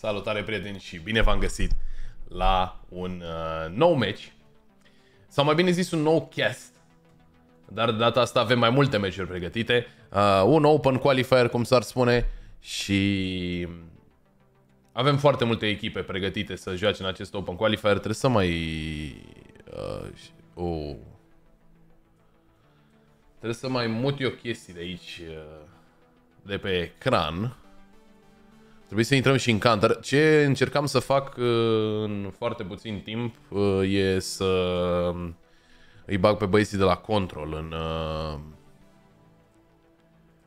Salutare prieteni și bine v-am găsit la un uh, nou match. Sau mai bine zis un nou cast. Dar de data asta avem mai multe meciuri pregătite. Uh, un open qualifier, cum s-ar spune. Și avem foarte multe echipe pregătite să joace în acest open qualifier. Trebuie să mai... Uh, oh. Trebuie să mai mut eu chestii de aici, uh, de pe ecran. Trebuie să intrăm și în counter. Ce încercam să fac uh, în foarte puțin timp uh, e să um, îi bag pe băieții de la Control în, uh,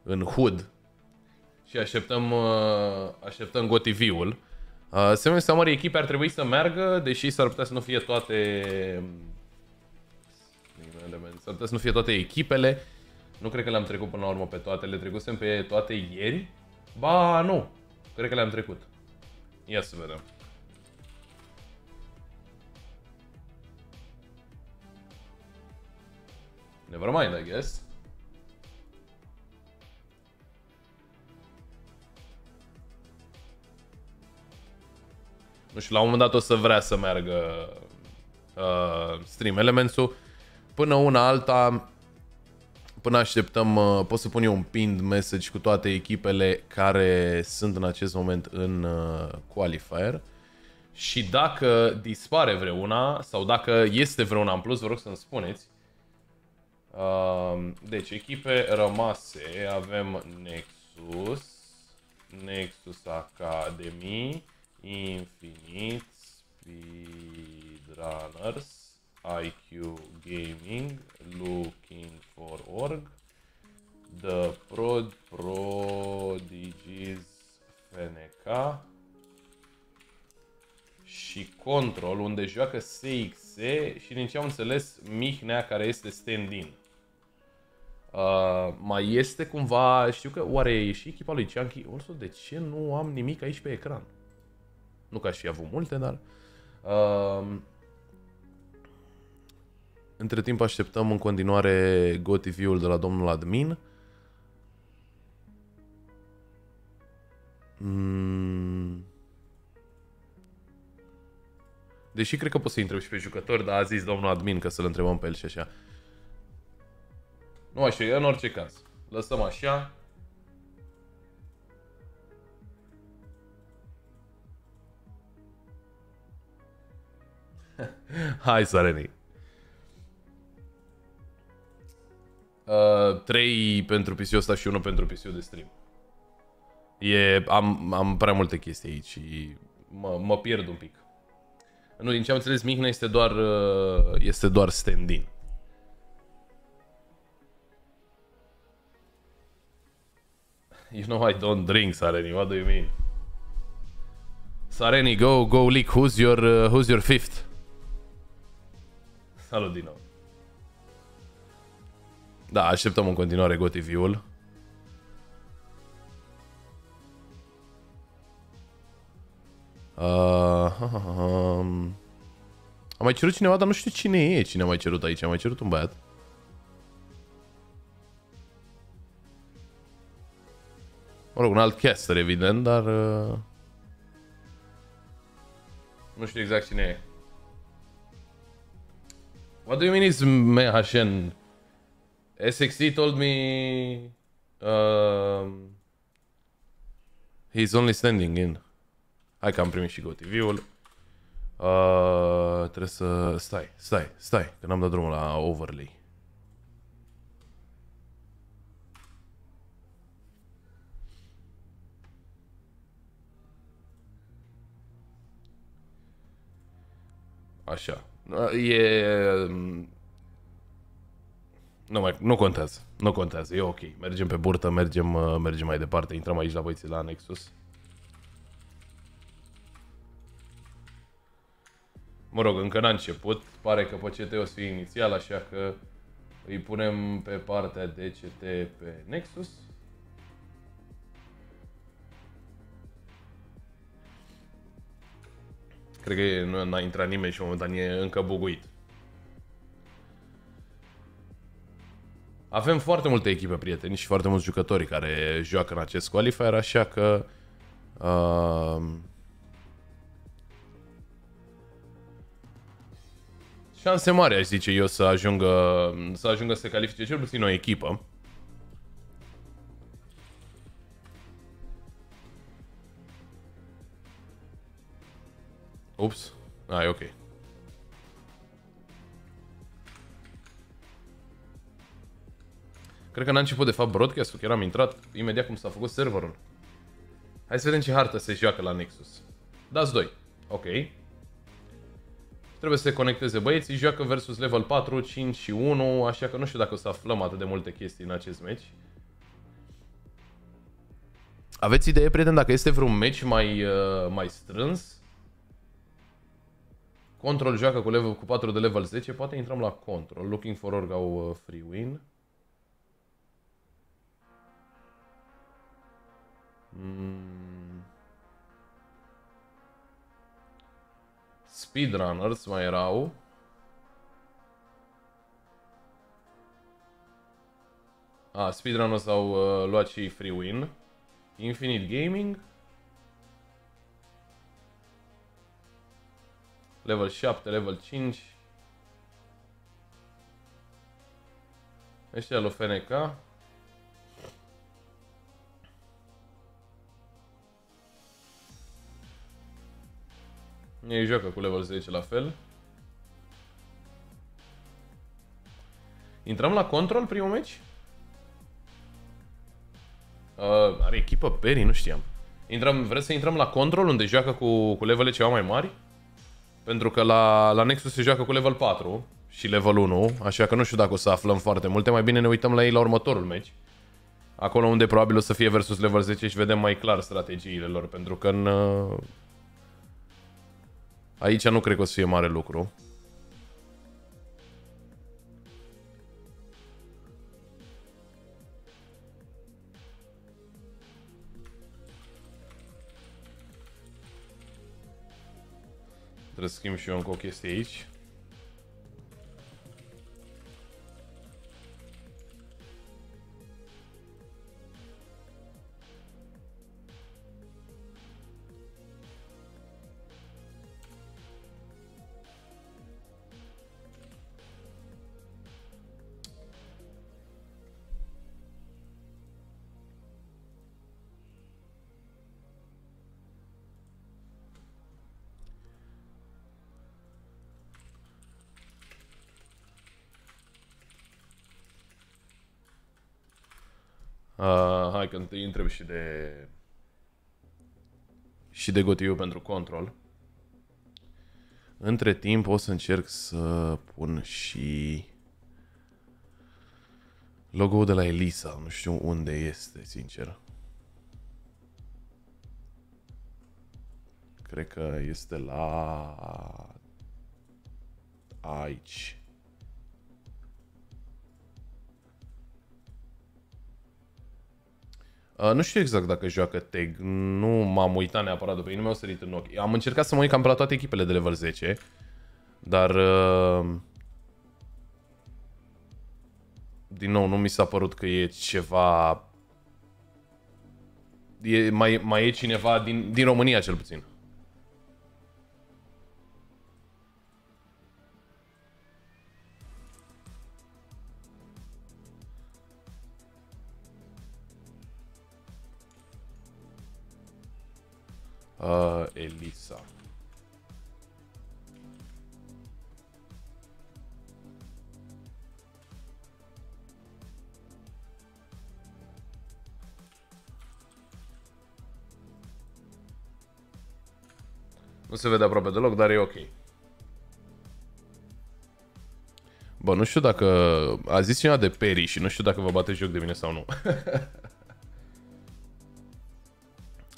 în HUD și așteptăm, așteptăm GoTV-ul. Semnul seama echipe ar trebui să meargă, deși s-ar putea să nu fie toate s-ar putea să nu fie toate echipele. Nu cred că le-am trecut până la urmă pe toate, le trecusem pe toate ieri. Ba, nu. Cred că le-am trecut. Ia să vedem. Never mind, I guess. Nu știu, la un moment dat o să vrea să meargă uh, Stream Elements-ul. Până una alta, Până așteptăm, uh, pot să pun eu un pinned message cu toate echipele care sunt în acest moment în uh, qualifier. Și dacă dispare vreuna, sau dacă este vreuna în plus, vă rog să-mi spuneți. Uh, deci, echipe rămase, avem Nexus, Nexus Academy, Infinite, Speedrunners, IQ Gaming, Looking for Org, The Prod Prodigies FNK și Control, unde joacă SX și din ce am înțeles Mihnea care este stand-in. Uh, mai este cumva, știu că oare e și echipa lui Chunky, also de ce nu am nimic aici pe ecran? Nu că aș fi avut multe, dar... Uh, între timp așteptăm în continuare GoTV-ul de la domnul admin. Mm. Deși cred că pot să întreb și pe jucători, dar a zis domnul admin că să-l întrebăm pe el și așa. Nu așa, în orice caz. Lăsăm așa. Hai, Sareni. Uh, 3 pentru PC-ul ăsta și 1 pentru PC-ul de stream. E, am, am prea multe chestii aici și mă, mă pierd un pic. Nu, din ce am înțeles, Mihna este doar, uh, este doar stand-in. You know I don't drink, Sareni. What do you mean? Sareni, go, go leak. Who's your, uh, who's your fifth? Salut din nou. Da, așteptăm în continuare GoTV-ul. Uh, um, am mai cerut cineva, dar nu știu cine e. Cine a mai cerut aici? Am mai cerut un băiat. Mă rog, un alt caster, evident, dar... Uh, nu știu exact cine e. What do you mean is Mehashen? SXC told me um, he's only standing in. Hai că am primit și GoTV-ul. Uh, trebuie să... Stai, stai, stai, că n-am dat drumul la overlay. Așa. E nu, mai, nu contează. Nu contează. E ok. Mergem pe burtă, mergem, uh, mergem mai departe. Intrăm aici la băieții la Nexus. Mă rog, încă n-a început. Pare că pe CT o să fie inițial, așa că îi punem pe partea de CT pe Nexus. Cred că nu a intrat nimeni și momentan e încă buguit. Avem foarte multe echipe, prieteni, și foarte mulți jucători care joacă în acest qualifier, așa că... Uh, șanse mari, aș zice eu, să ajungă să, ajungă să se califice cel puțin o echipă. Ups. ai ok. Cred că n-a început de fapt broadcast-ul, că eram intrat imediat cum s-a făcut serverul. Hai să vedem ce hartă se joacă la Nexus. Dați 2. Ok. Trebuie să se conecteze băieții, joacă versus level 4, 5 și 1, așa că nu știu dacă o să aflăm atât de multe chestii în acest match. Aveți idee, prieten, dacă este vreun match mai, uh, mai strâns? Control joacă cu, level, cu 4 de level 10, poate intrăm la Control. Looking for Org au uh, free win. Mm. Speedrunners mai erau. Ah, Speedrunners au uh, luat și free win. Infinite Gaming. Level 7, level 5. Ăștia lui FNK. Ei joacă cu level 10 la fel. Intrăm la control primul meci? Uh, are echipă Perry, nu știam. Intrăm, vreți să intrăm la control unde joacă cu, cu levele ceva mai mari? Pentru că la, la Nexus se joacă cu level 4 și level 1, așa că nu știu dacă o să aflăm foarte multe. Mai bine ne uităm la ei la următorul meci. Acolo unde probabil o să fie versus level 10 și vedem mai clar strategiile lor, pentru că în, uh, Aici nu cred că o să fie mare lucru. Trebuie să schimb și eu încă o chestie aici. Uh, hai că întâi întreb și de și de GoTV pentru control. Între timp o să încerc să pun și logo de la Elisa. Nu știu unde este, sincer. Cred că este la aici. Uh, nu știu exact dacă joacă tag. Nu m-am uitat neapărat după ei, nu mi-au sărit în ochi. Am încercat să mă uit cam pe la toate echipele de level 10. Dar... Uh, din nou, nu mi s-a părut că e ceva... E, mai, mai e cineva din, din România, cel puțin. Uh, Elisa. Nu se vede aproape deloc, dar e ok. Bă, nu știu dacă... A zis cineva de Peri și nu știu dacă vă bate joc de mine sau nu.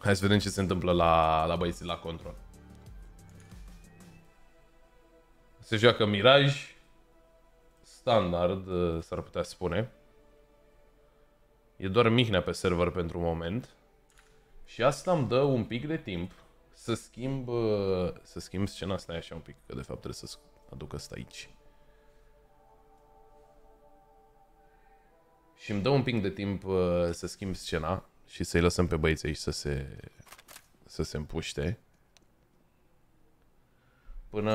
Hai să vedem ce se întâmplă la, la băieții la control. Se joacă Mirage. Standard, uh, s-ar putea spune. E doar Mihnea pe server pentru moment. Și asta îmi dă un pic de timp să schimb, uh, să schimb scena asta așa un pic, că de fapt trebuie să aduc asta aici. Și îmi dă un pic de timp uh, să schimb scena și să-i lăsăm pe băieți aici să se, să se împuște. Până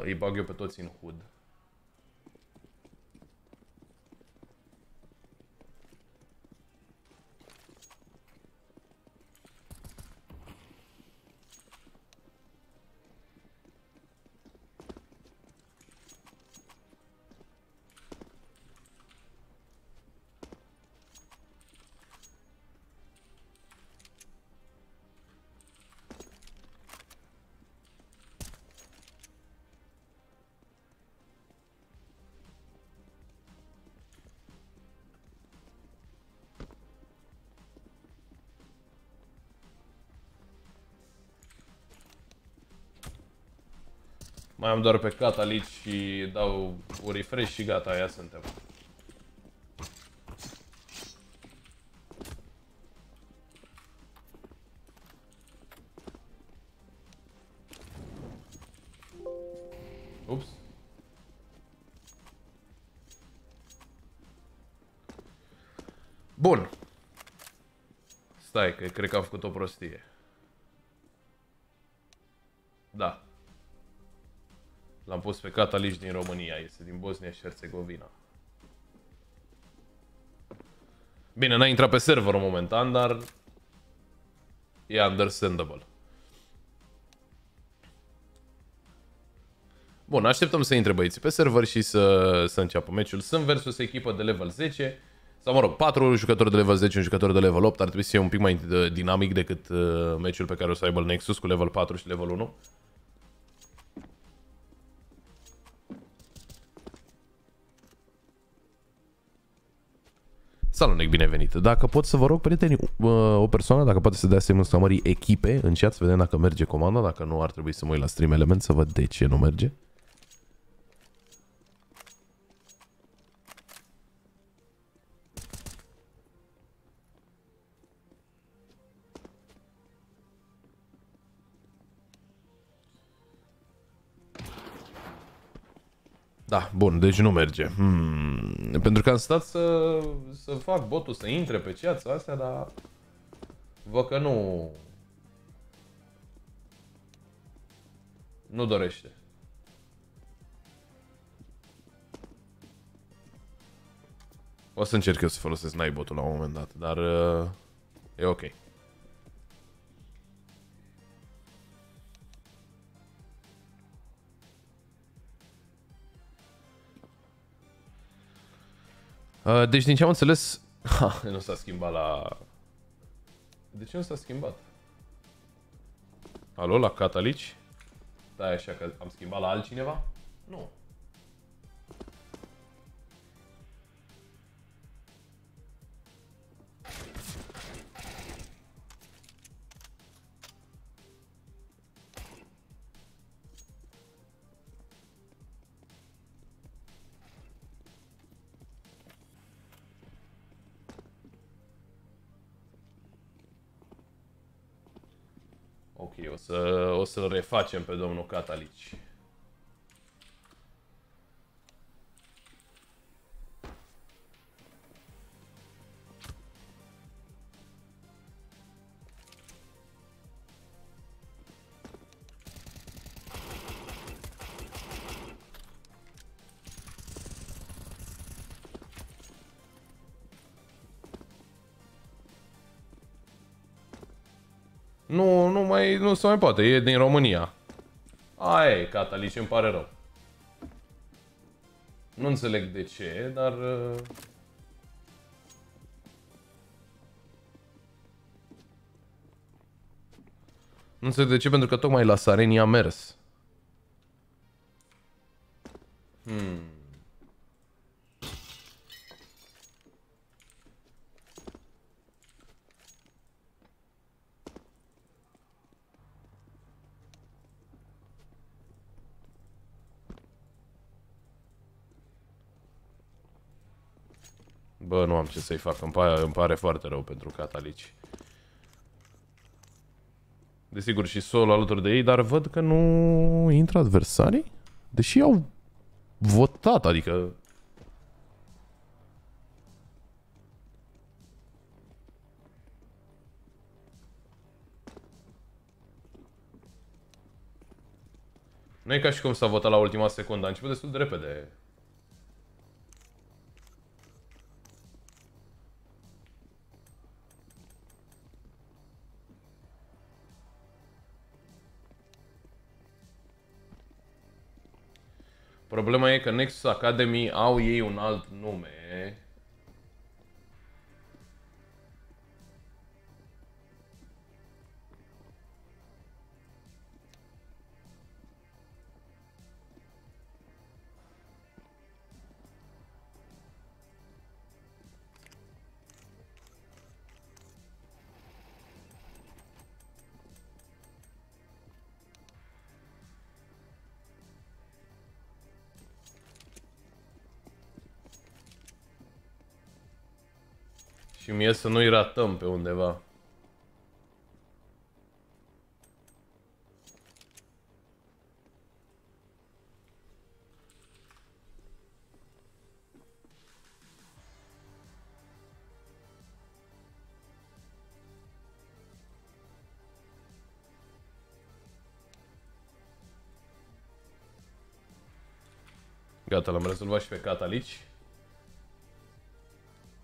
îi bag eu pe toți în HUD. Mai am doar pe Catalyst și dau un refresh și gata, aia suntem. Ups. Bun. Stai, că cred că am făcut o prostie. L-am pus pe Cataliș din România, este din Bosnia și Herțegovina. Bine, n-a intrat pe server momentan, dar e understandable. Bun, așteptăm să intre băieții pe server și să, să înceapă meciul. Sunt versus echipă de level 10. Sau mă rog, 4 jucători de level 10, un jucător de level 8. Ar trebui să fie un pic mai dinamic decât uh, meciul pe care o să aibă Nexus cu level 4 și level 1. Salonic, binevenit. Dacă pot să vă rog, prieteni, uh, o persoană, dacă poate să dea semnul exclamării echipe în chat, să vedem dacă merge comanda, dacă nu ar trebui să mă uit la stream element să văd de ce nu merge. Da, bun, deci nu merge. Hmm. Pentru că am stat să, să fac botul să intre pe ceața astea, dar văd că nu... Nu dorește. O să încerc eu să folosesc Nightbot-ul la un moment dat, dar uh, e ok. Uh, deci, din ce am înțeles... Ha, nu s-a schimbat la... De ce nu s-a schimbat? Alo, la Catalici? Da, așa că am schimbat la altcineva? Nu. Să-l refacem pe domnul Catalici. Nu mai, nu se mai poate, e din România. Aia e, Catalici, îmi pare rău. Nu înțeleg de ce, dar... uh, Nu înțeleg de ce, pentru că tocmai la Sareni a mers. Hmm. Bă, nu am ce să-i fac, îmi pare, îmi pare foarte rău pentru catalici. Desigur și solo alături de ei, dar văd că nu intră adversarii? Deși au votat, adică... Nu e ca și cum s-a votat la ultima secundă, a început destul de repede. Problema e că Nexus Academy au ei un alt nume. Și mie să nu-i ratăm pe undeva. Gata, l-am rezolvat și pe Catalici.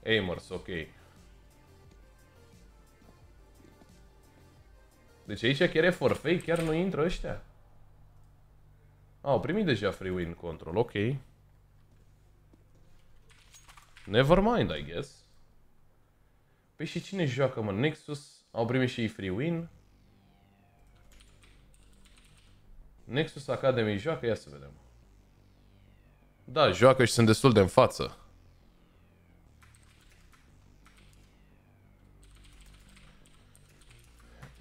Amers, ok. Deci aici chiar e forfeit, chiar nu intră ăștia. Au primit deja free win control, ok. Never mind, I guess. Păi și cine joacă, mă? Nexus? Au primit și ei free win. Nexus Academy joacă? Ia să vedem. Da, joacă și sunt destul de în față.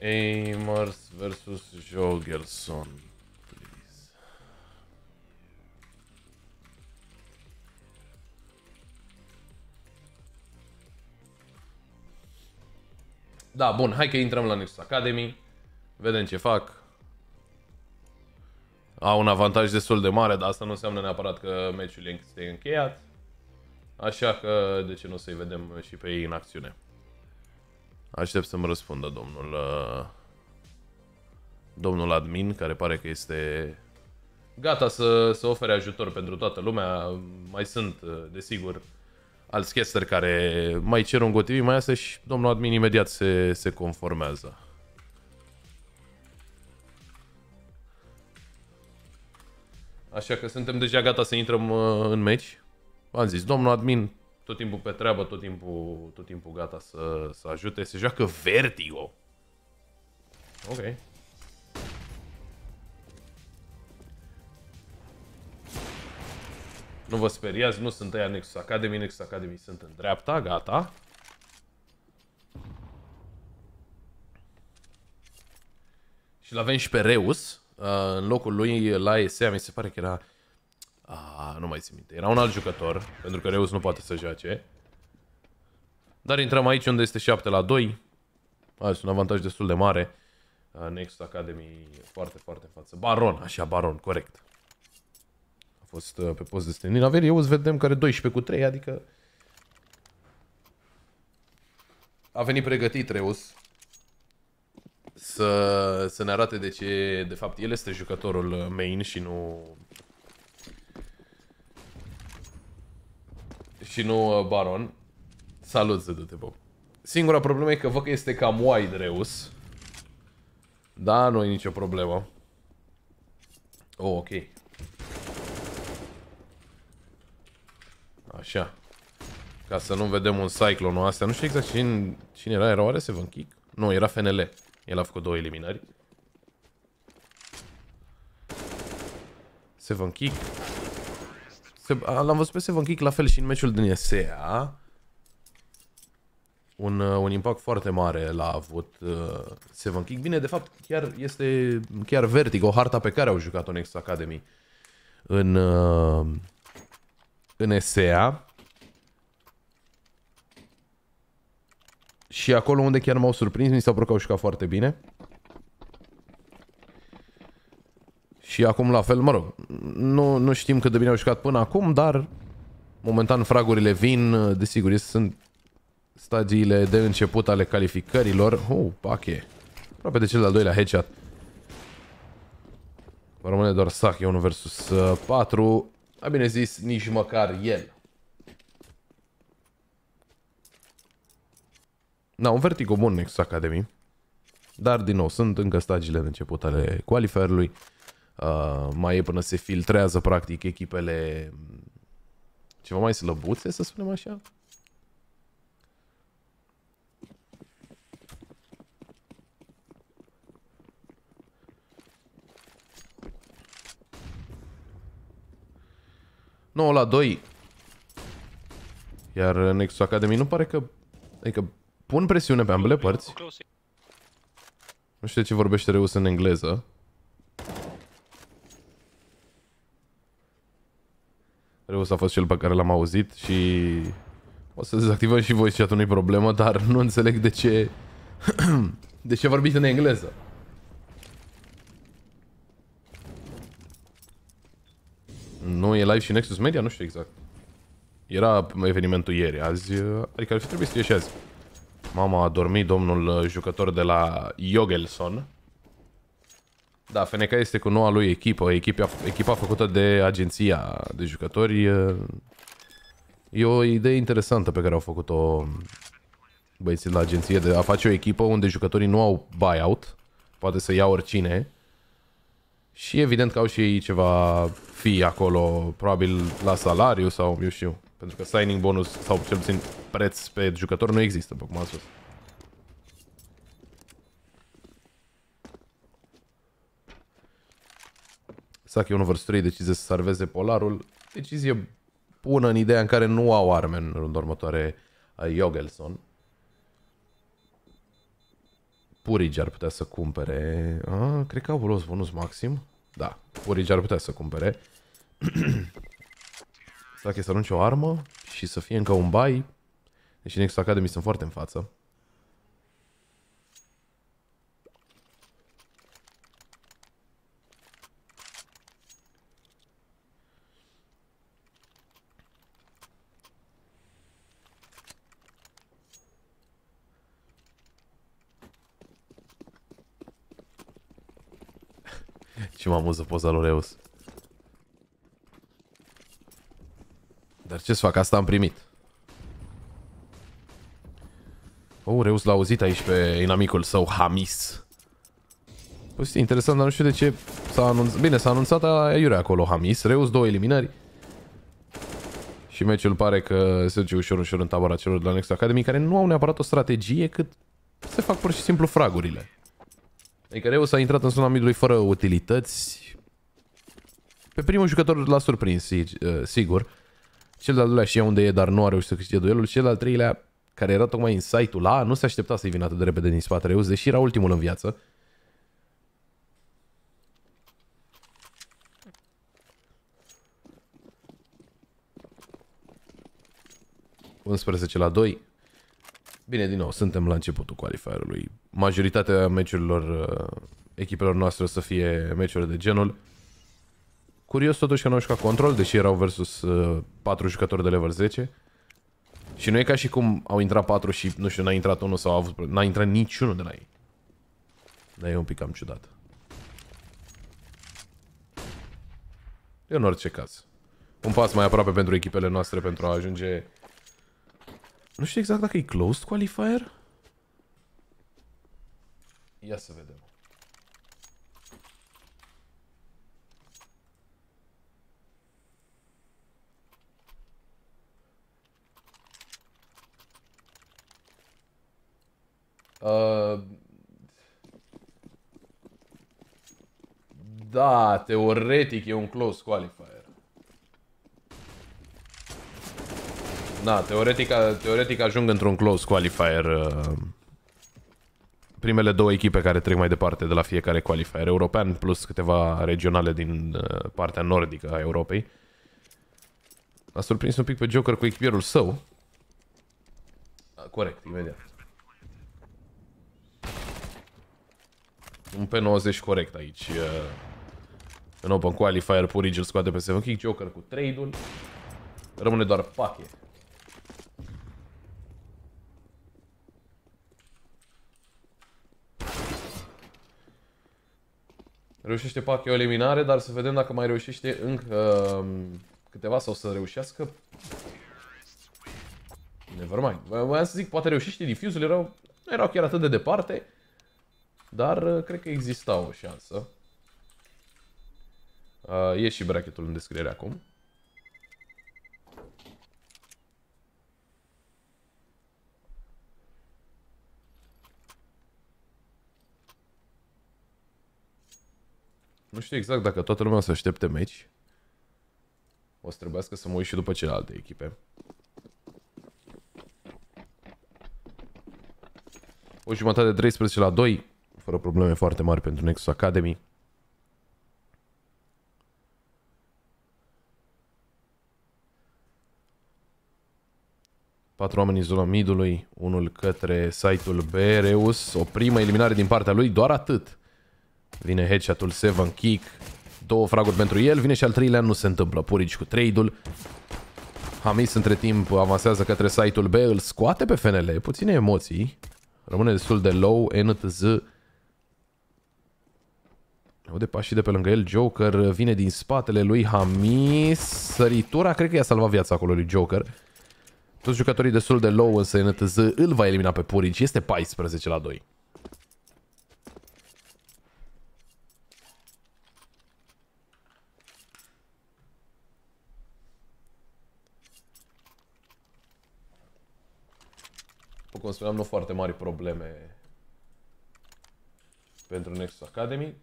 Amers versus Jogelson. Please. Da, bun, hai că intrăm la Nexus Academy. Vedem ce fac. Au un avantaj destul de mare, dar asta nu înseamnă neapărat că meciul este încheiat. Așa că de ce nu să-i vedem și pe ei în acțiune. Aștept să-mi răspundă domnul uh, domnul admin, care pare că este gata să, să ofere ajutor pentru toată lumea. Mai sunt, uh, desigur, alți chesteri care mai cer un GoTV, mai asta și domnul admin imediat se, se conformează. Așa că suntem deja gata să intrăm uh, în meci. Am zis, domnul admin, tot timpul pe treabă, tot timpul, tot timpul gata să, să ajute. Se joacă Vertigo. Ok. Nu vă speriați, nu sunt aia Nexus Academy, Nexus Academy sunt în dreapta, gata. Și l-avem și pe Reus, uh, în locul lui la ESEA, mi se pare că era Ah, nu mai țin minte. Era un alt jucător, pentru că Reus nu poate să joace. Dar intrăm aici unde este 7 la 2. Azi un avantaj destul de mare. Uh, Next Academy foarte, foarte în față. Baron, așa, Baron, corect. A fost uh, pe post de stendin. Averi, eu îți vedem care 12 cu 3, adică... A venit pregătit Reus să, să ne arate de ce, de fapt, el este jucătorul main și nu și nu uh, Baron. Salut, Zădute Bob. Singura problemă e că văd că este cam wide Reus. Da, nu e nicio problemă. Oh, ok. Așa. Ca să nu vedem un Cyclone astea. Nu știu exact cine, cine era. Era oare Seven Kick? Nu, era FNL. El a făcut două eliminări. Seven Kick. L-am văzut pe Seven Kick la fel și în meciul din ESEA. Un, uh, un impact foarte mare l-a avut uh, Seven Kick. Bine, de fapt, chiar este chiar Vertigo, harta pe care au jucat-o Next Academy în, uh, în ESEA. Și acolo unde chiar m-au surprins, mi s-au părut că au jucat foarte bine. Și acum la fel, mă rog, nu, nu știm cât de bine au jucat până acum, dar momentan fragurile vin, desigur, sunt stadiile de început ale calificărilor. Oh, pache. Aproape de cel de-al doilea headshot. Va rămâne doar Saki 1 versus 4. A bine zis, nici măcar el. Da, un vertigo bun Nexus Academy. Dar, din nou, sunt încă stagiile de început ale qualifierului. Uh, mai e până se filtrează practic echipele ceva mai slăbuțe, să spunem așa. No, la 2. Iar Nexus Academy nu pare că... Adică pun presiune pe ambele părți. Nu știu de ce vorbește Reus în engleză. Reus a fost cel pe care l-am auzit și O să dezactivăm și voi chat nu problemă, dar nu înțeleg de ce... de ce vorbiți în engleză. Nu e live și Nexus Media? Nu știu exact. Era evenimentul ieri, azi... Adică ar fi trebuit să fie și azi. Mama a dormit, domnul uh, jucător de la Jogelson. Da, FNK este cu noua lui echipă, echipa, echipa făcută de agenția de jucători. E o idee interesantă pe care au făcut-o băieții la agenție de a face o echipă unde jucătorii nu au buyout, poate să ia oricine. Și evident că au și ei ceva fi acolo, probabil la salariu sau eu știu. Pentru că signing bonus sau cel puțin preț pe jucător nu există, după cum am spus. Saki 1 vs 3 decizie să salveze Polarul. Decizie bună în ideea în care nu au arme în rândul următoare Jogelson. Purigi ar putea să cumpere... Ah, cred că au luat bonus maxim. Da, Purigi ar putea să cumpere. Saki să arunce o armă și să fie încă un bai. Deci Next Academy sunt foarte în față. Ce mă amuză poza lui Reus. Dar ce să fac? Asta am primit. Oh, Reus l-a auzit aici pe inamicul său, Hamis. Păi, este interesant, dar nu știu de ce s-a anunțat. Bine, s-a anunțat aiurea acolo, Hamis. Reus, două eliminări. Și meciul pare că se duce ușor, ușor în tabăra celor de la Next Academy, care nu au neapărat o strategie, cât se fac pur și simplu fragurile. Adică Reus a intrat în zona midului fără utilități. Pe primul jucător l-a surprins, uh, sigur. Cel de-al doilea știa unde e, dar nu a reușit să câștige duelul. Cel de-al treilea, care era tocmai în site-ul la, nu se aștepta să-i vină atât de repede din spate Reus, deși era ultimul în viață. la 2. Bine, din nou, suntem la începutul qualifierului. Majoritatea meciurilor uh, echipelor noastre o să fie meciuri de genul. Curios totuși că nu au jucat control, deși erau versus uh, 4 jucători de level 10. Și nu e ca și cum au intrat 4 și, nu știu, n-a intrat unul sau a avut... N-a intrat niciunul de la ei. Dar e un pic cam ciudat. E în orice caz. Un pas mai aproape pentru echipele noastre pentru a ajunge nu știu exact dacă e closed qualifier. Ia să vedem. Uh, da, teoretic e un close qualifier. Da, teoretic, teoretic ajung într-un close qualifier uh, primele două echipe care trec mai departe de la fiecare qualifier european, plus câteva regionale din uh, partea nordică a Europei. A surprins un pic pe Joker cu echipierul său. Corect, imediat. Un P90 corect aici. Uh, în Open Qualifier, Purigi îl scoate pe 7 kick, Joker cu trade-ul. Rămâne doar pachet. Reușește Pac o eliminare, dar să vedem dacă mai reușește încă um, câteva sau să reușească. Nevermind. Voiam să zic, poate reușește difuzul, erau, nu erau chiar atât de departe, dar uh, cred că exista o șansă. Uh, e și bracketul în descriere acum. Nu știu exact dacă toată lumea o să aștepte meci. O să trebuiască să mă uit și după celelalte echipe. O jumătate de 13 la 2, fără probleme foarte mari pentru Nexus Academy. Patru oameni în zona midului, unul către site-ul B, Reus, o primă eliminare din partea lui, doar atât. Vine headshot-ul 7 kick, două fraguri pentru el, vine și al treilea, nu se întâmplă. Purici cu trade-ul. Hamis între timp avansează către site-ul B, îl scoate pe FNL, puține emoții. Rămâne destul de low, NTZ. Aude pașii de pe lângă el, Joker vine din spatele lui Hamis. Săritura, cred că i-a salvat viața acolo lui Joker. Toți jucătorii destul de low, însă NTZ îl va elimina pe Purici. Este 14 la 2. Cum spuneam, nu foarte mari probleme pentru Nexus Academy.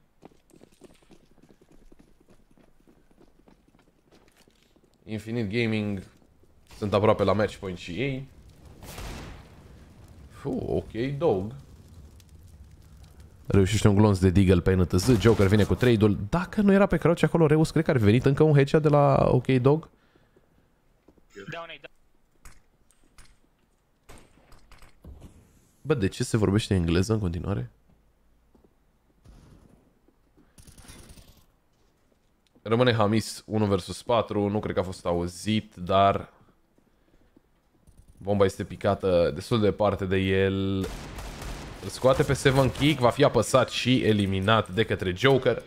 Infinite Gaming sunt aproape la match point și ei. Fuh, ok, dog. Reușește un glonț de Deagle pe NTZ, Joker vine cu trade-ul. Dacă nu era pe crouch acolo, Reus, cred că ar fi venit încă un headshot de la OK Dog. Da, da. Bă, de ce se vorbește engleză în continuare? Rămâne Hamis 1 vs 4, nu cred că a fost auzit, dar bomba este picată destul de departe de el. Îl scoate pe 7 kick, va fi apăsat și eliminat de către Joker.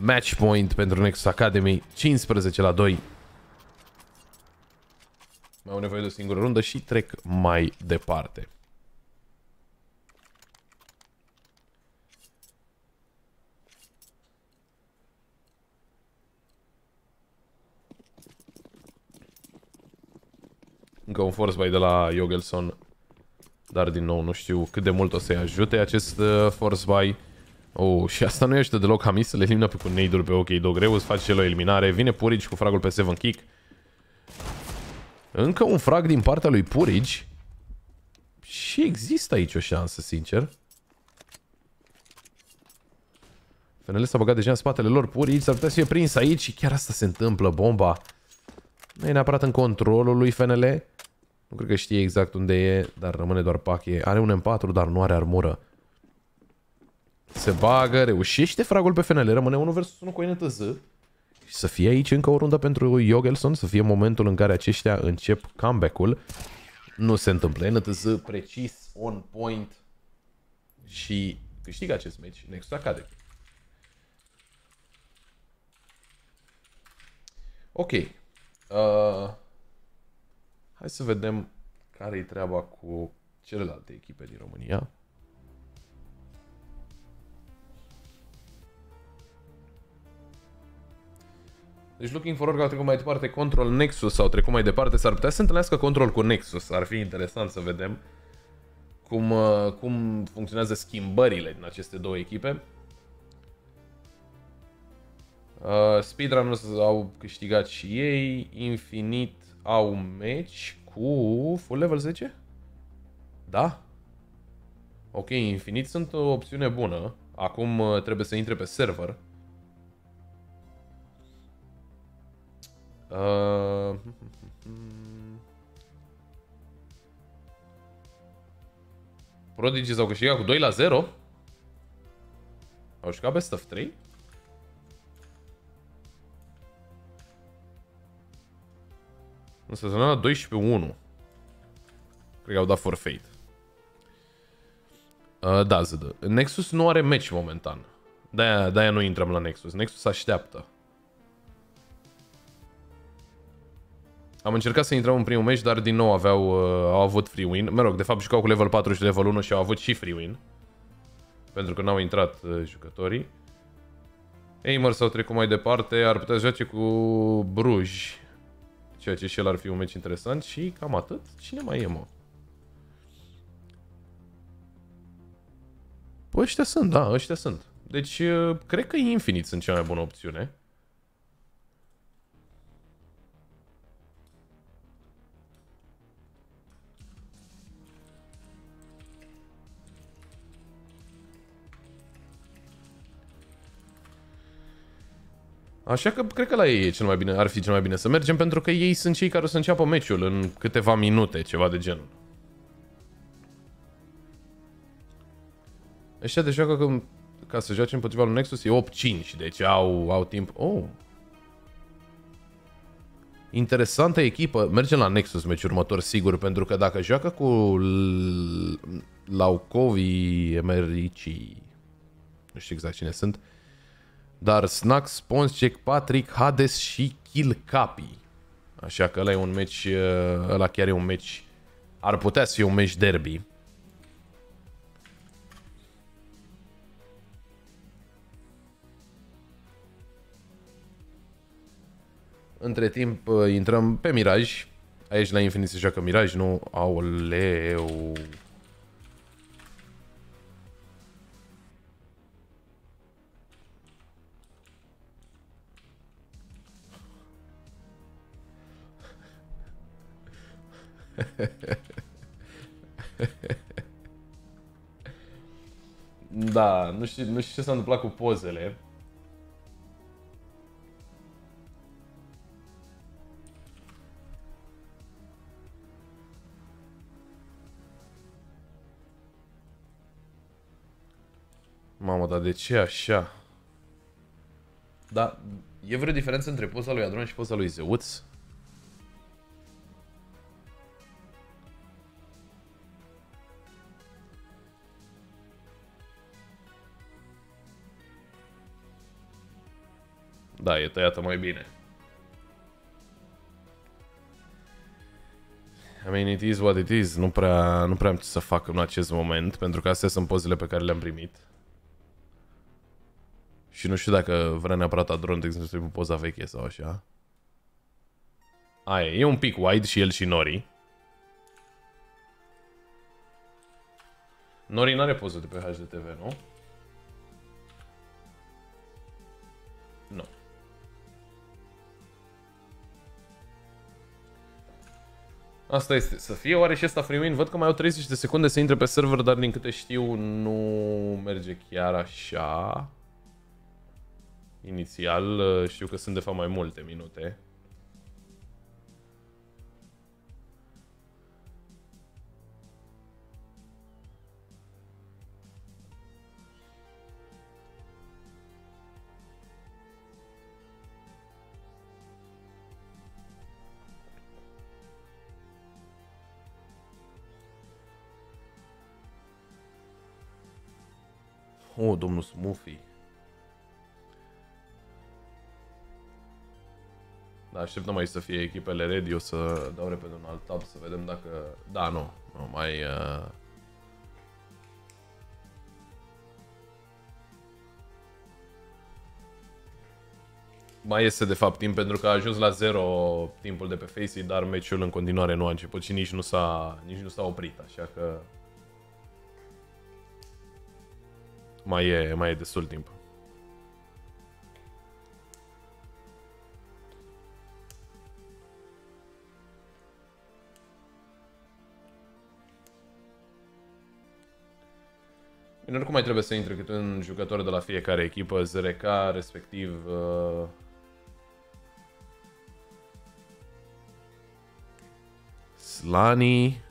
Match point pentru Nexus Academy, 15 la 2. Mai au nevoie de o singură rundă și trec mai departe. Încă un force buy de la Jogelson. Dar din nou nu știu cât de mult o să-i ajute acest uh, force buy. Oh, și asta nu este deloc Hamis să le elimină pe cu nade pe OK Dogreu, îți face el o eliminare. Vine Purici cu fragul pe 7 kick. Încă un frag din partea lui Purici. Și există aici o șansă, sincer. FNL s-a băgat deja în spatele lor. Purici s-ar putea să fie prins aici și chiar asta se întâmplă, bomba. Nu e neapărat în controlul lui FNL. Nu cred că știe exact unde e, dar rămâne doar pache. Are un M4, dar nu are armură. Se bagă, reușește fragul pe FNL, rămâne 1 vs 1 cu NTZ. Și să fie aici încă o rundă pentru Jogelson, să fie momentul în care aceștia încep comeback-ul. Nu se întâmplă. NTZ precis, on point și câștigă acest match Nexus Academy. Ok. Uh, hai să vedem care e treaba cu celelalte echipe din România. Deci Looking Forward au trecut mai departe Control Nexus sau trecut mai departe. S-ar putea să întâlnească Control cu Nexus. Ar fi interesant să vedem cum, uh, cum funcționează schimbările din aceste două echipe. Uh, Speedrunners au câștigat și ei. Infinite au match cu full level 10? Da? Ok, Infinite sunt o opțiune bună. Acum uh, trebuie să intre pe server. Uh... Prodigy s-au câștigat cu 2 la 0. Au jucat best of 3. În sezonul 12-1. Cred că au dat forfeit. Uh, da, zădă. Nexus nu are match momentan. De-aia, de-aia nu intrăm la Nexus. Nexus așteaptă. Am încercat să intrăm în primul match, dar din nou aveau, uh, au avut free win. Mă rog, de fapt jucau cu level 4 și level 1 și au avut și free win. Pentru că n-au intrat uh, jucătorii. Aimer s-au trecut mai departe, ar putea joace cu Bruj. Ceea ce și el ar fi un meci interesant și cam atât. Cine mai e, mă? Păi ăștia sunt, da, ăștia sunt. Deci, uh, cred că Infinite sunt cea mai bună opțiune. Așa că cred că la ei e cel mai bine, ar fi cel mai bine să mergem pentru că ei sunt cei care o să înceapă meciul în câteva minute, ceva de genul. Ăștia de joacă că, ca să joace împotriva lui Nexus e 8-5, deci au, au timp. Oh. Interesantă echipă. Mergem la Nexus meci următor, sigur, pentru că dacă joacă cu Laucovi, Emerici, nu știu exact cine sunt, dar Snack, Sponscek, Patrick, Hades și Kill Capi. Așa că ăla e un meci, ăla chiar e un meci, ar putea să fie un meci derby. Între timp uh, intrăm pe Miraj. Aici la Infinite se joacă Miraj, nu? Aoleu. da, nu știu, nu știu ce s-a întâmplat cu pozele. Mamă, dar de ce așa? Da, e vreo diferență între poza lui Adron și poza lui Zeuț? Da, e tăiată mai bine. I mean, it is what it is. Nu prea, nu prea am ce să fac în acest moment, pentru că astea sunt pozele pe care le-am primit. Și nu știu dacă vrea neapărat Adron, de exemplu, să poza veche sau așa. Aia, e un pic wide și el și Nori. Nori n-are poză de pe HDTV, nu? Nu. Asta este. Să fie oare și ăsta free win? Văd că mai au 30 de secunde să intre pe server, dar din câte știu nu merge chiar așa. Inițial știu că sunt de fapt mai multe minute. Oh, domnul Smoothie. Da, așteptăm aici să fie echipele ready, o să dau repede un alt tab să vedem dacă... Da, nu, nu mai... Uh... Mai este de fapt timp pentru că a ajuns la 0 timpul de pe Facey, dar meciul în continuare nu a început și nici nu s-a, nici nu s-a oprit, așa că mai e, mai e destul timp. Bine, oricum mai trebuie să intre câte un jucător de la fiecare echipă, ZRK, respectiv... Uh... Slani...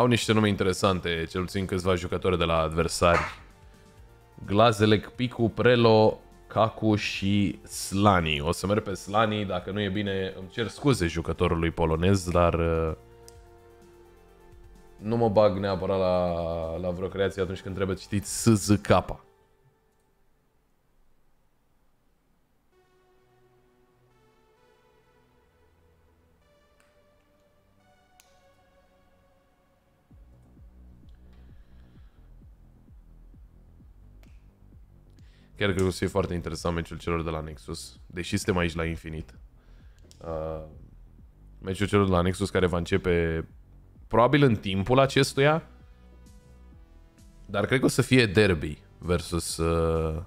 Au niște nume interesante, cel puțin câțiva jucători de la adversari. Glazelec, Picu, Prelo, Kaku și Slani. O să merg pe Slani, dacă nu e bine, îmi cer scuze jucătorului polonez, dar uh, nu mă bag neapărat la, la vreo creație atunci când trebuie citit SZK. Chiar cred că o să fie foarte interesant meciul celor de la Nexus, deși suntem aici la infinit. Uh, meciul celor de la Nexus care va începe probabil în timpul acestuia, dar cred că o să fie derby versus, uh,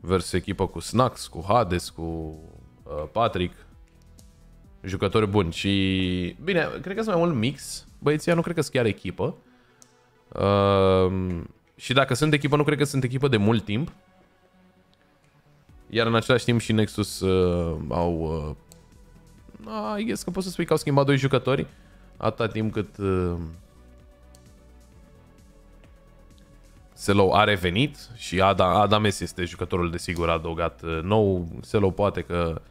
versus echipă cu Snax, cu Hades, cu uh, Patrick. Jucători buni și... Bine, cred că sunt mai mult mix. Băieții nu cred că sunt chiar echipă. Uh, și dacă sunt echipă, nu cred că sunt echipă de mult timp. Iar în același timp și Nexus uh, au... Uh, I guess că pot să spui că au schimbat doi jucători. Atâta timp cât... Uh, Selo a revenit și Adam, Adames este jucătorul de sigur adăugat uh, nou. Selo poate că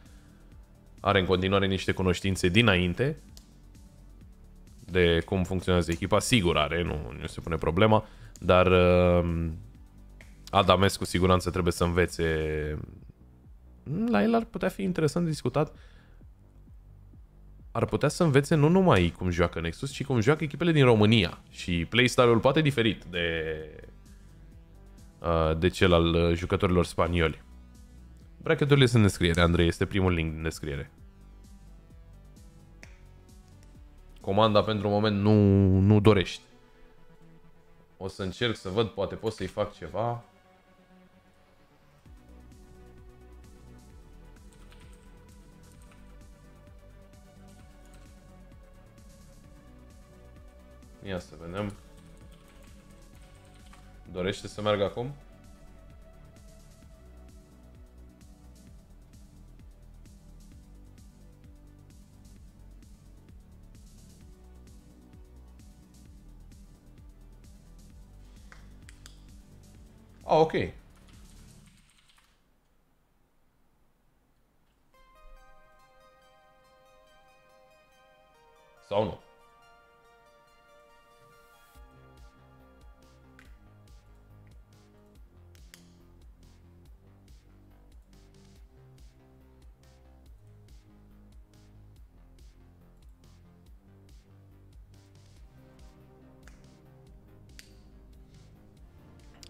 are în continuare niște cunoștințe dinainte de cum funcționează echipa. Sigur are, nu, nu se pune problema, dar uh, Adames cu siguranță trebuie să învețe. La el ar putea fi interesant de discutat. Ar putea să învețe nu numai cum joacă Nexus, ci cum joacă echipele din România. Și playstyle-ul poate diferit de, uh, de cel al uh, jucătorilor spanioli. Bracketurile sunt în descriere, Andrei, este primul link din descriere. Comanda pentru moment nu, nu dorești. O să încerc să văd, poate pot să-i fac ceva. Ia să vedem. Dorește să meargă acum? Ah, ok. Sau nu?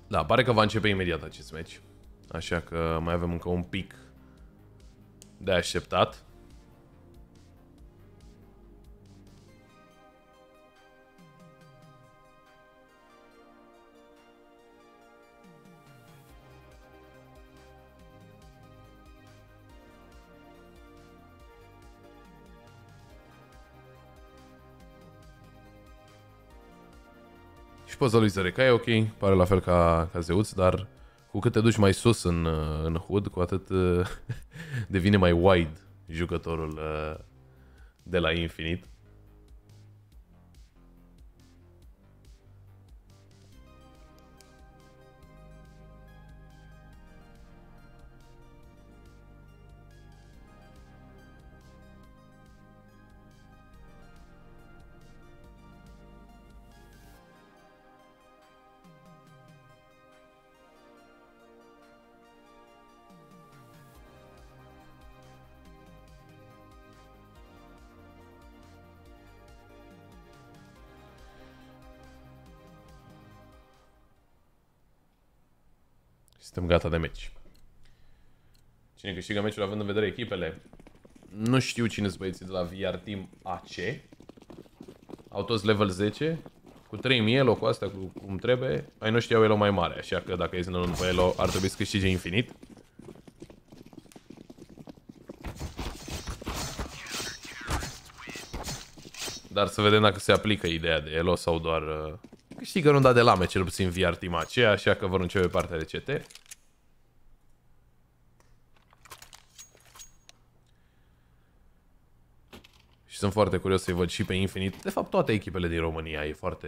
Da, pare că va începe imediat acest meci. Așa că mai avem încă un pic de așteptat. Și poza lui Zereca e ok, pare la fel ca, ca Zeuț, dar cu cât te duci mai sus în, în HUD, cu atât devine mai wide jucătorul uh, de la Infinite. Câștigă meciul având în vedere echipele? Nu știu cine sunt băieții de la VR Team AC. Au toți level 10. Cu 3000 elo, cu astea, cu cum trebuie. Ai nu știau elo mai mare, așa că dacă ești în pe elo, ar trebui să câștige infinit. Dar să vedem dacă se aplică ideea de elo sau doar... Uh, câștigă runda de lame, cel puțin VR Team AC, așa că vor începe partea de CT. Sunt foarte curios să-i văd și pe Infinite. De fapt, toate echipele din România e foarte,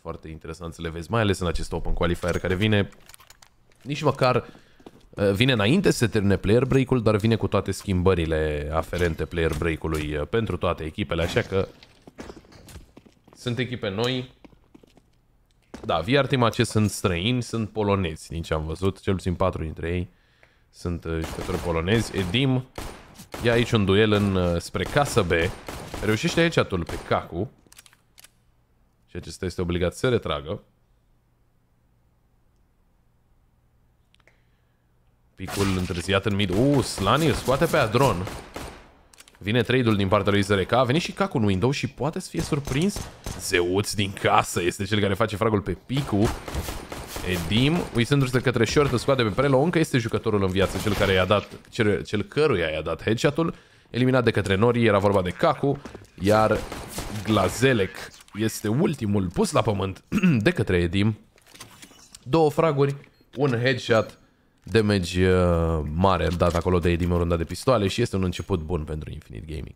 foarte interesant să le vezi, mai ales în acest Open Qualifier care vine nici măcar uh, vine înainte să se termine player break-ul, dar vine cu toate schimbările aferente player break-ului uh, pentru toate echipele, așa că sunt echipe noi. Da, VR Team acest sunt străini, sunt polonezi, din ce am văzut, cel puțin patru dintre ei sunt uh, jucători polonezi. Edim ia aici un duel în, spre casă B. Reușește aici atul pe Kaku. Și acesta este obligat să retragă. Picul întârziat în mid. Uuu, Slani îl scoate pe Adron. Vine trade-ul din partea lui Zereka. A venit și Kaku în window și poate să fie surprins. Zeuț din casă este cel care face fragul pe Picu. Edim, uitându-se către short, scoate pe Prelo. Încă este jucătorul în viață, cel care i-a dat, cel, cel căruia i-a dat headshot-ul eliminat de către Nori, era vorba de Kaku, iar Glazelec este ultimul pus la pământ de către Edim. Două fraguri, un headshot, damage uh, mare dat acolo de Edim în runda de pistoale și este un început bun pentru Infinite Gaming.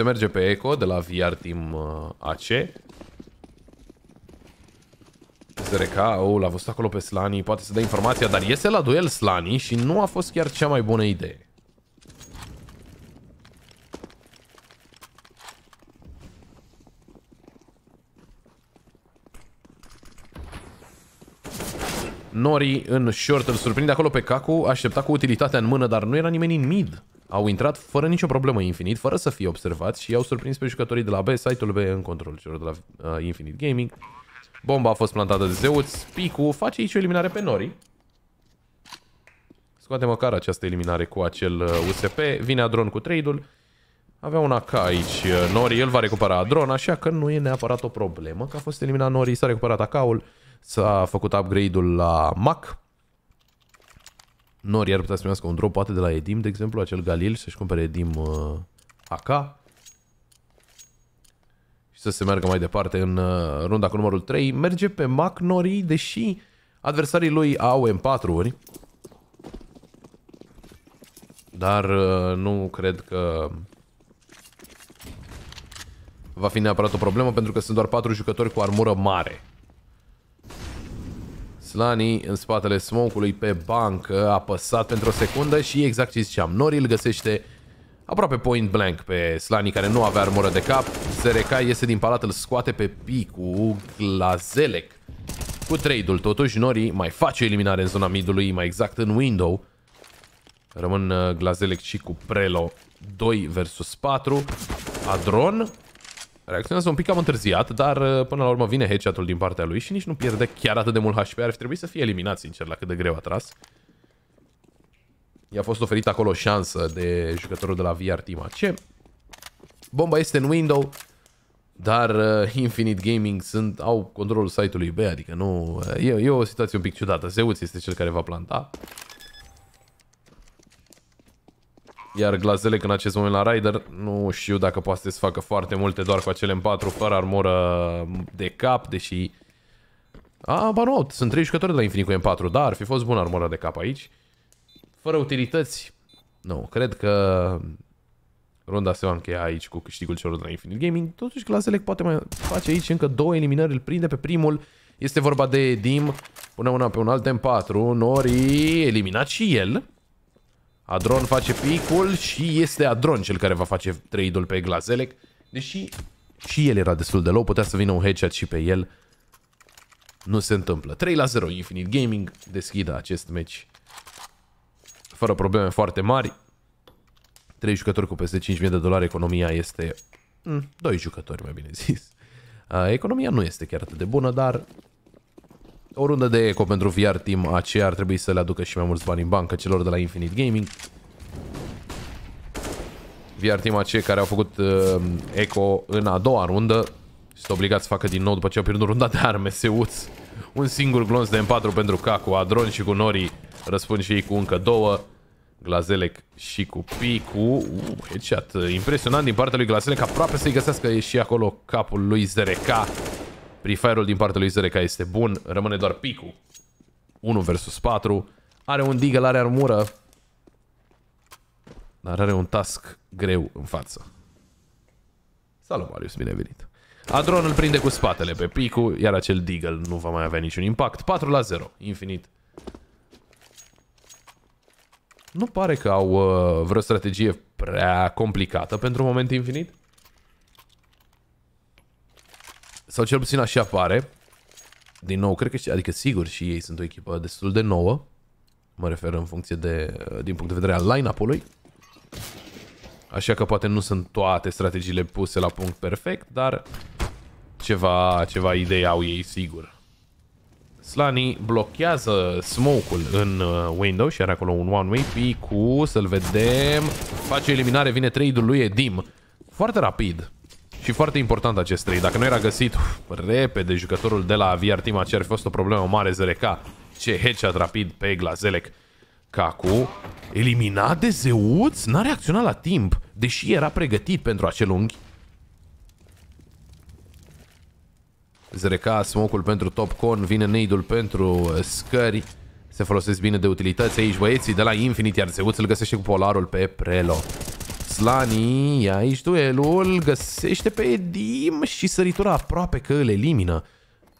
Se merge pe Eco de la VR Team uh, AC. ZRK, oh, l-a văzut acolo pe Slani, poate să dă informația, dar iese la duel Slani și nu a fost chiar cea mai bună idee. Nori în short îl surprinde acolo pe Kaku, aștepta cu utilitatea în mână, dar nu era nimeni în mid. Au intrat fără nicio problemă Infinite, fără să fie observați și i-au surprins pe jucătorii de la B, site-ul B în control celor de la uh, Infinite Gaming. Bomba a fost plantată de Zeuț, Picu face aici o eliminare pe Nori. Scoate măcar această eliminare cu acel USP, uh, vine Adron cu trade-ul. Avea un AK aici, uh, Nori, el va recupera Adron, așa că nu e neapărat o problemă, că a fost eliminat Nori, s-a recuperat AK-ul, s-a făcut upgrade-ul la Mac. Nori ar putea să primească un drop, poate de la Edim, de exemplu, acel Galil, să-și cumpere Edim uh, AK. Și să se meargă mai departe în uh, runda cu numărul 3. Merge pe Mac Nori, deși adversarii lui au M4-uri. Dar uh, nu cred că va fi neapărat o problemă, pentru că sunt doar 4 jucători cu armură mare. Slani în spatele smoke-ului pe bancă, apăsat pentru o secundă și exact ce ziceam, Nori îl găsește aproape point blank pe Slani care nu avea armură de cap. ZRK iese din palat, îl scoate pe Picu, Glazelec cu trade-ul. Totuși Nori mai face eliminare în zona midului, mai exact în window. Rămân uh, Glazelec și cu Prelo 2 versus 4. Adron Reacționează un pic cam întârziat, dar uh, până la urmă vine headshot-ul din partea lui și nici nu pierde chiar atât de mult HP. Ar fi trebuit să fie eliminat, sincer, la cât de greu a tras. I-a fost oferit acolo o șansă de jucătorul de la VR Team AC. Bomba este în window, dar uh, Infinite Gaming sunt, au controlul site-ului B, adică nu... Uh, e, e o situație un pic ciudată. Zeuț este cel care va planta. Iar Glazelec în acest moment la Rider nu știu dacă poate să facă foarte multe doar cu acele M4 fără armură de cap, deși... A, ba nu, sunt trei jucători de la Infinite cu M4, dar ar fi fost bună armura de cap aici. Fără utilități, nu, cred că runda se va încheia aici cu câștigul celor de la Infinite Gaming. Totuși Glazelec poate mai face aici încă două eliminări, îl prinde pe primul. Este vorba de Dim, pune una pe un alt M4, Nori eliminat și el. Adron face picul și este Adron cel care va face trade-ul pe Glazelec. Deși și el era destul de low, putea să vină un headshot și pe el. Nu se întâmplă. 3 la 0, Infinite Gaming deschidă acest match fără probleme foarte mari. 3 jucători cu peste 5.000 de dolari, economia este... 2 mm, jucători, mai bine zis. Economia nu este chiar atât de bună, dar o rundă de eco pentru VR Team aceea ar trebui să le aducă și mai mulți bani în bancă celor de la Infinite Gaming. VR Team AC care au făcut uh, eco în a doua rundă sunt obligați să facă din nou după ce au pierdut runda de arme, Seuț. Un singur glonț de M4 pentru Kaku, Adron și cu Nori răspund și ei cu încă două. Glazelec și cu Picu. Uh, headshot impresionant din partea lui Glazelec, aproape să-i găsească și acolo capul lui ZRK. Prefire-ul din partea lui ZRK este bun, rămâne doar Picu. 1 versus 4. Are un Deagle, are armură. Dar are un task greu în față. Salut, Marius, bine venit. Adron îl prinde cu spatele pe Picu, iar acel Deagle nu va mai avea niciun impact. 4 la 0, infinit. Nu pare că au uh, vreo strategie prea complicată pentru moment infinit. Sau cel puțin așa pare. Din nou, cred că, adică sigur și ei sunt o echipă destul de nouă. Mă refer în funcție de, din punct de vedere al line-up-ului. Așa că poate nu sunt toate strategiile puse la punct perfect, dar ceva, ceva idei au ei sigur. Slani blochează smoke-ul în uh, window și are acolo un one-way Picu, să-l vedem. Face eliminare, vine trade-ul lui Edim. Foarte rapid. Și Și foarte important acest trade. Dacă nu era găsit repede jucătorul de la VR Team, ar fi fost o problemă mare ZRK. Ce headshot rapid pe Glazelec. Kaku, eliminat de Zeuț, n-a reacționat la timp, deși era pregătit pentru acel unghi. ZRK, smoke-ul pentru Topcon, vine nade pentru scări. Se folosesc bine de utilități aici băieții de la Infinite, iar Zeuț îl găsește cu polarul pe Prelo. Slani, aici duelul, găsește pe Edim și săritura aproape că îl elimină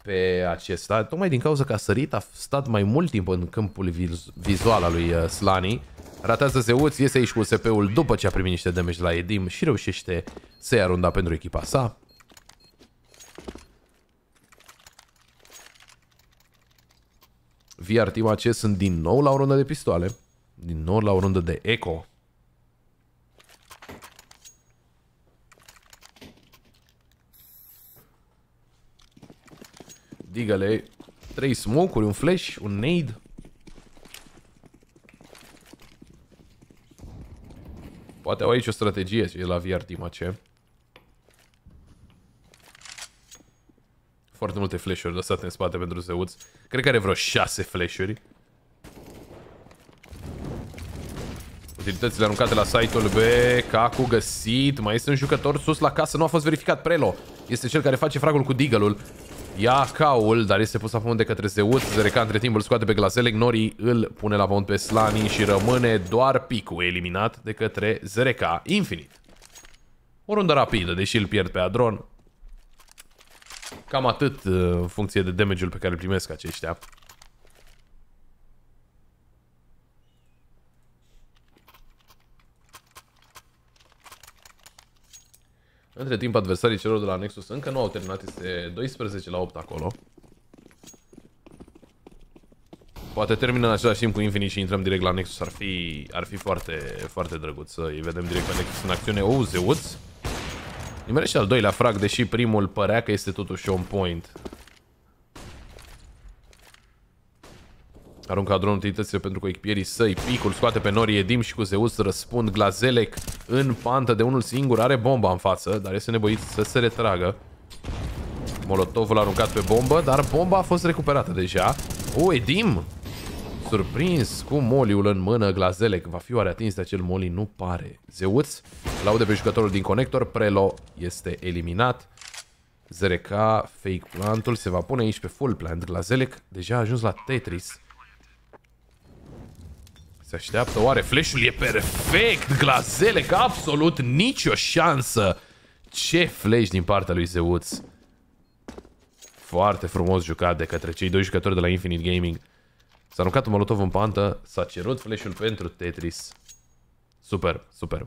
pe acesta, tocmai din cauza că a sărit, a stat mai mult timp în câmpul vizual al lui uh, Slani. Ratează Zeuț, iese aici cu SP-ul după ce a primit niște damage la Edim și reușește să ia runda pentru echipa sa. VR Team acest sunt din nou la o rundă de pistoale, din nou la o rundă de eco. Digale, trei smoke-uri, un flash, un nade. Poate au aici o strategie ce la VR Team AC. Foarte multe flash-uri lăsate în spate pentru Zeuț. Cred că are vreo 6 flash-uri. Utilitățile aruncate la site-ul B, Kaku găsit, mai este un jucător sus la casă, nu a fost verificat, Prelo. Este cel care face fragul cu Deagle-ul. Ia caul, dar este pus la pământ de către Zeus. Zereca între timp îl scoate pe Glazelec. Nori îl pune la pământ pe Slani și rămâne doar picul eliminat de către Zereca Infinite. O rundă rapidă, deși îl pierd pe Adron. Cam atât uh, în funcție de damage-ul pe care îl primesc aceștia. Între timp, adversarii celor de la Nexus încă nu au terminat, este 12 la 8 acolo. Poate termină în același timp cu Infinite și intrăm direct la Nexus, ar fi, ar fi foarte, foarte drăguț să îi vedem direct pe Nexus în acțiune. Oh, Zeuț! Nimerește al doilea frag, deși primul părea că este totuși on point. Aruncă dronul utilitățile pentru coechipierii săi. Picul scoate pe Nori Edim și cu Zeus răspund. Glazelec în pantă de unul singur. Are bomba în față, dar este nevoit să se retragă. Molotovul a aruncat pe bombă, dar bomba a fost recuperată deja. O, Edim! Surprins cu moliul în mână, Glazelec va fi oare atins de acel moli? Nu pare. Zeus laude pe jucătorul din conector. Prelo este eliminat. ZRK, fake plantul, se va pune aici pe full plant. Glazelec deja a ajuns la Tetris. Se așteaptă oare? Flash-ul e perfect! Glazele, că absolut nicio șansă! Ce flash din partea lui Zeuț! Foarte frumos jucat de către cei doi jucători de la Infinite Gaming. S-a aruncat un molotov în pantă, s-a cerut flash-ul pentru Tetris. Super, super.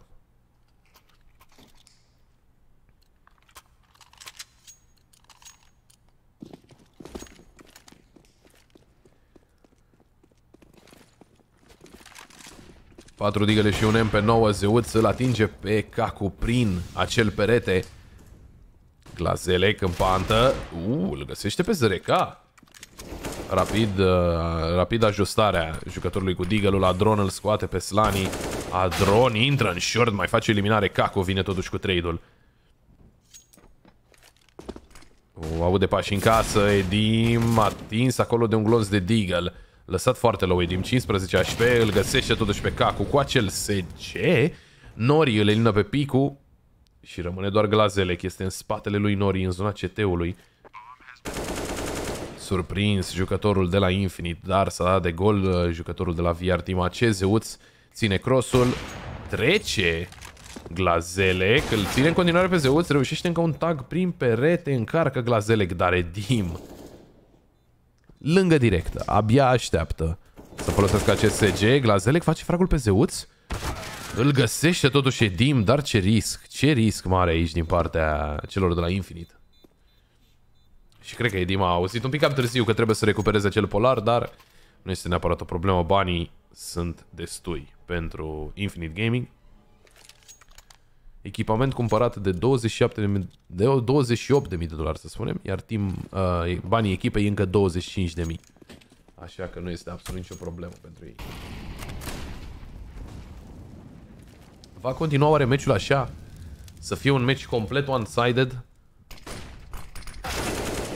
Patru digăle și un MP9 Zeuț îl atinge pe Kaku prin acel perete. Glazelec în pantă. Uh, îl găsește pe Zreca. Rapid, uh, rapid ajustarea jucătorului cu Deagle-ul. la dron îl scoate pe Slani. Adron intră în short, mai face eliminare. Kaku vine totuși cu trade-ul. Uh, aude pași în casă. Edim atins acolo de un glonț de Deagle. Lăsat foarte low Edim, 15 HP, îl găsește totuși pe Kaku cu acel SG. Nori îl elimină pe Picu și rămâne doar Glazelec, este în spatele lui Nori, în zona CT-ului. Surprins jucătorul de la Infinite, dar s-a dat de gol uh, jucătorul de la VR Team AC, Zeuț ține crossul, trece Glazelec, îl ține în continuare pe Zeuț, reușește încă un tag prin perete, încarcă Glazelec, dar Edim lângă directă. Abia așteaptă să folosească acest SG. Glazelec face fragul pe Zeuț. Îl găsește totuși Edim, dar ce risc. Ce risc mare aici din partea celor de la Infinite. Și cred că Edim a auzit un pic cam târziu că trebuie să recupereze acel polar, dar nu este neapărat o problemă. Banii sunt destui pentru Infinite Gaming. Echipament cumpărat de 27 de, de 28 de mii de dolari, să spunem, iar timp, uh, banii echipei încă 25 de mii. Așa că nu este absolut nicio problemă pentru ei. Va continua oare meciul așa? Să fie un match complet one-sided.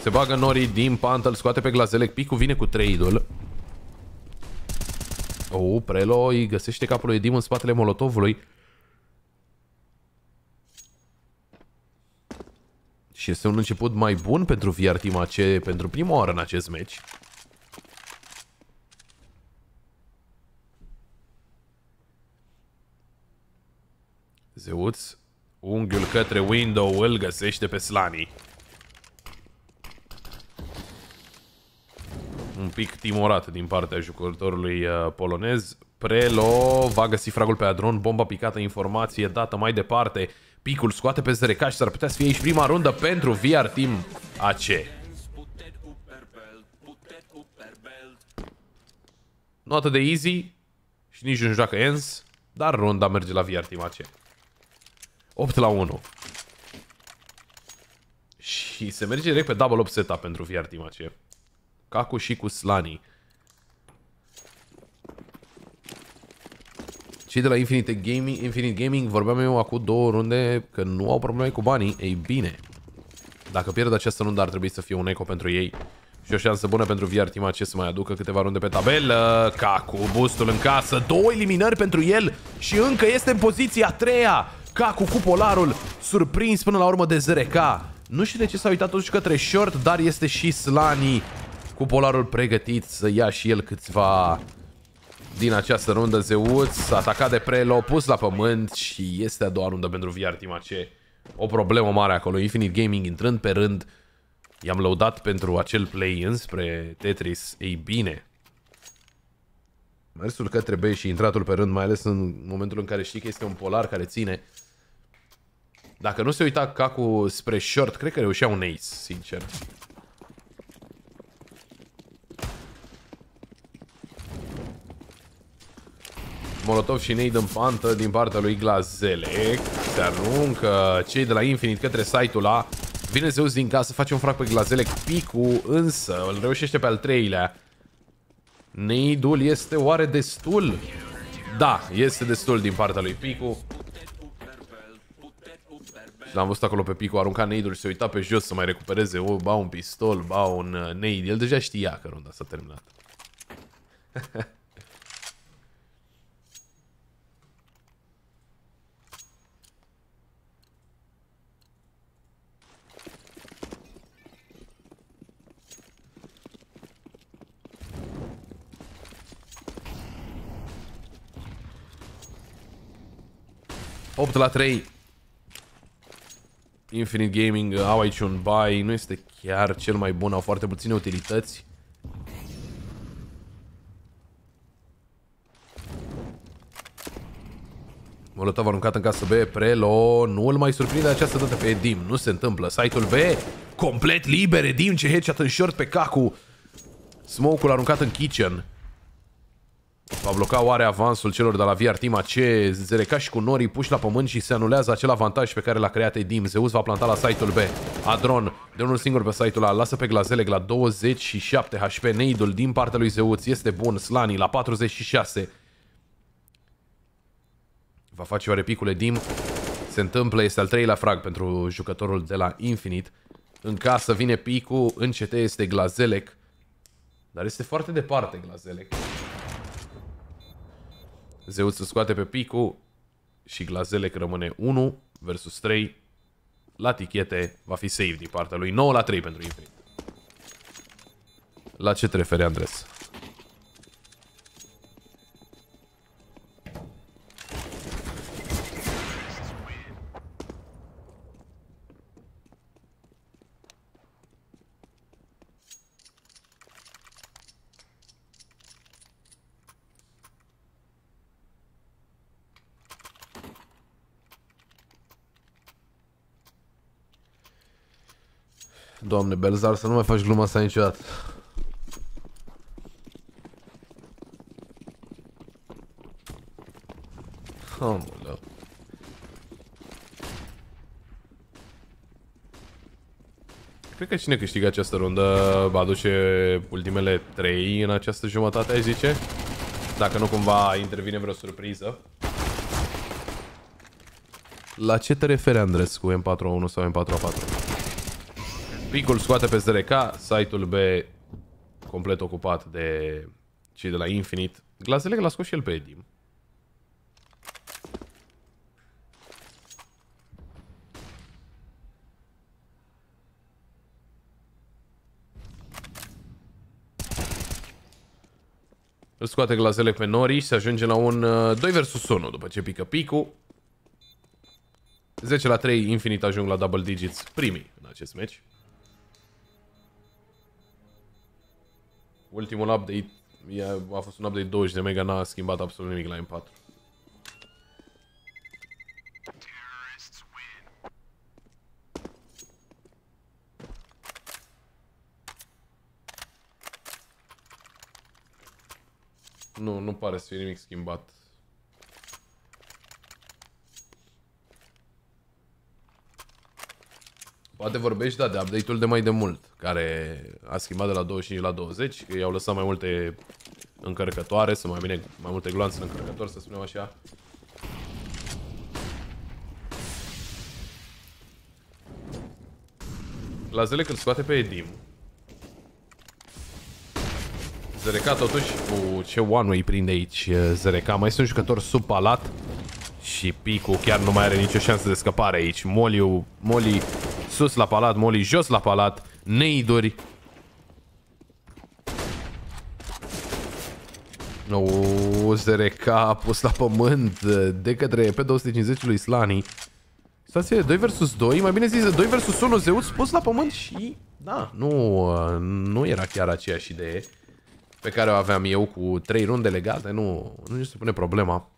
Se bagă Nori din Pantel, scoate pe Glazelec. Picu vine cu trade-ul. Oh, Prelo îi găsește capul lui Dim în spatele Molotovului. Și este un început mai bun pentru VR Team AC pentru prima oară în acest match. Zeuț, unghiul către window îl găsește pe Slani. Un pic timorat din partea jucătorului uh, polonez. Prelo va găsi fragul pe Adron, bomba picată, informație dată mai departe. Picul scoate pe ZRK și s-ar putea să fie aici prima rundă pentru VR Team AC. Nu atât de easy și nici nu joacă ENS, dar runda merge la VR Team AC. 8 la 1. Și se merge direct pe double up setup pentru VR Team AC. Cacu și cu Slani. Cei de la Infinite Gaming, Infinite Gaming vorbeam eu acum două runde că nu au probleme cu banii. Ei bine, dacă pierd această rundă ar trebui să fie un eco pentru ei și o șansă bună pentru VR Team ce să mai aducă câteva runde pe tabelă. Cacu, boostul în casă, două eliminări pentru el și încă este în poziția a treia. Cacu cu polarul, surprins până la urmă de ZRK. Nu știu de ce s-a uitat totuși către short, dar este și Slani cu polarul pregătit să ia și el câțiva din această rundă. Zeuț atacat de Prelo, pus la pământ și este a doua rundă pentru VR Team AC. O problemă mare acolo. Infinite Gaming intrând pe rând. I-am lăudat pentru acel play înspre Tetris. Ei bine. Mersul către B și intratul pe rând, mai ales în momentul în care știi că este un polar care ține. Dacă nu se uita Kaku spre short, cred că reușea un ace, sincer. Molotov și Nade în pantă din partea lui Glazelec. Se aruncă cei de la Infinite către site-ul A. Vine Zeus din casă, face un frag pe Glazelec. Picu însă îl reușește pe al treilea. Nade-ul este oare destul? Da, este destul din partea lui Picu. L-am văzut acolo pe Picu, arunca nade și se uita pe jos să mai recupereze o, ba un pistol, ba un uh, nade. El deja știa că runda s-a terminat. 8 la 3. Infinite Gaming au aici un buy, nu este chiar cel mai bun, au foarte puține utilități. Molotov aruncat în casă B, Prelo, nu îl mai surprinde această dată pe Edim, nu se întâmplă. Site-ul B, complet liber, Edim ce headshot în short pe Kaku. Smoke-ul aruncat în kitchen. Va bloca oare avansul celor de la VR Team AC, Zereca și cu Nori puși la pământ și se anulează acel avantaj pe care l-a creat Edim. Zeus va planta la site-ul B. Adron, de unul singur pe site-ul A, lasă pe Glazeleg la 27 HP. Neidul din partea lui Zeus este bun. Slani la 46. Va face oare picul Edim. Se întâmplă, este al treilea frag pentru jucătorul de la Infinite. În casă vine picul, în CT este Glazelec. Dar este foarte departe Glazelec. Zeus se scoate pe Picu și Glazelec rămâne 1 versus 3. La tichete va fi save din partea lui. 9 la 3 pentru Infinite. La ce te referi, Andres? Doamne, Belzar, să nu mai faci gluma asta niciodată. Aoleu. Cred că cine câștigă această rundă va aduce ultimele 3 în această jumătate, ai zice? Dacă nu cumva intervine vreo surpriză. La ce te referi, Andres, cu M4A1 sau M4A4? Picul scoate pe SDRK, site-ul B complet ocupat de cei de la Infinite. Glazeleg l-a scos și el pe Edim. Îl scoate Glazele pe Nori și se ajunge la un 2 uh, vs 1 după ce pică picul. 10 la 3, Infinite ajung la double digits primii în acest match. Ultimul update a fost un update 20 de mega, n-a schimbat absolut nimic la M4. Nu, nu pare să fie nimic schimbat. Poate vorbești, da, de update-ul de mai de mult, care a schimbat de la 25 la 20, că i-au lăsat mai multe încărcătoare, să mai bine mai multe gloanțe în încărcător, să spunem așa. La Zelec îl scoate pe Edim. Zereca totuși cu ce one-way prinde aici Zereca. Mai sunt jucători sub palat și Picu chiar nu mai are nicio șansă de scăpare aici. Moliu, Moli sus la palat, Moli jos la palat, neiduri. O, ZRK a pus la pământ de către pe 250 lui Slani. Stație 2 vs 2, mai bine zis 2 vs 1, Zeus pus la pământ și... Da, nu, nu era chiar aceeași idee pe care o aveam eu cu 3 runde legate, nu, nu se pune problema.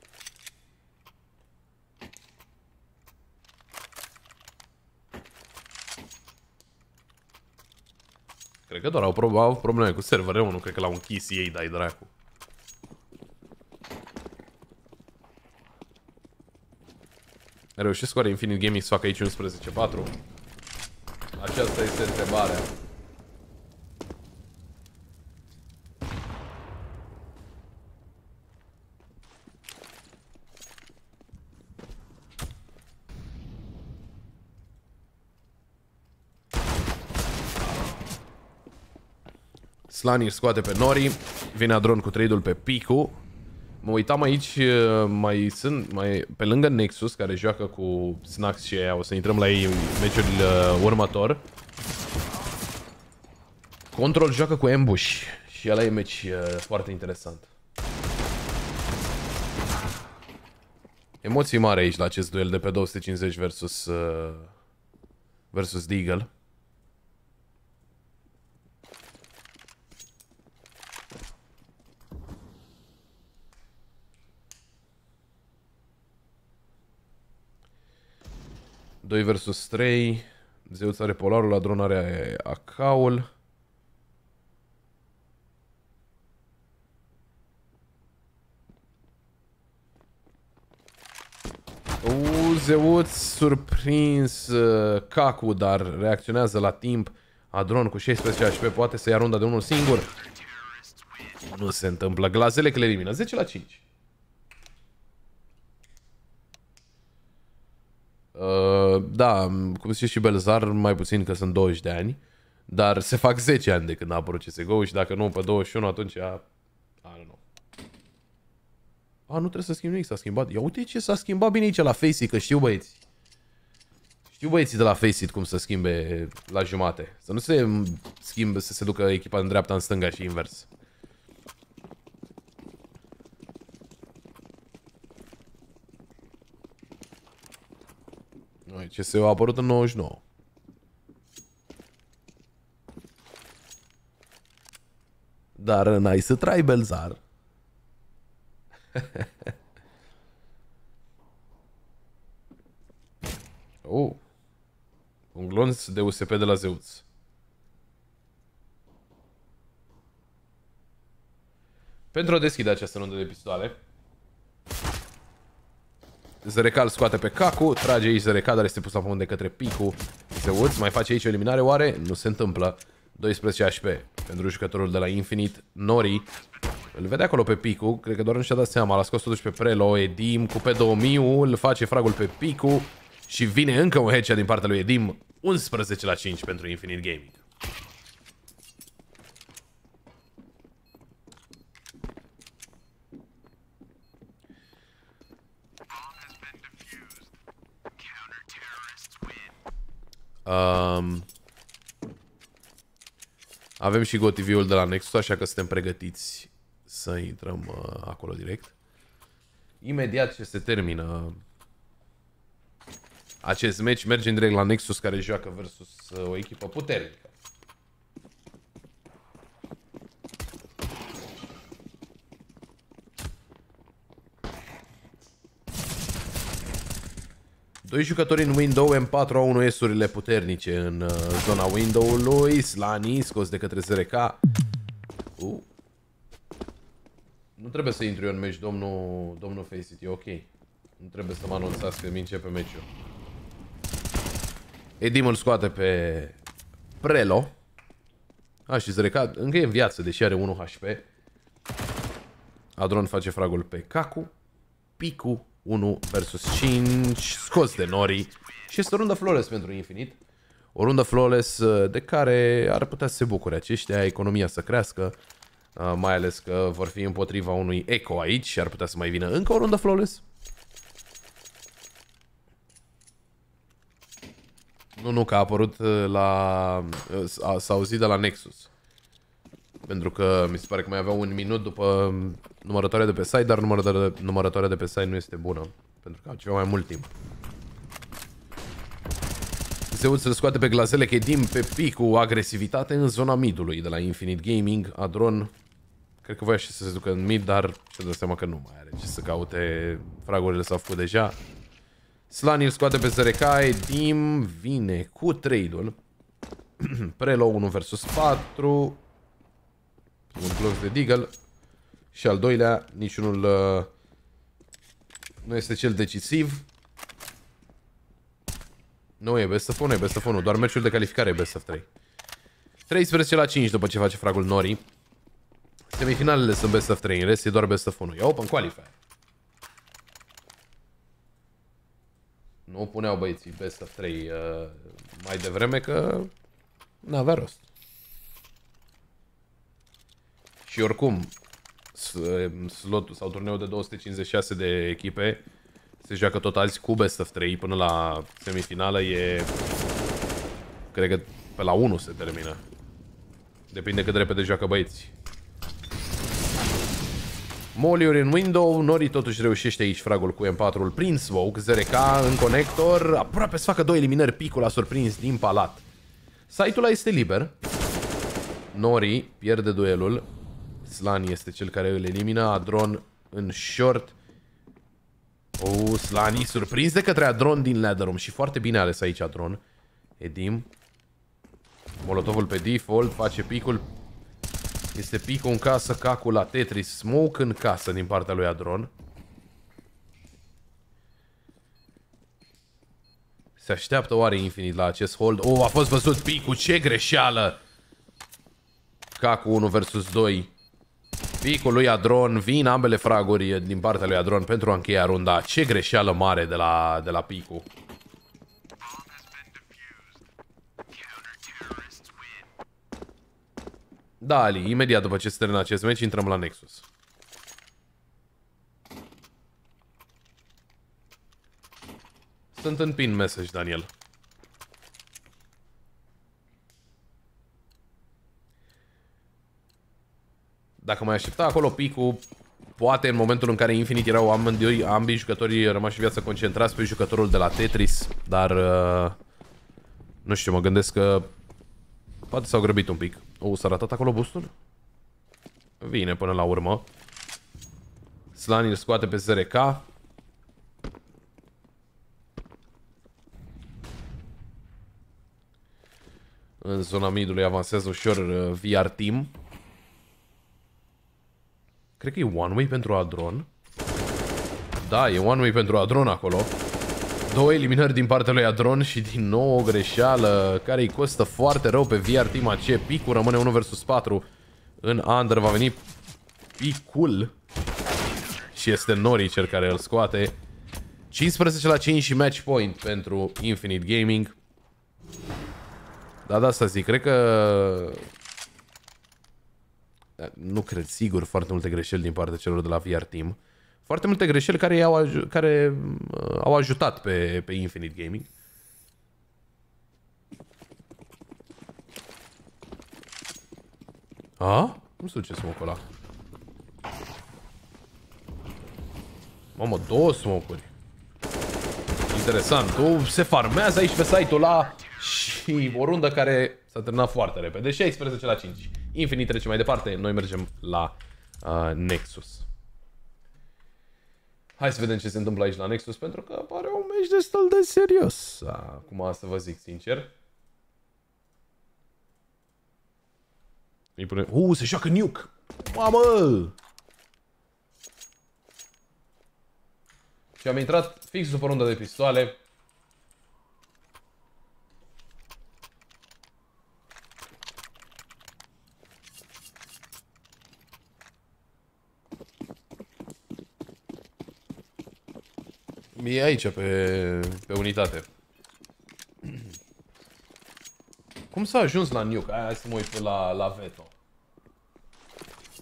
Cred că doar au, pro au probleme cu serverul, nu cred că l-au închis ei, dai dracu. Reușesc oare Infinite Gaming să facă aici 11-4? Aceasta este întrebarea. Slani scoate pe Nori. Vine Adron cu trade-ul pe Piku. Mă uitam aici, uh, mai sunt, mai, pe lângă Nexus, care joacă cu Snacks și aia, o să intrăm la ei în meciul uh, următor. Control joacă cu Ambush și ăla e meci uh, foarte interesant. Emoții mari aici la acest duel de pe 250 versus, uh, versus Deagle. 2 versus 3. Zeus are polarul, Adron are acaul. Uh, Zeus surprins uh, Kaku, dar reacționează la timp. Adron cu 16 HP poate să ia runda de unul singur. Nu se întâmplă. Glazele că le elimină. 10 la 5. Uh, da, cum zice și Belzar, mai puțin că sunt 20 de ani, dar se fac 10 ani de când a apărut CSGO și dacă nu pe 21, atunci a... I don't know. A, nu trebuie să schimb nimic, s-a schimbat. Ia uite ce s-a schimbat bine aici la Faceit, că știu băieți. Știu băieții de la Faceit cum să schimbe la jumate. Să nu se schimbe, să se ducă echipa în dreapta, în stânga și invers. CSU a apărut în 99. Dar n-ai să trai, Belzar. oh. Un glonț de USP de la Zeus. Pentru a deschide această rundă de pistoale, Zerecal scoate pe Kaku, trage aici Zerecal, dar este pus la pământ de către Picu. Zeuț mai face aici o eliminare, oare? Nu se întâmplă. 12 HP pentru jucătorul de la Infinite, Nori. Îl vede acolo pe Picu, cred că doar nu și-a dat seama, l-a scos totuși pe Prelo, Edim cu pe 2000 îl face fragul pe Picu. Și vine încă un headshot din partea lui Edim. 11 la 5 pentru Infinite Gaming. Um, avem și GoTV-ul de la Nexus, așa că suntem pregătiți să intrăm uh, acolo direct. Imediat ce se termină acest match, mergem direct la Nexus care joacă versus uh, o echipă puternică. 2 jucători în window, M4 au 1 S-urile puternice în uh, zona window-ului. Slani scos de către ZRK. Uh. Nu trebuie să intru eu în meci, domnul, domnul Faceit, e ok. Nu trebuie să mă anunțați că mi începe meciul. Edim îl scoate pe Prelo. A, și ZRK încă e în viață, deși are 1 HP. Adron face fragul pe Kaku. Piku 1 versus 5, scos de Nori. Și este o rundă flawless pentru Infinite. O rundă flawless uh, de care ar putea să se bucure aceștia, economia să crească, uh, mai ales că vor fi împotriva unui eco aici și ar putea să mai vină încă o rundă flawless. Nu, nu, că a apărut uh, la... s-a auzit de la Nexus. Pentru că mi se pare că mai avea un minut după numărătoarea de pe site, dar numărătoarea, numărătoarea de pe site nu este bună. Pentru că au ceva mai mult timp. Zeus îl scoate pe glazele Kedim pe pic cu agresivitate în zona midului de la Infinite Gaming. Adron, cred că voia și să se ducă în mid, dar și dă seama că nu mai are ce să caute. Fragurile s-au făcut deja. Slani îl scoate pe Zerekai. Dim vine cu trade-ul. Prelo 1 vs 4 un bloc de Deagle. Și al doilea, niciunul uh, nu este cel decisiv. Nu e best of 1, e best of 1. Doar meciul de calificare e best of 3. 13 la 5 după ce face fragul Nori. Semifinalele sunt best of 3, în rest e doar best of 1. E open qualifier. Nu puneau băieții best of 3 uh, mai devreme că n-avea rost. Și oricum, slotul sau turneul de 256 de echipe se joacă tot azi cu best of 3 până la semifinală e... Cred că pe la 1 se termină. Depinde cât de repede joacă băieți. Moliuri în window, Nori totuși reușește aici fragul cu M4-ul prin smoke, ZRK în conector, aproape să facă două eliminări, picul a surprins din palat. Site-ul este liber. Nori pierde duelul, Slani este cel care îl elimină. Adron în short. Oh, Slani surprins de către Adron din ladder și foarte bine ales aici Adron. Edim. Molotovul pe default face picul. Este picul în casă, cacul la Tetris. Smoke în casă din partea lui Adron. Se așteaptă oare infinit la acest hold? Oh, a fost văzut picul, ce greșeală! Cacu 1 versus 2. Picul lui Adron, vin ambele fraguri din partea lui Adron pentru a încheia runda. Ce greșeală mare de la, de la Picu. Da, Ali, imediat după ce se termină acest meci, intrăm la Nexus. Sunt în pin message, Daniel. Dacă mai aștepta acolo picul, poate în momentul în care Infinite erau amândoi, ambii jucătorii rămași viață concentrați pe jucătorul de la Tetris, dar uh, nu știu, mă gândesc că poate s-au grăbit un pic. O, s-a ratat acolo boostul? Vine până la urmă. Slani îl scoate pe ZRK. În zona midului avansează ușor uh, VR Team. Cred că e one way pentru Adron. Da, e one way pentru Adron acolo. Două eliminări din partea lui Adron și din nou o greșeală care îi costă foarte rău pe VR Team AC. Picul rămâne 1 vs 4. În under va veni Picul. Și este Nori cel care îl scoate. 15 la 5 și match point pentru Infinite Gaming. Da, da, asta zic. Cred că... Nu cred, sigur, foarte multe greșeli din partea celor de la VR Team. Foarte multe greșeli care, i-au aj- care uh, au ajutat pe, pe Infinite Gaming. A? Cum se duce smoke ăla? Mamă, două smoke-uri. Interesant. Tu se farmează aici pe site-ul ăla și o rundă care s-a terminat foarte repede. 16 la 5. Infinit trece mai departe. Noi mergem la uh, Nexus. Hai să vedem ce se întâmplă aici la Nexus, pentru că pare un meci destul de serios. Acum să vă zic sincer. Îi pune... Uh, se joacă Nuke! Mamă! Și am intrat fix după runda de pistoale. E aici, pe, pe unitate. Cum s-a ajuns la Nuke? Hai să mă uit la, la Veto.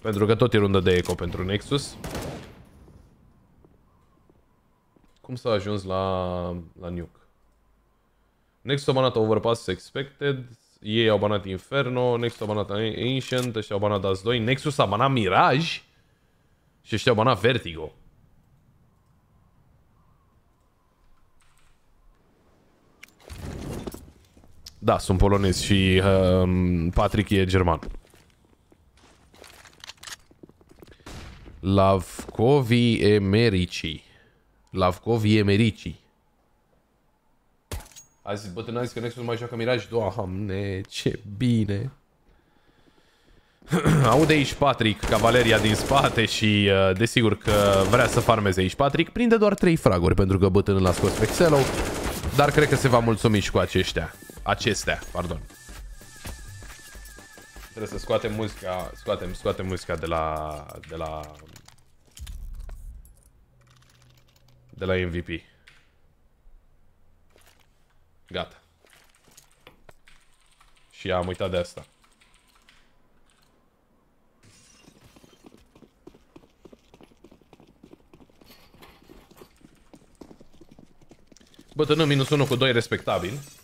Pentru că tot e rundă de eco pentru Nexus. Cum s-a ajuns la, la Nuke? Nexus a banat Overpass Expected, ei au banat Inferno, Nexus a banat Ancient, ăștia au banat Dust 2, Nexus a banat Mirage și ăștia au banat Vertigo. Da, sunt polonez și um, Patrick e german. Lavkovi Emerici. Lavkovi Emerici. Azi bătrâna zis că Nexus nu mai joacă Mirage. Doamne, ce bine. Aude aici Patrick, cavaleria din spate și uh, desigur că vrea să farmeze aici Patrick. Prinde doar 3 fraguri pentru că bătrânul l-a scos pe Xelo. Dar cred că se va mulțumi și cu aceștia. Acestea, pardon. Trebuie să scoatem muzica, scoatem, scoatem muzica de la, de la, de la MVP. Gata. Și am uitat de asta. Bătână minus 1 cu 2 respectabil.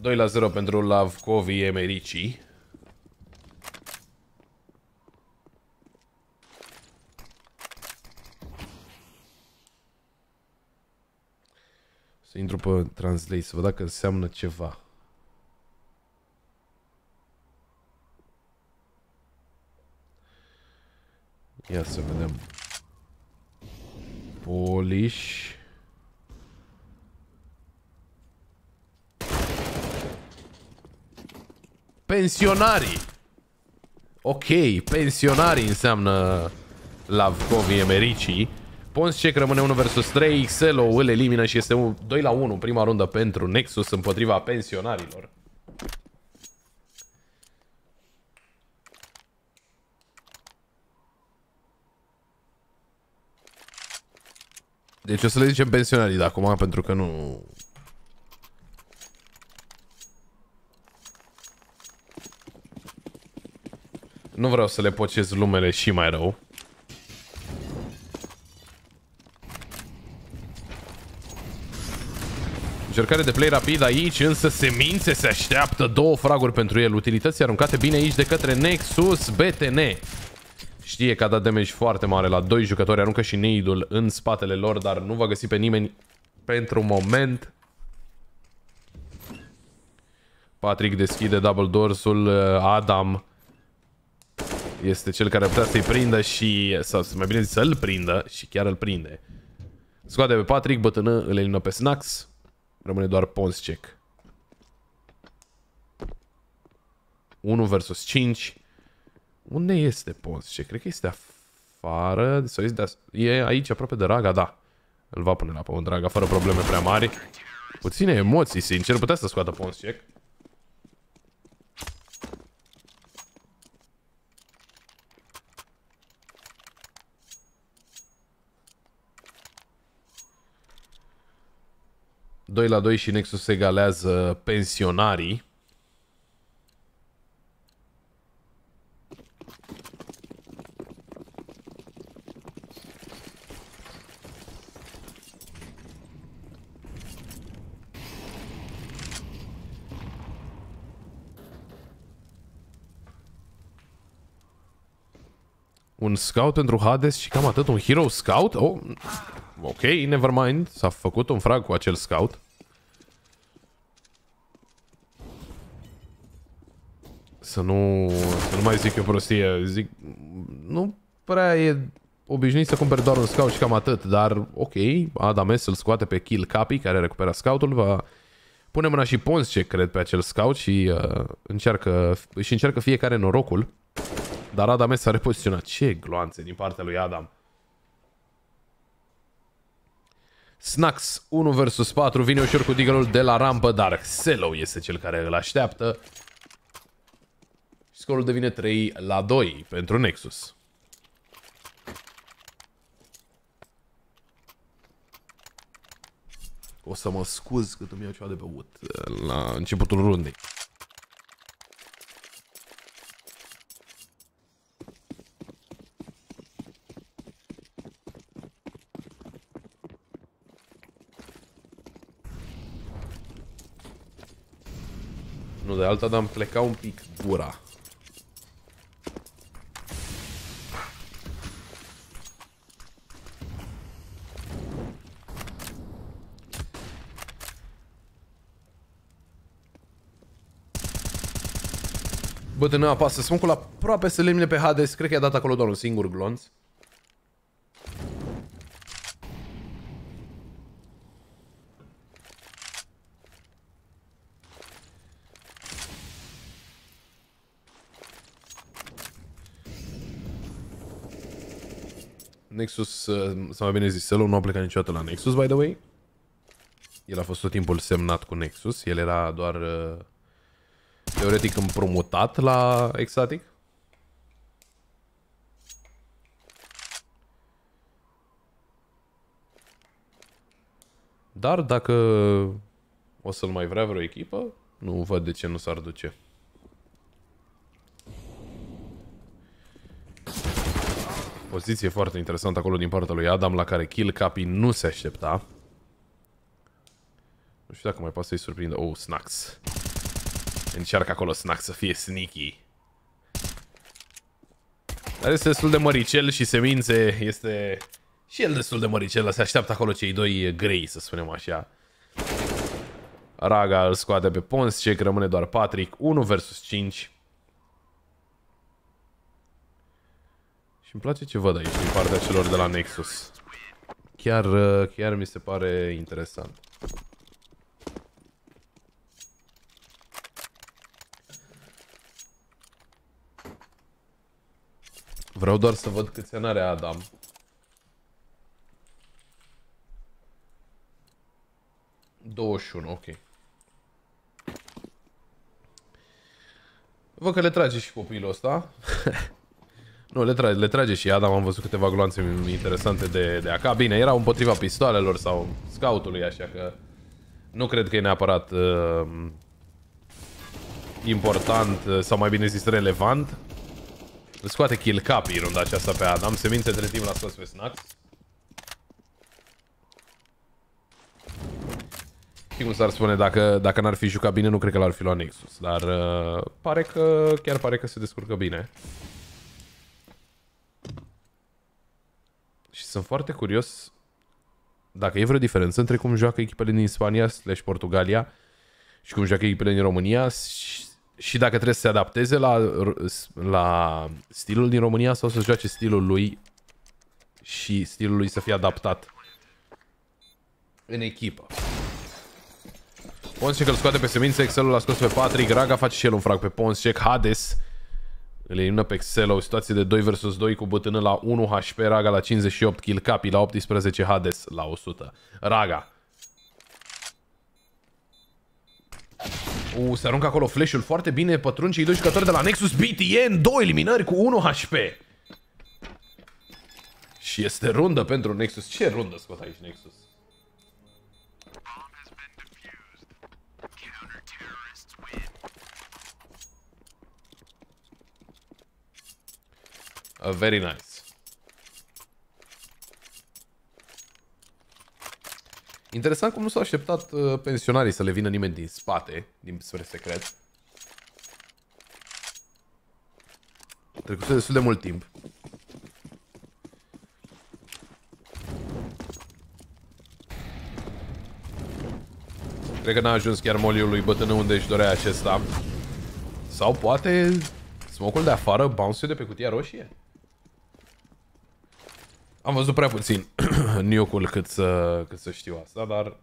Doi la 0 pentru Lavkovi Emerici. Să intru pe Translate să văd dacă înseamnă ceva. Ia să vedem. Polish. Pensionarii. Ok, pensionarii înseamnă Lavkovi Emerici. Ponschek rămâne 1 vs 3, Xelo îl elimină și este 2 la 1 prima rundă pentru Nexus împotriva pensionarilor. Deci o să le zicem pensionarii de acum, pentru că nu... Nu vreau să le pocez lumele și mai rău. Încercare de play rapid aici, însă Semințe se așteaptă două fraguri pentru el. Utilități aruncate bine aici de către Nexus BTN. Știe că a dat damage foarte mare la doi jucători, aruncă și neidul în spatele lor, dar nu va găsi pe nimeni pentru moment. Patrick deschide double doorsul, Adam este cel care putea să-i prindă și, sau mai bine zis, să-l prindă și chiar îl prinde. Scoate pe Patrick, bătână, îl elimină pe Snax. Rămâne doar Pons check. 1 versus 5. Unde este Pons check? Cred că este afară. Sau este e aici aproape de Raga, da. Îl va pune la pe un Raga fără probleme prea mari. Puține emoții, sincer. Putea să scoată Pons 2 la 2 și Nexus egalează pensionarii. Un scout pentru Hades și cam atât. Un hero scout? Oh, ok, never mind. S-a făcut un frag cu acel scout. Să nu, să nu mai zic eu prostie. Zic, nu prea e obișnuit să cumperi doar un scout și cam atât, dar ok, Adames îl scoate pe Kill Capi, care recupera scoutul, va pune mâna și Pons ce cred pe acel scout și uh, încearcă, și încearcă fiecare norocul. Dar Adam s-a repoziționat. Ce gloanțe din partea lui Adam. Snax 1 vs 4 vine ușor cu deagle de la rampă, dar Xelo este cel care îl așteaptă. Și scorul devine 3 la 2 pentru Nexus. O să mă scuz cât îmi iau ceva de băut la începutul rundei. Nu de alta, dar am plecat un pic gura. Bătână apasă smocul aproape să lemne pe Hades. Cred că i-a dat acolo doar un singur glonț. Nexus, uh, sau mai bine zis, Selo nu a plecat niciodată la Nexus, by the way. El a fost tot timpul semnat cu Nexus. El era doar uh, teoretic împrumutat la Exatic. Dar dacă o să-l mai vrea vreo echipă, nu văd de ce nu s-ar duce. Poziție foarte interesantă acolo din partea lui Adam, la care Kill Capi nu se aștepta. Nu știu dacă mai poate să-i surprindă. Oh, Snax. Încearcă acolo Snax să fie sneaky. Dar este destul de măricel și semințe este și el destul de măricel. Se așteaptă acolo cei doi grei, să spunem așa. Raga îl scoate pe Pons, ce rămâne doar Patrick. 1 versus 5. Îmi place ce văd aici din partea celor de la Nexus. Chiar, uh, chiar mi se pare interesant. Vreau doar să văd câți ani are Adam. Douăzeci ok. Văd că le trage și copilul ăsta. Nu, le trage, le trage și Adam, am văzut câteva gloanțe interesante de, de AK. Bine, erau împotriva pistoalelor sau scoutului, așa că nu cred că e neapărat uh, important uh, sau mai bine zis relevant. Îl scoate kill capi runda aceasta pe Adam. Semințe între timp la scos pe Snax. Și cum s-ar spune, dacă, dacă n-ar fi jucat bine, nu cred că l-ar fi luat Nexus. Dar uh, pare că, chiar pare că se descurcă bine. Și sunt foarte curios dacă e vreo diferență între cum joacă echipele din Spania slash Portugalia și cum joacă echipele din România și, și dacă trebuie să se adapteze la, la stilul din România sau să joace stilul lui și stilul lui să fie adaptat în echipă. Ponscek îl scoate pe semințe, Excelul l-a scos pe Patrick, Raga face și el un frag pe Ponscek, Hades îl elimină pe Xelo, o situație de 2 vs 2 cu bătână la 1 HP, Raga la 58, Kill Capi la 18, Hades la 100. Raga. U, se aruncă acolo flash-ul foarte bine, pătrun cei doi jucători de la Nexus BTN, două eliminări cu 1 HP. Și este rundă pentru Nexus. Ce rundă scot aici Nexus? Uh, very nice. Interesant cum nu s-au așteptat uh, pensionarii să le vină nimeni din spate, din spre secret. Trecuse destul de mult timp. Cred că n-a ajuns chiar moliul lui bătână unde își dorea acesta. Sau poate smocul de afară bounce de pe cutia roșie? Am văzut prea puțin Niocul cât să, cât să știu asta, dar...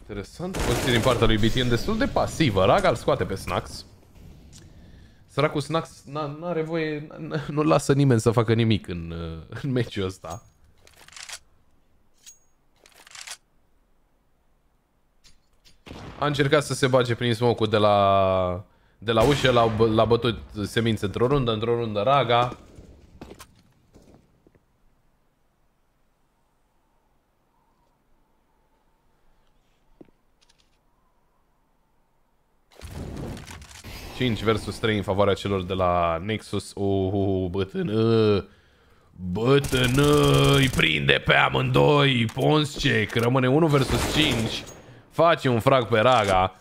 Interesant, poziție din partea lui BTN destul de pasivă. Raga îl scoate pe Snax. Săracul Snax n-are voie, nu lasă nimeni să facă nimic în, în meciul ăsta. A încercat să se bage prin smoke de la de la ușă l-a bătut semințe într-o rundă, într-o rundă Raga. Cinci versus 3 în favoarea celor de la Nexus. Uh, bătână. Bătână, îi prinde pe amândoi. Ponschek rămâne 1 versus 5. Face un frag pe Raga.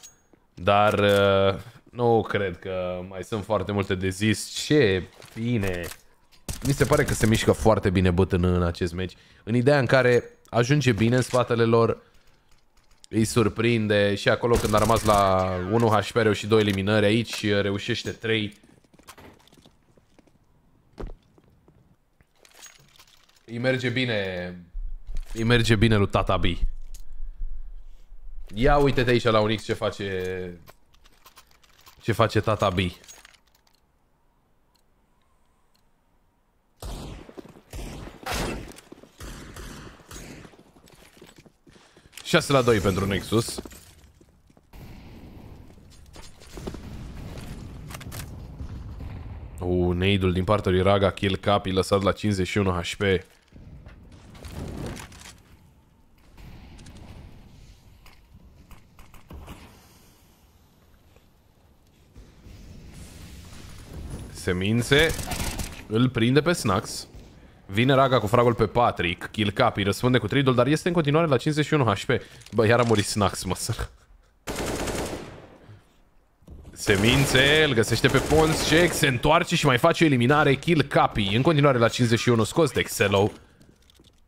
Dar uh, nu cred că mai sunt foarte multe de zis. Ce bine! Mi se pare că se mișcă foarte bine bătână în acest meci. În ideea în care ajunge bine în spatele lor, îi surprinde și acolo când a rămas la 1 HP reușit 2 eliminări, aici reușește 3. Îi merge bine, îi merge bine lui Tata B. Ia uite-te aici la un X ce face ce face tata B. Șase la 2 pentru Nexus. Uh, neidul din partea lui Raga, kill capi lăsat la 51 HP. Semințe. Îl prinde pe Snax. Vine Raga cu fragul pe Patrick. Kill Capi răspunde cu tridul, dar este în continuare la 51 HP. Bă, iar a murit Snax, mă. Semințe, îl găsește pe Pons, check, se întoarce și mai face eliminare. Kill Capi, în continuare la 51, scos de Xelo.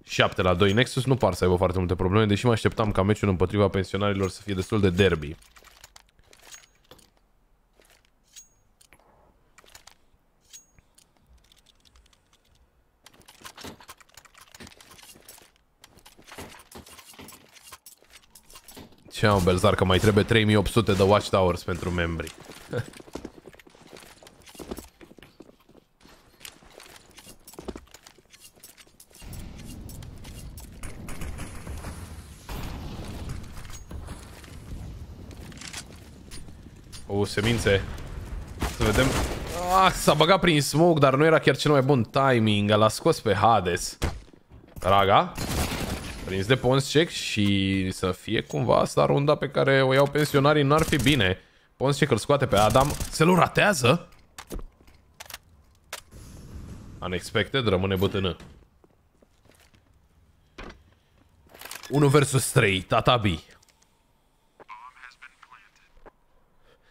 7 la 2. Nexus nu par să aibă foarte multe probleme, deși mă așteptam ca meciul împotriva pensionarilor să fie destul de derby. Ce am Belzar, că mai trebuie 3800 de watchtowers pentru membri. o, semințe. Să vedem. Ah, s-a băgat prin smoke, dar nu era chiar cel mai bun timing. L-a scos pe Hades. Raga. Prins de Pons check și să fie cumva asta runda pe care o iau pensionarii n-ar fi bine. Pons check îl scoate pe Adam. Se l ratează? Unexpected, rămâne bătână. 1 versus 3, Tata B.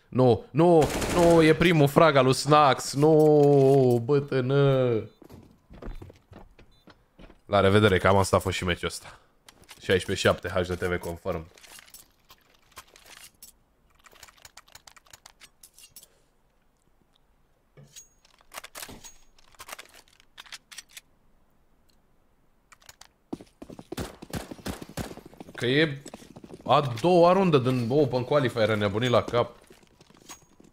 Nu, nu, nu, e primul frag al lui Snax. Nu, bătână. La revedere, cam asta a fost și meciul ăsta. 16-7 HDTV confirm. Că e a doua rundă din Open Qualifier, a nebunit la cap.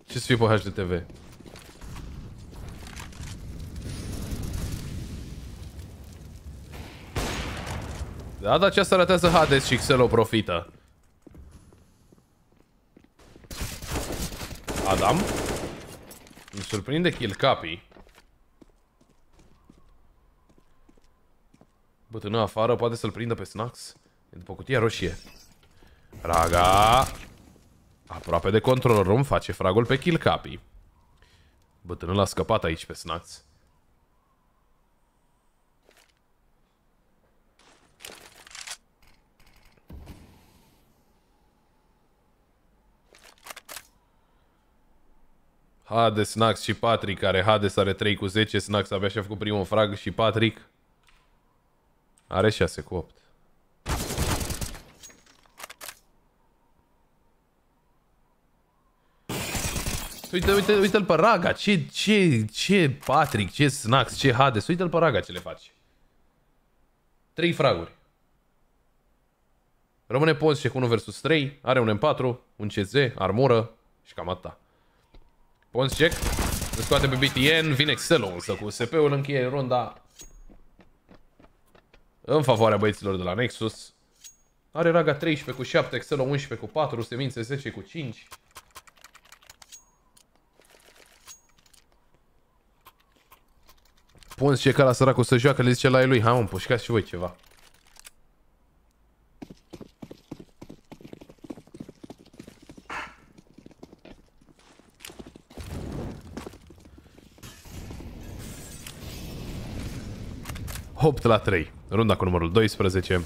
Ce să fie pe HDTV? De data aceasta ratează Hades și Xelo profită. Adam. Îmi surprinde kill capi. Bătână afară, poate să-l prindă pe Snax. E după cutia roșie. Raga. Aproape de control room, face fragul pe kill capi. Bătânul a scăpat aici pe Snax. Hades, Snax și Patrick, care Hades are 3 cu 10, Snax abia și-a făcut primul frag și Patrick are 6 cu 8. Uite, uite, uite-l pe Raga, ce, ce, ce Patrick, ce Snax, ce Hades, uite-l pe Raga ce le faci. Trei fraguri. Rămâne Ponce cu 1 vs 3, are un M4, un CZ, armură și cam atâta. Pons check. Se scoate pe BTN. Vine Xelo însă cu SP-ul încheie ronda în favoarea băieților de la Nexus. Are Raga 13 cu 7, Xelo 11 cu 4, Semințe 10 cu 5. Pons ce ca la săracul să joacă, le zice la lui, hai mă, împușcați și voi ceva. 8 la 3. Runda cu numărul 12.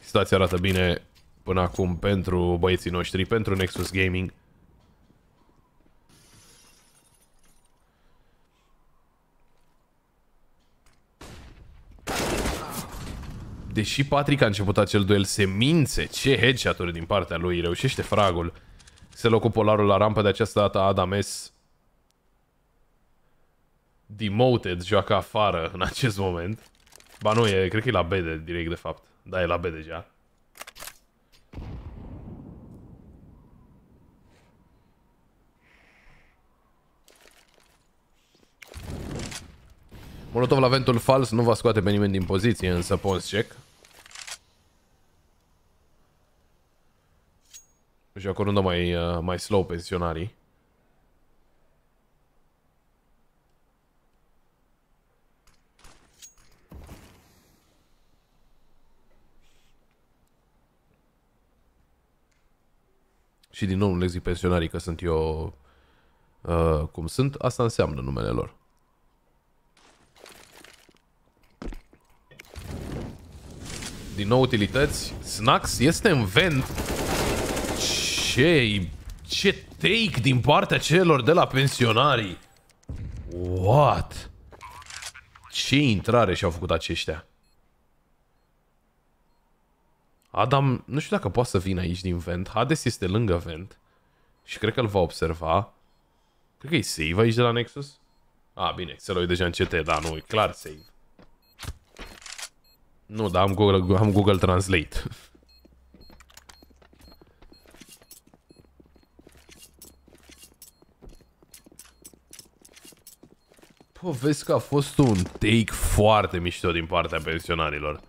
Situația arată bine până acum pentru băieții noștri, pentru Nexus Gaming. Deși Patrick a început acel duel semințe, ce headshot-uri din partea lui, reușește fragul. Se locul polarul la rampă de această dată Adames demoted joacă afară în acest moment. Ba nu, e, cred că e la B de, direct de fapt. Da, e la B deja. Molotov la ventul fals nu va scoate pe nimeni din poziție, însă poți check. Joacă o rundă mai, uh, mai slow pensionarii. Și din nou nu le zic pensionarii că sunt eu uh, cum sunt, asta înseamnă numele lor. Din nou utilități. Snax este în vent. Ce, ce take din partea celor de la pensionarii. What? Ce intrare și-au făcut aceștia? Adam, nu știu dacă poate să vină aici din vent. Hades este lângă vent. Și cred că îl va observa. Cred că e save aici de la Nexus. Ah, bine, se l deja în CT, da, nu, e clar save. Nu, dar am Google, am Google Translate. Pă, vezi că a fost un take foarte mișto din partea pensionarilor.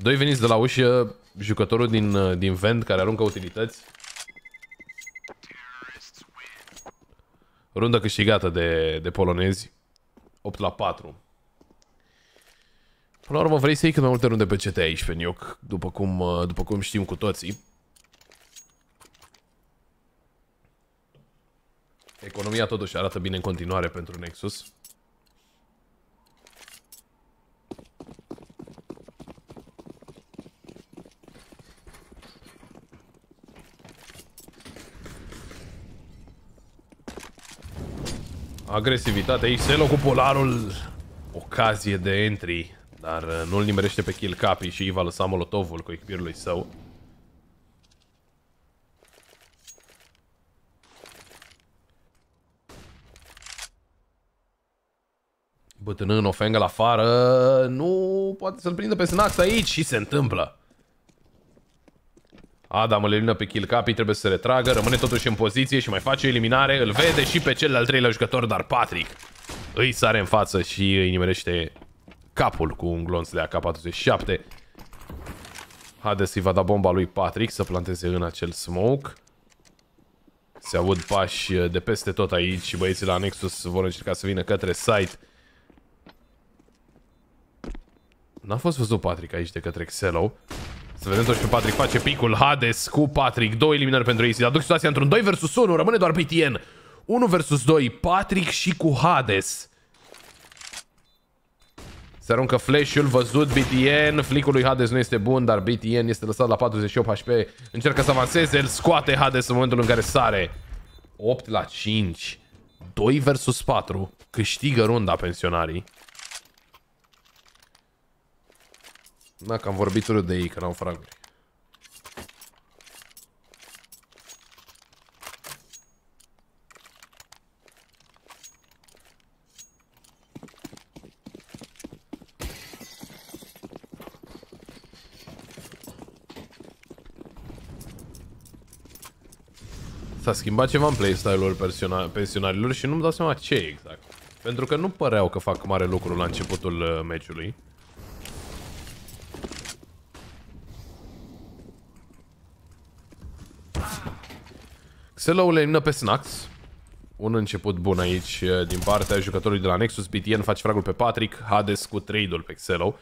Doi veniți de la ușă, jucătorul din, din vent care aruncă utilități. Rundă câștigată de, de polonezi. 8 la 4. Până la urmă vrei să iei cât mai multe runde pe CT aici pe Nioc, după cum, după cum știm cu toții. Economia totuși arată bine în continuare pentru Nexus. Agresivitate aici, Selo cu polarul. Ocazie de entry. Dar uh, nu-l nimerește pe kill capi și va lăsa molotovul cu echipirului său. Bătânând ofengă la afară, nu poate să-l prindă pe Snax aici și se întâmplă. Adam îl elimină pe kill capi, trebuie să se retragă, rămâne totuși în poziție și mai face o eliminare, îl vede și pe cel de-al treilea jucător, dar Patrick îi sare în față și îi nimerește capul cu un glonț de AK-47. Hades îi va da bomba lui Patrick să planteze în acel smoke. Se aud pași de peste tot aici și băieții la Nexus vor încerca să vină către site. N-a fost văzut Patrick aici de către Xelo. Să vedem totuși pe Patrick face picul Hades cu Patrick. Două eliminări pentru ei. Se aduc situația într-un 2 vs 1. Rămâne doar BTN. 1 vs 2. Patrick și cu Hades. Se aruncă flash-ul, văzut BTN, flicul lui Hades nu este bun, dar BTN este lăsat la 48 HP, încearcă să avanseze, îl scoate Hades în momentul în care sare. 8 la 5, 2 versus 4, câștigă runda pensionarii. Da, că am vorbit urât de ei, că n-au fraguri. S-a schimbat ceva în playstyle-ul pensionarilor și nu-mi dau seama ce exact. Pentru că nu păreau că fac mare lucru la începutul uh, meciului. Xelo le elimină pe Snax. Un început bun aici uh, din partea jucătorului de la Nexus. BTN face fragul pe Patrick. Hades cu trade-ul pe Xelo.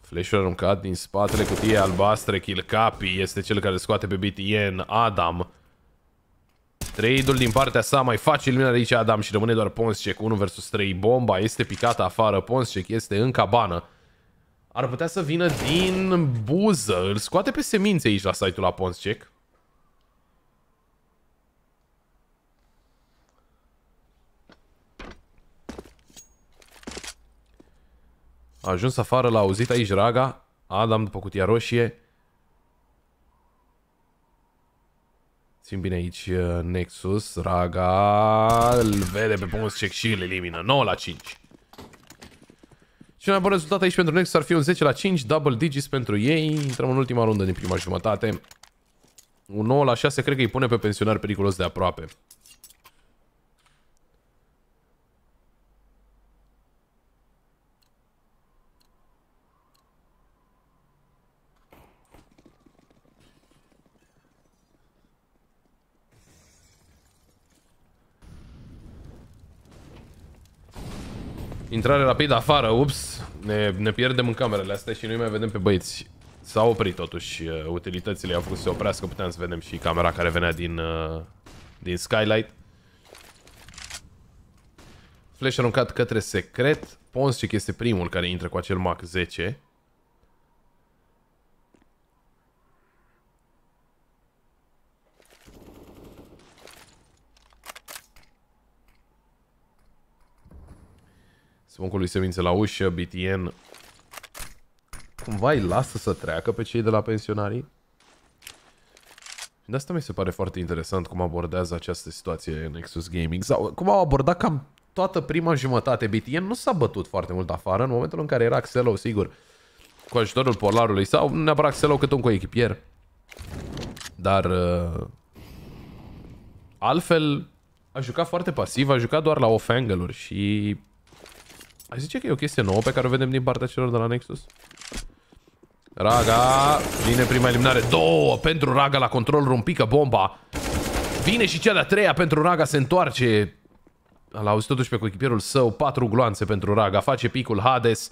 Flash-ul aruncat din spatele cutie albastre. Killcapi este cel care scoate pe BTN. Adam. Trade-ul din partea sa mai face eliminarea aici Adam și rămâne doar Ponscek 1 vs 3. Bomba este picată afară. Ponscek este în cabană. Ar putea să vină din buză. Îl scoate pe semințe aici la site-ul la Ponscek. A ajuns afară, l-a auzit aici Raga. Adam după cutia roșie. Țin bine aici uh, Nexus. Raga îl vede pe Pons check și îl elimină. 9 la 5. Cel mai bun rezultat aici pentru Nexus ar fi un 10 la 5, double digits pentru ei. Intrăm în ultima rundă din prima jumătate. Un 9 la 6 cred că îi pune pe pensionar periculos de aproape. Intrare rapidă afară, ups. Ne, ne pierdem în camerele astea și nu mai vedem pe băieți. S-a oprit totuși, uh, utilitățile au făcut să se oprească, puteam să vedem și camera care venea din, uh, din skylight. Flash aruncat către secret. Ponscic este primul care intră cu acel Mac 10. Smoncul lui Semințe la ușă, BTN cumva îi lasă să treacă pe cei de la pensionarii. De asta mi se pare foarte interesant cum abordează această situație Nexus Gaming. Sau cum au abordat cam toată prima jumătate. BTN nu s-a bătut foarte mult afară în momentul în care era Xelo, sigur, cu ajutorul Polarului sau neapărat Xelo cât un coechipier. Dar uh, altfel a jucat foarte pasiv, a jucat doar la off angle-uri și Aș zice că e o chestie nouă pe care o vedem din partea celor de la Nexus. Raga, vine prima eliminare. Două pentru Raga la control, rumpică bomba. Vine și cea de-a treia pentru Raga, se întoarce. L-a auzit totuși pe coechipierul său. Patru gloanțe pentru Raga, face picul Hades.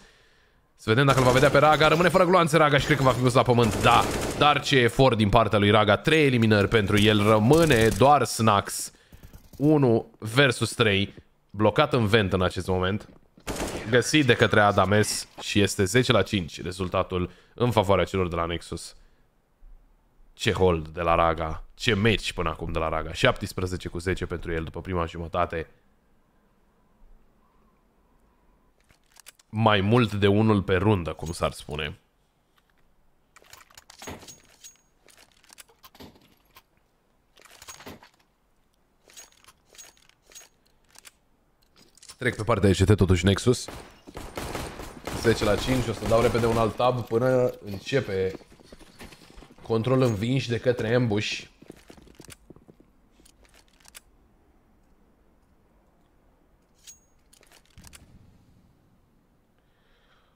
Să vedem dacă îl va vedea pe Raga. Rămâne fără gloanțe Raga și cred că va fi pus la pământ. Da, dar ce efort din partea lui Raga. Trei eliminări pentru el. Rămâne doar Snax. 1 versus 3. Blocat în vent în acest moment găsit de către Adames și este 10 la 5 rezultatul în favoarea celor de la Nexus. Ce hold de la Raga, ce meci până acum de la Raga, 17 cu 10 pentru el după prima jumătate. Mai mult de unul pe rundă, cum s-ar spune. Trec pe partea de CT totuși Nexus. 10 la 5, o să dau repede un alt tab până începe control învinși de către ambush.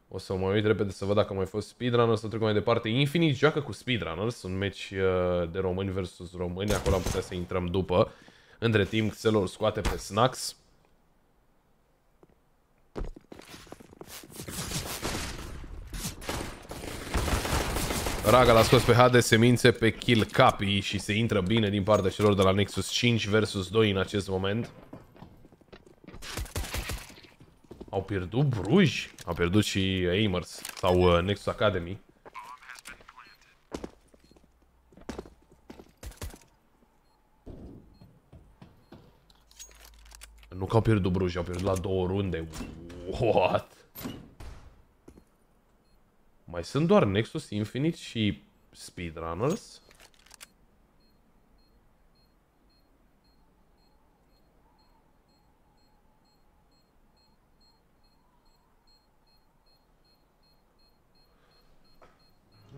O să mă uit repede să văd dacă mai fost speedrunner, să trec mai departe. Infinite joacă cu speedrunners, un meci uh, de români versus români, acolo am putea să intrăm după. Între timp, Xelor scoate pe Snacks. Raga l-a scos pe Hades, semințe pe kill Capi și se intră bine din partea celor de la Nexus 5 versus 2 în acest moment. Au pierdut Bruj, au pierdut și Amers sau uh, Nexus Academy. Nu că au pierdut Bruj, au pierdut la două runde. What? Mai sunt doar Nexus Infinite și Speedrunners?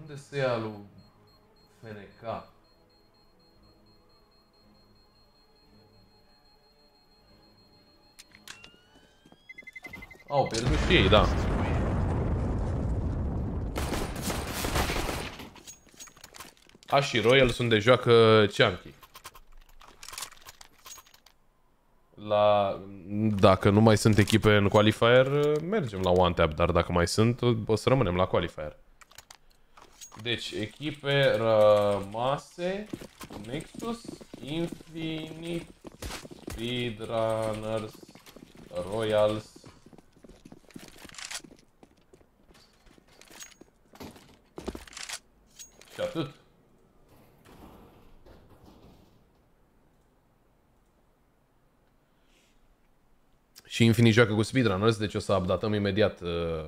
Unde se ia lui FNK? Au pierdut și ei, da. A și Royal sunt de joacă Chunky. La... Dacă nu mai sunt echipe în qualifier, mergem la one tap, dar dacă mai sunt, o să rămânem la qualifier. Deci, echipe rămase, Nexus, Infinite, Speedrunners, Royals, și atât. Și Infinite joacă cu speedrunners, deci o să updatăm imediat uh,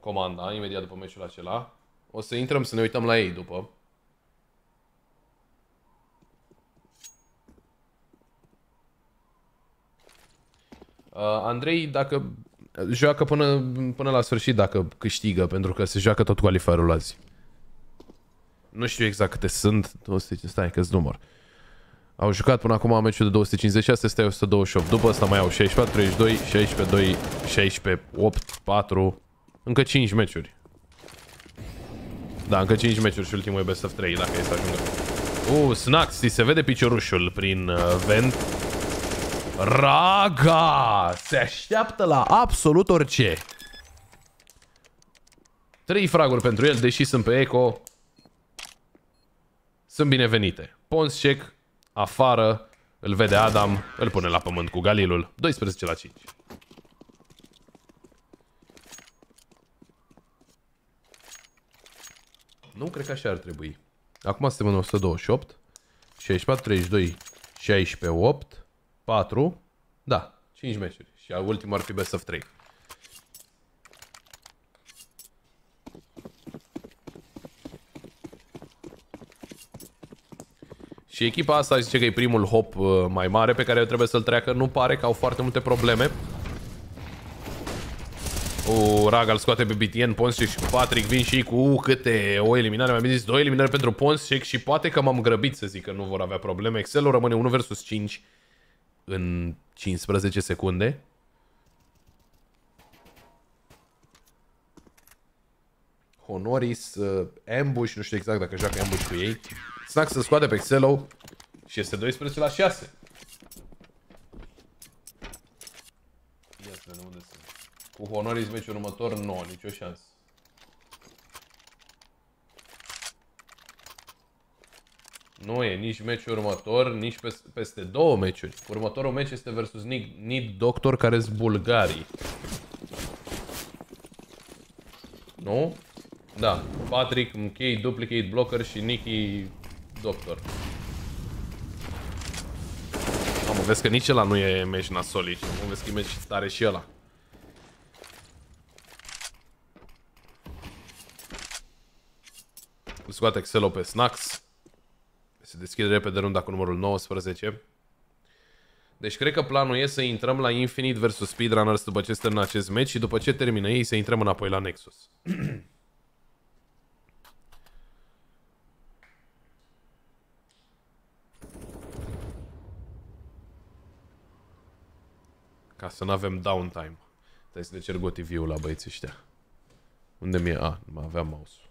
comanda, imediat după meciul acela. O să intrăm să ne uităm la ei după. Uh, Andrei, dacă joacă până, până la sfârșit dacă câștigă, pentru că se joacă tot qualifierul azi. Nu știu exact câte sunt, 200, stai că-ți număr. Au jucat până acum meciul de 256, este 128. După asta mai au 64, 32, 16, 2, 16, 8, 4. Încă 5 meciuri. Da, încă 5 meciuri și ultimul e best of 3, dacă e să ajungă. Uh, Snax, se vede piciorușul prin uh, vent. Raga! Se așteaptă la absolut orice. 3 fraguri pentru el, deși sunt pe eco. Sunt binevenite. Pons check, afară, îl vede Adam, îl pune la pământ cu Galilul. 12 la 5. Nu, cred că așa ar trebui. Acum suntem în 128. 64, 32, 16, 8, 4. Da, 5 meciuri. Și ultimul ar fi best of 3. Și echipa asta zice că e primul hop uh, mai mare pe care trebuie să-l treacă. Nu pare că au foarte multe probleme. O, Ragal scoate pe BTN, Ponsec și Patrick vin și cu uh, câte o eliminare, mai bine zis, două eliminări pentru Ponsec și poate că m-am grăbit să zic că nu vor avea probleme. Excel rămâne 1 versus 5 în 15 secunde. Honoris, uh, Ambush, nu știu exact dacă joacă Ambush cu ei. Snack să scoate pe Xelo și este 12 la 6. Ia să vedem unde sunt. Cu Honoris meciul următor, nu, nicio șansă. Nu e nici meciul următor, nici peste două meciuri. Următorul meci este versus Nick, Nick Doctor, care sunt bulgarii. Nu? Da. Patrick, Mkei, Duplicate, Blocker și Nicky doctor. Am vezi că nici ăla nu e meci nasolici. Am vezi că e meci tare și ăla. Îl scoate Excelo pe Snax. Se deschide repede runda cu numărul 19. Deci cred că planul e să intrăm la Infinite vs Speedrunners după ce în acest meci și după ce termină ei să intrăm înapoi la Nexus. Ca să nu avem downtime. Trebuie să le cer Go TV-ul la băieții ăștia. Unde mi-e? A, nu mai aveam mouse-ul.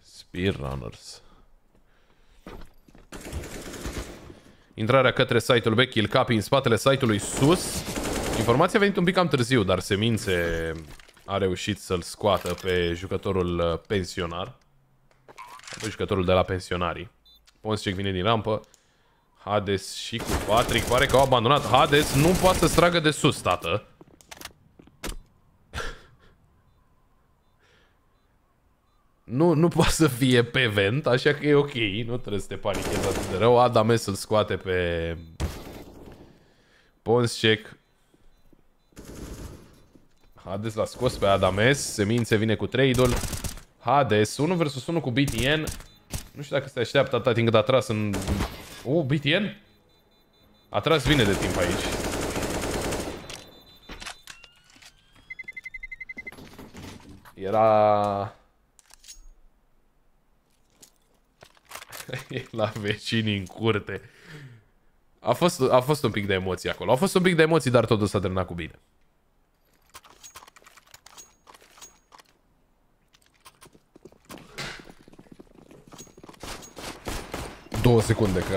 Speedrunners. Intrarea către site-ul B, Killcapi în spatele site-ului sus. Informația a venit un pic cam târziu, dar Semințe a reușit să-l scoată pe jucătorul uh, pensionar. Pe jucătorul de la pensionarii. Ponscek vine din rampă. Hades și cu Patrick. Pare că au abandonat. Hades nu poate să stragă de sus, tată. nu, nu poate să fie pe vent, așa că e ok. Nu trebuie să te panichezi atât de rău. Adames îl scoate pe Ponscek. Hades l-a scos pe Adames. Semințe vine cu trade-ul. Hades, 1 vs 1 cu BTN. Nu știu dacă se așteaptă atâta timp cât a tras în... Oh, BTN? A tras bine de timp aici. Era... la vecinii în curte. A fost, a fost un pic de emoții acolo. A fost un pic de emoții, dar totul s-a terminat cu bine. Două secunde, că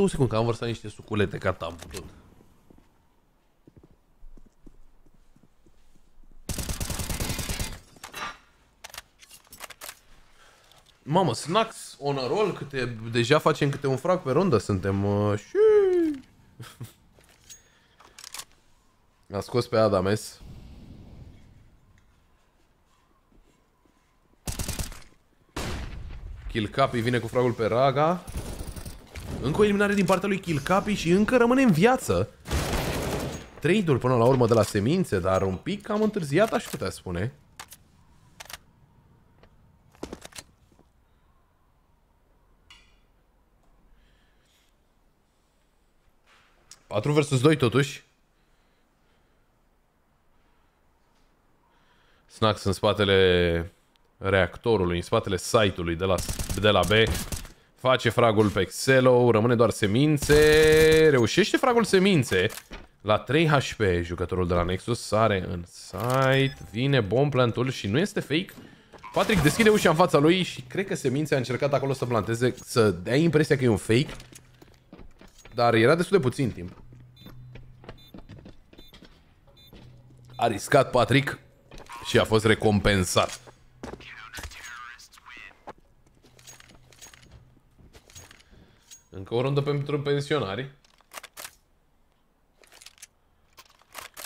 două secunde, că am vărsat niște suculete, gata, am putut. Mamă, snacks on a roll, câte, deja facem câte un frag pe rundă, suntem... Uh, și... A scos pe Adames. Kill Capi vine cu fragul pe Raga. Încă o eliminare din partea lui Kilcapi și încă rămâne în viață. Trade-ul până la urmă de la semințe, dar un pic cam întârziat aș putea spune. Patru versus 2 totuși. Snacks în spatele reactorului, în spatele site-ului de la, de la B. Face fragul pe Xelo, rămâne doar semințe. Reușește fragul semințe. La 3 HP, jucătorul de la Nexus sare în site. Vine bombplantul și nu este fake. Patrick deschide ușa în fața lui și cred că semințe a încercat acolo să planteze, să dea impresia că e un fake. Dar era destul de puțin timp. A riscat Patrick și a fost recompensat. Încă o rundă pentru pensionari.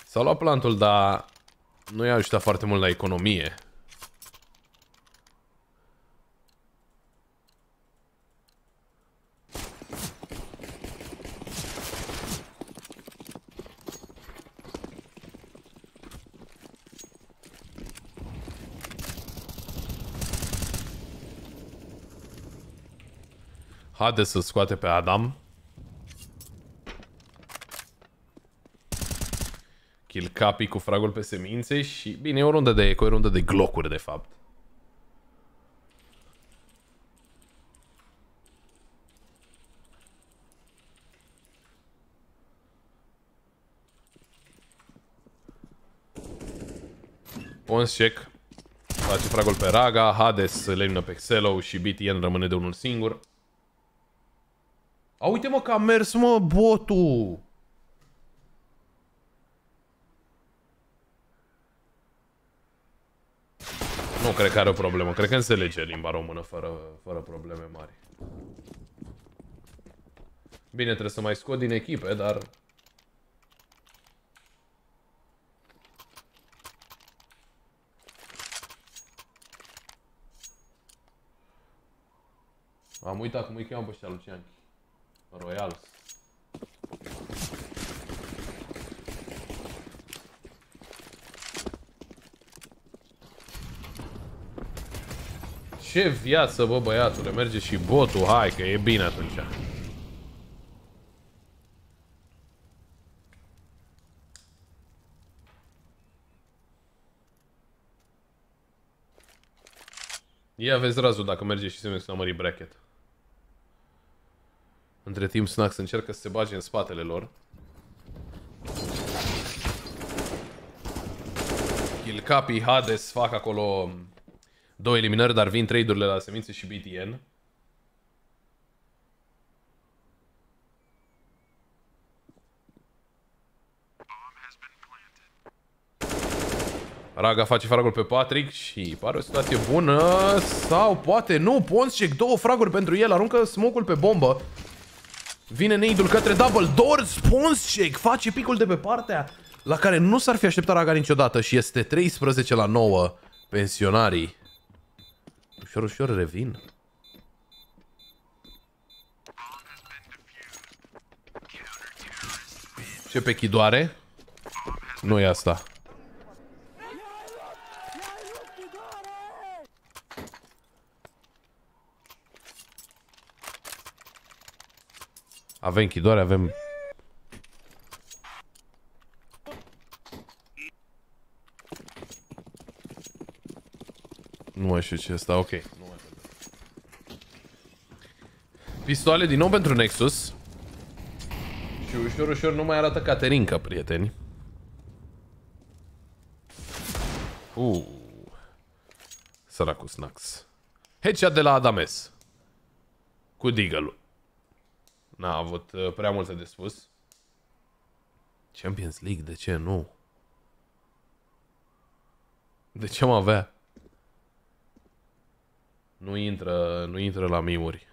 S-a luat plantul, dar nu i-a ajutat foarte mult la economie. Hades să scoate pe Adam. Kill Capi cu fragul pe semințe și... Bine, e o rundă de eco, e o rundă de glocuri, de fapt. check. face fragul pe Raga, Hades le pe Xelo și BTN rămâne de unul singur. A, uite mă că a mers, mă, botul! Nu cred că are o problemă. Cred că înțelege limba română fără, fără probleme mari. Bine, trebuie să mai scot din echipe, dar... Am uitat cum îi cheamă pe ăștia Luciani. Royal. Ce viață, bă, băiatule. Merge și botul. Hai, că e bine atunci. Ia vezi razul dacă merge și se să mări bracket. Între timp Snax încercă să se bage în spatele lor. Kilcapi, Hades fac acolo două eliminări, dar vin trade-urile la semințe și BTN. Raga face fragul pe Patrick și pare o situație bună sau poate nu, Ponscek, două fraguri pentru el, aruncă smoke pe bombă. Vine neidul către double doors, Ponscek face picul de pe partea la care nu s-ar fi așteptat Raga niciodată și este 13 la 9 pensionarii. Ușor, ușor revin. Ce pe chidoare? Nu e asta. Avem chidoare, avem... Nu mai știu ce e asta, ok. Pistoale din nou pentru Nexus. Și ușor, ușor nu mai arată Caterinca, prieteni. Uh. Săracul Snax. Headshot de la Adames. Cu Deagle-ul. N-a avut uh, prea multe de spus. Champions League, de ce nu? De ce am avea? Nu intră, nu intră la mimuri.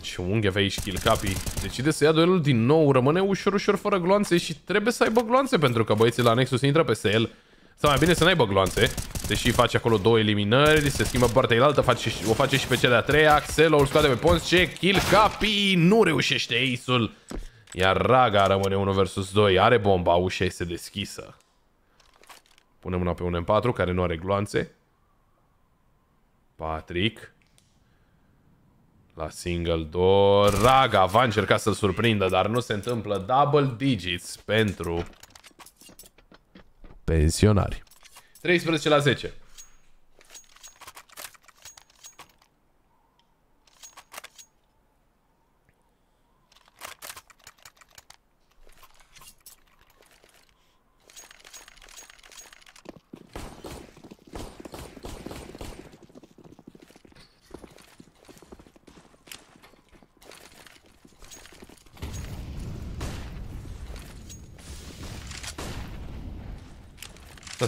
Ce unghi avea aici Killcapi. Decide să ia duelul din nou, rămâne ușor, ușor fără gloanțe și trebuie să aibă gloanțe pentru că băieții la Nexus intră pe el. Sau mai bine să n-aibă gloanțe. Deși face acolo două eliminări, se schimbă partea altă, face, o face și pe cea de-a treia. Xelo îl scoate pe Pons, ce kill capi, nu reușește ace-ul. Iar Raga rămâne 1 vs 2, are bomba, ușa este deschisă. Punem una pe un M4 care nu are gloanțe. Patrick. La single door. Raga va încerca să-l surprindă, dar nu se întâmplă. Double digits pentru pensionari. 13 la 10.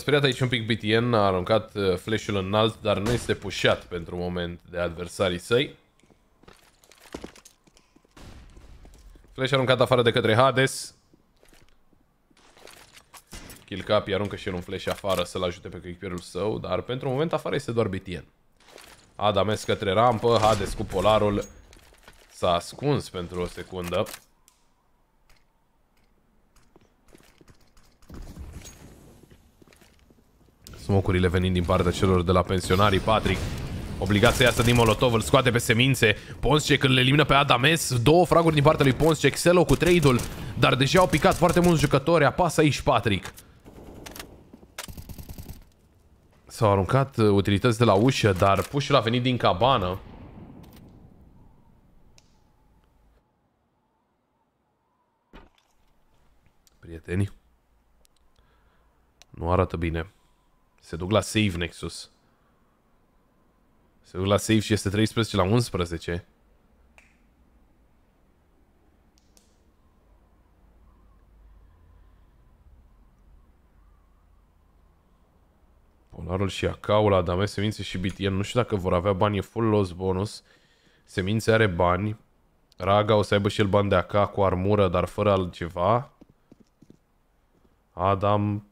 Speriat aici un pic BTN, a aruncat uh, flash-ul înalt, dar nu este pușat pentru moment de adversarii săi. Flash aruncat afară de către Hades. Killcapi aruncă și el un flash afară să-l ajute pe echipierul său, dar pentru moment afară este doar BTN. Adames către rampă, Hades cu polarul s-a ascuns pentru o secundă. Smocurile venind din partea celor de la pensionarii. Patrick Obligat să iasă din Molotov, îl scoate pe semințe. Ponscek îl elimină pe Adames. Două fraguri din partea lui Ponscek. Xelo cu trade-ul. Dar deja au picat foarte mulți jucători. Apasă aici Patrick. S-au aruncat uh, utilități de la ușă, dar pușul a venit din cabană. Prieteni. Nu arată bine. Se duc la save Nexus. Se duc la save și este 13 la 11. Polarul și Acaul, Adame, Semințe și BTN. Nu știu dacă vor avea bani, e full loss bonus. Semințe are bani. Raga o să aibă și el bani de AK cu armură, dar fără altceva. Adam,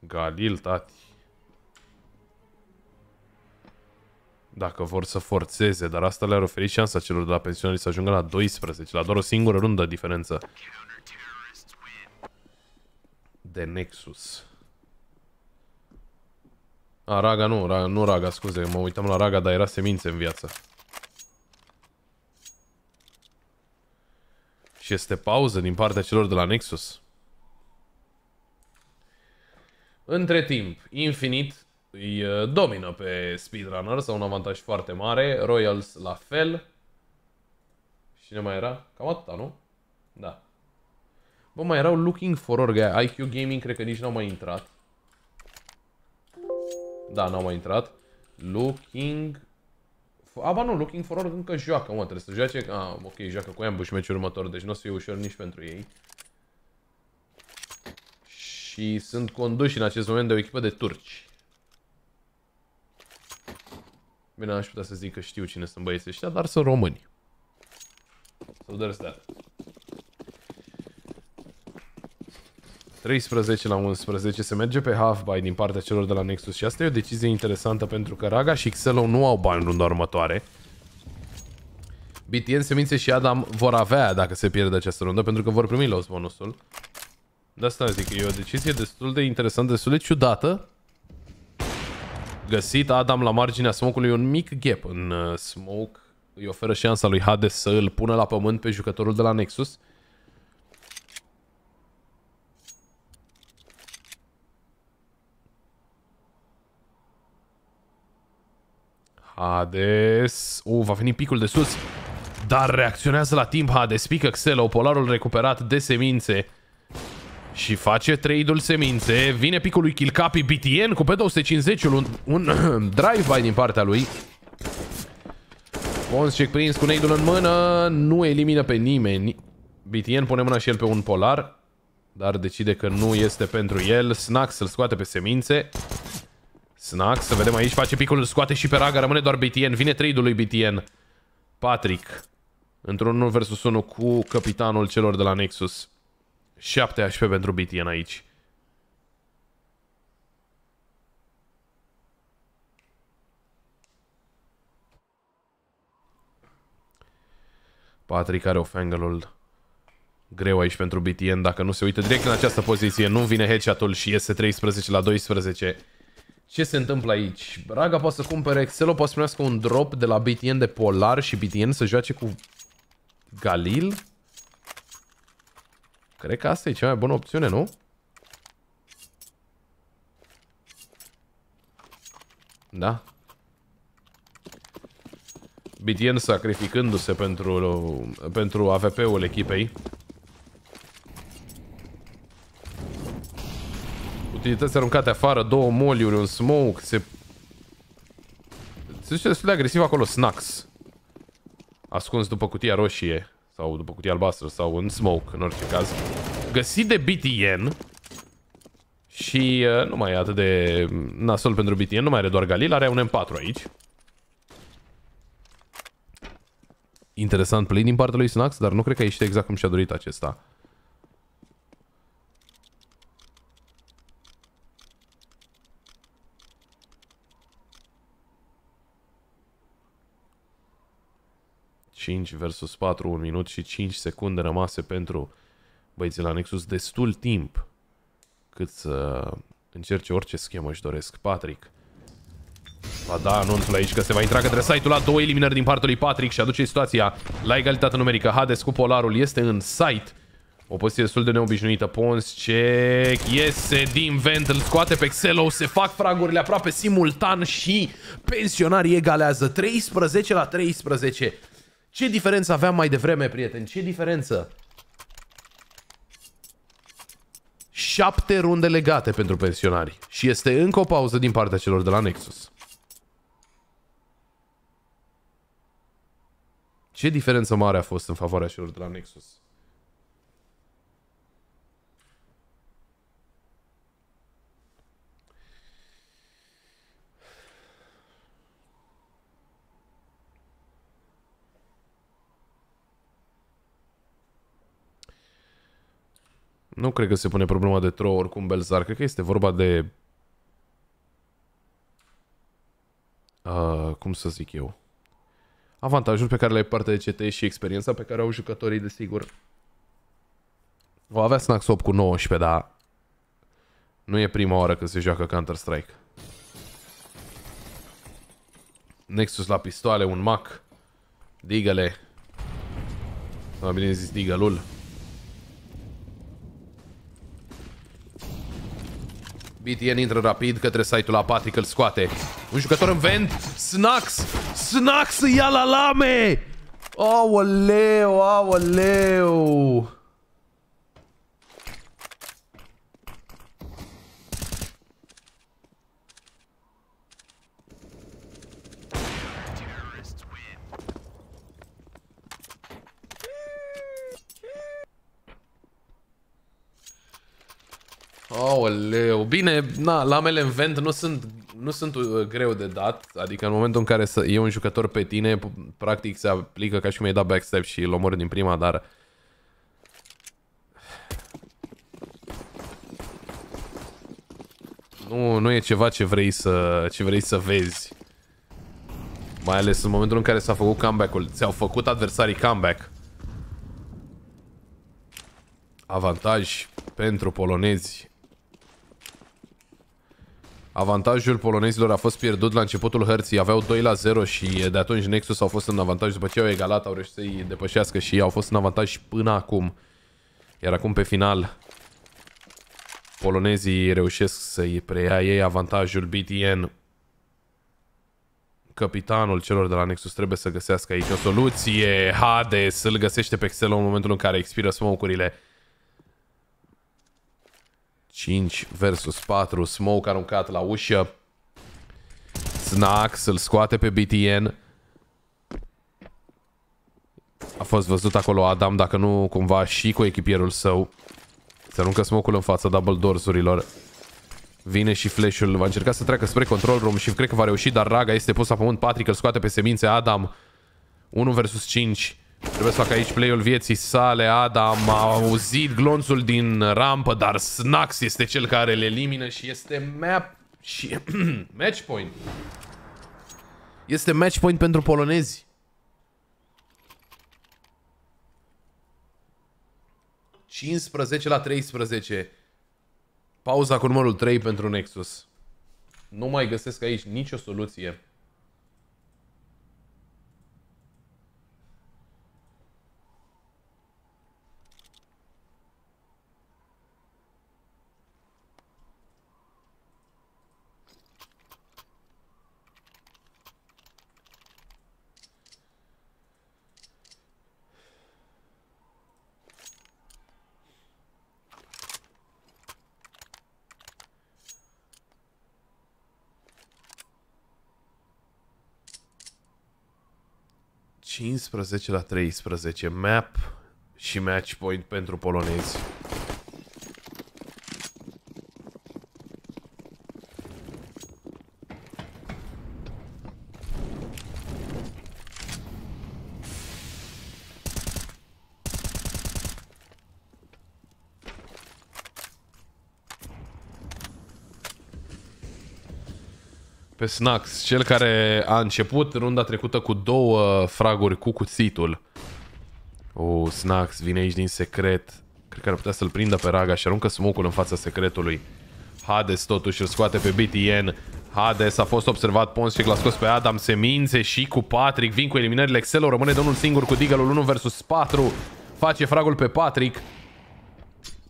Galil, tati. Dacă vor să forțeze, dar asta le-ar oferi șansa celor de la pensionari să ajungă la 12, la doar o singură rundă diferență. de Nexus. A, Raga nu, Raga, nu Raga, scuze, mă uitam la Raga, dar era semințe în viață. Și este pauză din partea celor de la Nexus. Între timp, Infinite îi uh, domină pe Speedrunner, sau un avantaj foarte mare. Royals la fel. Și cine mai era? Cam atâta, nu? Da. Bă, mai erau Looking for Orga. IQ Gaming cred că nici n-au mai intrat. Da, n-au mai intrat. Looking... Aba nu, Looking for Org încă joacă, mă, trebuie să joace... Ah, ok, joacă cu ambush meciul următor, deci nu o să fie ușor nici pentru ei. Și sunt conduși în acest moment de o echipă de turci. Bine, aș putea să zic că știu cine sunt băieții ăștia, dar sunt români. So there's that. 13 la 11 se merge pe half-buy din partea celor de la Nexus și asta e o decizie interesantă pentru că Raga și Xelo nu au bani în runda următoare. BTN, Semințe și Adam vor avea dacă se pierde această rundă pentru că vor primi loss bonusul. De asta zic, e o decizie destul de interesantă, destul de ciudată. Găsit Adam la marginea smoke-ului un mic gap în uh, smoke. Îi oferă șansa lui Hades să îl pună la pământ pe jucătorul de la Nexus. Hades... Uh, va veni picul de sus. Dar reacționează la timp Hades. Pică Xelo, polarul recuperat de semințe. Și face trade-ul semințe. Vine picul lui Kilkapi BTN cu pe 250 un, un drive-by din partea lui. check prins cu nade în mână. Nu elimină pe nimeni. BTN pune mâna și el pe un polar. Dar decide că nu este pentru el. Snax îl scoate pe semințe. Snax, să vedem aici, face picul, îl scoate și pe Raga, rămâne doar BTN. Vine trade-ul lui BTN. Patrick. Într-un 1 versus 1 cu capitanul celor de la Nexus. 7 HP pentru BTN aici. Patrick are off greu aici pentru BTN. Dacă nu se uită direct în această poziție, nu vine headshot-ul și iese 13 la 12. Ce se întâmplă aici? Raga poate să cumpere Excelo, poate să primească un drop de la BTN de Polar și BTN să joace cu Galil? Cred că asta e cea mai bună opțiune, nu? Da. BTN sacrificându-se pentru, pentru AVP-ul echipei. Utilități aruncate afară, două moliuri, un smoke, se... Se duce destul de agresiv acolo, Snax. Ascuns după cutia roșie. Sau după cutia albastră, sau în smoke, în orice caz. Găsit de BTN. Și uh, nu mai e atât de nasol pentru BTN, nu mai are doar Galil, are un M4 aici. Interesant play din partea lui Snax, dar nu cred că a ieșit exact cum și-a dorit acesta. 5 versus 4, 1 minut și 5 secunde rămase pentru băieții la Nexus. Destul timp cât să încerce orice schemă își doresc. Patrick. Va da anunțul aici că se va intra către site-ul la două eliminări din partea lui Patrick și aduce situația la egalitate numerică. Hades cu Polarul este în site. O poziție destul de neobișnuită. Pons, check, iese din vent, îl scoate pe Xelo, se fac fragurile aproape simultan și pensionarii egalează 13 la 13. Ce diferență aveam mai devreme, prieteni? Ce diferență? Șapte runde legate pentru pensionari. Și este încă o pauză din partea celor de la Nexus. Ce diferență mare a fost în favoarea celor de la Nexus? Nu cred că se pune problema de tro oricum Belzar. Cred că este vorba de... Uh, cum să zic eu? Avantajul pe care le ai parte de CT și experiența pe care au jucătorii, desigur. O avea Snax 8 cu 19, dar Nu e prima oară când se joacă Counter-Strike. Nexus la pistoale, un Mac. Digale. Mai bine zis Digalul. BTN intră rapid către site-ul la Patrick, îl scoate. Un jucător în vent. Snax! Snax ia la lame! Aoleu, aoleu! Aoleu, bine, na, lamele în vent nu sunt, nu sunt uh, greu de dat, adică în momentul în care e un jucător pe tine, practic se aplică ca și cum ai dat backstep și îl omori din prima, dar... Nu, nu e ceva ce vrei să, ce vrei să vezi. Mai ales în momentul în care s-a făcut comeback-ul. Ți-au făcut adversarii comeback. Avantaj pentru polonezi. Avantajul polonezilor a fost pierdut la începutul hărții, aveau 2 la 0 și de atunci Nexus au fost în avantaj, după ce au egalat au reușit să-i depășească și au fost în avantaj până acum. Iar acum pe final polonezii reușesc să-i preia ei avantajul BTN. Capitanul celor de la Nexus trebuie să găsească aici o soluție. Hades îl găsește pe Xelo în momentul în care expiră smoke-urile. 5 versus 4. Smoke aruncat la ușă. Snack îl scoate pe BTN. A fost văzut acolo Adam, dacă nu cumva și cu echipierul său. Se aruncă smoke-ul în fața double doors-urilor. Vine și flash-ul, va încerca să treacă spre control room și cred că va reuși, dar Raga este pus la pământ. Patrick îl scoate pe semințe Adam. 1 versus 5. Trebuie să facă aici play-ul vieții sale. Adam a auzit glonțul din rampă, dar Snax este cel care le elimină și este map și match point. Este match point pentru polonezi. ...15 la 13. Pauza cu numărul 3 pentru Nexus. Nu mai găsesc aici nicio soluție. 15 la 13. Map și match point pentru polonezi. Pe Snax, cel care a început runda trecută cu două fraguri cu cuțitul. O, oh, Snax vine aici din secret. Cred că ar putea să-l prindă pe Raga și aruncă smoke în fața secretului. Hades totuși îl scoate pe BTN. Hades a fost observat, Ponsfic l-a scos pe Adam, Semințe și cu Patrick. Vin cu eliminările Excelo, rămâne de unul singur cu Deagle-ul 1 vs 4. Face fragul pe Patrick.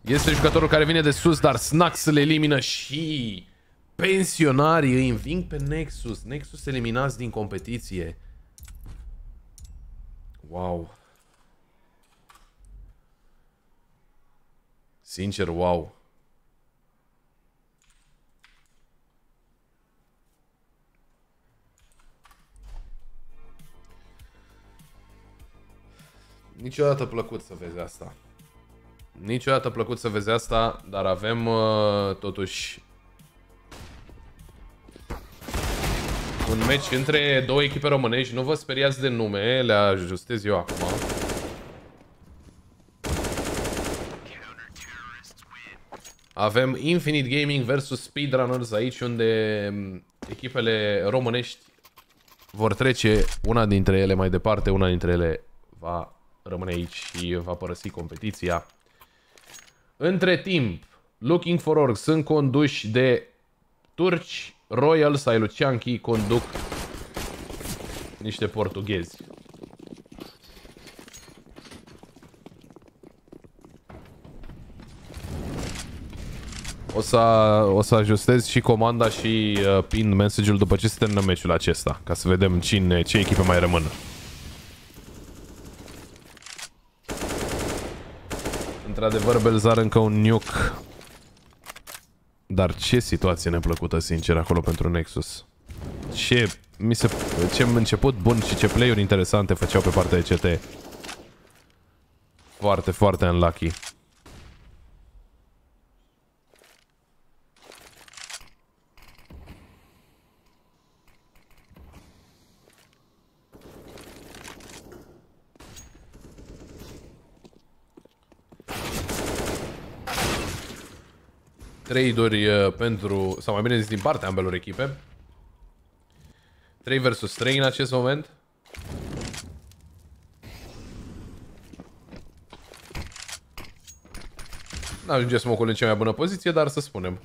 Este jucătorul care vine de sus, dar Snax îl elimină și pensionarii îi înving pe Nexus. Nexus eliminați din competiție. Wow. Sincer, wow. Niciodată plăcut să vezi asta. Niciodată plăcut să vezi asta, dar avem uh, totuși Un meci între două echipe românești. Nu vă speriați de nume, le ajustez eu acum. Avem Infinite Gaming versus Speedrunners aici unde mm, echipele românești vor trece una dintre ele mai departe, una dintre ele va rămâne aici și va părăsi competiția. Între timp, Looking for Org sunt conduși de turci, Royal sau Lucianchi conduc niște portughezi. O să, o să ajustez și comanda și uh, pin message-ul după ce se termină meciul acesta, ca să vedem cine, ce echipe mai rămân. Într-adevăr, Belzar încă un nuke. Dar ce situație neplăcută, sincer, acolo pentru Nexus. Ce, mi se, ce început bun și ce play-uri interesante făceau pe partea de CT. Foarte, foarte unlucky. Trade-uri uh, pentru, sau mai bine zis din partea ambelor echipe. 3 versus 3 în acest moment. N-ajunge smoke în cea mai bună poziție, dar să spunem.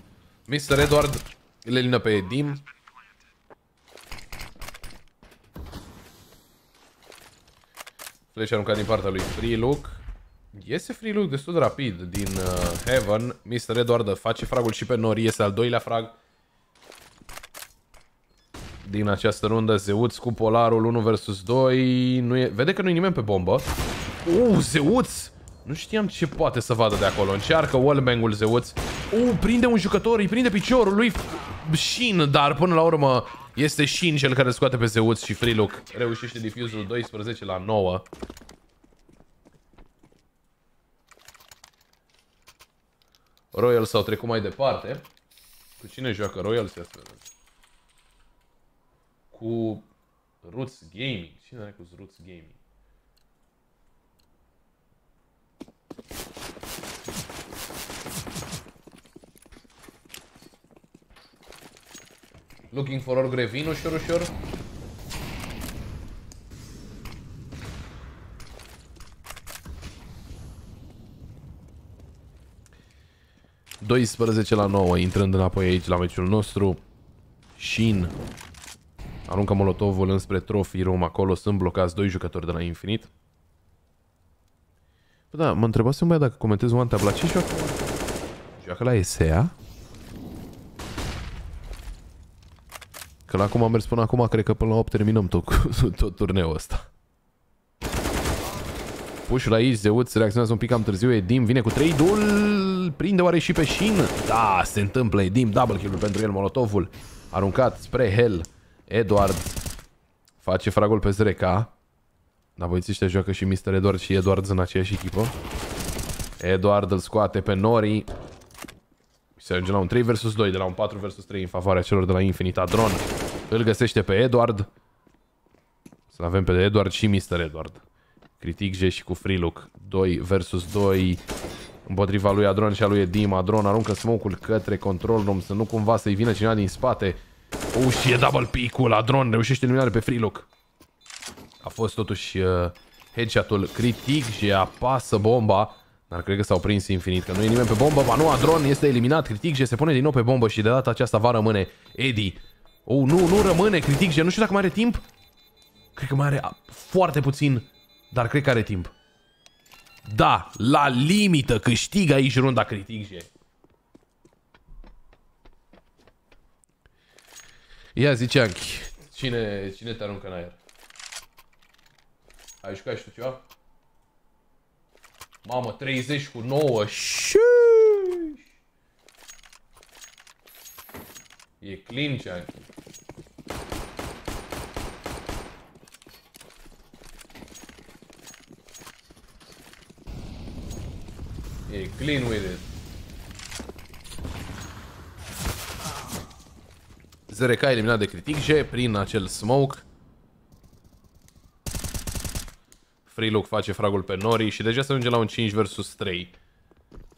Mr. Edward le lină pe Edim. Flash aruncat din partea lui Free Look. Iese free look destul de rapid din uh, Heaven. Mr. Edward face fragul și pe Nori. Iese al doilea frag din această rundă. Zeuț cu Polarul 1 vs 2. Nu e... Vede că nu e nimeni pe bombă. Uh, Zeuț! Nu știam ce poate să vadă de acolo. Încearcă wallbang-ul Zeuț. Uh, prinde un jucător, îi prinde piciorul lui Shin, dar până la urmă este Shin cel care scoate pe Zeuț și Freelook reușește difuzul 12 la 9. Royal s-au trecut mai departe. Cu cine joacă Royal se Cu Roots Gaming. Cine are cu Roots Gaming? Looking for Orgrevin ușor, ușor. 12 la 9, intrând înapoi aici la meciul nostru. Shin aruncă molotovul înspre Trophy Room, acolo sunt blocați doi jucători de la Infinite. Bă, da, mă întrebasem băia dacă comentez One Tab la ce joacă? Joacă la ESEA? Că la cum am mers până acum, cred că până la 8 terminăm tot, tot turneul ăsta. Pușul aici, Zeuț reacționează un pic cam târziu, Edim vine cu 3 dul, prinde oare și pe Shin? Da, se întâmplă, Edim, double kill pentru el, Molotovul, aruncat spre Hell, Edward face fragul pe Zreca, dar băieții ăștia joacă și Mr. Edward și Edward în aceeași echipă. Edward îl scoate pe Nori. Se ajunge la un 3 vs 2, de la un 4 vs 3 în favoarea celor de la Infinite Adron. Îl găsește pe Edward. Să avem pe Edward și Mr. Edward. Critic G și cu Freelook 2 versus 2 împotriva lui Adron și a lui Edim. Adron aruncă smoke-ul către control room să nu cumva să-i vină cineva din spate. Oh, și e double pick-ul. Adron reușește eliminare pe Freelook. A fost totuși uh, headshot-ul critic și apasă bomba. Dar cred că s-au prins infinit, că nu e nimeni pe bombă. Ba nu, Adron este eliminat. Critic și se pune din nou pe bombă și de data aceasta va rămâne Eddie. Oh, nu, nu rămâne Critic Nu știu dacă mai are timp. Cred că mai are foarte puțin dar cred că are timp. Da, la limită câștigă aici runda critic G. Ia zice Anchi, cine, cine te aruncă în aer? Ai jucat și tu ceva? Mamă, 30 cu 9. Șuuuuș! E clean, Anchi. E clean with it. ZRK eliminat de critic G prin acel smoke. Free look face fragul pe Nori și deja se ajunge la un 5 vs 3.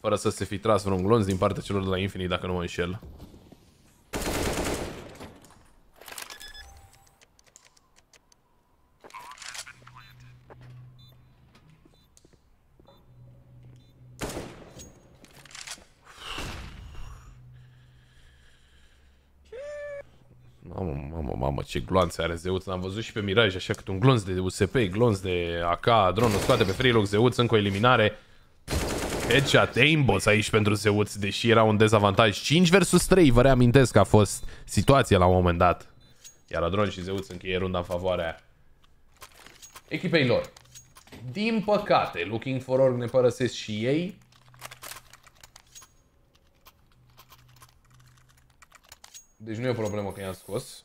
Fără să se fi tras vreun glonț din partea celor de la Infinite, dacă nu mă înșel. Mamă, mamă, mamă, ce gloanțe are Zeuț. Am văzut și pe Miraj, așa cât un glonț de USP, glonț de AK, dronul scoate pe Freelock Zeuț, încă o eliminare. Headshot, aimboss aici pentru Zeuț, deși era un dezavantaj. 5 versus 3, vă reamintesc că a fost situația la un moment dat. Iar Adron și Zeuț încheie runda în favoarea echipei lor. Din păcate, Looking for Org ne părăsesc și ei. Deci nu e o problemă că i-am scos.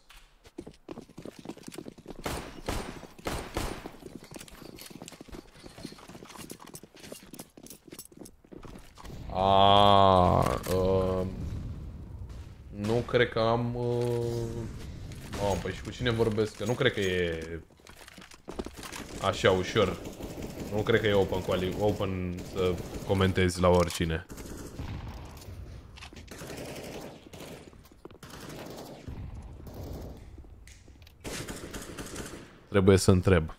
A, uh, nu cred că am... Uh, oh, păi și cu cine vorbesc? Că nu cred că e așa ușor. Nu cred că e open, open să comentezi la oricine. Trebuie să întreb.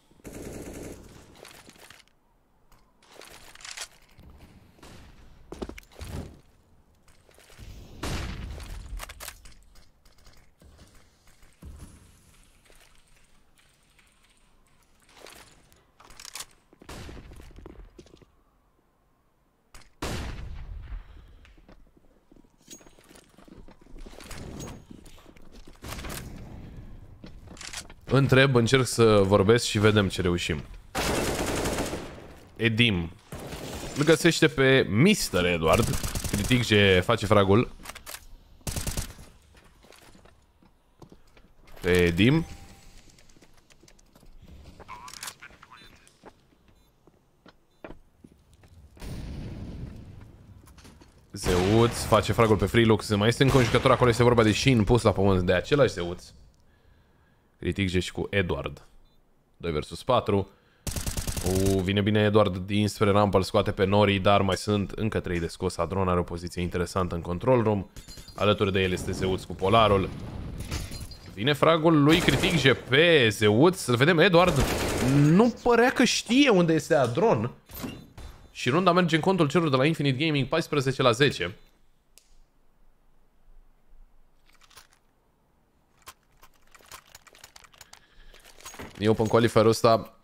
Întreb, încerc să vorbesc și vedem ce reușim. Edim. Îl găsește pe Mr. Edward. Critic ce face fragul. Pe Edim. Zeuț face fragul pe Freelux. Mai este încă un jucător acolo, este vorba de Shin pus la pământ de același Zeuț. Critic și cu Edward. 2 versus 4. U, vine bine Edward dinspre rampă, îl scoate pe Nori, dar mai sunt încă 3 de scos. Adron are o poziție interesantă în control room. Alături de el este Zeuț cu Polarul. Vine fragul lui Critic pe Zeuț. Să vedem, Edward nu părea că știe unde este Adron. Și runda merge în contul celor de la Infinite Gaming 14 la 10. Eu pe qualifierul ăsta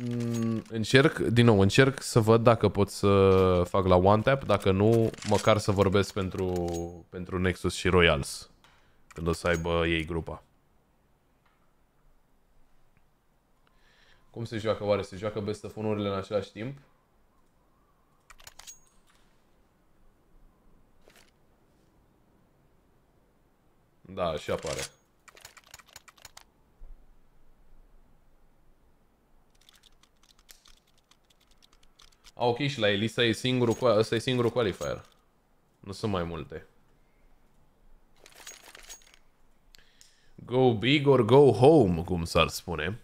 mm, încerc, din nou, încerc să văd dacă pot să fac la one tap, dacă nu, măcar să vorbesc pentru, pentru Nexus și Royals. Când o să aibă ei grupa. Cum se joacă oare? Se joacă best of în același timp? Da, așa apare. A, ok, și la Elisa e singurul, ăsta e singurul qualifier. Nu sunt mai multe. Go big or go home, cum s-ar spune.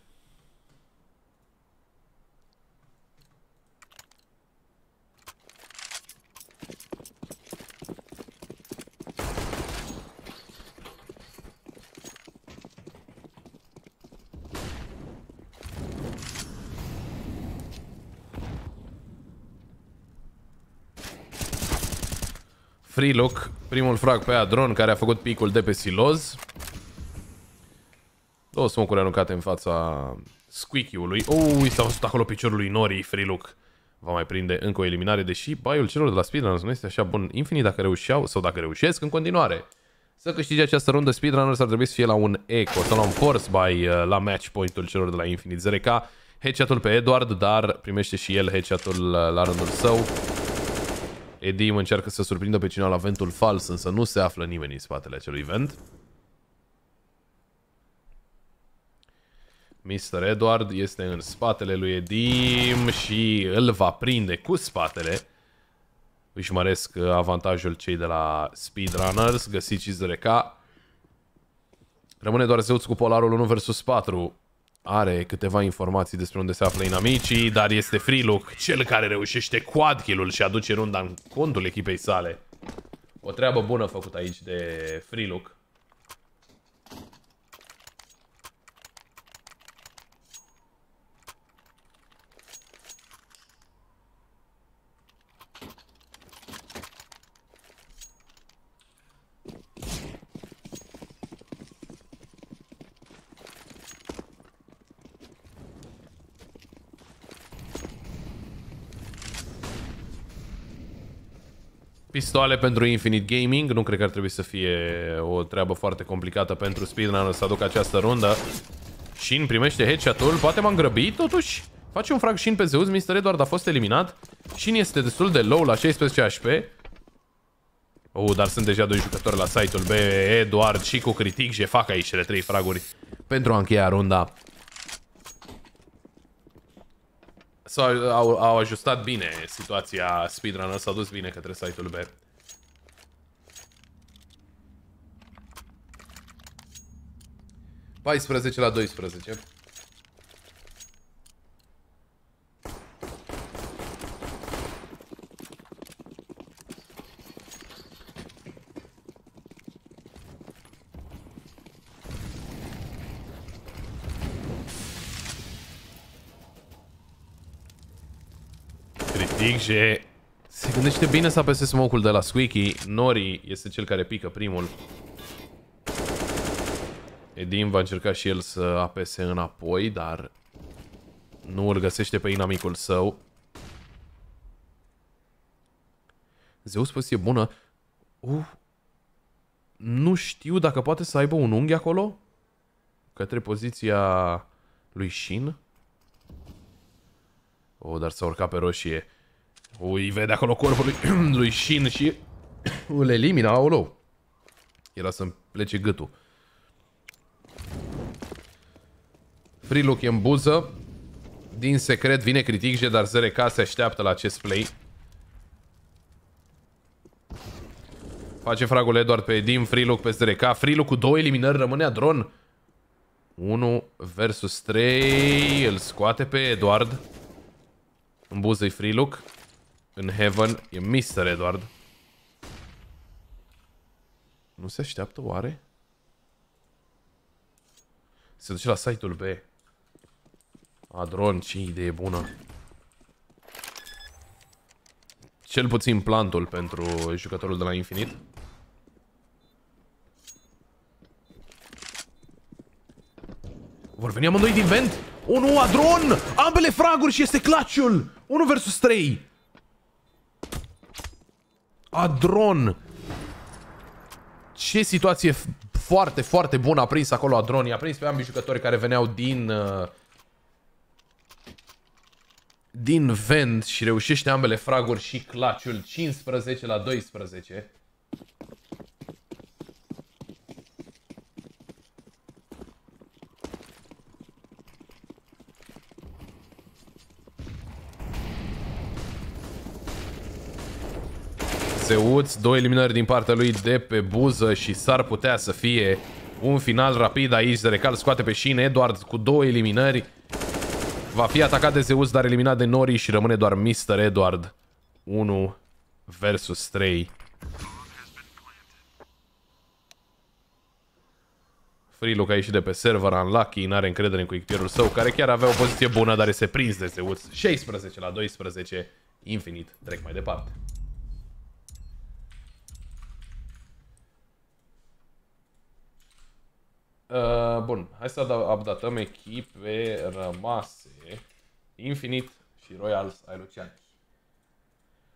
Free look, primul frag pe Adron care a făcut picul de pe siloz. Două smocuri aruncate în fața Squeaky-ului. Oh, s-a văzut acolo piciorul lui Nori, free look. Va mai prinde încă o eliminare, deși baiul celor de la Speedrunners nu este așa bun infinit dacă reușeau sau dacă reușesc în continuare. Să câștige această rundă, Speedrunners ar trebui să fie la un eco sau la un force by uh, la match point-ul celor de la Infinite 0K. Headshot-ul pe Edward, dar primește și el headshot-ul uh, la rândul său. Edim încearcă să surprindă pe cineva la ventul fals, însă nu se află nimeni în spatele acelui vent. Mr. Edward este în spatele lui Edim și îl va prinde cu spatele. Își măresc avantajul cei de la Speedrunners, găsiți ZRK. Rămâne doar Zeus cu polarul 1 vs 4 are câteva informații despre unde se află inamicii, dar este Freelook, cel care reușește quad kill-ul și aduce runda în contul echipei sale. O treabă bună făcută aici de Freelook. Pistoale pentru Infinite Gaming. Nu cred că ar trebui să fie o treabă foarte complicată pentru speedrunner să aducă această rundă. Shin primește headshot-ul. Poate m-am grăbit totuși. Face un frag Shin pe Zeus. Mr. Edward a fost eliminat. Shin este destul de low la 16 HP. Oh, dar sunt deja doi jucători la site-ul B. Edward și cu critic și fac aici cele trei fraguri pentru a încheia runda. S-au, au, au ajustat bine situația speedrunner, s-a dus bine către site-ul B. Paisprezece la 12. Critic se gândește bine să apese smoke-ul de la Squeaky. Nori este cel care pică primul. Edim va încerca și el să apese înapoi, dar nu îl găsește pe inamicul său. Zeus poziție bună. Uh, nu știu dacă poate să aibă un unghi acolo. Către poziția lui Shin. Oh, dar s-a urcat pe roșie. Ui, vede acolo corpul lui, lui Shin și îl elimina, aolo. Era să-mi plece gâtul. Freelook e în buză. Din secret vine critic, dar ZRK se așteaptă la acest play. Face fragul Edward pe Edim, Freelook pe ZRK. Freelook cu două eliminări, rămâne Adron. 1 versus 3. Îl scoate pe Edward. În buză-i Freelook. În Heaven e Mr. Edward. Nu se așteaptă oare? Se duce la site-ul B. Adron, ce idee bună. Cel puțin plantul pentru jucătorul de la Infinite. Vor veni amândoi din vent? 1 Adron! Ambele fraguri și este clutch-ul! 1 versus 3. Adron! Ce situație foarte, foarte bună a prins acolo Adron. I-a prins pe ambii jucători care veneau din... Uh, din vent și reușește ambele fraguri și clutch-ul 15 la 12. Zeuț, două eliminări din partea lui de pe buză și s-ar putea să fie un final rapid aici. Zerecal scoate pe Shin Edward cu două eliminări. Va fi atacat de Zeus, dar eliminat de Nori și rămâne doar Mr. Edward. 1 versus 3. Freelook a ieșit de pe server Unlucky, n-are încredere în echipierul său, care chiar avea o poziție bună, dar este prins de Zeus. 16 la 12, infinit, trec mai departe. Uh, bun, hai să updatăm echipe rămase. Infinite și Royals ai Lucian.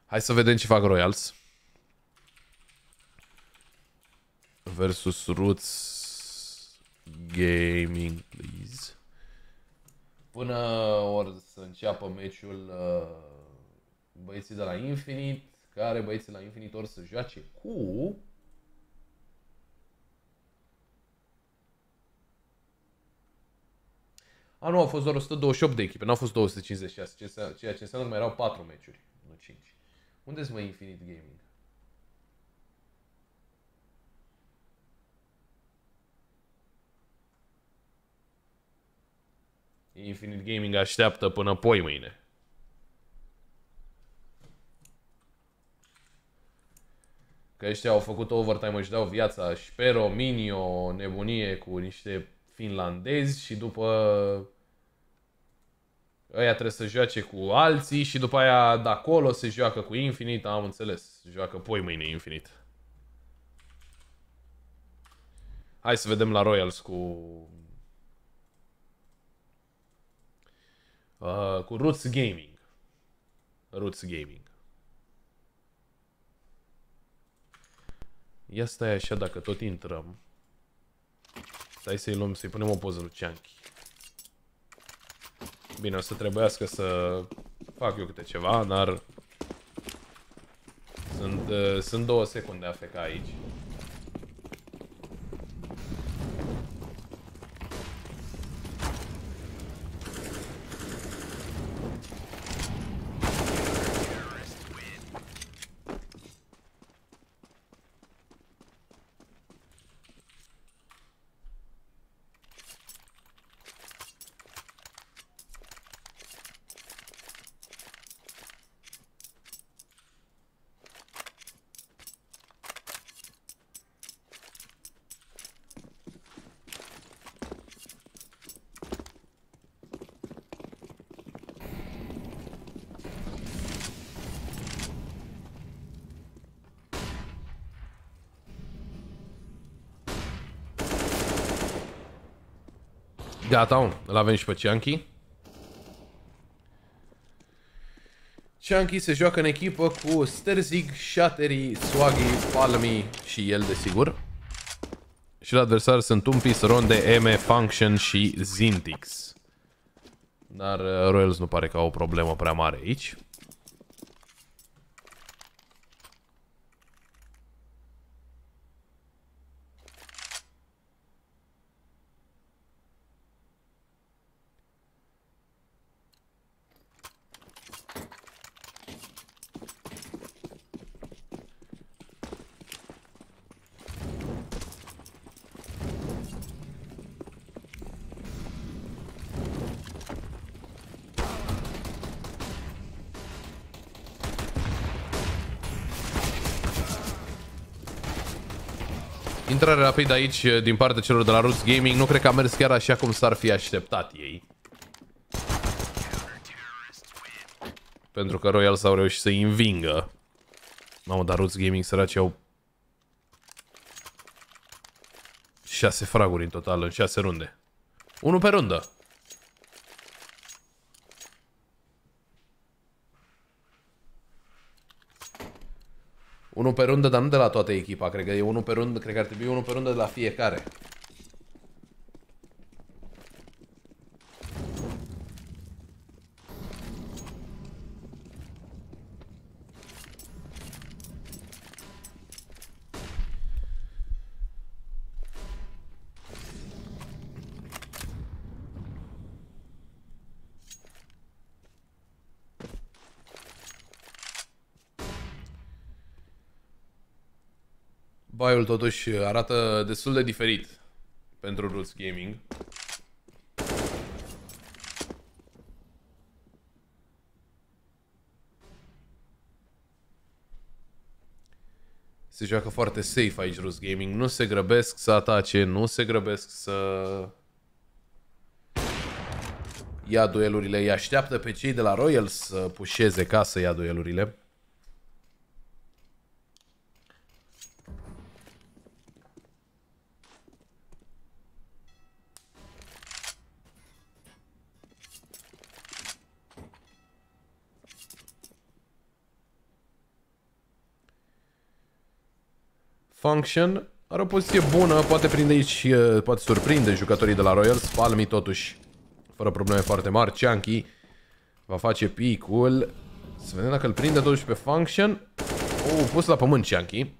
Hai să vedem ce fac Royals. Versus Roots Gaming, please. Până ori să înceapă meciul uh, băieții de la Infinite, care băieții la Infinite ori să joace cu A, nu, au fost doar 128 de echipe, n-au fost 256, ceea ce înseamnă că mai erau 4 meciuri, nu 5. Unde sunt mai Infinite Gaming? Infinite Gaming așteaptă până poi mâine. Că ăștia au făcut overtime, își dau viața, Spero, Minio, nebunie cu niște finlandezi și după ăia trebuie să joace cu alții și după aia de acolo se joacă cu Infinite, am înțeles. Se joacă poi mâine Infinite. Hai să vedem la Royals cu... Uh, cu Roots Gaming. Roots Gaming. Ia stai așa dacă tot intrăm. Stai să-i luăm, să-i punem o poză lui Chunky. Bine, o să trebuiască să fac eu câte ceva, dar... Sunt, uh, sunt două secunde AFK aici. Gata, îl avem și pe Chunky. Chunky se joacă în echipă cu Sterzig, Shattery, Swaggy, Palmy și el, desigur. Și la adversar sunt Umpis, Ronde, M, Function și Zintix. Dar uh, Royals nu pare că au o problemă prea mare aici. Intrare rapidă aici din partea celor de la Roots Gaming. Nu cred că a mers chiar așa cum s-ar fi așteptat ei. Pentru că Royal s-au reușit să-i învingă. Mamă, dar Roots Gaming săraci au 6 fraguri în total, în 6 runde. 1 pe rundă. Unul pe rundă, dar nu de la toată echipa. Cred că e unul pe rundă, cred că ar trebui unul pe rundă de la fiecare. Baiul totuși arată destul de diferit pentru Roots Gaming. Se joacă foarte safe aici Roots Gaming. Nu se grăbesc să atace, nu se grăbesc să ia duelurile. Îi așteaptă pe cei de la Royals să pușeze ca să ia duelurile. Function are o poziție bună, poate prinde aici, poate surprinde jucătorii de la Royals. Palmi totuși, fără probleme foarte mari. Chunky va face picul. Să vedem dacă îl prinde totuși pe Function. Oh, pus la pământ Chunky.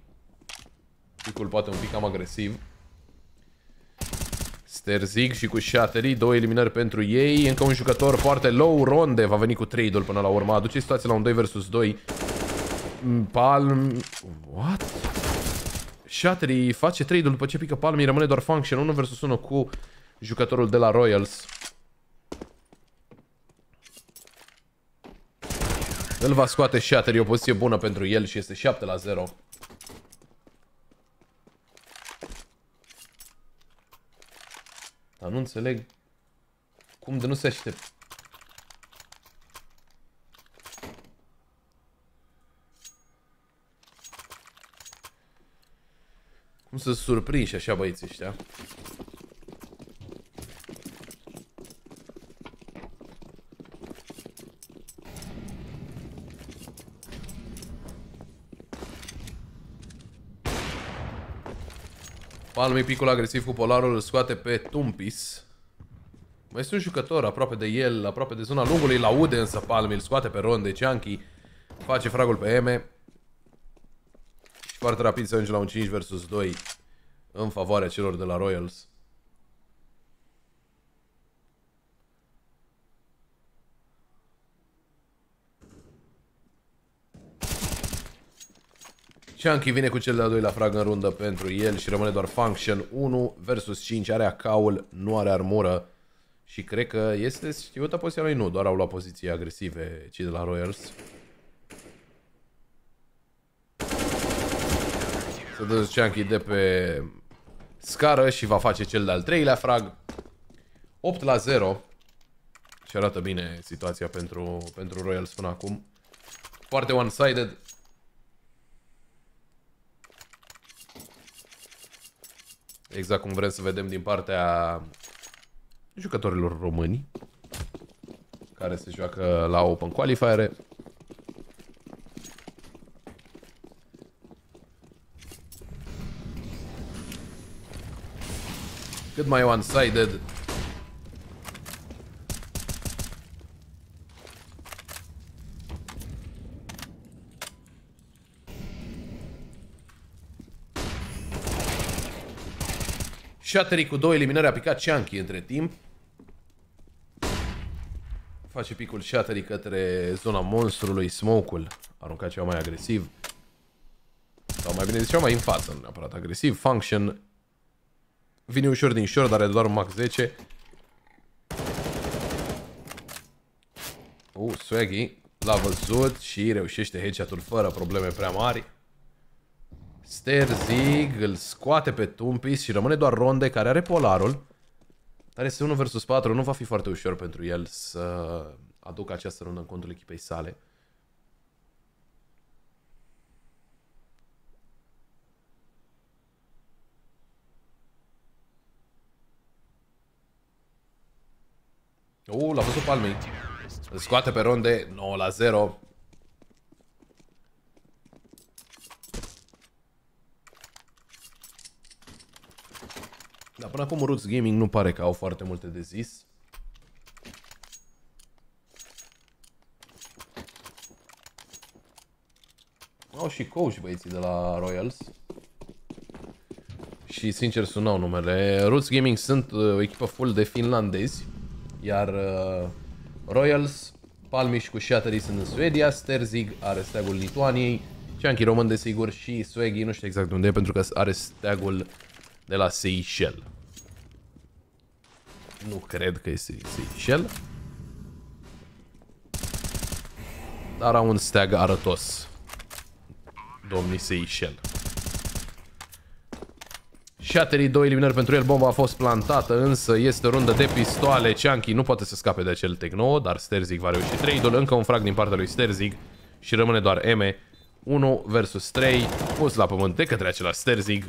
Picul poate un pic cam agresiv. Sterzig și cu Shattery, două eliminări pentru ei. Încă un jucător foarte low, Ronde va veni cu trade-ul până la urmă. Aduce situația la un 2 vs 2. Palm... What? Shattery face trade-ul după ce pică palmii, rămâne doar function 1 vs 1 cu jucătorul de la Royals. Îl va scoate Shattery, o poziție bună pentru el și este 7 la 0. Dar nu înțeleg cum de nu se aștept. Cum să surprinși așa băieții ăștia? Palmi picul agresiv cu polarul îl scoate pe Tumpis. Mai este un jucător aproape de el, aproape de zona lungului, la aude însă Palmi îl scoate pe Ron de Chunky. Face fragul pe M. Și foarte rapid se ajunge la un 5 vs 2 în favoarea celor de la Royals. Chunky vine cu cel de-al doilea frag în rundă pentru el și rămâne doar Function 1 versus 5. Are acaul, nu are armură și cred că este știută poziția lui. Nu, doar au luat poziții agresive cei de la Royals. Se dă Chunky de pe scară și va face cel de-al treilea frag. 8 la 0. Și arată bine situația pentru, pentru Royals până acum. Foarte one-sided. Exact cum vrem să vedem din partea jucătorilor români care se joacă la Open Qualifier. Cât mai one-sided Shattery cu două eliminări a picat Chunky între timp. Face picul Shattery către zona monstrului. Smoke-ul aruncat ceva mai agresiv. Sau mai bine zis, ceva mai în față, nu neapărat agresiv. Function vine ușor din short, dar are doar max 10. Uh, Swaggy l-a văzut și reușește headshot-ul fără probleme prea mari. Sterzig îl scoate pe Tumpis și rămâne doar Ronde care are polarul. Dar este 1 vs 4, nu va fi foarte ușor pentru el să aducă această rundă în contul echipei sale. Uh, l-a văzut Palmei. Îl scoate pe Ronde 9 la 0. Dar până acum Roots Gaming nu pare că au foarte multe de zis. Au și coach băieții de la Royals. Și sincer sunau numele. Roots Gaming sunt uh, o echipă full de finlandezi. Iar uh, Royals, Palmiș cu Shattery sunt în Suedia, Sterzig are steagul Lituaniei, Chunky român desigur și Swaggy nu știu exact de unde e pentru că are steagul de la Seychelles. Nu cred că este Seychelles. Dar au un steag arătos. Domnii Seychelles. Shattery, două eliminări pentru el, bomba a fost plantată, însă este o rundă de pistoale. Chunky nu poate să scape de acel Tecno, dar Sterzig va reuși trade-ul. Încă un frag din partea lui Sterzig și rămâne doar M. 1 versus 3, pus la pământ de către acela Sterzig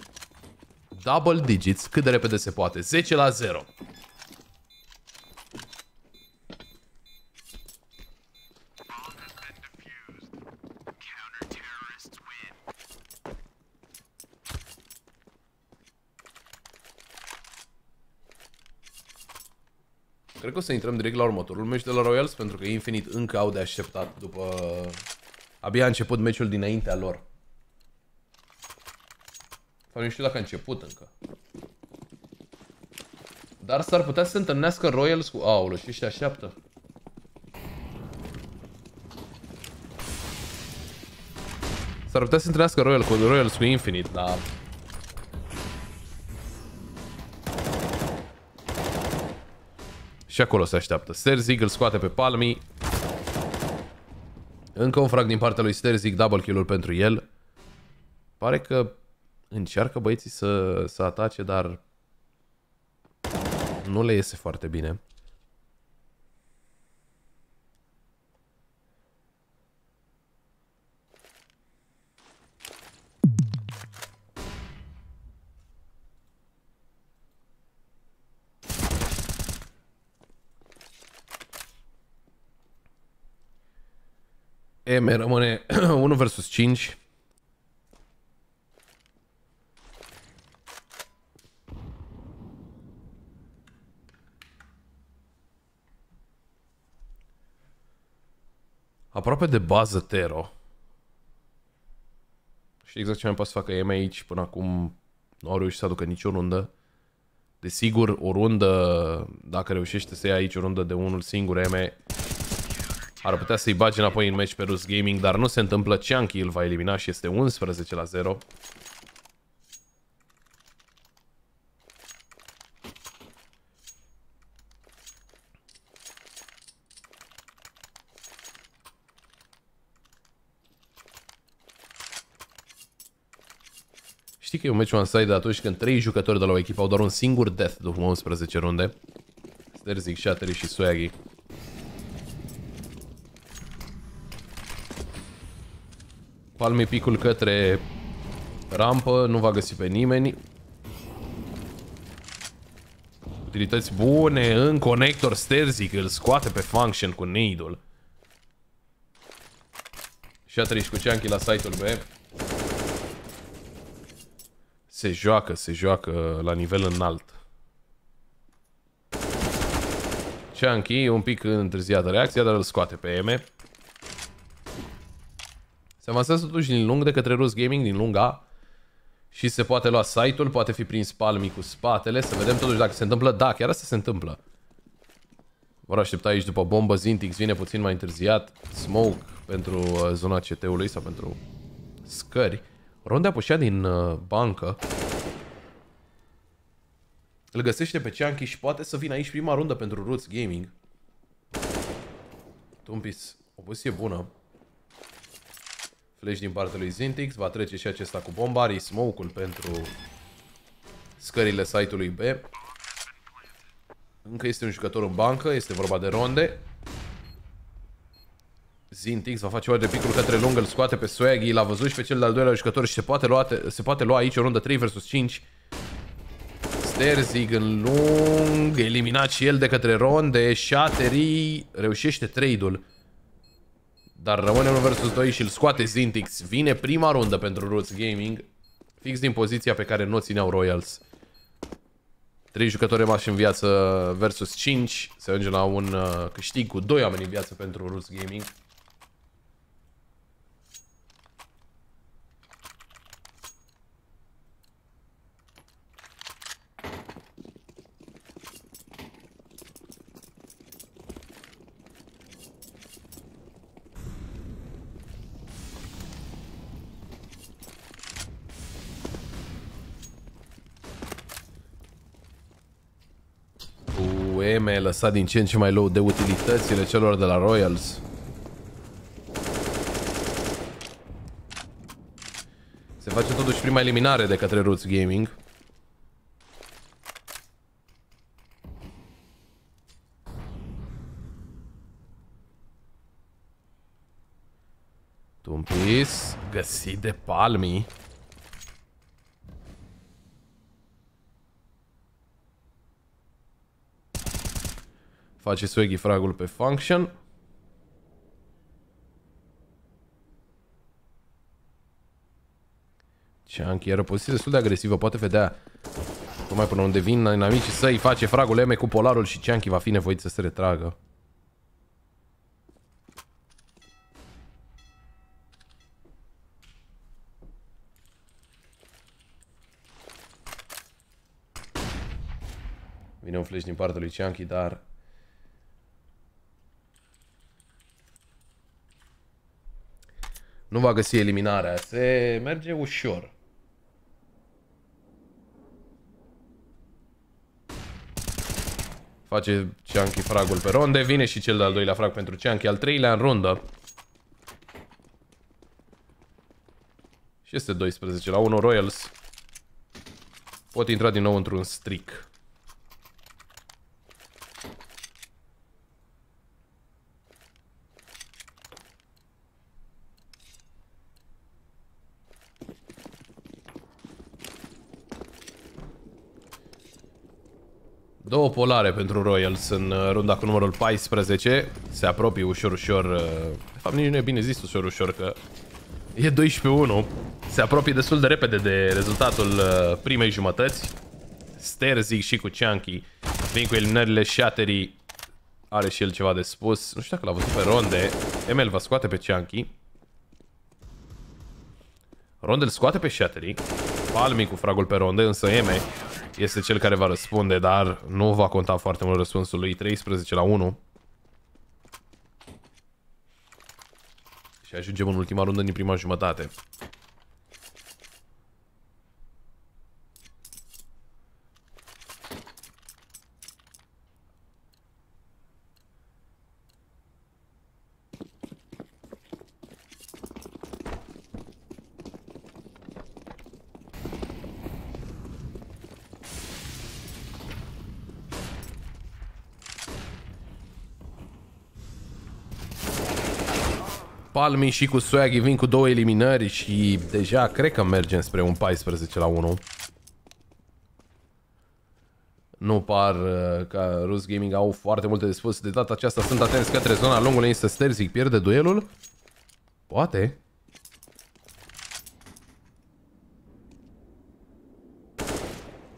double digits cât de repede se poate. 10 la 0. Cred că o să intrăm direct la următorul meci de la Royals pentru că Infinite încă au de așteptat după... Abia a început meciul dinaintea lor. Sau nu știu dacă a început încă. Dar s-ar putea să se întâlnească Royals cu... Aolo, și ăștia așteaptă. S-ar putea să se întâlnească Royal cu, Royals cu Infinite, dar... Și acolo se așteaptă. Sterzig îl scoate pe Palmi. Încă un frag din partea lui Sterzig, double kill-ul pentru el. Pare că încearcă băieții să, să atace, dar nu le iese foarte bine. Eme rămâne 1 versus 5. Aproape de bază Tero. Și exact ce am pas să facă EME aici până acum nu au reușit să aducă nicio rundă. Desigur, o rundă, dacă reușește să ia aici o rundă de unul singur, EME ar putea să-i bage înapoi în meci pe Rus Gaming, dar nu se întâmplă. Chunky îl va elimina și este 11 la 0. Știi că e un meci one-side atunci când 3 jucători de la o echipă au doar un singur death după 11 runde. Sterzik, Shattery și Swaggy. Palmi picul către rampă, nu va găsi pe nimeni. Utilități bune în conector Sterzik, îl scoate pe function cu needle. Shattery și cu Chunky la site-ul B. Se joacă, se joacă la nivel înalt. Chunky, un pic întârziată reacția, dar îl scoate pe M. Se avansează totuși din lung de către Rus Gaming, din lunga. Și se poate lua site-ul, poate fi prins palmi cu spatele, să vedem totuși dacă se întâmplă. Da, chiar asta se întâmplă. Vor aștepta aici după bombă, Zintix vine puțin mai întârziat. Smoke pentru uh, zona CT-ului sau pentru scări. Ronde pușea din uh, bancă. Îl găsește pe Chunky și poate să vină aici prima rundă pentru Roots Gaming. Tumpis, o poziție bună. Flash din partea lui Zintix, va trece și acesta cu bomba, are smoke-ul pentru scările site-ului B. Încă este un jucător în bancă, este vorba de ronde. Zintix va face o de picul către lung, îl scoate pe Swaggy, l-a văzut și pe cel de-al doilea jucător și se poate, lua, se poate lua aici o rundă 3 vs 5. Sterzig în lung, eliminat și el de către ronde, Shattery reușește trade-ul. Dar rămâne 1 vs 2 și îl scoate Zintix. Vine prima rundă pentru Roots Gaming, fix din poziția pe care nu o țineau Royals. 3 jucători rămași în viață versus 5. Se ajunge la un uh, câștig cu 2 oameni în viață pentru Roots Gaming. UM lăsat din ce în ce mai low de utilitățile celor de la Royals. Se face totuși prima eliminare de către Roots Gaming. Tumpis, găsit de palmii. Face Swaggy fragul pe function. Chunky era poziție destul de agresivă, poate vedea tocmai până unde vin inamicii săi, face fragul M cu polarul și Chunky va fi nevoit să se retragă. Vine un flash din partea lui Chunky, dar Nu va găsi eliminarea. Se merge ușor. Face Chunky fragul pe ronde. Vine și cel de-al doilea frag pentru Chunky. Al treilea în rundă. Și este 12 la 1 Royals. Pot intra din nou într-un streak. Două polare pentru Royals în uh, runda cu numărul 14. Se apropie ușor, ușor. Uh, de fapt, nici nu e bine zis ușor, ușor, că e 12-1. Se apropie destul de repede de rezultatul uh, primei jumătăți. Sterzik și cu Chunky vin cu eliminările Shattery are și el ceva de spus. Nu știu dacă l-a văzut pe Ronde. Emel va scoate pe Chunky. Ronde îl scoate pe Shattery. Palmi cu fragul pe Ronde, însă Eme este cel care va răspunde, dar nu va conta foarte mult răspunsul lui. 13 la 1. Și ajungem în ultima rundă din prima jumătate. Palmi și cu Swaggy vin cu două eliminări și deja cred că mergem spre un 14 la 1. Nu par uh, că Rus Gaming au foarte multe de spus. De data aceasta sunt atenți către zona lungului, însă Sterzic pierde duelul. Poate.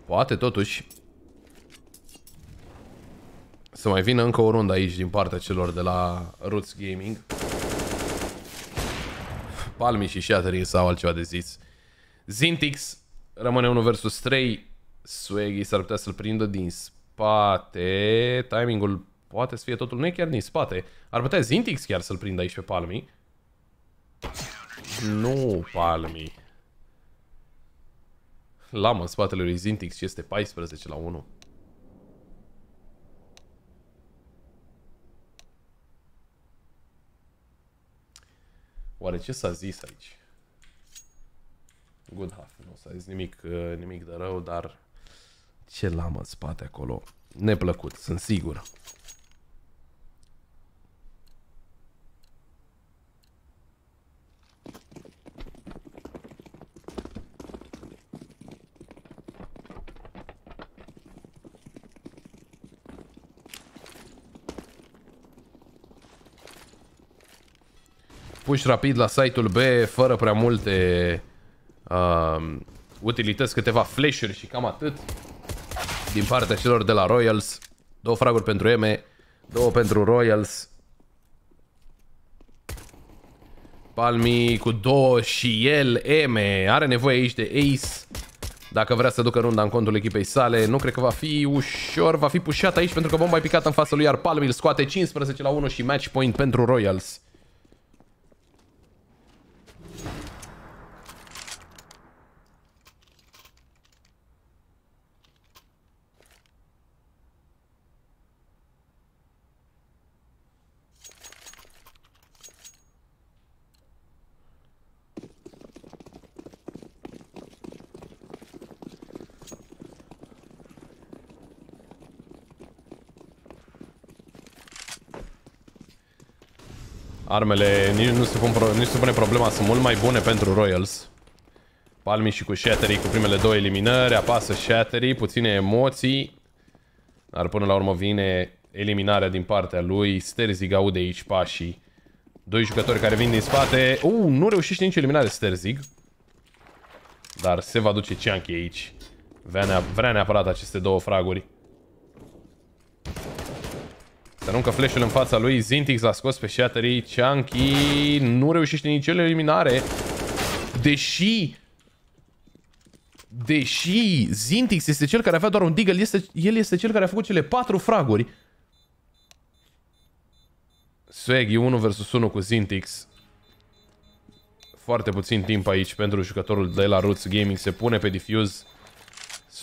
Poate totuși. Să mai vină încă o rundă aici din partea celor de la Roots Gaming. Palmi și Shattering sau altceva de zis. Zintix rămâne 1 versus 3. Swaggy s-ar putea să-l prindă din spate. Timingul poate să fie totul, nu e chiar din spate. Ar putea Zintix chiar să-l prindă aici pe Palmi. Nu, Palmi. Lamă în spatele lui Zintix și este 14 la 1. Oare ce s-a zis aici? Good half, nu s-a zis nimic, uh, nimic de rău, dar ce lamă în spate acolo. Neplăcut, sunt sigur. Push rapid la site-ul B fără prea multe uh, utilități, câteva flash-uri și cam atât din partea celor de la Royals. Două fraguri pentru Eme, două pentru Royals. Palmi cu două și el, Eme, are nevoie aici de ace. Dacă vrea să ducă runda în contul echipei sale, nu cred că va fi ușor, va fi pușat aici pentru că bomba e picată în fața lui, iar Palmi îl scoate 15 la 1 și match point pentru Royals. Armele nici nu se, pun pro, nici se pune problema, sunt mult mai bune pentru Royals. Palmi și cu Shattery cu primele două eliminări, apasă Shattery, puține emoții. Dar până la urmă vine eliminarea din partea lui. Sterzig aude aici pașii. Doi jucători care vin din spate. Uh, nu reușește nici eliminare Sterzig. Dar se va duce Chunky aici. Vrea, neap vrea neapărat aceste două fraguri. Să aruncă flash-ul în fața lui. Zintix l-a scos pe Shattery. Chunky nu reușește nici el eliminare. Deși... Deși Zintix este cel care avea doar un deagle, este, el este cel care a făcut cele patru fraguri. Swaggy 1 vs 1 cu Zintix. Foarte puțin timp aici pentru jucătorul de la Roots Gaming. Se pune pe diffuse.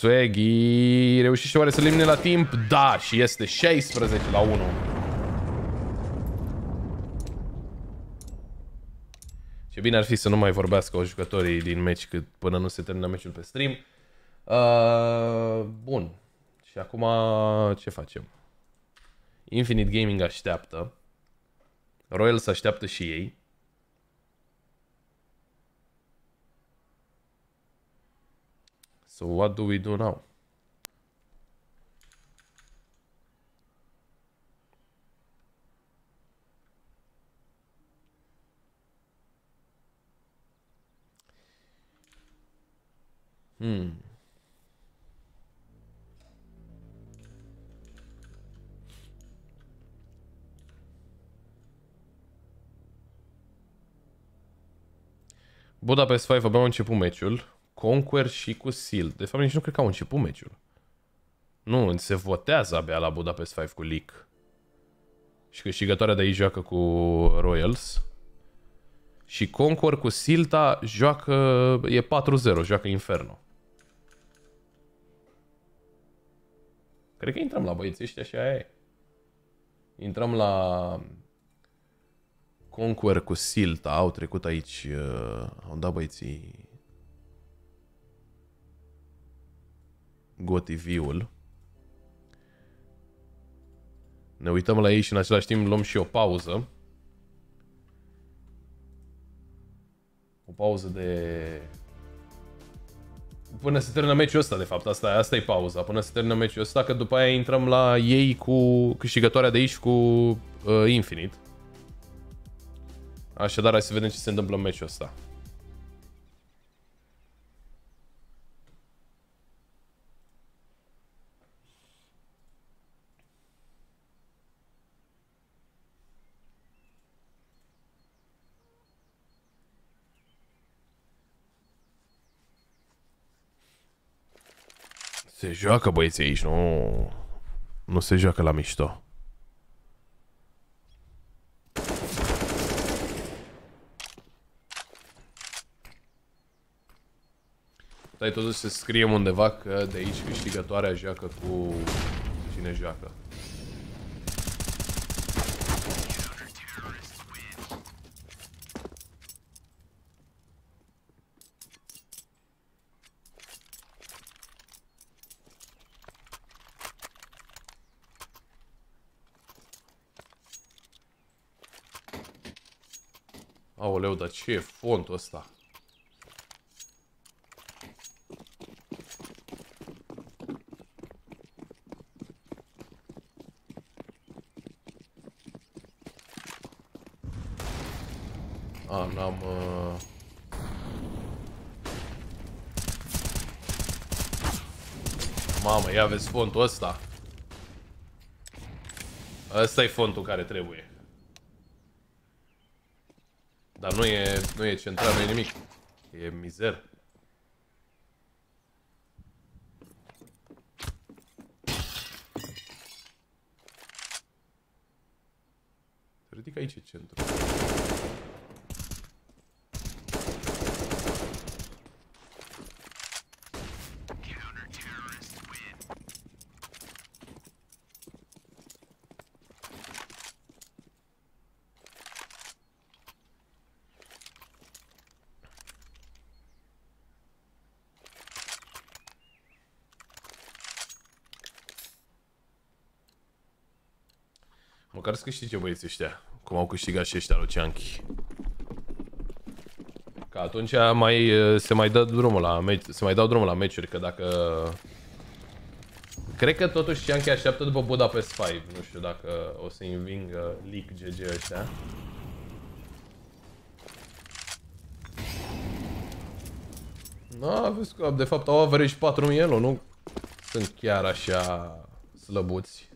Swaggy reușește oare să elimine la timp? Da, și este 16 la 1. Ce bine ar fi să nu mai vorbească o jucătorii din meci cât până nu se termină meciul pe stream. Uh, bun. Și acum ce facem? Infinite Gaming așteaptă. Royals așteaptă și ei. So what do we do now? Hmm. Budapest 5 obronił ciepłomyciul. Conquer și cu Seal. De fapt, nici nu cred că au început meciul. Nu, se votează abia la Budapest 5 cu League. Și câștigătoarea de aici joacă cu Royals. Și Concord cu Silta joacă, e 4-0, joacă Inferno. Cred că intrăm la băieții ăștia și aia e. Intrăm la Conquer cu Silta, au trecut aici, uh, au dat băieții GoTV-ul. Ne uităm la ei și în același timp luăm și o pauză. O pauză de... Până se termină meciul ăsta, de fapt. Asta, asta e pauza. Până se termină meciul ăsta, că după aia intrăm la ei cu câștigătoarea de aici cu uh, Infinite. Așadar, hai să vedem ce se întâmplă în meciul ăsta. Se joacă băieții aici, nu... Nu se joacă la mișto. Stai totuși să scriem undeva că de aici câștigătoarea joacă cu cine joacă. Aoleu, dar ce e fontul ăsta? A, n-am... Uh... Mamă, ia vezi fontul ăsta. Ăsta e fontul care trebuie. Dar nu e, nu e central, nu e nimic. E mizer. Ridic aici e centru. Măcar să câștige băieții ăștia, cum au câștigat și ăștia Lucianchi. Că atunci mai, se mai dă drumul la meci, se mai dau drumul la meciuri, că dacă... Cred că totuși Cianchi așteaptă după Budapest 5, nu știu dacă o să învingă League GG ăștia. Da, vezi că de fapt au average 4000 nu sunt chiar așa slăbuți.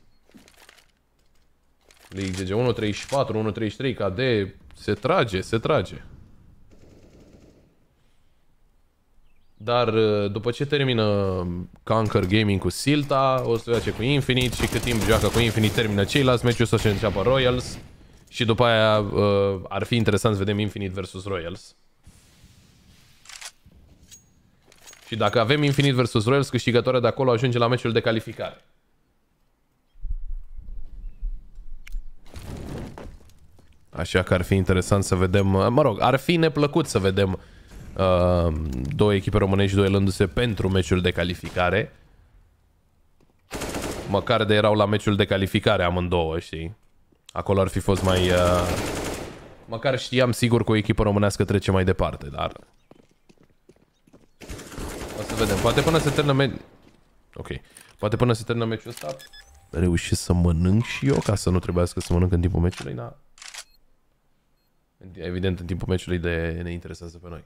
League GG 1.34, 1.33 KD, se trage, se trage. Dar uh, după ce termină Conquer Gaming cu Silta, o să joace cu Infinite și cât timp joacă cu Infinite termină ceilalți meciul să se înceapă Royals și după aia uh, ar fi interesant să vedem Infinite versus Royals. Și dacă avem Infinite versus Royals, câștigătoarea de acolo ajunge la meciul de calificare. Așa că ar fi interesant să vedem, mă rog, ar fi neplăcut să vedem uh, două echipe românești duelându-se pentru meciul de calificare. Măcar de erau la meciul de calificare amândouă, știi? Acolo ar fi fost mai... Uh, măcar știam sigur că o echipă românească trece mai departe, dar... O să vedem. Poate până se termină me... Ok. Poate până se termină meciul ăsta reușesc să mănânc și eu ca să nu trebuiască să mănânc în timpul meciului, da? Evident, în timpul meciului de ne interesează pe noi.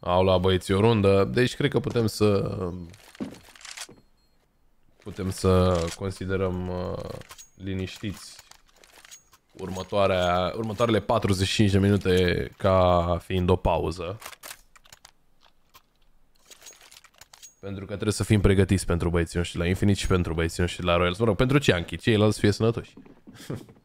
Au luat băieții o rundă, deci cred că putem să Putem să considerăm uh, liniștiți următoarea, următoarele 45 de minute ca fiind o pauză. Pentru că trebuie să fim pregătiți pentru băieții noștri la Infinite și pentru băieții noștri la Royals. Mă rog, pentru Cianchi, ceilalți fie sănătoși.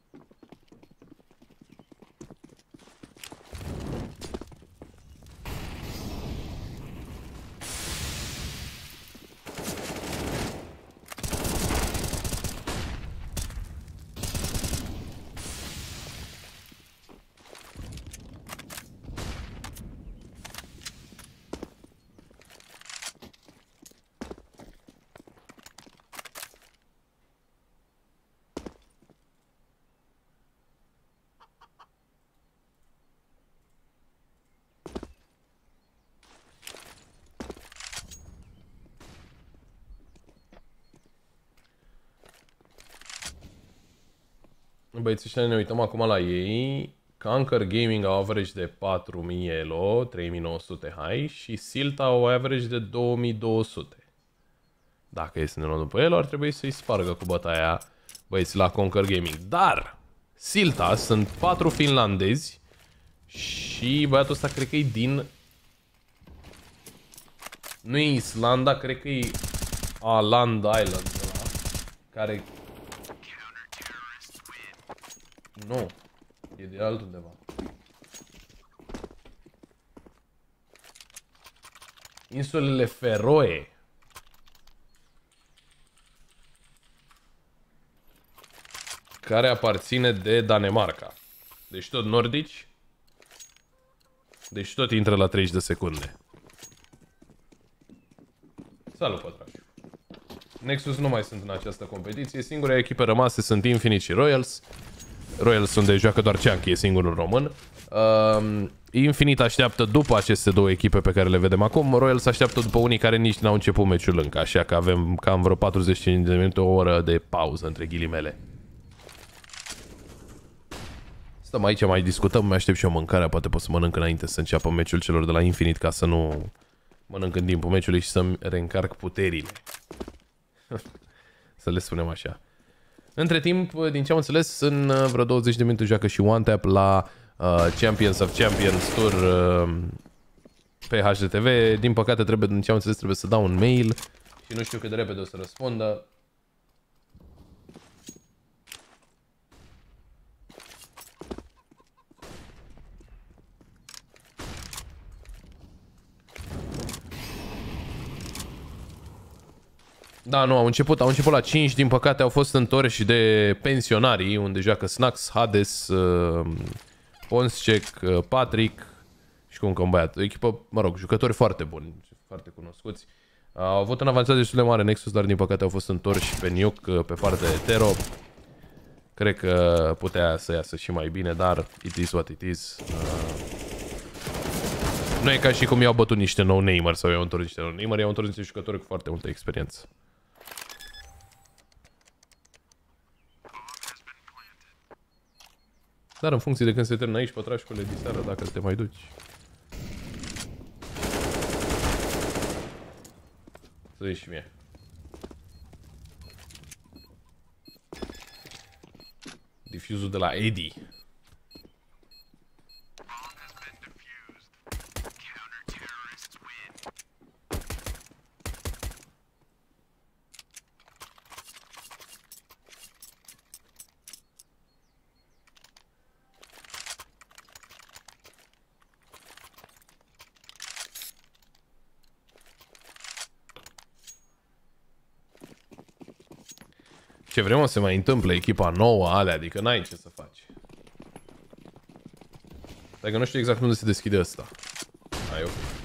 Băieții ăștia ne uităm acum la ei. Conquer Gaming au average de 4000 elo, 3900 high și Silta au average de 2200. Dacă e să ne luăm după el, ar trebui să-i spargă cu bătaia băieții la Conquer Gaming. Dar Silta sunt patru finlandezi și băiatul ăsta cred că e din... Nu e Islanda, cred că e Aland Island ăla, care Nu. E de altundeva. Insulele Feroe. Care aparține de Danemarca. Deci tot nordici. Deci tot intră la 30 de secunde. Salut, pătraș. Nexus nu mai sunt în această competiție. Singura echipe rămase sunt Infinite și Royals. Royals unde joacă doar Cianchi, e singurul român. Uh, Infinite așteaptă după aceste două echipe pe care le vedem acum. Royals așteaptă după unii care nici n-au început meciul încă, așa că avem cam vreo 45 de minute, o oră de pauză între ghilimele. Stăm aici, mai discutăm, mai aștept și eu mâncarea, poate pot să mănânc înainte să înceapă meciul celor de la Infinite ca să nu mănânc în timpul meciului și să-mi reîncarc puterile. să le spunem așa. Între timp, din ce am înțeles, în uh, vreo 20 de minute joacă și One Tap la uh, Champions of Champions Tour uh, pe HDTV. Din păcate, trebuie, din ce am înțeles, trebuie să dau un mail și nu știu cât de repede o să răspundă. Da, nu, au început, au început la 5, din păcate au fost întorși de pensionarii, unde joacă Snax, Hades, uh, Ponscek, uh, Patrick și cu încă un băiat. O echipă, mă rog, jucători foarte buni, foarte cunoscuți. Uh, au avut un avansat destul de mare Nexus, dar din păcate au fost întorși pe Nuke, uh, pe partea de Tero. Cred că putea să iasă și mai bine, dar it is what it is. Uh, nu e ca și cum i-au bătut niște no-namer sau i-au întors niște no-namer, i-au întors niște jucători cu foarte multă experiență. Dar în funcție de când se termină aici pătrașcule de seară, dacă te mai duci. Să zici și mie. Difuzul de la Eddie. Ce vrem să se mai întâmple echipa nouă, alea, adică n-ai ce să faci. Dacă nu știu exact unde se deschide asta. Ai, ok.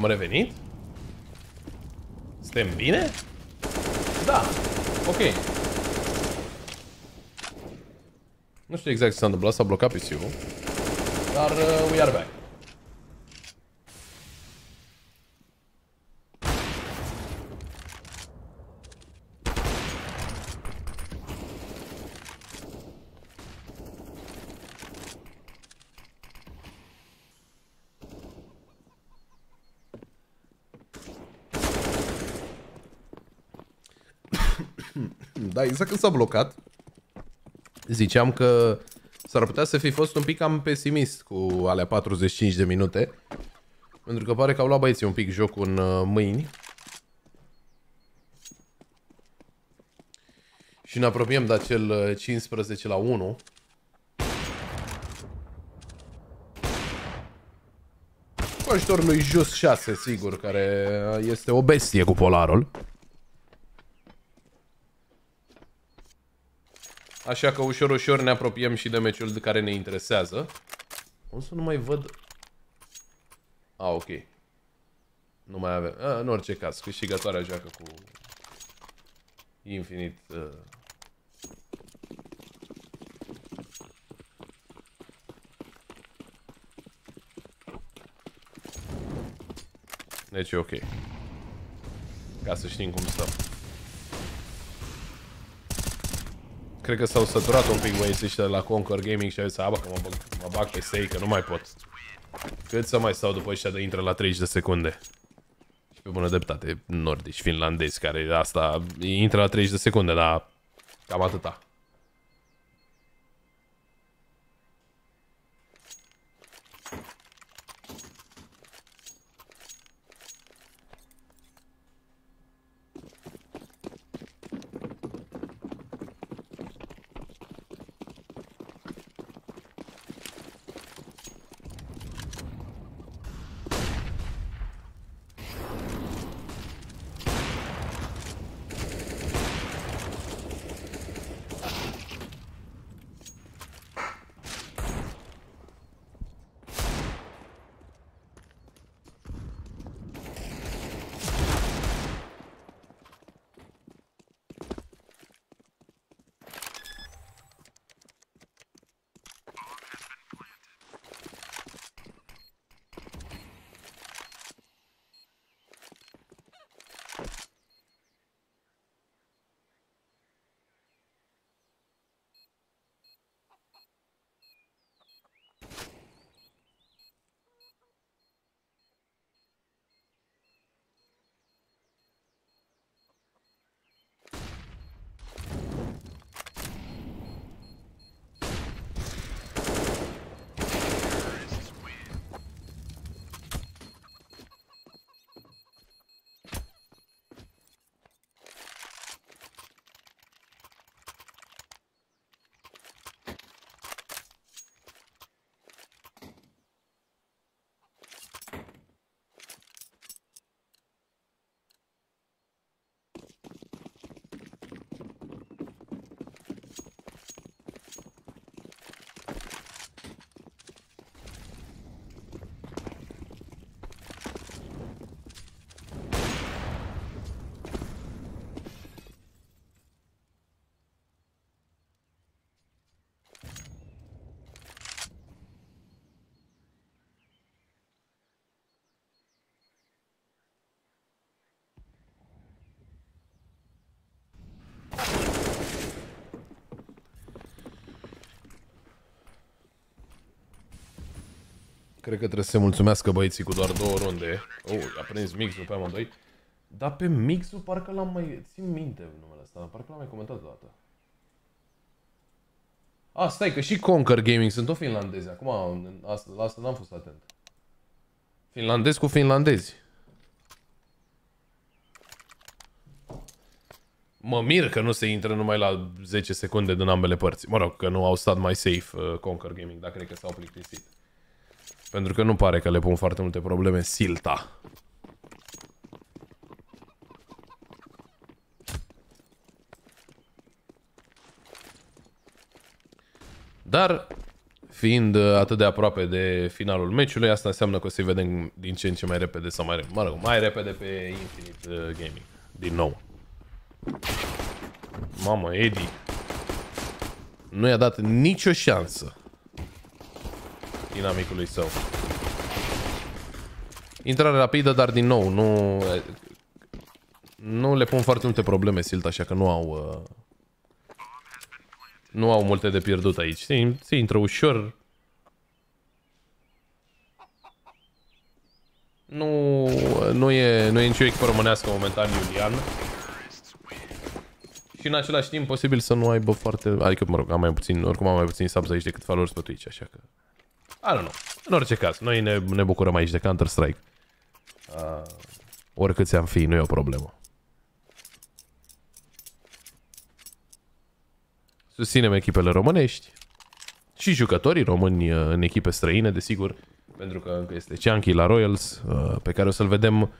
Am revenit? Suntem bine? Da. Ok. Nu știu exact ce s-a întâmplat, s-a blocat PC-ul. Dar uh, we are back. da, exact când s-a blocat, ziceam că s-ar putea să fi fost un pic cam pesimist cu alea 45 de minute. Pentru că pare că au luat băieții un pic jocul în uh, mâini. Și ne apropiem de acel 15 uh, la 1. Cu ajutorul lui Just 6, sigur, care este o bestie cu polarul. Așa că ușor, ușor ne apropiem și de meciul de care ne interesează. O să nu mai văd... A, ok. Nu mai avem... A, în orice caz, câștigătoarea joacă cu... Infinit... Uh... Deci e ok. Ca să știm cum stăm. Cred că s-au săturat un pic băieții ăștia de la Conquer Gaming și au zis, abă că mă bag, mă bag pe sei, că nu mai pot. Cât să mai stau după ăștia de intră la 30 de secunde? Și pe bună dreptate, nordici, finlandezi, care asta intră la 30 de secunde, dar cam atâta. Cred că trebuie să se mulțumească băieții cu doar două runde. Oh, a prins mixul pe amândoi. Dar pe mixul parcă l-am mai... Țin minte numele ăsta, parcă l-am mai comentat odată. A, stai, că și Conquer Gaming sunt tot finlandezi. Acum, asta, la asta n-am fost atent. Finlandezi cu finlandezi. Mă mir că nu se intră numai la 10 secunde din ambele părți. Mă rog, că nu au stat mai safe uh, Conquer Gaming, dar cred că s-au plictisit. Pentru că nu pare că le pun foarte multe probleme Silta. Dar, fiind uh, atât de aproape de finalul meciului, asta înseamnă că o să-i vedem din ce în ce mai repede sau mai, mă rog, mai repede pe Infinite uh, Gaming. Din nou. Mamă, Eddie. Nu i-a dat nicio șansă dinamicului său. Intrare rapidă, dar din nou, nu... Nu le pun foarte multe probleme Silt, așa că nu au... Uh, nu au multe de pierdut aici. Se, se intră ușor. Nu, nu, e, nu e nicio echipă românească momentan Iulian. Și în același timp posibil să nu aibă foarte... Adică, mă rog, am mai puțin, oricum am mai puțin subs aici decât followers pe Twitch, așa că... I don't know. În orice caz, noi ne, ne bucurăm aici de Counter-Strike. Uh, oricât ți-am fi, nu e o problemă. Susținem echipele românești și jucătorii români uh, în echipe străine, desigur, pentru că încă este Chunky la Royals, uh, pe care o să-l vedem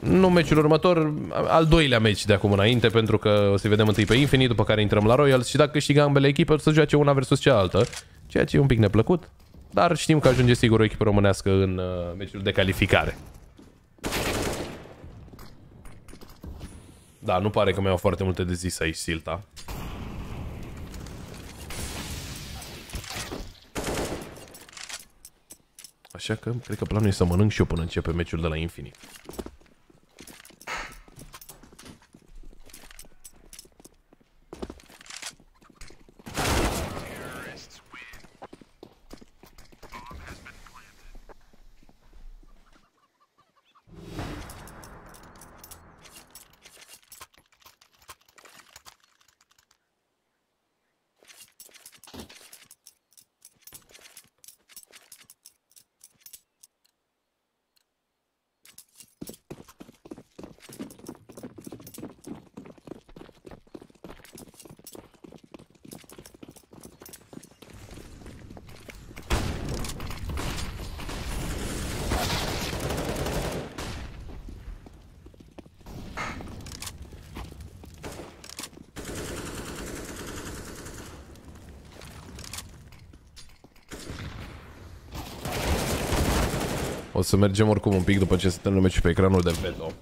nu meciul următor, al doilea meci de acum înainte, pentru că o să vedem întâi pe Infinite, după care intrăm la Royals și dacă câștigă ambele echipe, o să joace una versus cealaltă, ceea ce e un pic neplăcut, dar știm că ajunge sigur o echipă românească în uh, meciul de calificare. Da, nu pare că mai au foarte multe de zis aici Silta. Așa că cred că planul e să mănânc și eu până începe meciul de la Infinite. Să mergem oricum un pic după ce se termină meciul pe ecranul de veto.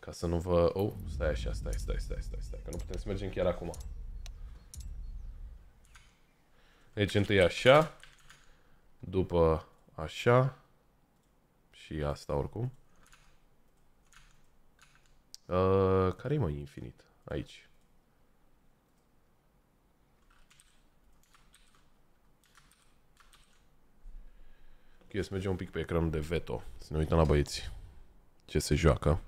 Ca să nu vă... Oh, stai așa, stai, stai, stai, stai, stai, că nu putem să mergem chiar acum. Deci întâi așa, după așa și asta oricum. Uh, care e mai infinit? Aici. Ok, să mergem un pic pe ecranul de veto. Să ne uităm la băieți. Ce se joacă.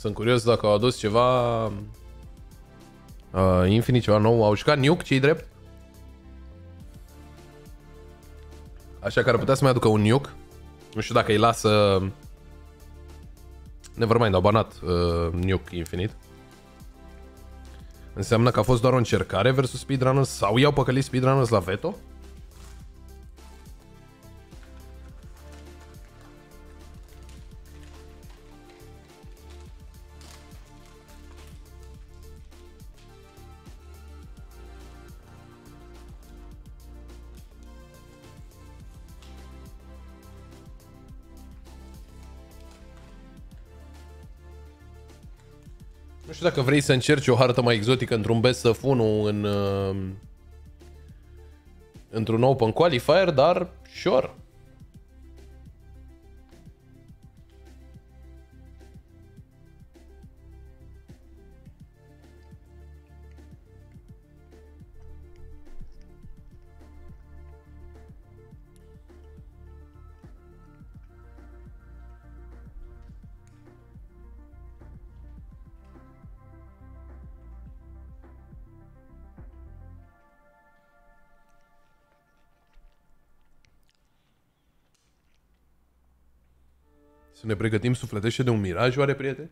Sunt curios dacă au adus ceva... Uh, Infinite, ceva nou. Au jucat Nuke, ce drept? Așa că ar putea să mai aducă un Nuke. Nu știu dacă îi lasă... Nevermind, au banat uh, Nuke Infinite. Înseamnă că a fost doar o încercare versus speedrunners sau i-au păcălit speedrunners la veto? Știu dacă vrei să încerci o hartă mai exotică într-un best of 1 în, uh, într-un open qualifier, dar sure. Ne pregătim sufletește de un miraj, oare, prieteni?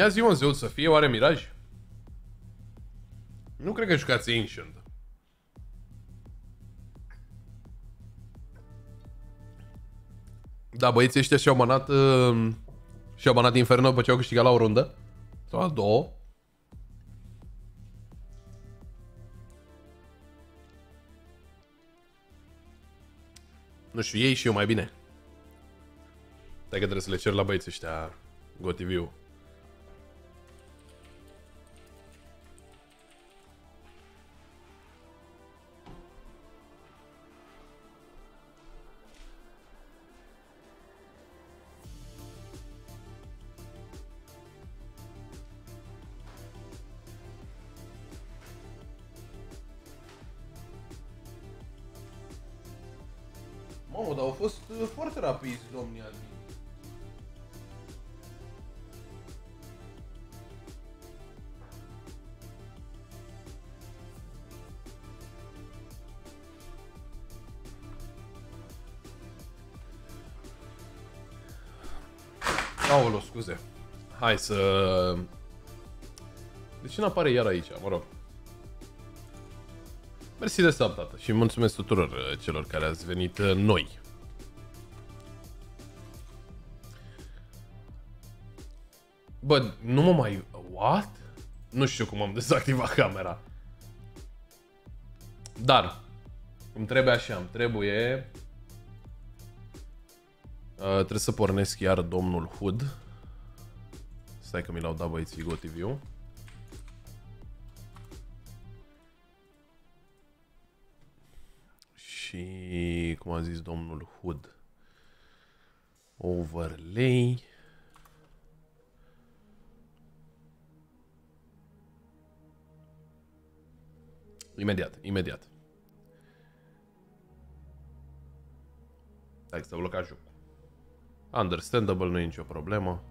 Ia zi mă, Zeus, să fie oare Miraj? Nu cred că jucați Ancient. Da, băieții ăștia și-au banat uh, și-au banat Inferno după ce au câștigat la o rundă. Sau la două. Nu știu, ei și eu mai bine. Stai că trebuie să le cer la băieții ăștia GoTV-ul. Hai să... De ce n-apare iar aici? Mă rog. Mersi de sub, tată, și mulțumesc tuturor uh, celor care ați venit uh, noi. Bă, nu mă mai... What? Nu știu cum am dezactivat camera. Dar, cum trebuie așa, îmi trebuie... Uh, trebuie să pornesc iar domnul Hood. Stai că mi l-au dat băieții GoTV-ul. și, cum a zis domnul Hood, overlay. Imediat, imediat. Hai să bloca jocul. Understandable, nu e nicio problemă.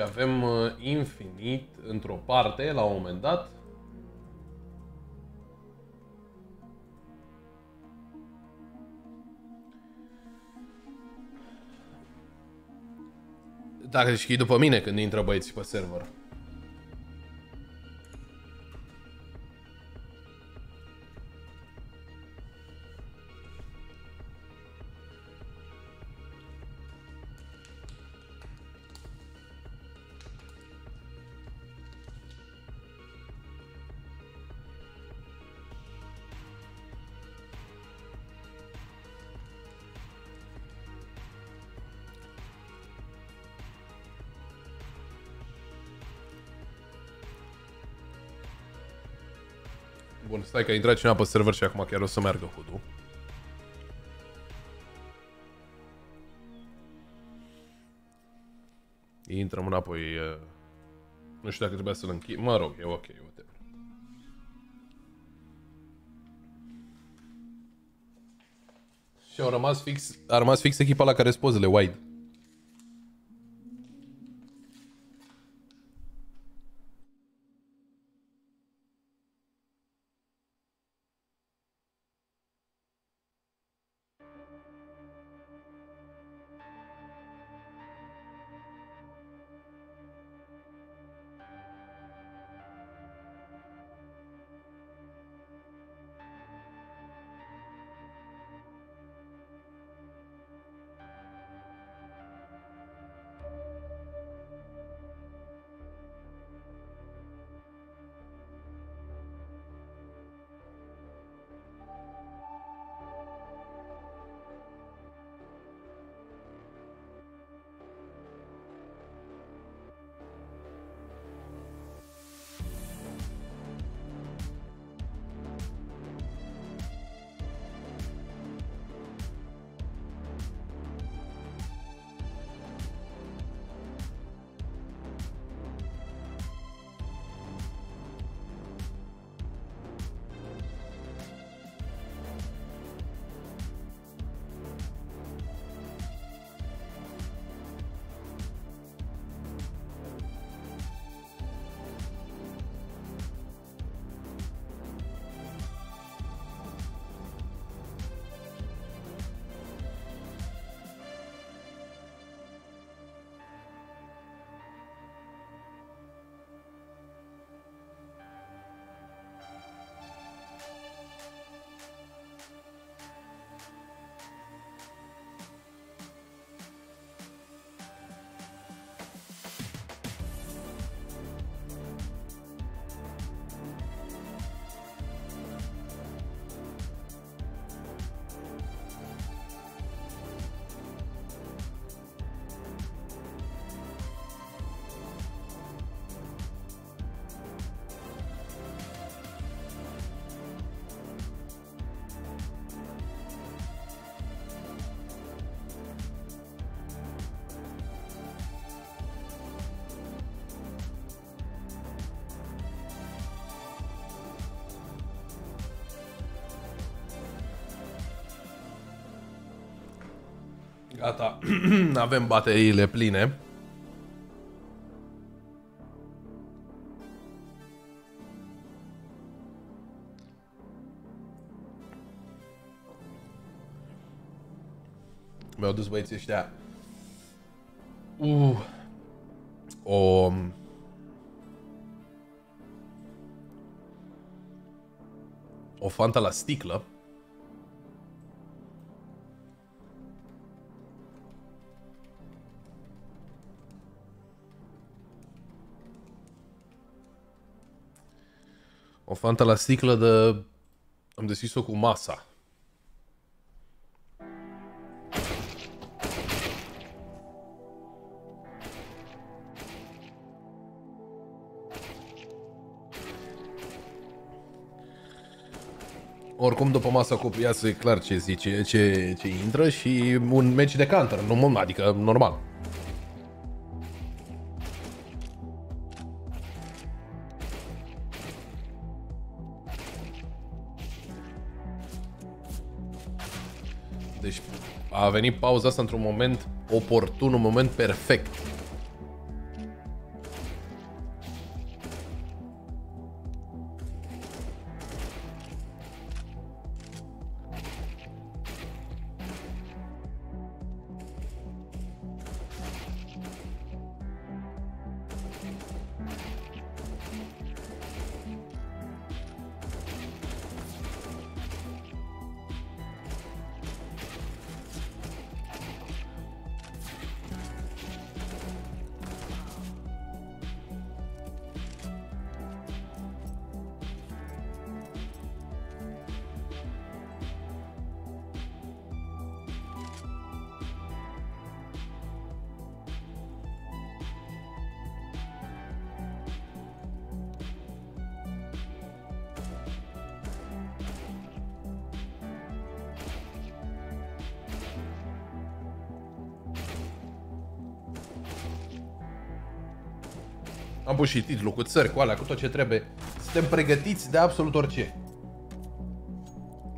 Și avem uh, infinit într-o parte, la un moment dat. Dacă știi după mine când intră băieții pe server. Stai că a intrat cineva pe server și acum chiar o să meargă hood Intrăm înapoi... Nu știu dacă trebuia să-l închid. Mă rog, e ok, uite. Și au rămas fix, a rămas fix echipa la care spozele wide. avem bateriile pline. Mi-au dus băieții ăștia uh, o o fantă la sticlă O fantă la sticlă de... Am deschis-o cu masa. Oricum, după masa cu piață, e clar ce zice, ce, ce intră și un meci de counter, nu, adică normal. A venit pauza asta într-un moment oportun, un moment perfect. Și titlul cu țări, cu alea, cu tot ce trebuie. Suntem pregătiți de absolut orice.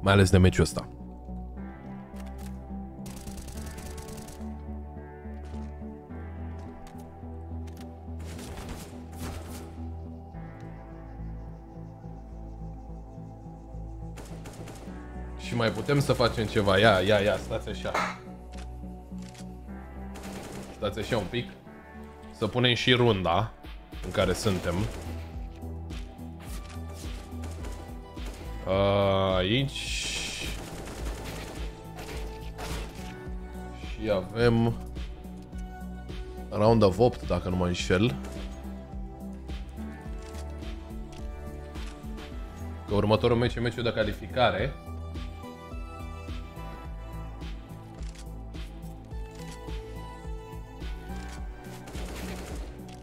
Mai ales de meciul ăsta. Și mai putem să facem ceva. Ia, ia, ia, stați așa. Stați așa un pic. Să punem și runda în care suntem. Aici... Și avem... Round of 8, dacă nu mă înșel. Că următorul meci e meciul de calificare.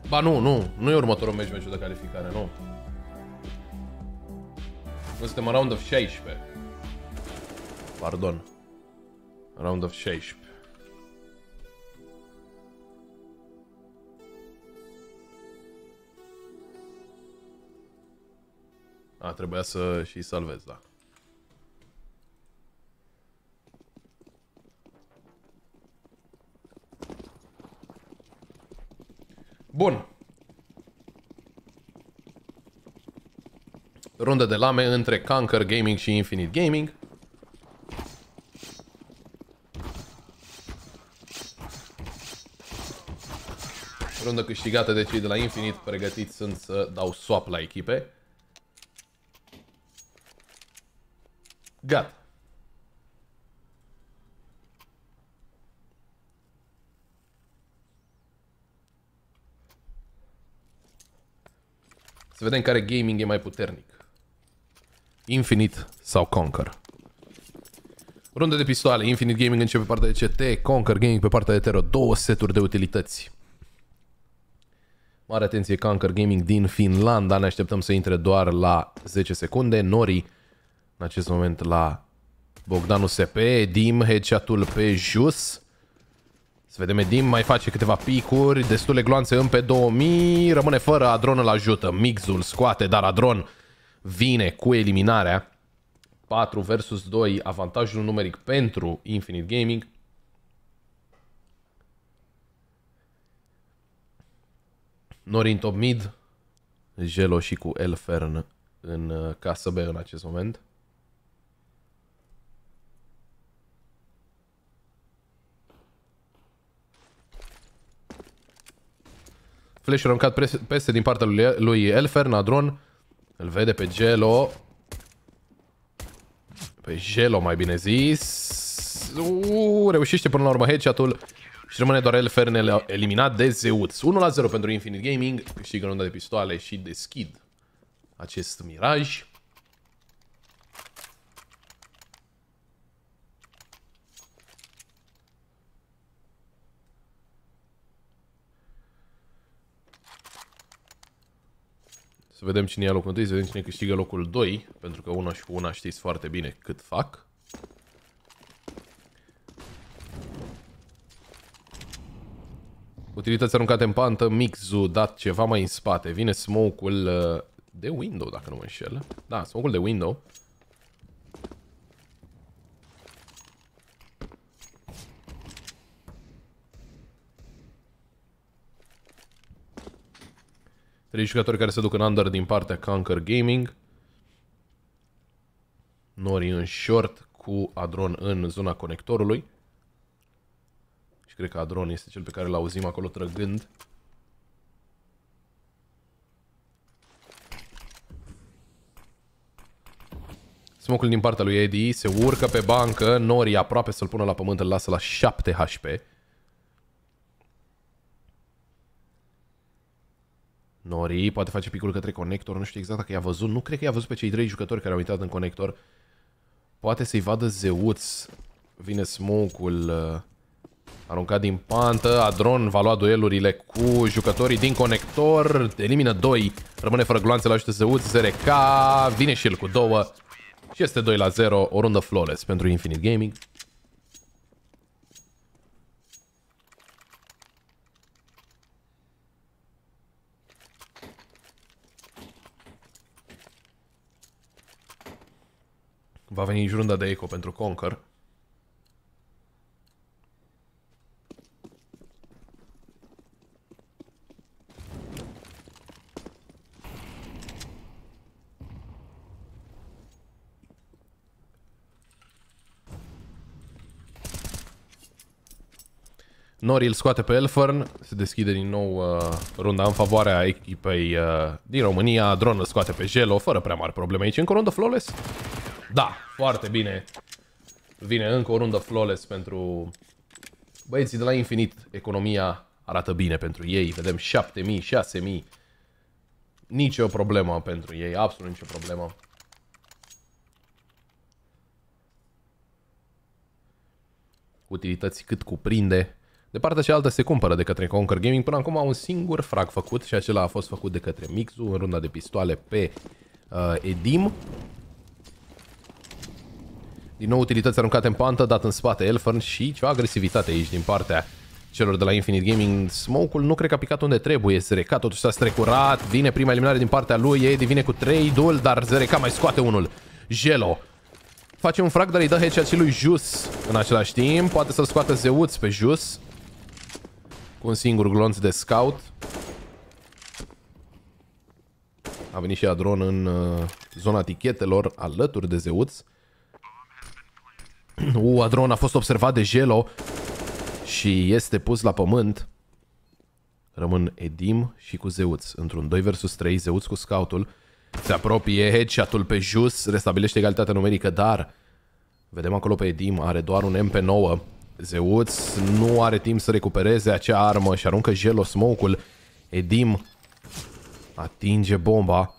Ba nu, nu, nu e următorul meci meciul de calificare, nu. Nu suntem în round of 16. Pardon. Round of 16. A, trebuia să și salvez, da. Bun. Rundă de lame între Conquer Gaming și Infinite Gaming. Rundă câștigată de cei de la Infinite, pregătiți sunt să dau swap la echipe. Gata. Să vedem care gaming e mai puternic. Infinite sau Conquer. Rundă de pistoale. Infinite Gaming începe pe partea de CT, Conquer Gaming pe partea de Tero. Două seturi de utilități. Mare atenție, Conquer Gaming din Finlanda. Ne așteptăm să intre doar la 10 secunde. Nori, în acest moment, la Bogdanu SP. Dim, headshot-ul pe jos. Să vedem, Edim mai face câteva picuri, destule gloanțe în pe 2000, rămâne fără, Adron îl ajută, Mixul scoate, dar Adron vine cu eliminarea 4 versus 2, avantajul numeric pentru Infinite Gaming. Norin top mid, Gelo și cu Elfern în uh, casă B în acest moment. Flash-ul a aruncat peste din partea lui Elfern, Adron, îl vede pe Gelo. Pe Gelo, mai bine zis. Uuu, reușește până la urmă headshot-ul. Și rămâne doar Elfer eliminat de Zeus. 1 la 0 pentru Infinite Gaming. Câștigă runda de pistoale și deschid acest miraj. Să vedem cine ia locul 1, să vedem cine câștigă locul 2, pentru că una și cu una știți foarte bine cât fac. Utilități aruncate în pantă, mixul dat ceva mai în spate. Vine smoke-ul uh, de window, dacă nu mă înșel. Da, smoke-ul de window. Trei jucători care se duc în under din partea Conquer Gaming. Nori în short cu Adron în zona conectorului. Și cred că Adron este cel pe care l-auzim acolo trăgând. Smocul din partea lui Eddie se urcă pe bancă, Nori aproape să-l pună la pământ, îl lasă la 7 HP. Nori poate face picul către conector, nu știu exact dacă i-a văzut, nu cred că i-a văzut pe cei trei jucători care au intrat în conector. Poate să-i vadă Zeuț, vine smoke-ul uh, aruncat din pantă, Adron va lua duelurile cu jucătorii din conector, elimină 2, rămâne fără gloanțe la ajută Zeuț, ZRK, vine și el cu două și este 2 la 0, o rundă flawless pentru Infinite Gaming. Va veni jurunda de eco pentru Conquer. Nori îl scoate pe Elfern, se deschide din nou uh, runda în favoarea echipei uh, din România, Dron îl scoate pe Gelo, fără prea mari probleme aici. Încă o rundă flawless? Da, foarte bine. Vine încă o rundă flawless pentru băieții de la Infinit. Economia arată bine pentru ei. Vedem 7000, 6000. Nici o problemă pentru ei, absolut nicio problemă. Utilități cât cuprinde. De partea cealaltă se cumpără de către Conquer Gaming. Până acum un singur frag făcut și acela a fost făcut de către Mixu în runda de pistoale pe uh, Edim. Din nou utilități aruncate în pantă, dat în spate Elfern și ceva agresivitate aici din partea celor de la Infinite Gaming. Smoke-ul nu cred că a picat unde trebuie. Zreca totuși s-a strecurat. Vine prima eliminare din partea lui. Eddie vine cu 3 dul, dar Zreca mai scoate unul. Gelo. Face un frag, dar îi dă headshot și lui Jus în același timp. Poate să-l scoată Zeuț pe Jus. Cu un singur glonț de scout. A venit și Adron în uh, zona tichetelor alături de Zeuț. U, Adron a fost observat de Gelo și este pus la pământ. Rămân Edim și cu Zeuț. Într-un 2 vs 3, Zeuț cu scoutul. Se apropie headshot-ul pe Jus, restabilește egalitatea numerică, dar vedem acolo pe Edim, are doar un MP9. Zeuț nu are timp să recupereze acea armă și aruncă Gelo smoke-ul. Edim atinge bomba.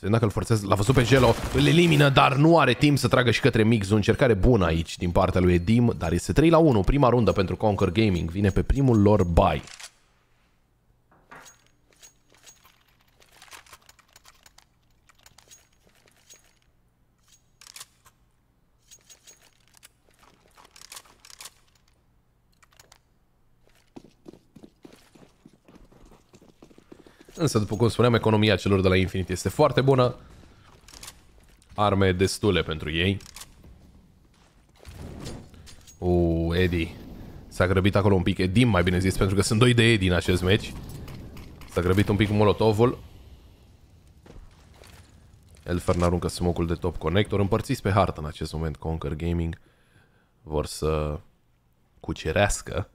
Să vedem dacă îl forțează. L-a văzut pe Gelo, îl elimină, dar nu are timp să tragă și către Mix. O încercare bună aici din partea lui Edim, dar este 3 la 1. Prima rundă pentru Conquer Gaming. Vine pe primul lor buy. Însă, după cum spuneam, economia celor de la Infinity este foarte bună. Arme destule pentru ei. Uuu, Eddie. S-a grăbit acolo un pic. Edim, mai bine zis, pentru că sunt doi de Eddie în acest meci. S-a grăbit un pic cu molotovul. Elfern aruncă smoke de top connector. Împărțiți pe hartă în acest moment Conquer Gaming. Vor să cucerească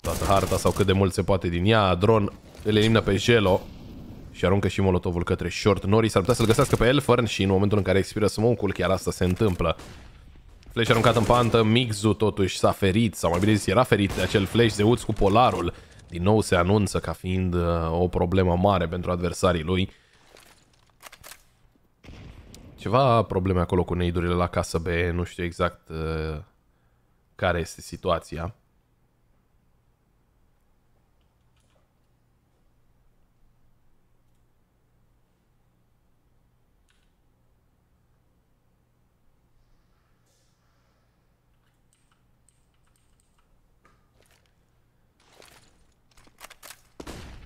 toată harta sau cât de mult se poate din ea. Dron îl elimină pe Gelo și aruncă și molotovul către short. Nori s-ar putea să-l găsească pe Elfern și în momentul în care expiră smoke-ul, chiar asta se întâmplă. Flash aruncat în pantă, Mixu totuși s-a ferit, sau mai bine zis, era ferit de acel flash Zeuț cu polarul. Din nou se anunță ca fiind uh, o problemă mare pentru adversarii lui. Ceva probleme acolo cu neidurile la casă B, nu știu exact uh, care este situația.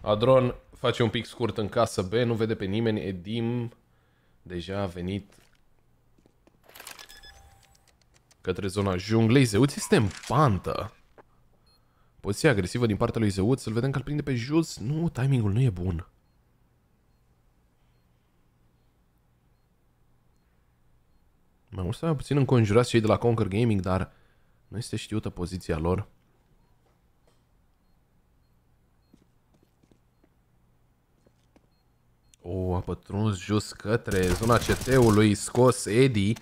Adron face un pic scurt în casă B, nu vede pe nimeni. Edim deja a venit către zona junglei. Zeuț este în pantă. Poziția agresivă din partea lui Zeuț, să-l vedem că îl prinde pe jos. Nu, timingul nu e bun. Mai mult mai puțin înconjurați cei de la Conquer Gaming, dar nu este știută poziția lor. O, a pătruns jos către zona CT-ului, scos Eddie.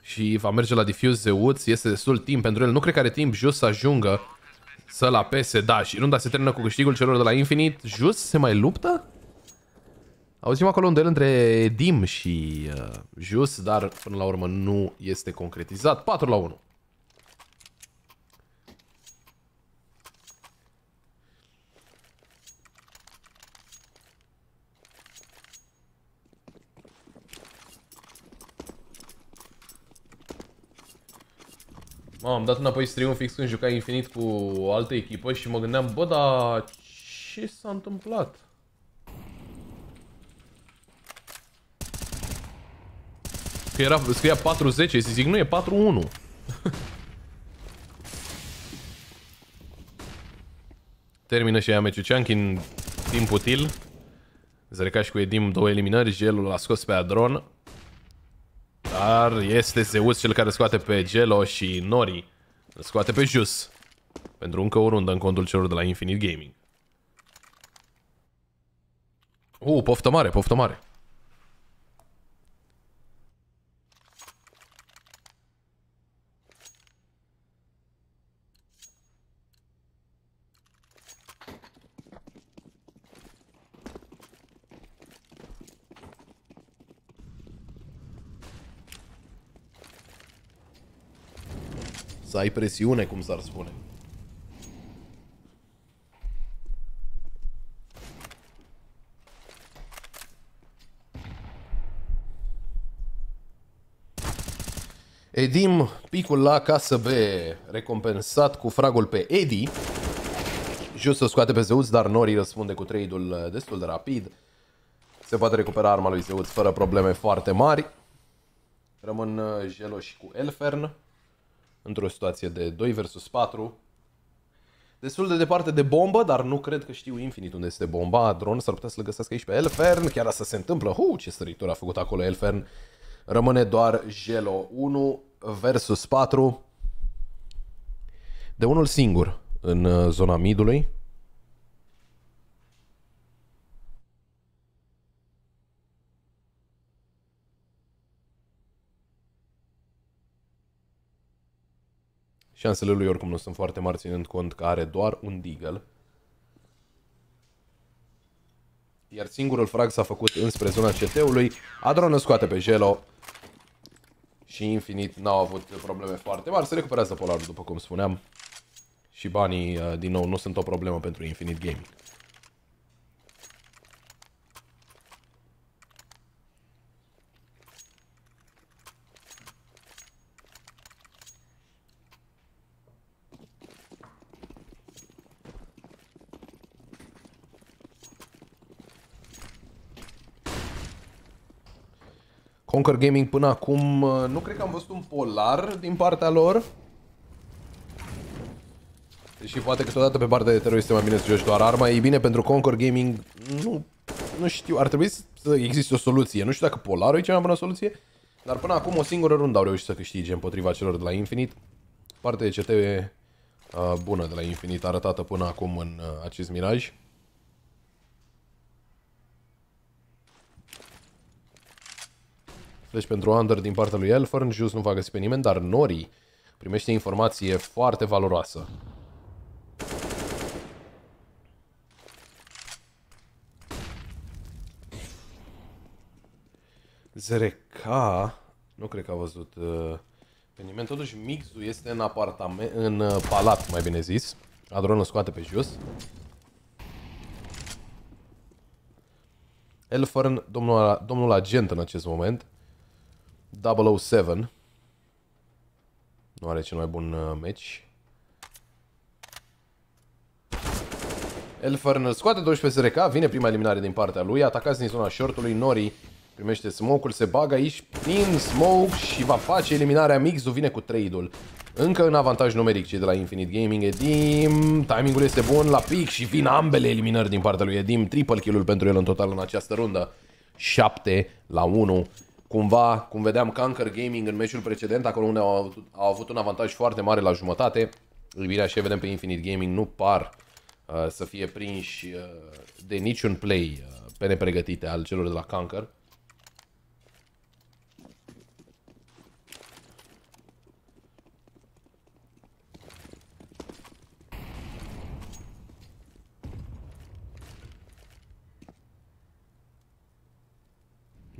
Și va merge la Diffuse Zeuț, este destul timp pentru el. Nu cred că are timp jos să ajungă să-l apese, da. Și runda se termină cu câștigul celor de la Infinite. Jos se mai luptă? Auzim acolo un duel între Dim și uh, Jus, dar până la urmă nu este concretizat. 4 la 1. Am dat înapoi stream fix când jucai Infinit cu o altă echipă și mă gândeam, bă, dar ce s-a întâmplat? Că era, scria 40 și zic, nu, e 4-1. Termină și aia meciul Chunky în timp util. Zăreca și cu Edim două eliminări, Gelul l-a scos pe Adron. Dar este Zeus cel care scoate pe Gelo și Nori îl scoate pe Jus. Pentru încă o rundă în contul celor de la Infinite Gaming. Uh, poftă mare, poftă mare. Să ai presiune, cum s-ar spune. Edim, picul la casă B, recompensat cu fragul pe Edi. Just să scoate pe Zeus, dar Nori răspunde cu trade-ul destul de rapid. Se poate recupera arma lui Zeus fără probleme foarte mari. Rămân Gelo și cu Elfern într-o situație de 2 versus 4. Destul de departe de bombă, dar nu cred că știu infinit unde este bomba. Dron s-ar putea să-l găsească aici pe Elfern. Chiar asta se întâmplă. Hu, ce săritură a făcut acolo Elfern. Rămâne doar Gelo 1 versus 4. De unul singur în uh, zona midului. Șansele lui oricum nu sunt foarte mari, ținând cont că are doar un Deagle. Iar singurul frag s-a făcut înspre zona CT-ului. Adron scoate pe Gelo. Și Infinit n-au avut probleme foarte mari. Se recuperează polarul, după cum spuneam. Și banii, uh, din nou, nu sunt o problemă pentru Infinite Gaming. Conquer Gaming până acum, uh, nu cred că am văzut un polar din partea lor. Și poate câteodată pe partea de teror este mai bine să joci doar arma. E bine pentru Conquer Gaming, nu, nu știu, ar trebui să existe o soluție. Nu știu dacă Polarul e cea mai bună soluție, dar până acum o singură rundă au reușit să câștige împotriva celor de la Infinite. Partea de CT uh, bună de la Infinite, arătată până acum în uh, acest miraj. Deci pentru Under din partea lui Elfern, Jus nu va găsi pe nimeni, dar Nori primește informație foarte valoroasă. Zereca, nu cred că a văzut uh, pe nimeni. Totuși, Mixu este în apartament, în uh, palat, mai bine zis. Adron îl scoate pe jos. Elfern, domnul, domnul agent în acest moment. 007. Nu are cel mai bun uh, match. Elfern îl scoate 12 SRK, vine prima eliminare din partea lui, atacați din zona shortului, Nori primește smoke-ul, se bagă aici prin smoke și va face eliminarea Mixu, vine cu trade-ul. Încă în avantaj numeric cei de la Infinite Gaming, Edim, timingul este bun la pic și vin ambele eliminări din partea lui Edim, triple kill-ul pentru el în total în această rundă. 7 la 1 cumva, cum vedeam Conquer Gaming în meciul precedent, acolo unde au avut, au avut un avantaj foarte mare la jumătate, îi bine așa vedem pe Infinite Gaming, nu par uh, să fie prinși uh, de niciun play uh, pe nepregătite al celor de la Conquer.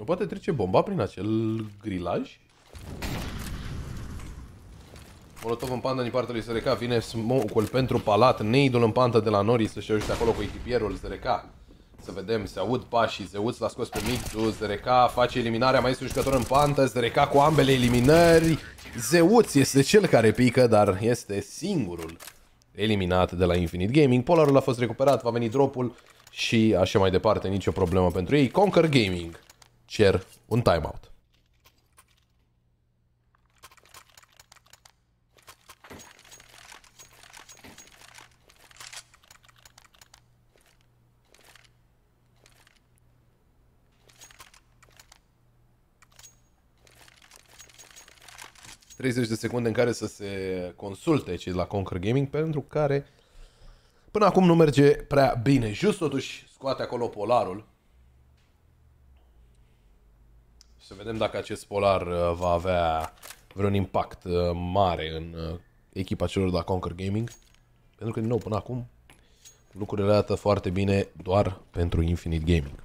Nu poate trece bomba prin acel grilaj? Molotov în pantă din partea lui SRK, vine smoke pentru palat, neidul în pantă de la Nori să-și ajute acolo cu echipierul SRK. Să vedem, se aud pașii, Zeuț l-a scos pe Mixu, SRK face eliminarea, mai este un jucător în pantă, SRK cu ambele eliminări. Zeuț este cel care pică, dar este singurul eliminat de la Infinite Gaming. Polarul a fost recuperat, va veni dropul și așa mai departe, nicio problemă pentru ei. Conquer Gaming cer un timeout. ...30 de secunde în care să se consulte cei de la Conquer Gaming, pentru care până acum nu merge prea bine. Just totuși scoate acolo polarul Să vedem dacă acest polar uh, va avea vreun impact uh, mare în uh, echipa celor de la Conquer Gaming. Pentru că, din nou, până acum, lucrurile arată foarte bine doar pentru Infinite Gaming.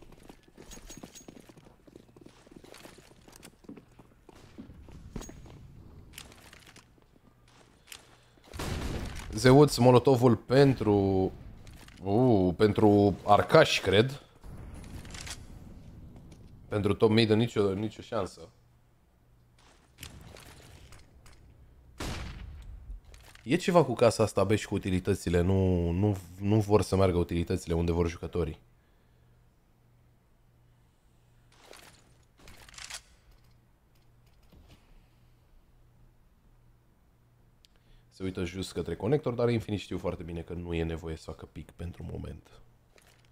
Zeuț Molotovul pentru... Uh, pentru Arcaș, cred. Pentru top mid nicio, nicio șansă. E ceva cu casa asta, bă, și cu utilitățile. Nu, nu, nu vor să meargă utilitățile unde vor jucătorii. Se uită just către conector, dar infinit știu foarte bine că nu e nevoie să facă pic pentru moment.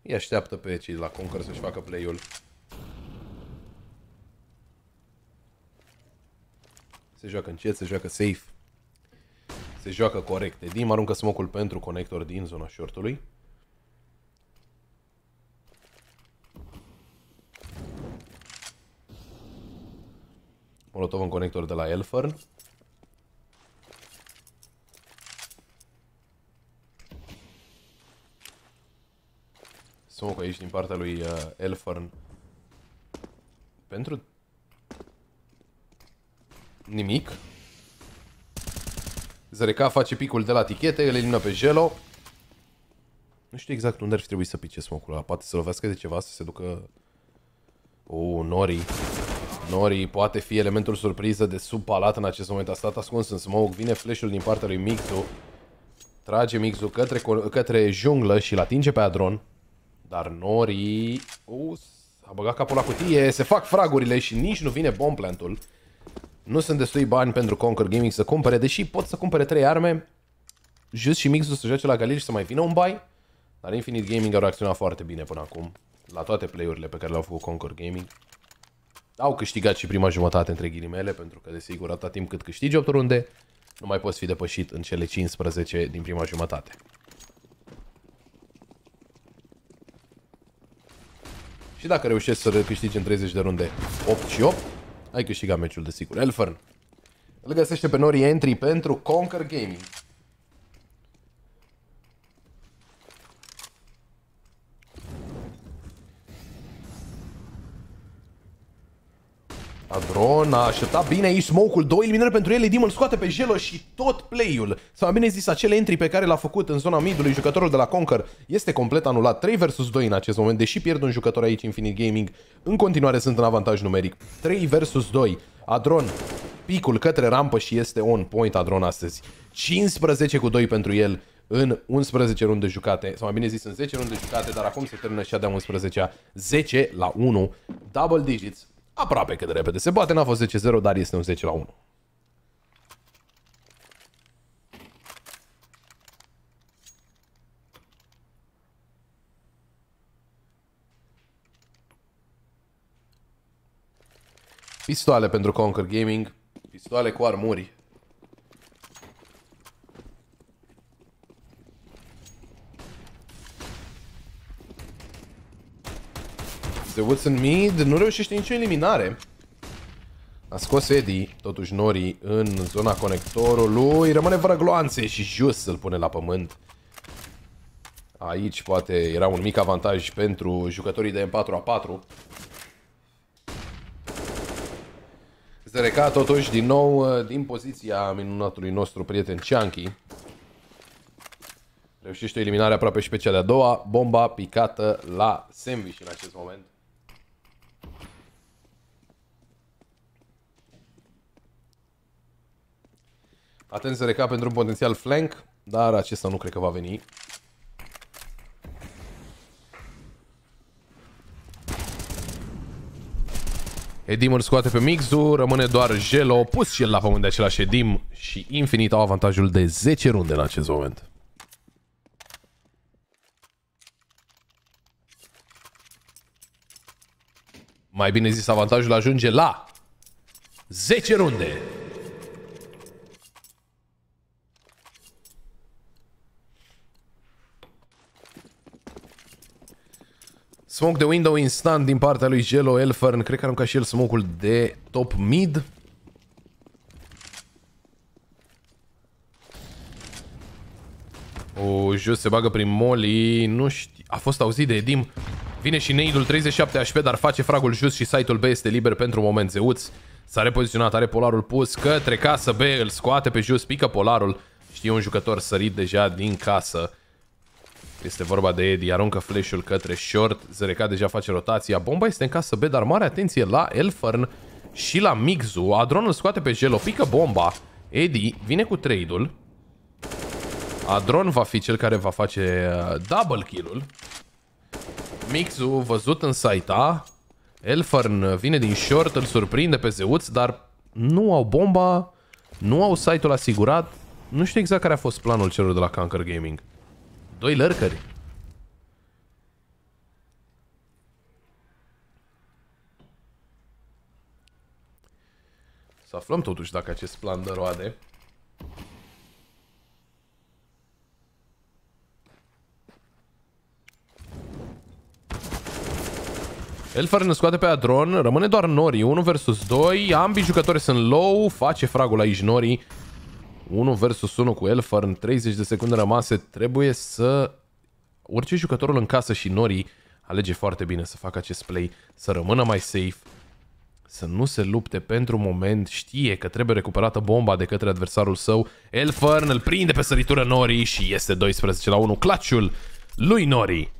Îi așteaptă pe cei de la Conquer să-și facă play-ul. Se joacă încet, se joacă safe. Se joacă corect. Edim aruncă smoke pentru conector din zona shortului. Molotov în conector de la Elfern. Smoke aici din partea lui uh, Elfern. Pentru Nimic. Zăreca face picul de la tichete, îl elimină pe Gelo. Nu știu exact unde ar fi trebuit să pice smoke-ul ăla. Poate să lovească de ceva, să se ducă... O, Nori. Nori poate fi elementul surpriză de sub palat în acest moment. A stat ascuns în smoke. Vine flash-ul din partea lui Mixu. Trage Mixu către, către junglă și-l atinge pe Adron. Dar Nori... Uh, a băgat capul la cutie. Se fac fragurile și nici nu vine bomb plantul. Nu sunt destui bani pentru Conquer Gaming să cumpere, deși pot să cumpere 3 arme. Just și Mixul să joace la Galil și să mai vină un bai. Dar Infinite Gaming au reacționat foarte bine până acum. La toate play-urile pe care le-au făcut Concord Gaming. Au câștigat și prima jumătate între ghilimele, pentru că, desigur, atâta timp cât câștigi 8 runde, nu mai poți fi depășit în cele 15 din prima jumătate. Și dacă reușești să câștigi în 30 de runde 8 și 8, ai câștigat meciul, desigur. Elfern îl găsește pe Nori Entry pentru Conquer Gaming. Adron a așteptat bine aici smoke-ul, două eliminări pentru el, Edim îl scoate pe Jelo și tot play-ul. Sau mai bine zis, acele entry pe care l-a făcut în zona midului jucătorul de la Conquer este complet anulat. 3 versus 2 în acest moment, deși pierd un jucător aici Infinite Gaming, în continuare sunt în avantaj numeric. 3 versus 2. Adron, picul către rampă și este on point Adron astăzi. 15 cu 2 pentru el în 11 runde jucate, sau mai bine zis în 10 runde jucate, dar acum se termină și a de 11 10 la 1, double digits, aproape cât de repede se poate, n-a fost 10-0, dar este un 10 la 1. Pistoale pentru Conquer Gaming, pistoale cu armuri. Zeus în mid, nu reușește nicio eliminare. A scos Eddie, totuși Nori, în zona conectorului. Rămâne fără gloanțe și just îl pune la pământ. Aici poate era un mic avantaj pentru jucătorii de M4A4. Zereca totuși din nou din poziția minunatului nostru prieten Chunky. Reușește eliminarea aproape și pe cea de-a doua. Bomba picată la sandwich în acest moment. Atent să reca pentru un potențial flank, dar acesta nu cred că va veni. Edim îl scoate pe Mixu, rămâne doar Gelo, pus și el la pământ de același Edim și Infinit au avantajul de 10 runde în acest moment. Mai bine zis, avantajul ajunge la 10 runde. Smoke de window instant din partea lui Gelo Elfern. Cred că arunca și el smoke-ul de top mid. O, jos se bagă prin Molly. Nu știu. A fost auzit de Edim. Vine și Neidul 37 HP, dar face fragul jos și site-ul B este liber pentru moment. Zeuț s-a repoziționat, are polarul pus către casă B, îl scoate pe jos, pică polarul. Știe un jucător sărit deja din casă. Este vorba de Eddie, aruncă flash-ul către short, Zereca deja face rotația, bomba este în casă B, dar mare atenție la Elfern și la Mixu, Adron îl scoate pe Gelo, pică bomba, Eddie vine cu trade-ul, Adron va fi cel care va face uh, double kill-ul, Mixu văzut în site A, Elfern vine din short, îl surprinde pe Zeuț, dar nu au bomba, nu au site-ul asigurat, nu știu exact care a fost planul celor de la Conquer Gaming. Doi lărcări. Să aflăm totuși dacă acest plan dă roade. Elfar ne scoate pe Adron, rămâne doar Nori, 1 vs 2, ambii jucători sunt low, face fragul aici Nori, 1 versus 1 cu Elfar 30 de secunde rămase. Trebuie să... Orice jucătorul în casă și Nori alege foarte bine să facă acest play, să rămână mai safe, să nu se lupte pentru moment, știe că trebuie recuperată bomba de către adversarul său. Elfern îl prinde pe săritură Nori și este 12 la 1. Claciul lui Nori.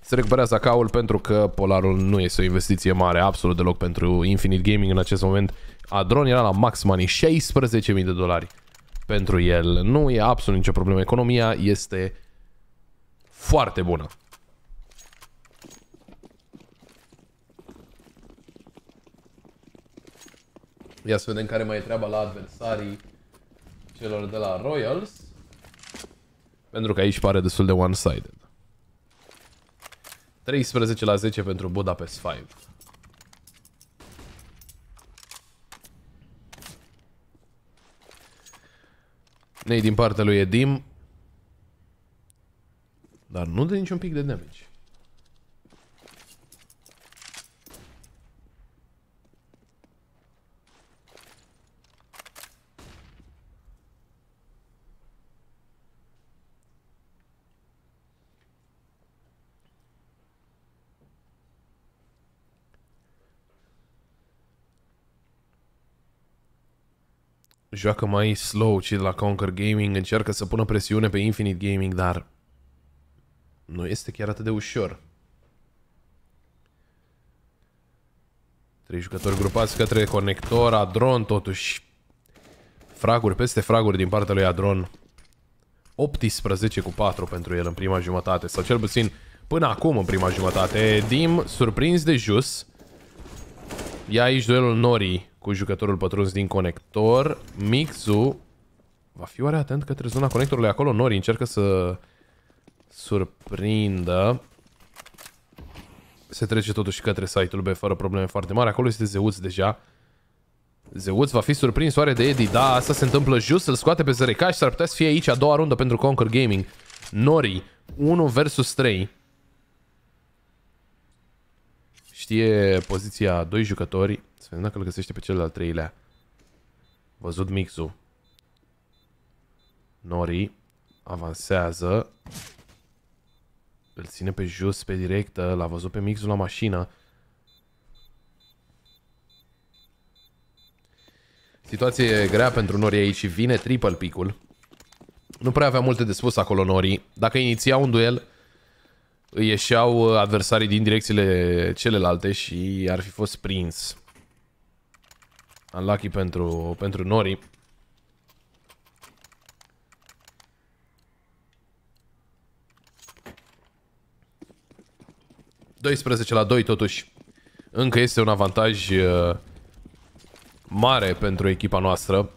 Se recuperează caul pentru că Polarul nu este o investiție mare absolut deloc pentru Infinite Gaming în acest moment. Adron era la max money, 16.000 de dolari pentru el. Nu e absolut nicio problemă. Economia este foarte bună. Ia să vedem care mai e treaba la adversarii. celor de la Royals. Pentru că aici pare destul de one-sided. 13 la 10 pentru Budapest 5. Nei din partea lui Edim. Dar nu de niciun pic de damage. Joacă mai slow ci de la Conquer Gaming, încearcă să pună presiune pe Infinite Gaming, dar nu este chiar atât de ușor. Trei jucători grupați către conector, Adron totuși fraguri peste fraguri din partea lui Adron. 18 cu 4 pentru el în prima jumătate, sau cel puțin până acum în prima jumătate. Dim, surprins de jos, ia aici duelul Nori cu jucătorul pătruns din conector. Mixu va fi oare atent către zona conectorului acolo. Nori încearcă să surprindă. Se trece totuși către site-ul B fără probleme foarte mari. Acolo este Zeuț deja. Zeuț va fi surprins oare de Eddie. Da, asta se întâmplă just. Îl scoate pe Zăreca și s-ar putea să fie aici a doua rundă pentru Conquer Gaming. Nori, 1 versus 3. Știe poziția doi jucători. Să vedem dacă îl găsește pe cel al treilea. Văzut mixul. Nori avansează. Îl ține pe jos, pe directă. L-a văzut pe mixul la mașină. Situație grea pentru Nori aici. Vine triple picul. Nu prea avea multe de spus acolo Nori. Dacă iniția un duel, îi ieșeau adversarii din direcțiile celelalte și ar fi fost prins. Unlucky pentru, pentru Nori. Doisprezece la 2 totuși. Încă este un avantaj uh, mare pentru echipa noastră.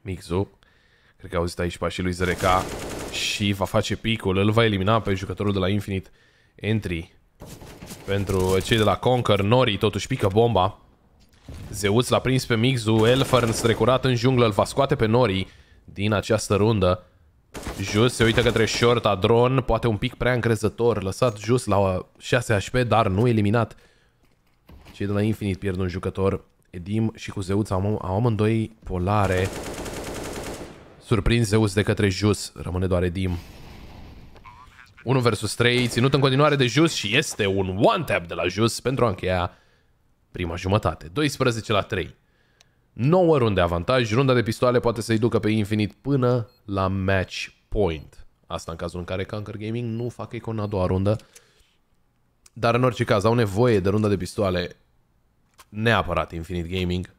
Mixu. Cred că a auzit aici pașii lui Zereca și va face picul. Îl va elimina pe jucătorul de la Infinite entry pentru cei de la Conquer. Nori totuși pică bomba. Zeus l-a prins pe Mixu. Elfern strecurat în junglă îl va scoate pe Nori din această rundă. Jus se uită către short a drone, poate un pic prea încrezător, lăsat Jus la 6 HP, dar nu eliminat. Cei de la Infinite pierd un jucător. Edim și cu Zeus au, au amândoi polare. Surprins Zeus de către Jus, rămâne doar Edim. 1 versus 3, ținut în continuare de Jus și este un one-tap de la Jus pentru a încheia prima jumătate. 12 la 3. 9 runde avantaj, runda de pistoale poate să-i ducă pe Infinite până la match point. Asta în cazul în care Conquer Gaming nu fac icon a doua rundă. Dar în orice caz au nevoie de runda de pistoale neapărat Infinite Gaming.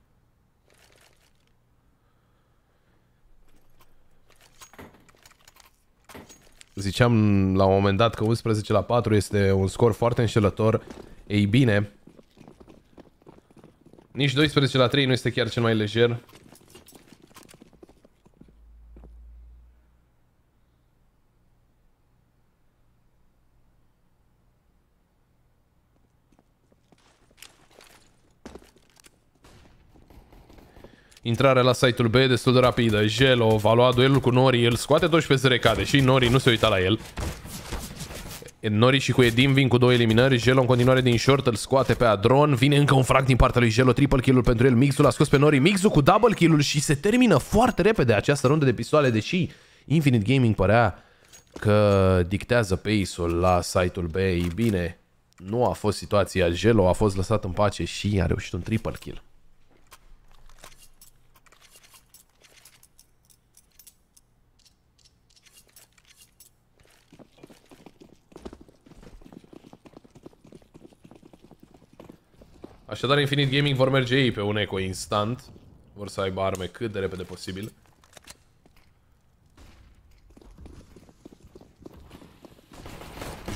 Ziceam la un moment dat că 11 la 4 este un scor foarte înșelător. Ei bine, nici 12 la 3 nu este chiar cel mai lejer. Intrarea la site-ul B destul de rapidă. Gelo va lua duelul cu Nori. Îl scoate toți pe ZRK, deși Nori nu se uita la el. Nori și cu Edim vin cu două eliminări. Gelo în continuare din short îl scoate pe Adron. Vine încă un frag din partea lui Gelo. Triple kill-ul pentru el. Mixul a scos pe Nori. Mixul cu double kill-ul și se termină foarte repede această rundă de pistoale, deși Infinite Gaming părea că dictează pace-ul la site-ul B. Ei bine, nu a fost situația. Gelo a fost lăsat în pace și a reușit un triple kill. Așadar, Infinite Gaming vor merge ei pe un eco instant. Vor să aibă arme cât de repede posibil.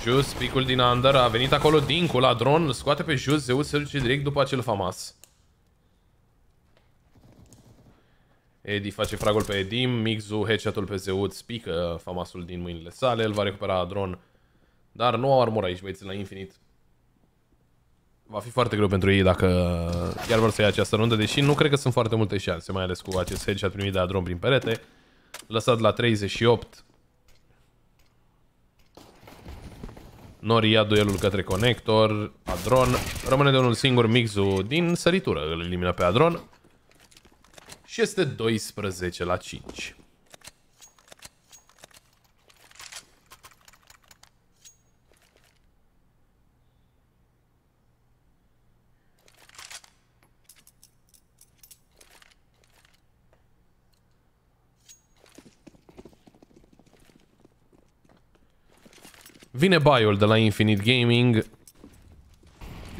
Jus, picul din under, a venit acolo Dincu la dron, îl scoate pe Jus, Zeus se duce direct după acel famas. Edi face fragul pe Edim, Mixu headshot-ul pe Zeus, pică famasul din mâinile sale, îl va recupera dron. Dar nu au armură aici, băieți, la infinit. Va fi foarte greu pentru ei dacă chiar vor să ia această rundă, deși nu cred că sunt foarte multe șanse, mai ales cu acest headshot primit de Adron prin perete. Lăsat la 38, Nori ia duelul către conector. Adron rămâne de unul singur mixul din săritură. Îl elimină pe Adron. Și este 12 la 5. Vine baiul de la Infinite Gaming.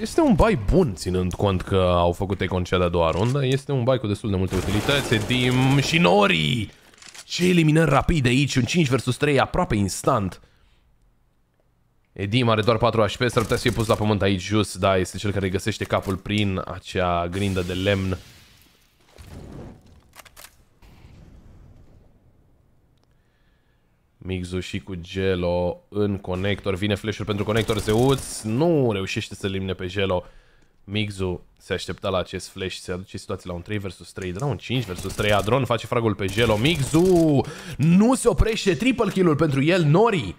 Este un bai bun, ținând cont că au făcut Econ cea de-a doua rundă. Este un bai cu destul de multe utilități. Edim și Nori! Ce eliminări rapide aici, un 5 vs 3 aproape instant. Edim are doar 4 HP, s-ar putea să fie pus la pământ aici jos, da, este cel care găsește capul prin acea grindă de lemn. Mixu și cu Gelo în conector. Vine flash pentru conector. Zeus nu reușește să elimine pe Gelo. Mixu se aștepta la acest flash se aduce situația la un 3 vs 3, de la un 5 vs 3. Adron face fragul pe Gelo. Mixu nu se oprește. Triple kill-ul pentru el. Nori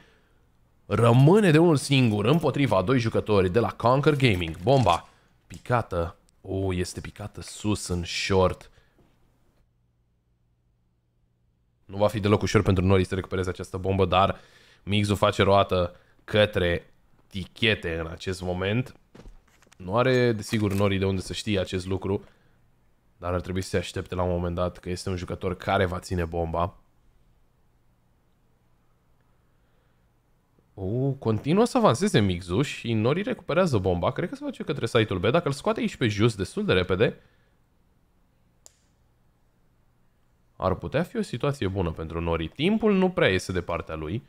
rămâne de unul singur împotriva a doi jucători de la Conquer Gaming. Bomba picată. O, oh, este picată sus în short. Nu va fi deloc ușor pentru Nori să recupereze această bombă, dar Mixu face roată către tichete în acest moment. Nu are, desigur, Nori de unde să știe acest lucru, dar ar trebui să se aștepte la un moment dat că este un jucător care va ține bomba. O, continuă să avanseze Mixu și Nori recuperează bomba. Cred că se face către site-ul B. Dacă îl scoate aici pe jos destul de repede, ar putea fi o situație bună pentru Nori. Timpul nu prea iese de partea lui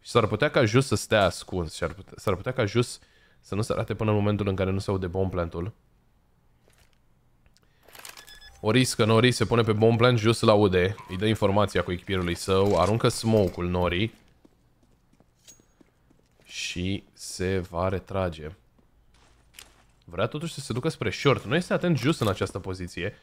și s-ar putea ca Jus să stea ascuns și s-ar putea ca Jus să nu se arate până în momentul în care nu se aude bomb plantul. O riscă, Nori se pune pe bomb plant, Jus îl aude, îi dă informația cu echipierului său, aruncă smoke-ul Nori și se va retrage. Vrea totuși să se ducă spre short. Nu este atent Jus în această poziție.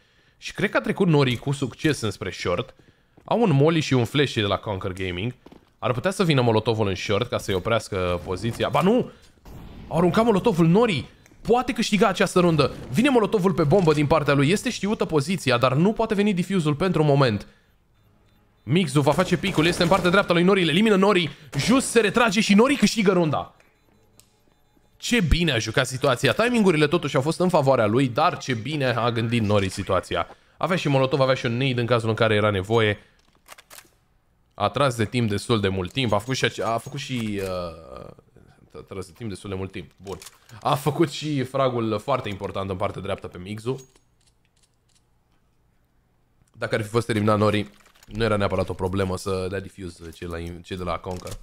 Și cred că a trecut Nori cu succes înspre short. Au un molly și un flash de la Conquer Gaming. Ar putea să vină molotovul în short ca să-i oprească poziția. Ba nu! Au aruncat molotovul Nori. Poate câștiga această rundă. Vine molotovul pe bombă din partea lui. Este știută poziția, dar nu poate veni difuzul pentru moment. Mixu va face picul, este în partea dreaptă lui Nori, le elimină Nori, just se retrage și Nori câștigă runda. Ce bine a jucat situația. Timingurile totuși au fost în favoarea lui, dar ce bine a gândit Nori situația. Avea și Molotov, avea și un nade în cazul în care era nevoie. A tras de timp destul de mult timp. A făcut și... A făcut și uh, a tras de timp destul de mult timp. Bun. A făcut și fragul foarte important în partea dreaptă pe Mixu. Dacă ar fi fost eliminat Nori, nu era neapărat o problemă să dea diffuse cei, la, cei de la Conquer.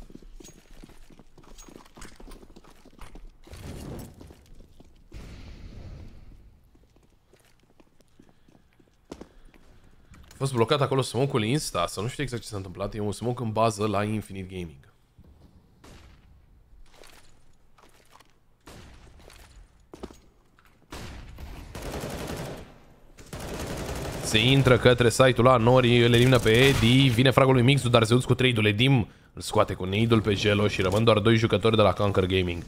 Fost blocat acolo smoke-ul Insta, să nu știu exact ce s-a întâmplat, e un smoke în bază la Infinite Gaming. Se intră către site-ul la Nori, îl elimină pe Eddie, vine fragul lui Mixu, dar Zeus cu trade-ul Edim îl scoate cu nade pe Gelo și rămân doar doi jucători de la Conquer Gaming.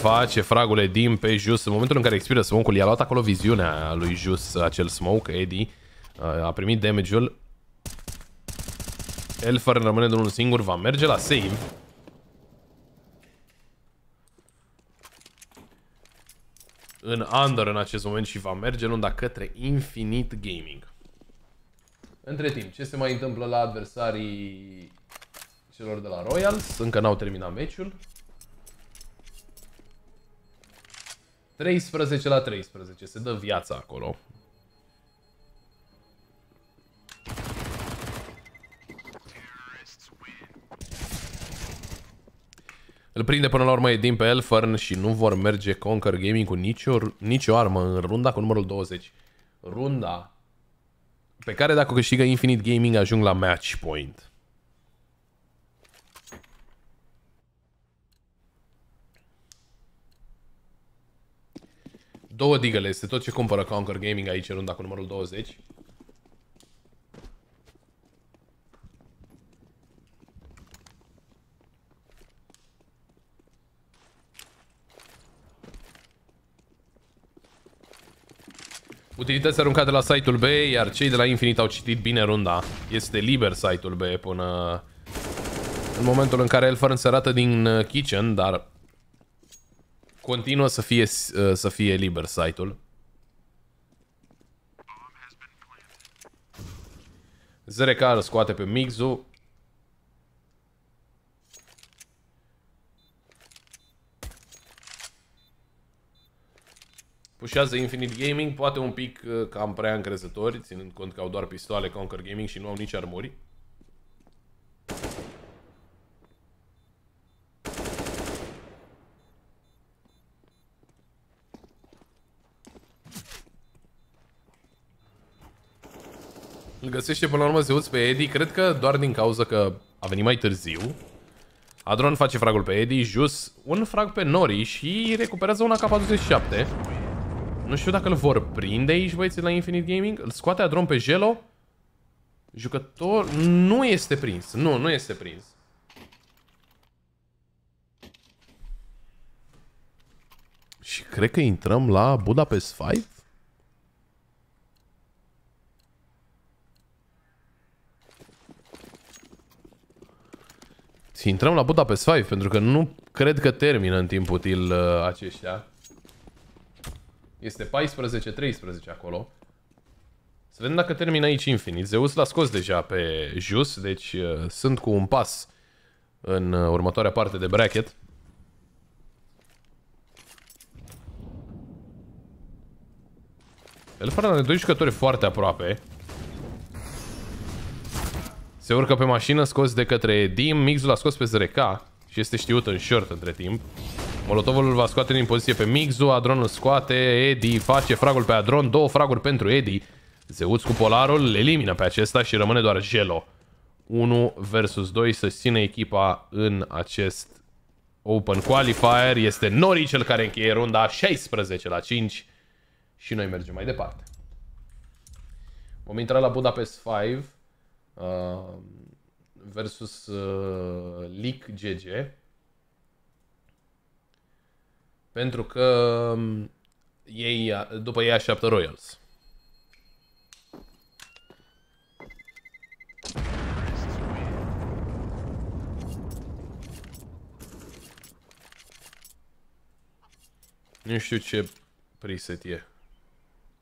Face fragul din pe Jus. În momentul în care expiră smoke-ul, i-a luat acolo viziunea lui Jus, acel smoke, Eddie. Uh, a primit damage-ul. Elfer rămâne de unul singur, va merge la save. În under în acest moment și va merge în unda către Infinite Gaming. Între timp, ce se mai întâmplă la adversarii celor de la Royals? Încă n-au terminat meciul. 13 la 13. Se dă viața acolo. Îl prinde până la urmă din pe Elfern și nu vor merge Conquer Gaming cu nicio, nicio armă în runda cu numărul 20. Runda pe care dacă câștigă Infinite Gaming ajung la match point. Două digăle, este tot ce cumpără Conquer Gaming aici în runda cu numărul 20. Utilități aruncate la site-ul B, iar cei de la Infinite au citit bine runda. Este liber site-ul B până în momentul în care Elfern se arată din uh, kitchen, dar continuă să fie, uh, să fie liber site-ul. Zerekar scoate pe Mixu. Pușează Infinite Gaming, poate un pic uh, cam prea încrezători, ținând cont că au doar pistoale Conquer Gaming și nu au nici armuri. Îl găsește până la urmă Zeus pe Eddie, cred că doar din cauza că a venit mai târziu. Adron face fragul pe Eddie, Jus un frag pe Nori și recuperează una K47. Nu știu dacă îl vor prinde aici băieții la Infinite Gaming. Îl scoate Adron pe Gelo. Jucător nu este prins. Nu, nu este prins. Și cred că intrăm la Budapest 5? Și intrăm la Budapest 5 pentru că nu cred că termină în timp util uh, aceștia. Este 14-13 acolo. Să vedem dacă termină aici Infinite. Zeus l-a scos deja pe Jus, deci uh, sunt cu un pas în uh, următoarea parte de bracket. El fără de doi jucători foarte aproape. Se urcă pe mașină scos de către Dim, Mixul l-a scos pe ZRK și este știut în short între timp. Molotovul îl va scoate din poziție pe Mixu, Adron îl scoate, Edi face fragul pe Adron, două fraguri pentru Edi. Zeuț cu Polarul le elimină pe acesta și rămâne doar Gelo. 1 versus 2 să ține echipa în acest Open Qualifier. Este Nori cel care încheie runda 16 la 5 și noi mergem mai departe. Vom intra la Budapest 5 uh, versus uh, League GG. Pentru că um, ei, după ei așteaptă Royals. Nu știu ce preset e.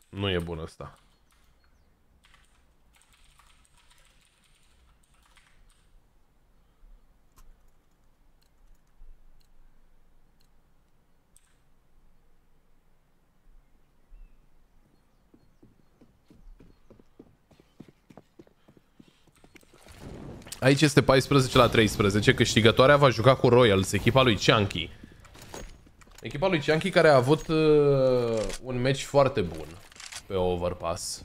Nu e bun ăsta. Aici este 14 la 13. Câștigătoarea va juca cu Royals, echipa lui Chunky. Echipa lui Chunky care a avut uh, un match foarte bun pe Overpass.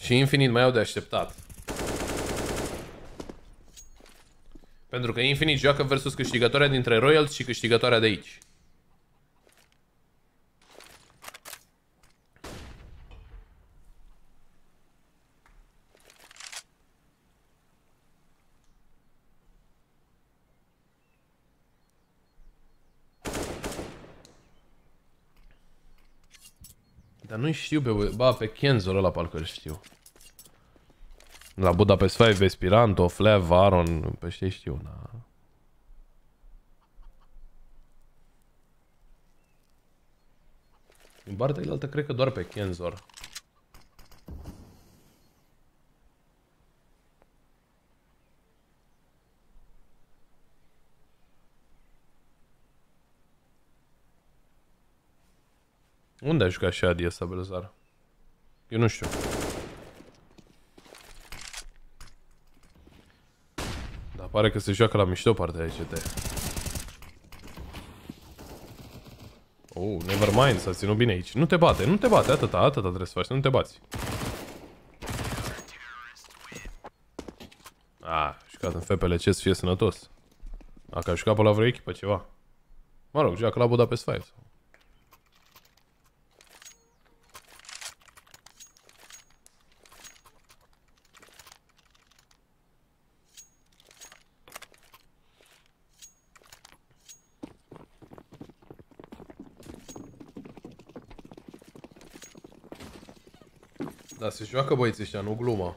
Și Infinite mai au de așteptat. Pentru că Infinite joacă versus câștigătoarea dintre Royals și câștigătoarea de aici. Dar nu știu pe... Ba, pe Kenzo ăla parcă știu. La Budapest 5, Vespiranto, Flav, Aron, pe știi știu, na. Din partea altă cred că doar pe Kenzor. Unde a jucat Shadi ăsta, Eu nu știu. Pare că se joacă la mișto partea de CT. Oh, never mind, s-a ținut bine aici. Nu te bate, nu te bate, atâta, atâta trebuie să faci, nu te bați. Ah, jucat în FPLC să fie sănătos. Dacă a jucat pe la vreo echipă ceva. Mă rog, joacă la Budapest 5. Se joacă băieții ăștia, nu gluma.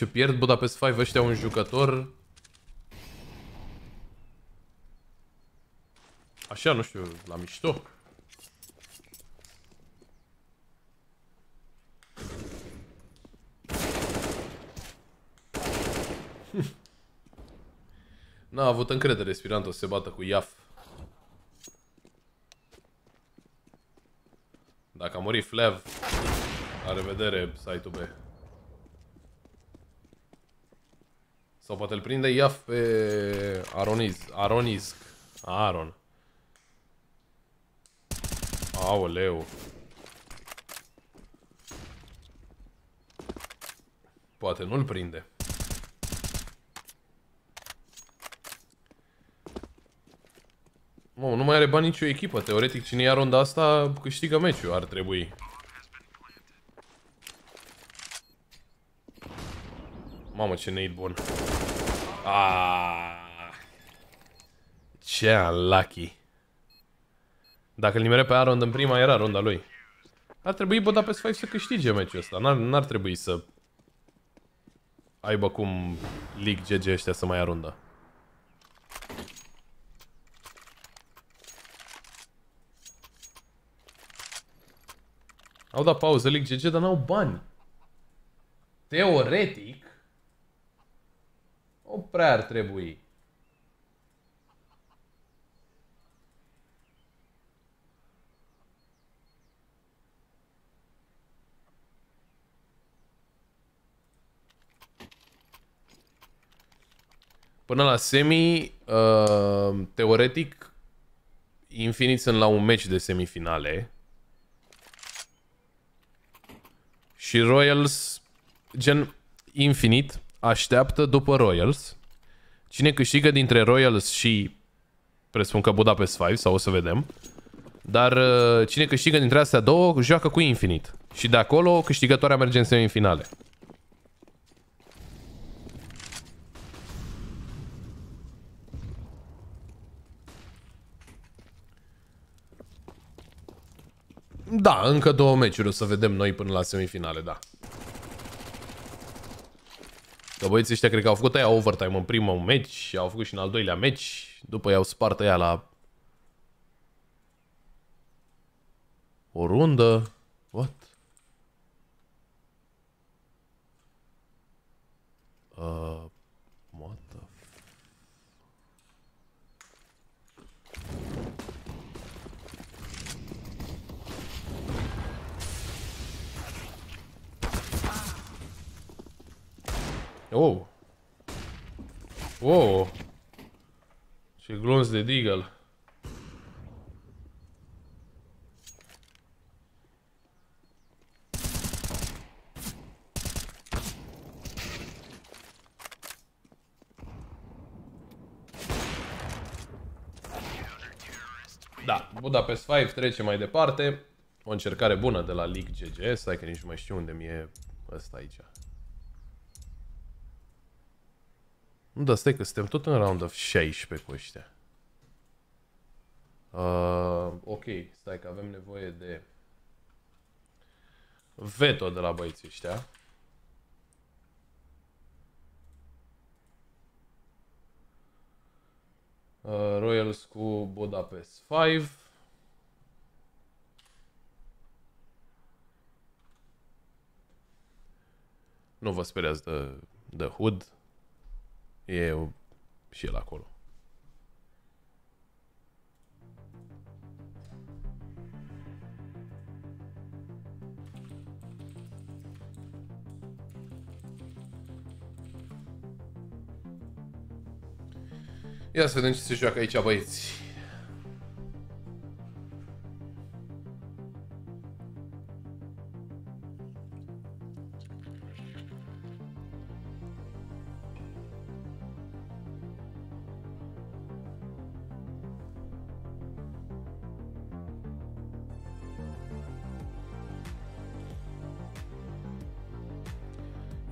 Nu știu, pierd Budapest 5 ăștia un jucător... Așa, nu știu, la mișto. N-a avut încredere Spiranto să se bată cu Iaf. Dacă a murit Flav, la revedere site-ul B. Sau poate îl prinde Iaf pe Aroniz, Aronizc. Aron. Aoleu. Poate nu-l prinde. Mă, nu mai are bani nicio echipă. Teoretic, cine ia ronda asta câștigă meciul, ar trebui. Mamă, ce nade bun. Ah. Ce unlucky. Dacă îl nimere pe Aaron în prima, era ronda lui. Ar trebui Budapest 5 să câștige meciul ăsta. N-ar trebui să aibă cum League GG ăștia să mai arundă. Au dat pauză League GG, dar n-au bani. Teoretic, o prea ar trebui. Până la semi, uh, teoretic, Infinite sunt la un meci de semifinale. Și Royals, gen Infinite, așteaptă după Royals. Cine câștigă dintre Royals și presupun că Budapest 5 sau o să vedem. Dar uh, cine câștigă dintre astea două joacă cu Infinite. Și de acolo câștigătoarea merge în semifinale. Da, încă două meciuri o să vedem noi până la semifinale, da. Că băieții ăștia cred că au făcut aia overtime în primul meci, au făcut și în al doilea meci, după i-au spart aia la o rundă. What? Uh, what the Oh. Oh. Ce glonț de deagle. Da, Budapest 5 trece mai departe. O încercare bună de la League GG. Stai că nici nu mai știu unde mi-e ăsta aici. Nu, dar stai că suntem tot în round of 16 cu ăștia. Uh, ok, stai că avem nevoie de veto de la băieții ăștia. Uh, Royals cu Budapest 5. Nu vă speriați de, de Hood. E o, și el acolo. Ia să vedem ce se joacă aici, băieți.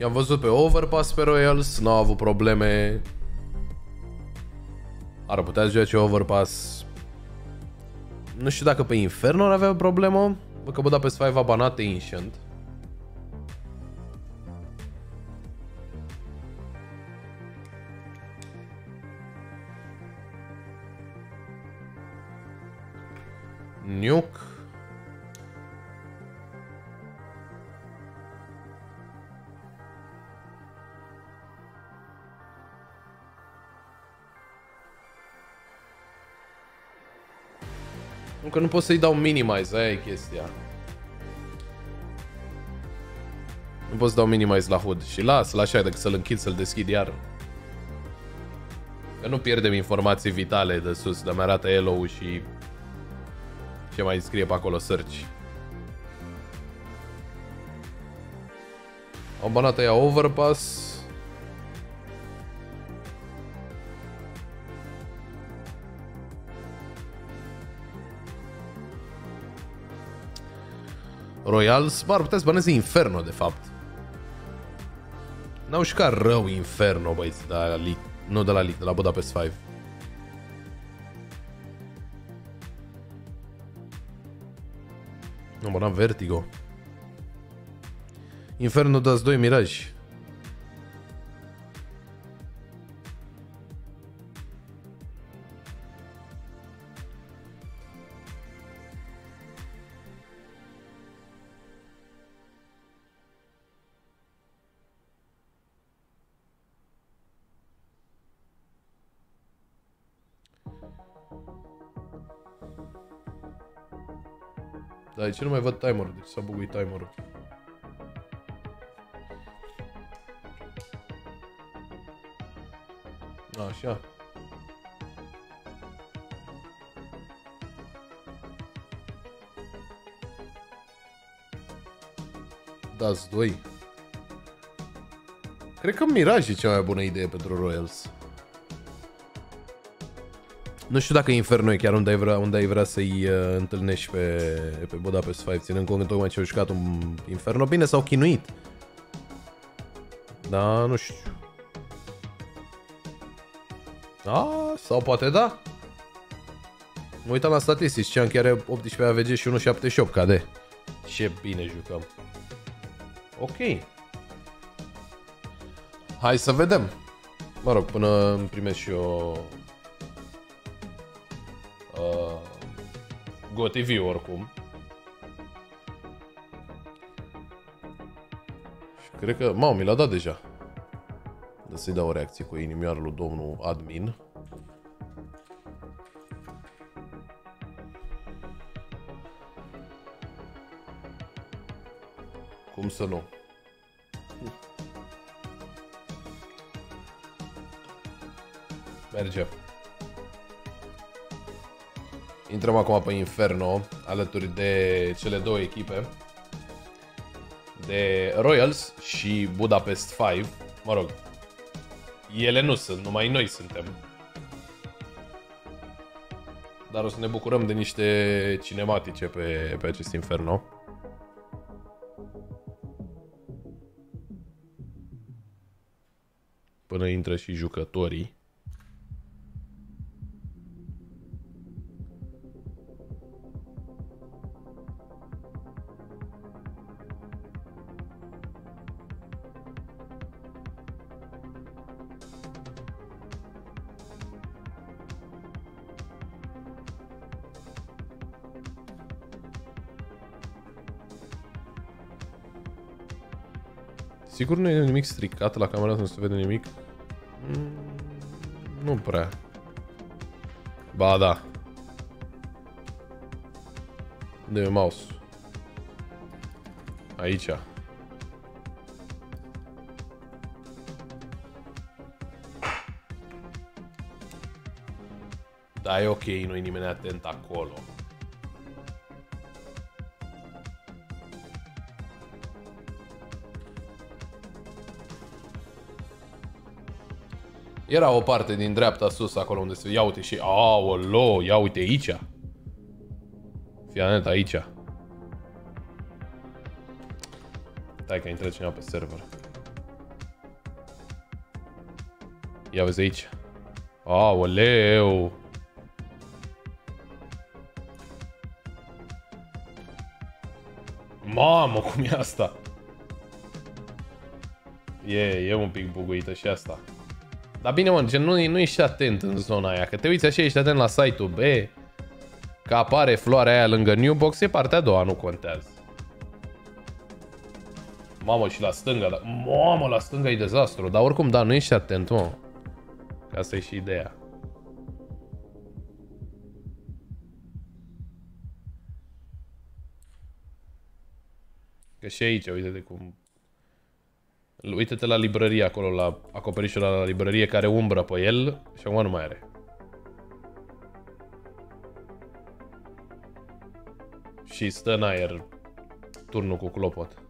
I-am văzut pe Overpass pe Royals, n-au avut probleme. Ar putea să joace Overpass. Nu știu dacă pe Inferno ar avea problemă. Bă, că Budapest 5 a banat Ancient. Încă nu pot să-i dau minimize, aia e chestia. Nu pot să dau minimize la HUD și las, la așa, decât să-l închid, să-l deschid iar. Că nu pierdem informații vitale de sus, dar mi-arată hello și ce mai scrie pe acolo search. Am banat aia overpass. Royals, bă, ar putea să băneze Inferno, de fapt. N-au jucat rău Inferno, băieți, de la League. Nu de la League, de la Budapest 5. Nu, mă, n-am Vertigo. Inferno dați 2 Mirage. Da, de ce nu mai văd timerul? Deci s-a buguit timerul. Așa. Dați 2. Cred că Mirage e cea mai bună idee pentru Royals. Nu știu dacă Inferno e chiar unde ai vrea, unde ai vrea să-i uh, întâlnești pe, pe Budapest 5, ținând cont că tocmai ce au jucat un Inferno. Bine, s-au chinuit. Da, nu știu. Da, sau poate da. Mă uitam la statistici, ce am chiar 18 AVG și 1.78 KD. Ce bine jucăm. Ok. Hai să vedem. Mă rog, până îmi primesc și eu GoTV oricum. Și cred că... Mamă, mi l-a dat deja. De să-i dau o reacție cu inimioară lui domnul admin. Cum să nu? Merge. Intrăm acum pe Inferno, alături de cele două echipe. De Royals și Budapest 5. Mă rog, ele nu sunt, numai noi suntem. dar o să ne bucurăm de niște cinematice pe, pe acest Inferno. Până intră și jucătorii. Sigur nu e nimic stricat la camera, nu se vede nimic? Mm, nu prea. Ba da. Unde e mouse? Aici. Da, e ok, nu e nimeni atent acolo. Era o parte din dreapta sus, acolo unde se... Ia uite și... Aolo, ia uite aici. Fii atent aici. Stai că intră cineva pe server. Ia vezi aici. Aoleu. Mamă, cum e asta? E, e un pic buguită și asta. Dar bine, mă, gen, nu, nu ești atent în zona aia. Că te uiți așa, ești atent la site-ul B, că apare floarea aia lângă New Box, e partea a doua, nu contează. Mamă, și la stânga, da. Mamă, la stânga e dezastru. Dar oricum, da, nu ești atent, mă. Că asta e și ideea. Că și aici, uite-te cum Uite-te la librărie acolo, la acoperișul la librărie care umbră pe el și acum nu mai are. Și stă în aer turnul cu clopot.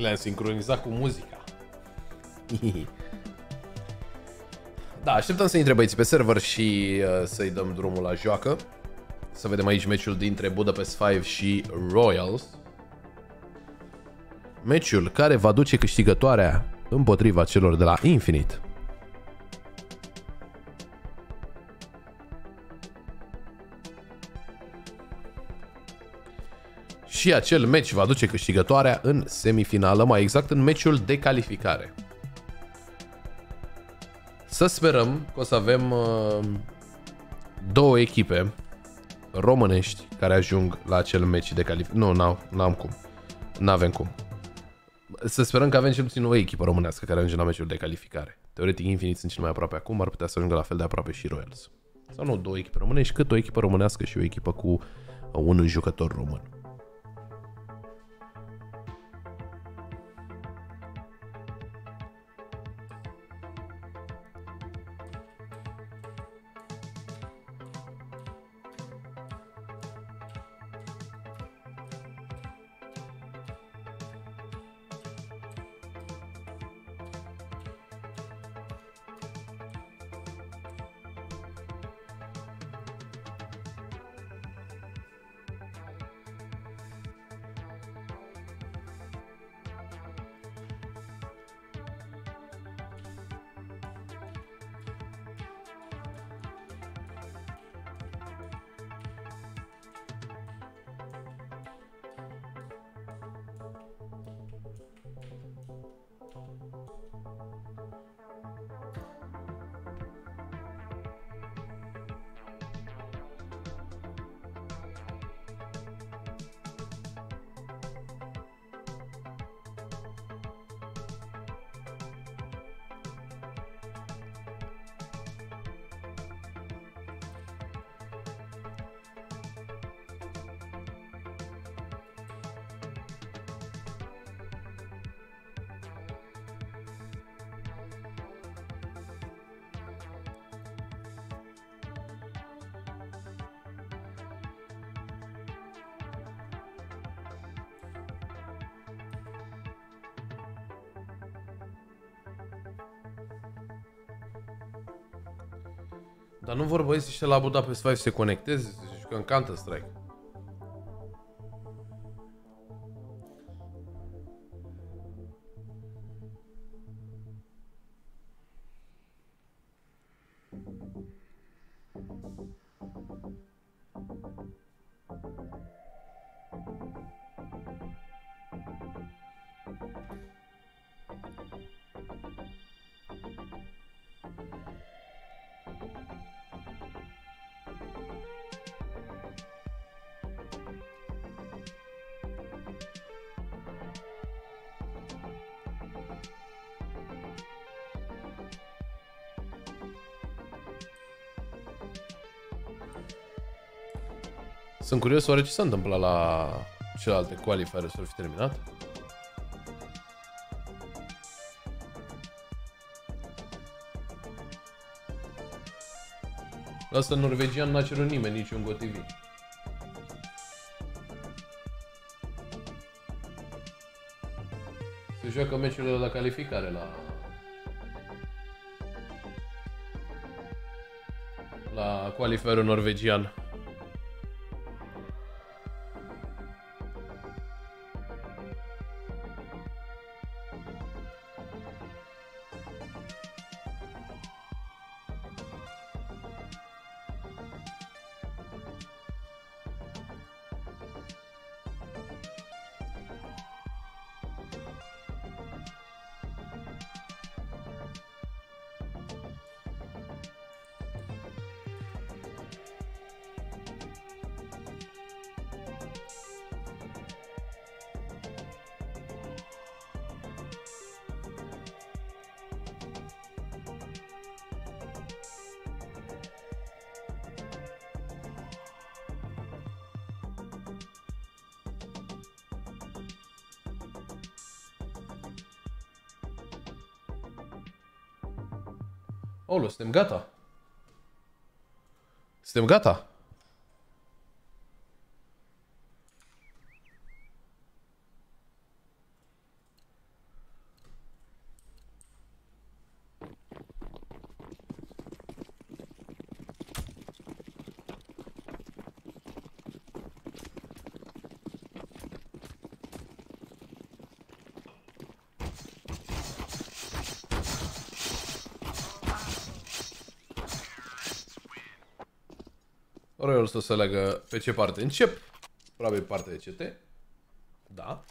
Le-am sincronizat cu muzica. da, așteptăm să intre băieții pe server și uh, să-i dăm drumul la joacă. Să vedem aici meciul dintre Budapest 5 și Royals. Meciul care va duce câștigătoarea împotriva celor de la Infinite. Și acel meci va duce câștigătoarea în semifinală, mai exact în meciul de calificare. Să sperăm că o să avem uh, două echipe românești care ajung la acel meci de calificare. Nu, n-am cum. N-avem cum. Să sperăm că avem cel puțin o echipă românească care ajunge la meciul de calificare. Teoretic, Infinite sunt cel mai aproape acum, ar putea să ajungă la fel de aproape și Royals. Sau nu două echipe românești, cât o echipă românească și o echipă cu un jucător român. Vor băieții ăștia la Budapest 5 să se conecteze, să jucă în Counter-Strike. Curios oare ce s-a întâmplat la celelalte qualifiere să fi terminat. La asta norvegian n-a cerut nimeni niciun GoTV. Se joacă meciurile la calificare la... La qualifierul norvegian. Suntem gata. Suntem gata. Royal să se legă pe ce parte încep. Probabil partea de CT. Da.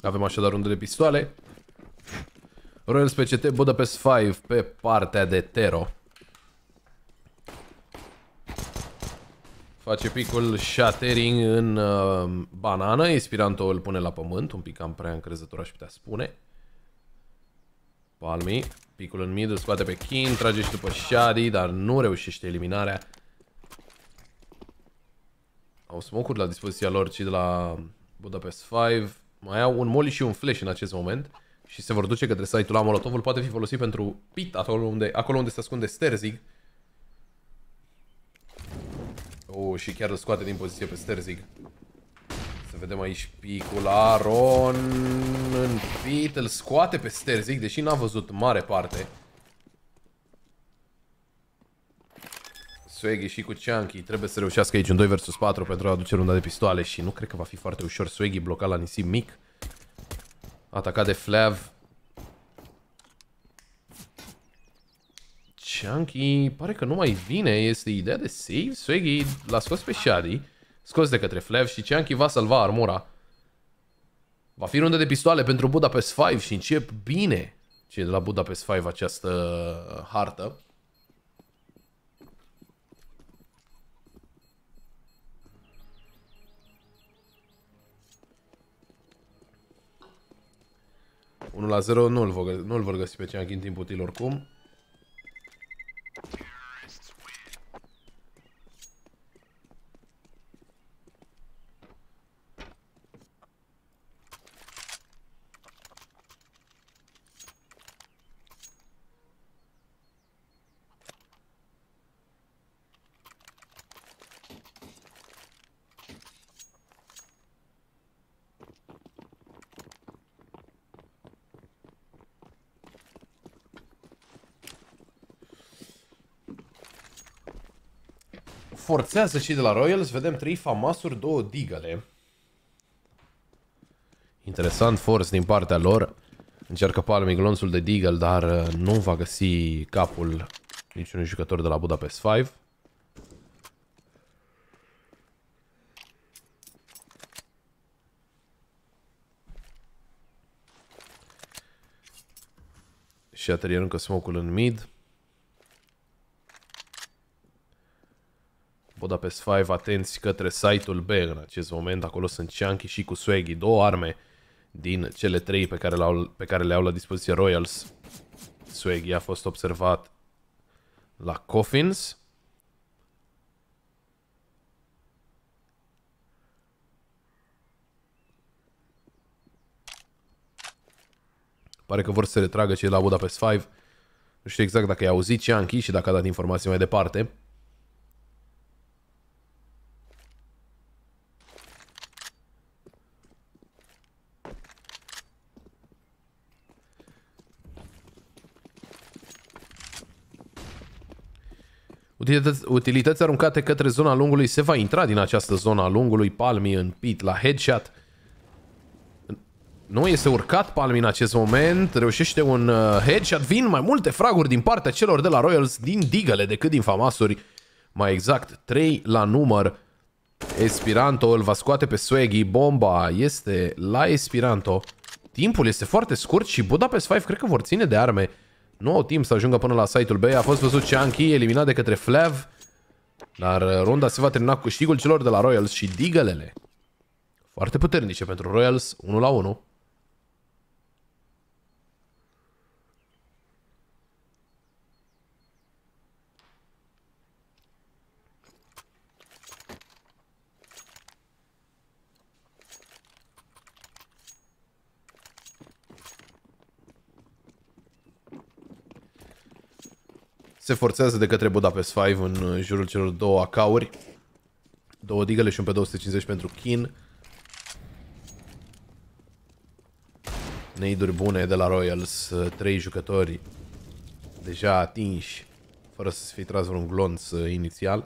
Avem așadar unde de pistoale. Royal SPCT Budapest 5 pe partea de Tero. Face picul shattering în uh, banană, Espiranto îl pune la pământ, un pic cam prea încrezător aș putea spune. Palmi, picul în mid, îl scoate pe King, trage și după Shadi, dar nu reușește eliminarea. Au smoke la dispoziția lor, ci de la Budapest 5. Mai au un molly și un flash în acest moment și se vor duce către site-ul la Molotovul poate fi folosit pentru pit, acolo unde, acolo unde se ascunde Sterzig. Oh, și chiar îl scoate din poziție pe Sterzig. Să vedem aici picul Aron în pit, îl scoate pe Sterzig, deși n-a văzut mare parte. Swaggy și cu Chunky trebuie să reușească aici un 2 vs 4 pentru a aduce runda de pistoale și nu cred că va fi foarte ușor. Swaggy blocat la nisip mic. Atacat de Flav. Chunky pare că nu mai vine. Este ideea de save. Swaggy l-a scos pe Shadi. Scos de către Flav și Chunky va salva armura. Va fi rundă de pistoale pentru Budapest 5 și încep bine ce de la Budapest 5 această hartă. 1 la 0 nu-l vor, nu vor găsi pe Cianchi în timpul util oricum. Forțează cei de la Royals. Vedem trei famasuri, două digale. Interesant force din partea lor. Încearcă Palmi glonțul de Deagle, dar uh, nu va găsi capul niciunui jucător de la Budapest 5. Și atelier încă smoke în mid. Budapest 5, atenți către site-ul B în acest moment. Acolo sunt Chunky și cu Swaggy, două arme din cele trei pe care, le-au, pe care le au la dispoziție Royals. Swaggy a fost observat la Coffins. Pare că vor să se retragă cei la Budapest 5. Nu știu exact dacă i-a auzit Chunky și dacă a dat informații mai departe. Utilități, utilități aruncate către zona lungului. Se va intra din această zona a lungului. Palmi în pit la headshot. Nu este urcat Palmi în acest moment. Reușește un uh, headshot. Vin mai multe fraguri din partea celor de la Royals din digăle decât din famasuri. Mai exact, 3 la număr. Espiranto îl va scoate pe Swaggy. Bomba este la Espiranto. Timpul este foarte scurt și Budapest 5 cred că vor ține de arme. Nu au timp să ajungă până la site-ul B. A fost văzut Chunky eliminat de către Flav. Dar uh, runda se va termina cu câștigul celor de la Royals și digalele. Foarte puternice pentru Royals, 1 la 1. Se forțează de către Budapest 5 în jurul celor două acauri. Două digăle și un pe 250 pentru Kin. Neiduri bune de la Royals, trei jucători deja atinși, fără să se fie tras vreun glonț inițial.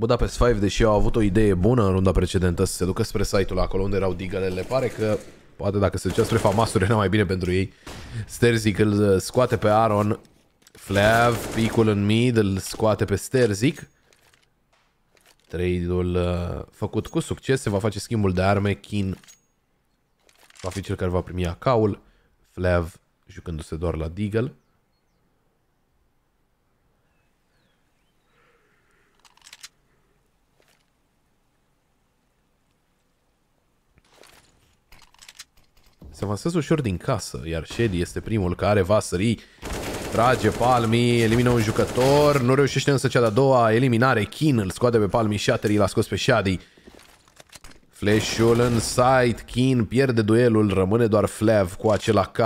Budapest 5, deși au avut o idee bună în runda precedentă să se ducă spre site-ul acolo unde erau digalele, pare că poate dacă se ducea spre famasuri era mai bine pentru ei. Sterzic îl scoate pe Aaron, Flav, picul în mid, îl scoate pe Sterzic. Trade-ul uh, făcut cu succes, se va face schimbul de arme, Kin va fi cel care va primi acaul, Flav jucându-se doar la Deagle. Se avansează ușor din casă, iar Shady este primul care va sări. Trage Palmi, elimină un jucător, nu reușește însă cea de-a doua eliminare. Kin îl scoate pe Palmi, Shattery l-a scos pe Shady. Flash-ul în side, Kin pierde duelul, rămâne doar Flav cu acela K.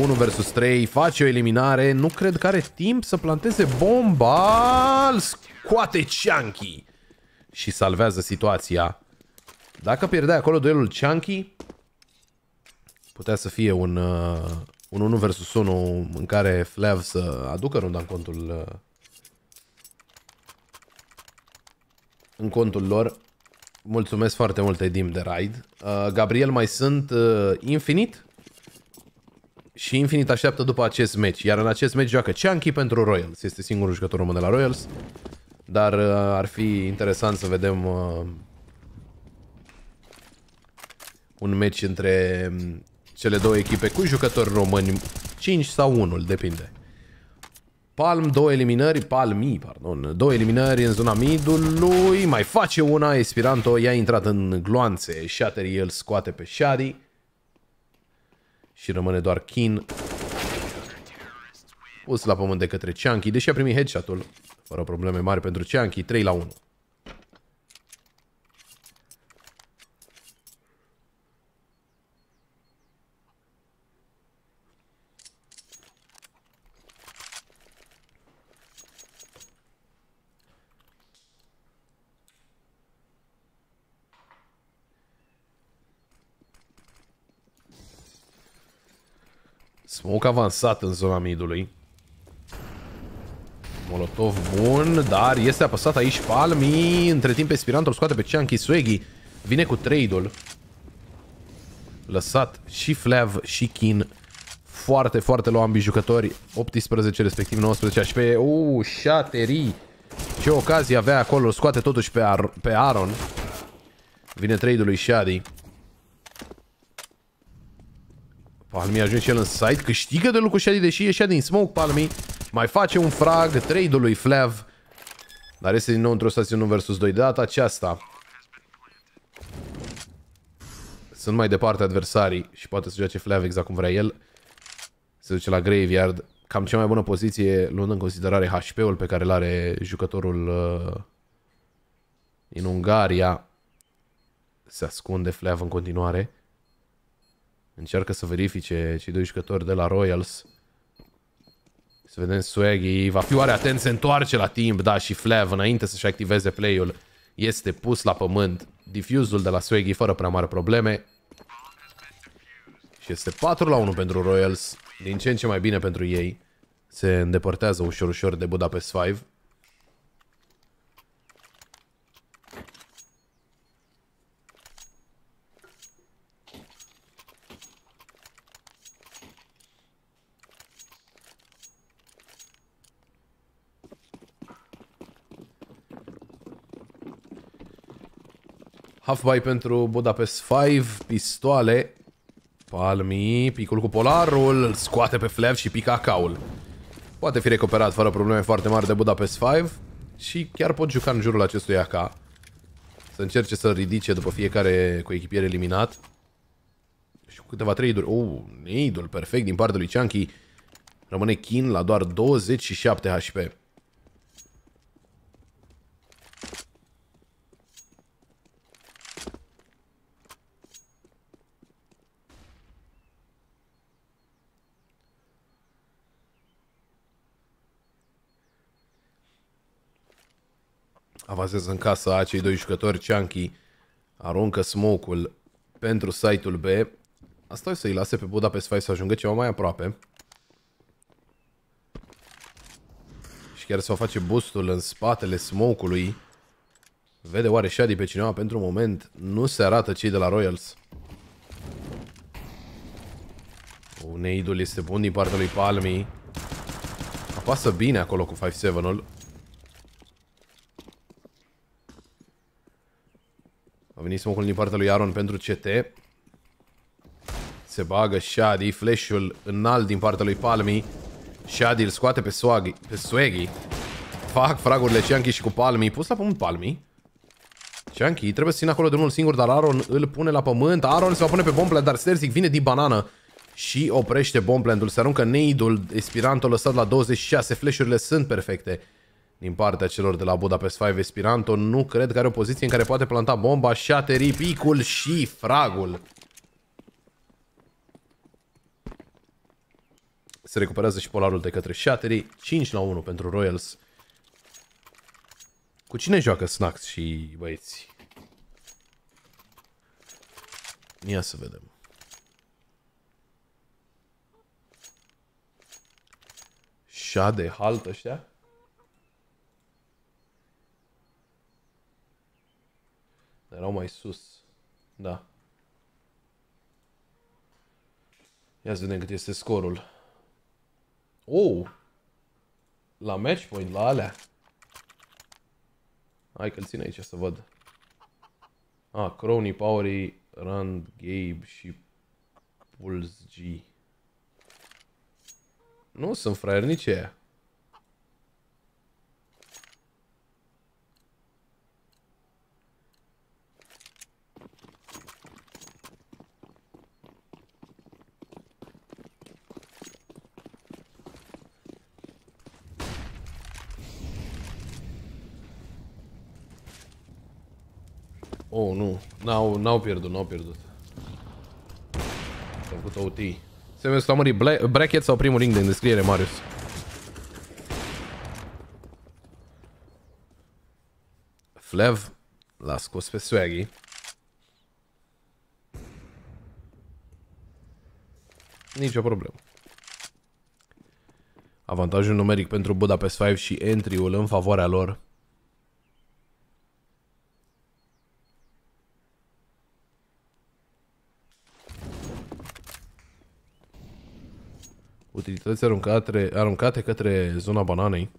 1 vs 3, face o eliminare, nu cred că are timp să planteze bomba, îl scoate Chunky și salvează situația. Dacă pierdea acolo duelul Chunky, putea să fie un, uh, un 1 versus 1 în care Flav să aducă runda în contul uh, în contul lor. Mulțumesc foarte mult, Edim, de raid. Uh, Gabriel, mai sunt uh, Infinite și Infinite așteaptă după acest match. Iar în acest match joacă Chunky pentru Royals. Este singurul jucător român de la Royals. Dar uh, ar fi interesant să vedem uh, un match între cele două echipe cu jucători români, 5 sau 1, depinde. Palm, două eliminări, Palmi, pardon, două eliminări în zona midului, mai face una, Espiranto i-a intrat în gloanțe, Shattery îl scoate pe Shadi și rămâne doar Kin pus la pământ de către Chunky, deși a primit headshot-ul, fără probleme mari pentru Chunky, 3 la 1. Smoke avansat în zona midului. Molotov bun, dar este apăsat aici Palmi. Între timp, Espirantul scoate pe Chunky Swaggy. Vine cu trade-ul. Lăsat și Flav și Kin. Foarte, foarte low ambii jucători. 18, respectiv 19 HP. Uuu, șaterii. Ce ocazie avea acolo. Scoate totuși pe, Ar pe Aaron. Vine trade-ul lui Shadi. Palmi ajunge și el în site. Câștigă de lucru Shadi, deși ieșea din smoke Palmi. Mai face un frag. Trade-ul lui Flav. Dar este din nou într-o stațiune 1 vs 2. De data aceasta. Sunt mai departe adversarii și poate să joace Flav exact cum vrea el. Se duce la Graveyard. Cam cea mai bună poziție, luând în considerare HP-ul pe care îl are jucătorul uh, în Ungaria. Se ascunde Flav în continuare. Încearcă să verifice cei doi jucători de la Royals. Să vedem Swaggy. Va fi oare atent, se întoarce la timp. Da, și Flav, înainte să-și activeze play-ul, este pus la pământ. Diffusul de la Swaggy fără prea mari probleme. Și este 4 la 1 pentru Royals. Din ce în ce mai bine pentru ei. Se îndepărtează ușor, ușor de Budapest 5. Half buy pentru Budapest 5, pistoale. Palmi, picul cu polarul, îl scoate pe Flav și pică acaul. Poate fi recuperat fără probleme foarte mari de Budapest 5 și chiar pot juca în jurul acestui AK. Să încerce să ridice după fiecare cu echipier eliminat. Și cu câteva trade-uri. Oh, neidul perfect din partea lui Chunky. Rămâne Kin la doar 27 HP. Avazează în casa a cei doi jucători, Chunky aruncă smoke-ul pentru site-ul B. Asta o să-i lase pe Budapest 5 să ajungă ceva mai aproape. Și chiar să o face boostul în spatele smoke-ului. Vede oare Shadi pe cineva pentru moment. Nu se arată cei de la Royals. Neidul este bun din partea lui Palmi. Apasă bine acolo cu 5-7-ul. A venit smoke din partea lui Aaron pentru CT. Se bagă Shadi, flash-ul înalt din partea lui Palmi. Shadi îl scoate pe, Swaggy, pe Swaggy. Fac fragurile Chunky și cu Palmi. Pus la pământ Palmi. Chunky trebuie să țină acolo de unul singur, dar Aaron îl pune la pământ. Aaron se va pune pe bombplant, dar Sterzik vine din banană și oprește bombplantul. Se aruncă nade-ul, Espiranto lăsat la 26. Flash-urile sunt perfecte din partea celor de la Budapest 5 Espiranto. Nu cred că are o poziție în care poate planta bomba, șateri, picul și fragul. Se recuperează și polarul de către Shattery. 5 la 1 pentru Royals. Cu cine joacă Snacks și băieți? Ia să vedem. Shade, halt ăștia? Erau mai sus. Da. Ia să vedem cât este scorul. Oh! La match point, la alea. Hai că-l țin aici să văd. Ah, Crony, Powery, Rand, Gabe și Pulse G. Nu sunt fraier nici aia. Oh, nu. N-au pierdut, n-au pierdut. Am făcut OT. Se vezi la bracket sau primul ring din descriere, Marius. Flev l-a scos pe Swaggy. Nici o problemă. Avantajul numeric pentru Budapest 5 și entry-ul în favoarea lor. Utilități aruncate, aruncate către zona bananei.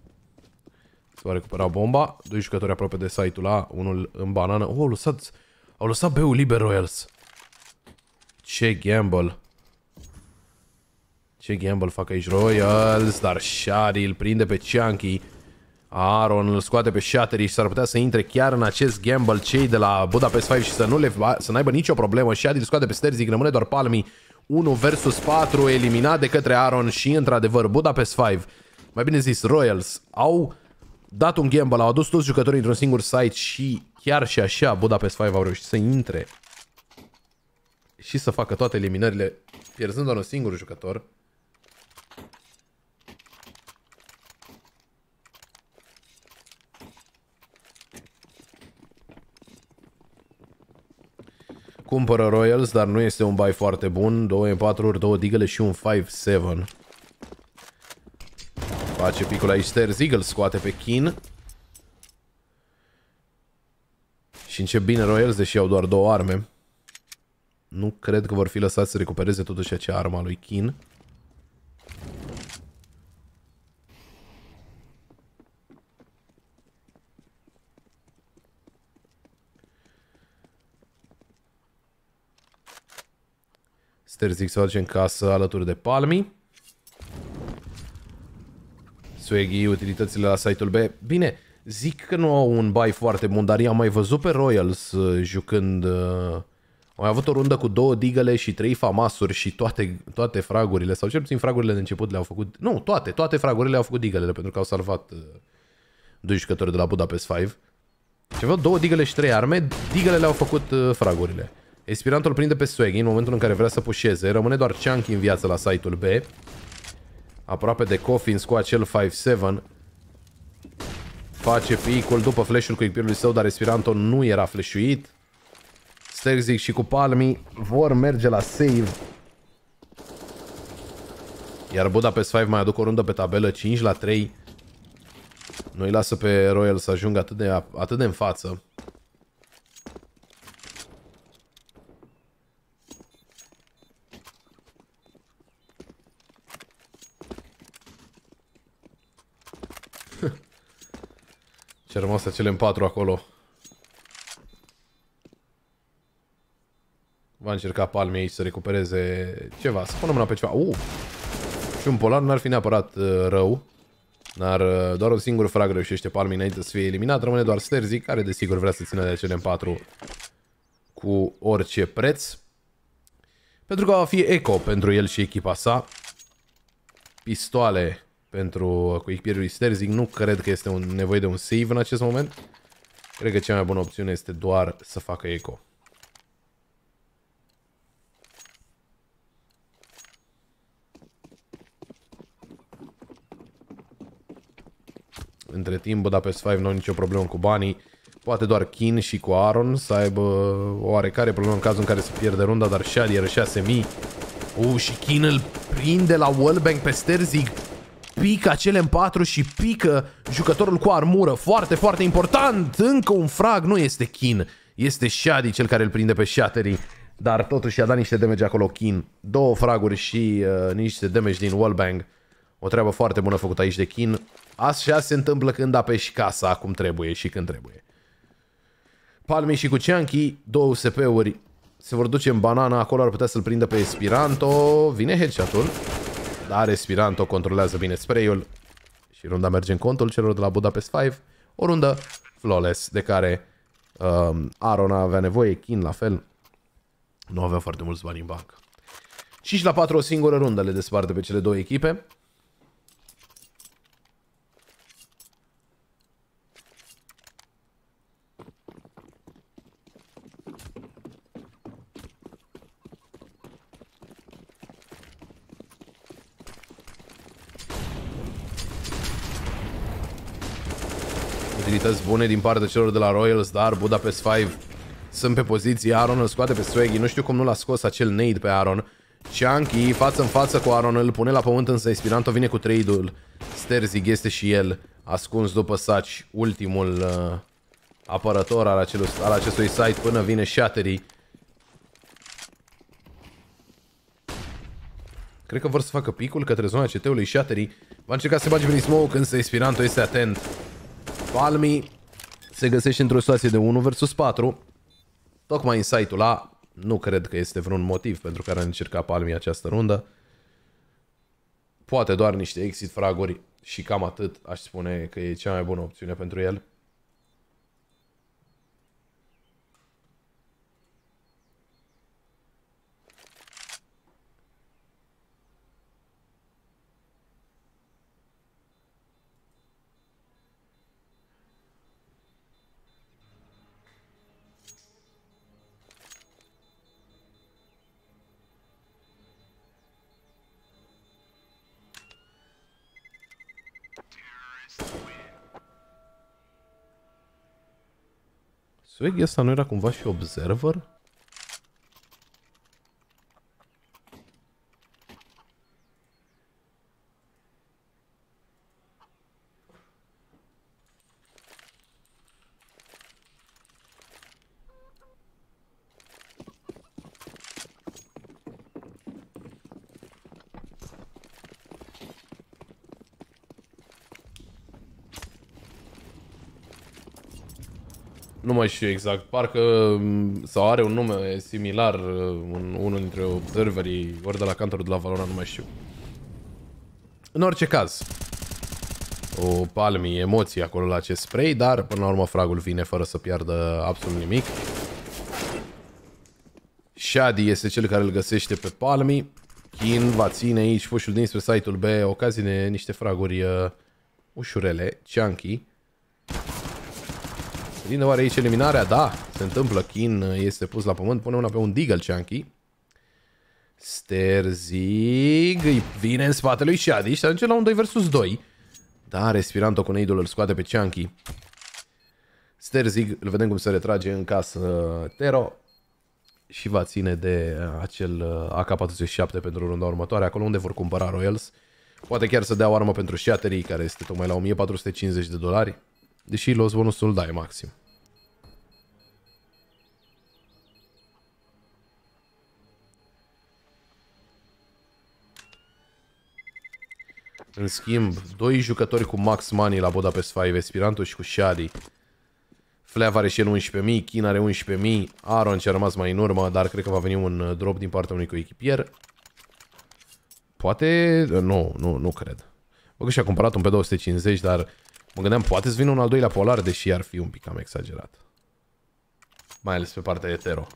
Se va recupera bomba. Doi jucători aproape de site-ul A, unul în banană. Oh, au lăsat, au lăsat B-ul liber Royals. Ce gamble. Ce gamble fac aici Royals, dar Shadi îl prinde pe Chunky. Aaron îl scoate pe Shattery și s-ar putea să intre chiar în acest gamble cei de la Budapest 5 și să nu le să n-aibă nicio problemă. Shadi îl scoate pe Sterzik, rămâne doar Palmi 1 versus 4 eliminat de către Aaron și într-adevăr Budapest 5, mai bine zis Royals, au dat un gamble, au adus toți jucătorii într-un singur site și chiar și așa Budapest 5 au reușit să intre și să facă toate eliminările pierzând doar un singur jucător. Cumpără Royals, dar nu este un buy foarte bun. 2 M4 uri, 2 digăle și un 5-7. Face picul aici Ster Eagle, scoate pe Kin. Și încep bine Royals, deși au doar două arme. Nu cred că vor fi lăsați să recupereze totuși acea arma lui Kin. Sterzic se face în casă alături de Palmi. Swaggy, utilitățile la site-ul B. Bine, zic că nu au un buy foarte bun, dar i-am mai văzut pe Royals uh, jucând... Uh, au mai avut o rundă cu două digăle și trei famasuri și toate, toate fragurile, sau cel puțin fragurile de început le-au făcut... Nu, toate, toate fragurile au făcut digalele pentru că au salvat uh, doi jucători de la Budapest 5. Și aveau două digăle și trei arme, digălele au făcut uh, fragurile. Espirantul prinde pe Swaggy în momentul în care vrea să pușeze. Rămâne doar Chunky în viață la site-ul B. Aproape de Coffins cu acel 5-7. Face picul după flash-ul cu echipirului său, dar Espirantul nu era flashuit. Sterzic și cu Palmi vor merge la save. Iar Budapest 5 mai aduc o rundă pe tabelă 5 la 3. Nu îi lasă pe Royal să ajungă atât de, atât de în față. Ce a rămas acele în patru acolo. Va încerca palme aici să recupereze ceva, să pună mâna pe ceva. Uh! Și un polar n-ar fi neapărat uh, rău. Dar uh, doar un singur frag reușește palme înainte să fie eliminat. Rămâne doar Sterzi, care desigur vrea să țină de acele în patru cu orice preț. Pentru că va fi eco pentru el și echipa sa. Pistoale pentru cu echipierul Sterzing. Nu cred că este un, nevoie de un save în acest moment. Cred că cea mai bună opțiune este doar să facă eco. Între timp, Budapest 5 nu au nicio problemă cu banii. Poate doar Kin și cu Aaron să aibă o oarecare problemă în cazul în care se pierde runda, dar Shadi are 6000. Uh, și Kin îl prinde la wallbang pe Sterzig pică acele în patru și pică jucătorul cu armură. Foarte, foarte important. Încă un frag. Nu este Kin. Este Shadi cel care îl prinde pe Shattery. Dar totuși i-a dat niște damage acolo Kin. Două fraguri și uh, niște damage din wallbang. O treabă foarte bună făcută aici de Kin. Așa se întâmplă când apeși casa cum trebuie și când trebuie. Palmi și cu Chunky, două USP-uri se vor duce în banana, acolo ar putea să-l prindă pe Espiranto. Vine headshot-ul. Dar Espiranto controlează bine spray-ul și runda merge în contul celor de la Budapest 5. O rundă flawless de care um, Aaron avea nevoie, Kin la fel. Nu avea foarte mulți bani în bancă. 5 la 4 o singură rundă le desparte pe cele două echipe. Utilități bune din partea celor de la Royals, dar Budapest 5 sunt pe poziție. Aaron îl scoate pe Swaggy. Nu știu cum nu l-a scos acel nade pe Aaron. Chunky față în față cu Aron îl pune la pământ însă Espiranto vine cu trade-ul. Sterzig este și el ascuns după saci ultimul uh, apărător al, acelui, al acestui site până vine Shattery. Cred că vor să facă picul către zona CT-ului Shattery. Va încerca să se bage prin smoke, însă Espiranto este atent. Palmi se găsește într-o situație de 1 vs 4. Tocmai în site-ul A. Nu cred că este vreun motiv pentru care a încercat Palmi această rundă. Poate doar niște exit fraguri și cam atât aș spune că e cea mai bună opțiune pentru el. Swag ăsta nu era cumva și observer? Nu mai știu exact, parcă mm, sau are un nume similar, un, unul dintre observerii, ori de la cantorul de la Valorant, nu mai știu. În orice caz, o palmi emoții acolo la acest spray, dar până la urmă fragul vine fără să piardă absolut nimic. Shadi este cel care îl găsește pe palmi. Kin va ține aici pușul dinspre site-ul B, ocazii de niște fraguri uh, ușurele, chunky. Vine oare aici eliminarea? Da, se întâmplă. Kin este pus la pământ, pune una pe un Deagle Chunky. Sterzig îi vine în spatele lui Shadi și ajunge la un 2 vs 2. Da, Respiranto cu neidul îl scoate pe Chunky. Sterzig, îl vedem cum se retrage în casă Tero și va ține de acel AK-47 pentru runda următoare, acolo unde vor cumpăra Royals. Poate chiar să dea o armă pentru Shattery, care este tocmai la 1450 de dolari. Deși los bonusul dai maxim. În schimb, doi jucători cu max money la Budapest 5, Espiranto și cu Shadi. Flav are și el 11.000, Kin are 11.000, Aaron ce a rămas mai în urmă, dar cred că va veni un drop din partea unui coechipier. Poate... Nu, nu, nu cred. Bă, că și-a cumpărat un pe 250, dar mă gândeam, poate să vină un al doilea polar, deși ar fi un pic cam exagerat. Mai ales pe partea hetero.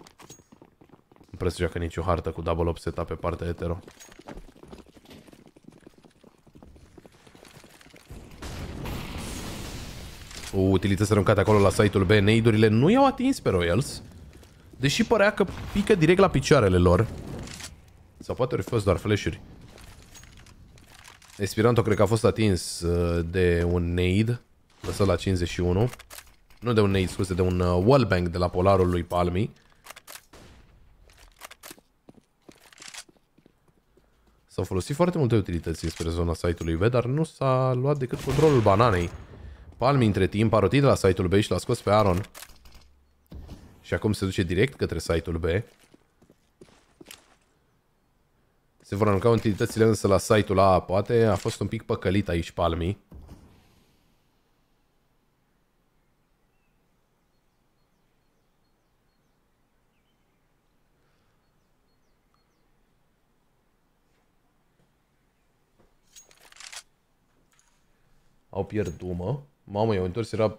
Nu prea să joacă nicio hartă cu double offset pe partea hetero. Utilități aruncate acolo la site-ul B, neidurile nu i-au atins pe Royals. Deși părea că pică direct la picioarele lor. Sau poate ori fost doar flash-uri. Espiranto cred că a fost atins uh, de un nade. Lăsat la 51. Nu de un nade, scuze, de un uh, wallbang de la polarul lui Palmi. S-au folosit foarte multe utilități spre zona site-ului B, dar nu s-a luat decât controlul bananei. Palmi între timp a rotit la site-ul B și l-a scos pe Aaron. Și acum se duce direct către site-ul B. Se vor arunca utilitățile însă la site-ul A. Poate a fost un pic păcălit aici Palmi. Au pierdut, mă. Mamă, eu întors era 17-16.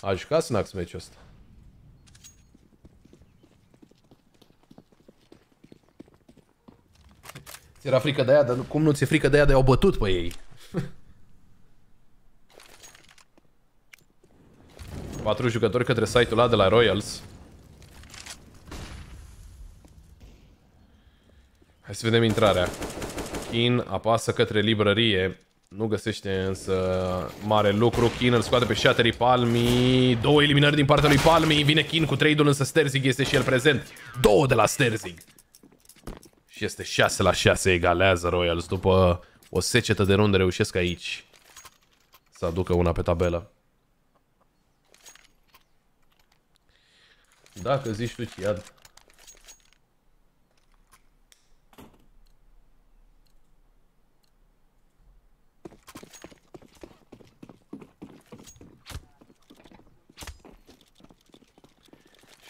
A jucat Snax meciul ăsta. Ți era frică de aia, dar cum nu ți-e frică de aia de au bătut pe ei? Patru jucători către site-ul ăla de la Royals. Hai să vedem intrarea. Kin apasă către librărie. Nu găsește însă mare lucru. Kin îl scoate pe Shattery Palmi. Două eliminări din partea lui Palmi. Vine Kin cu trade-ul, însă Sterzig este și el prezent. Două de la Sterzig. Și este 6 la 6 egalează Royals. După o secetă de runde reușesc aici să aducă una pe tabelă. Dacă zici tu, Ciad.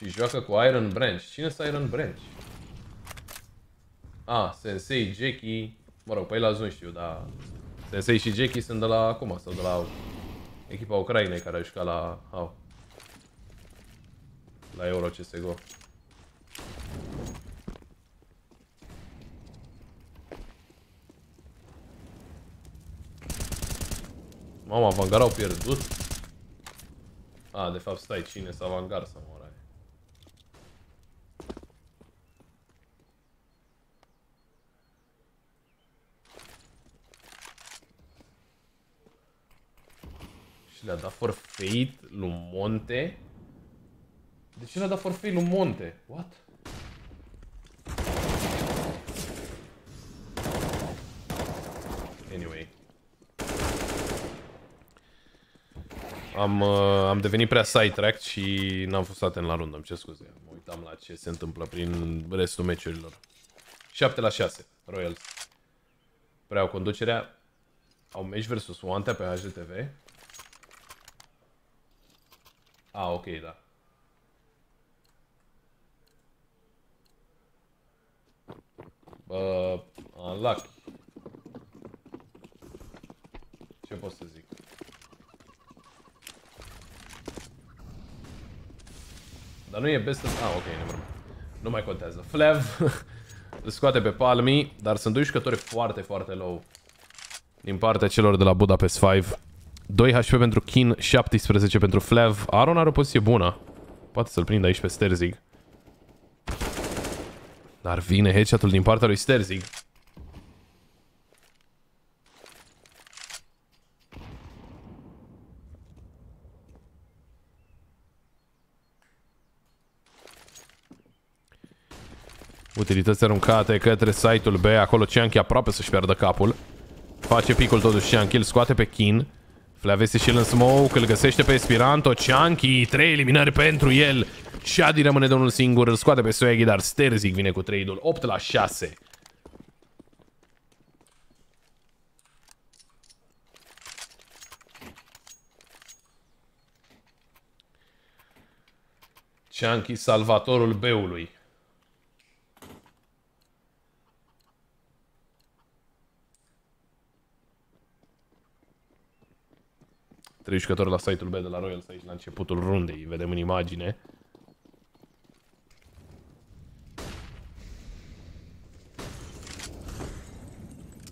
Și joacă cu Iron Branch. Cine este Iron Branch? Ah, Sensei, Jackie... Mă rog, pe el nu știu, dar... Sensei și Jackie sunt de la acum, sau de la echipa Ucrainei care a jucat la... Au. La Euro CSGO. Mama, Vanguard au pierdut? A, de fapt, stai, cine să Vanguard să mă Și le-a dat forfeit lui Monte. De ce le-a dat forfeit lui Monte? What? Anyway. Am, uh, am devenit prea sidetracked și n-am fost atent la rundă, îmi cer scuze. Mă uitam la ce se întâmplă prin restul meciurilor. 7 la 6, Royals. Preau conducerea. Au meci versus Oante pe HGTV. A, ok, da. Bă, unlucky. Ce pot să zic? Dar nu e best of... Ah, ok, never Nu mai contează. Flav îl scoate pe Palmi, dar sunt doi jucători foarte, foarte low. Din partea celor de la Budapest 5. 2 HP pentru Kin, 17 pentru Flav. Aron are o poziție bună. Poate să-l prindă aici pe Sterzig. Dar vine headshot-ul din partea lui Sterzig. Utilități aruncate către site-ul B. Acolo Cianchi aproape să-și pierdă capul. Face picul totuși Cianchi, îl scoate pe Kin. Flavese și el în smoke, îl găsește pe Espiranto, Chunky, trei eliminări pentru el. Shadi rămâne de unul singur, îl scoate pe Swaggy, dar Sterzik vine cu trade-ul 8 la 6. Chunky, salvatorul beului. Trei jucători la site-ul B de la Royals aici la începutul rundei. Vedem în imagine.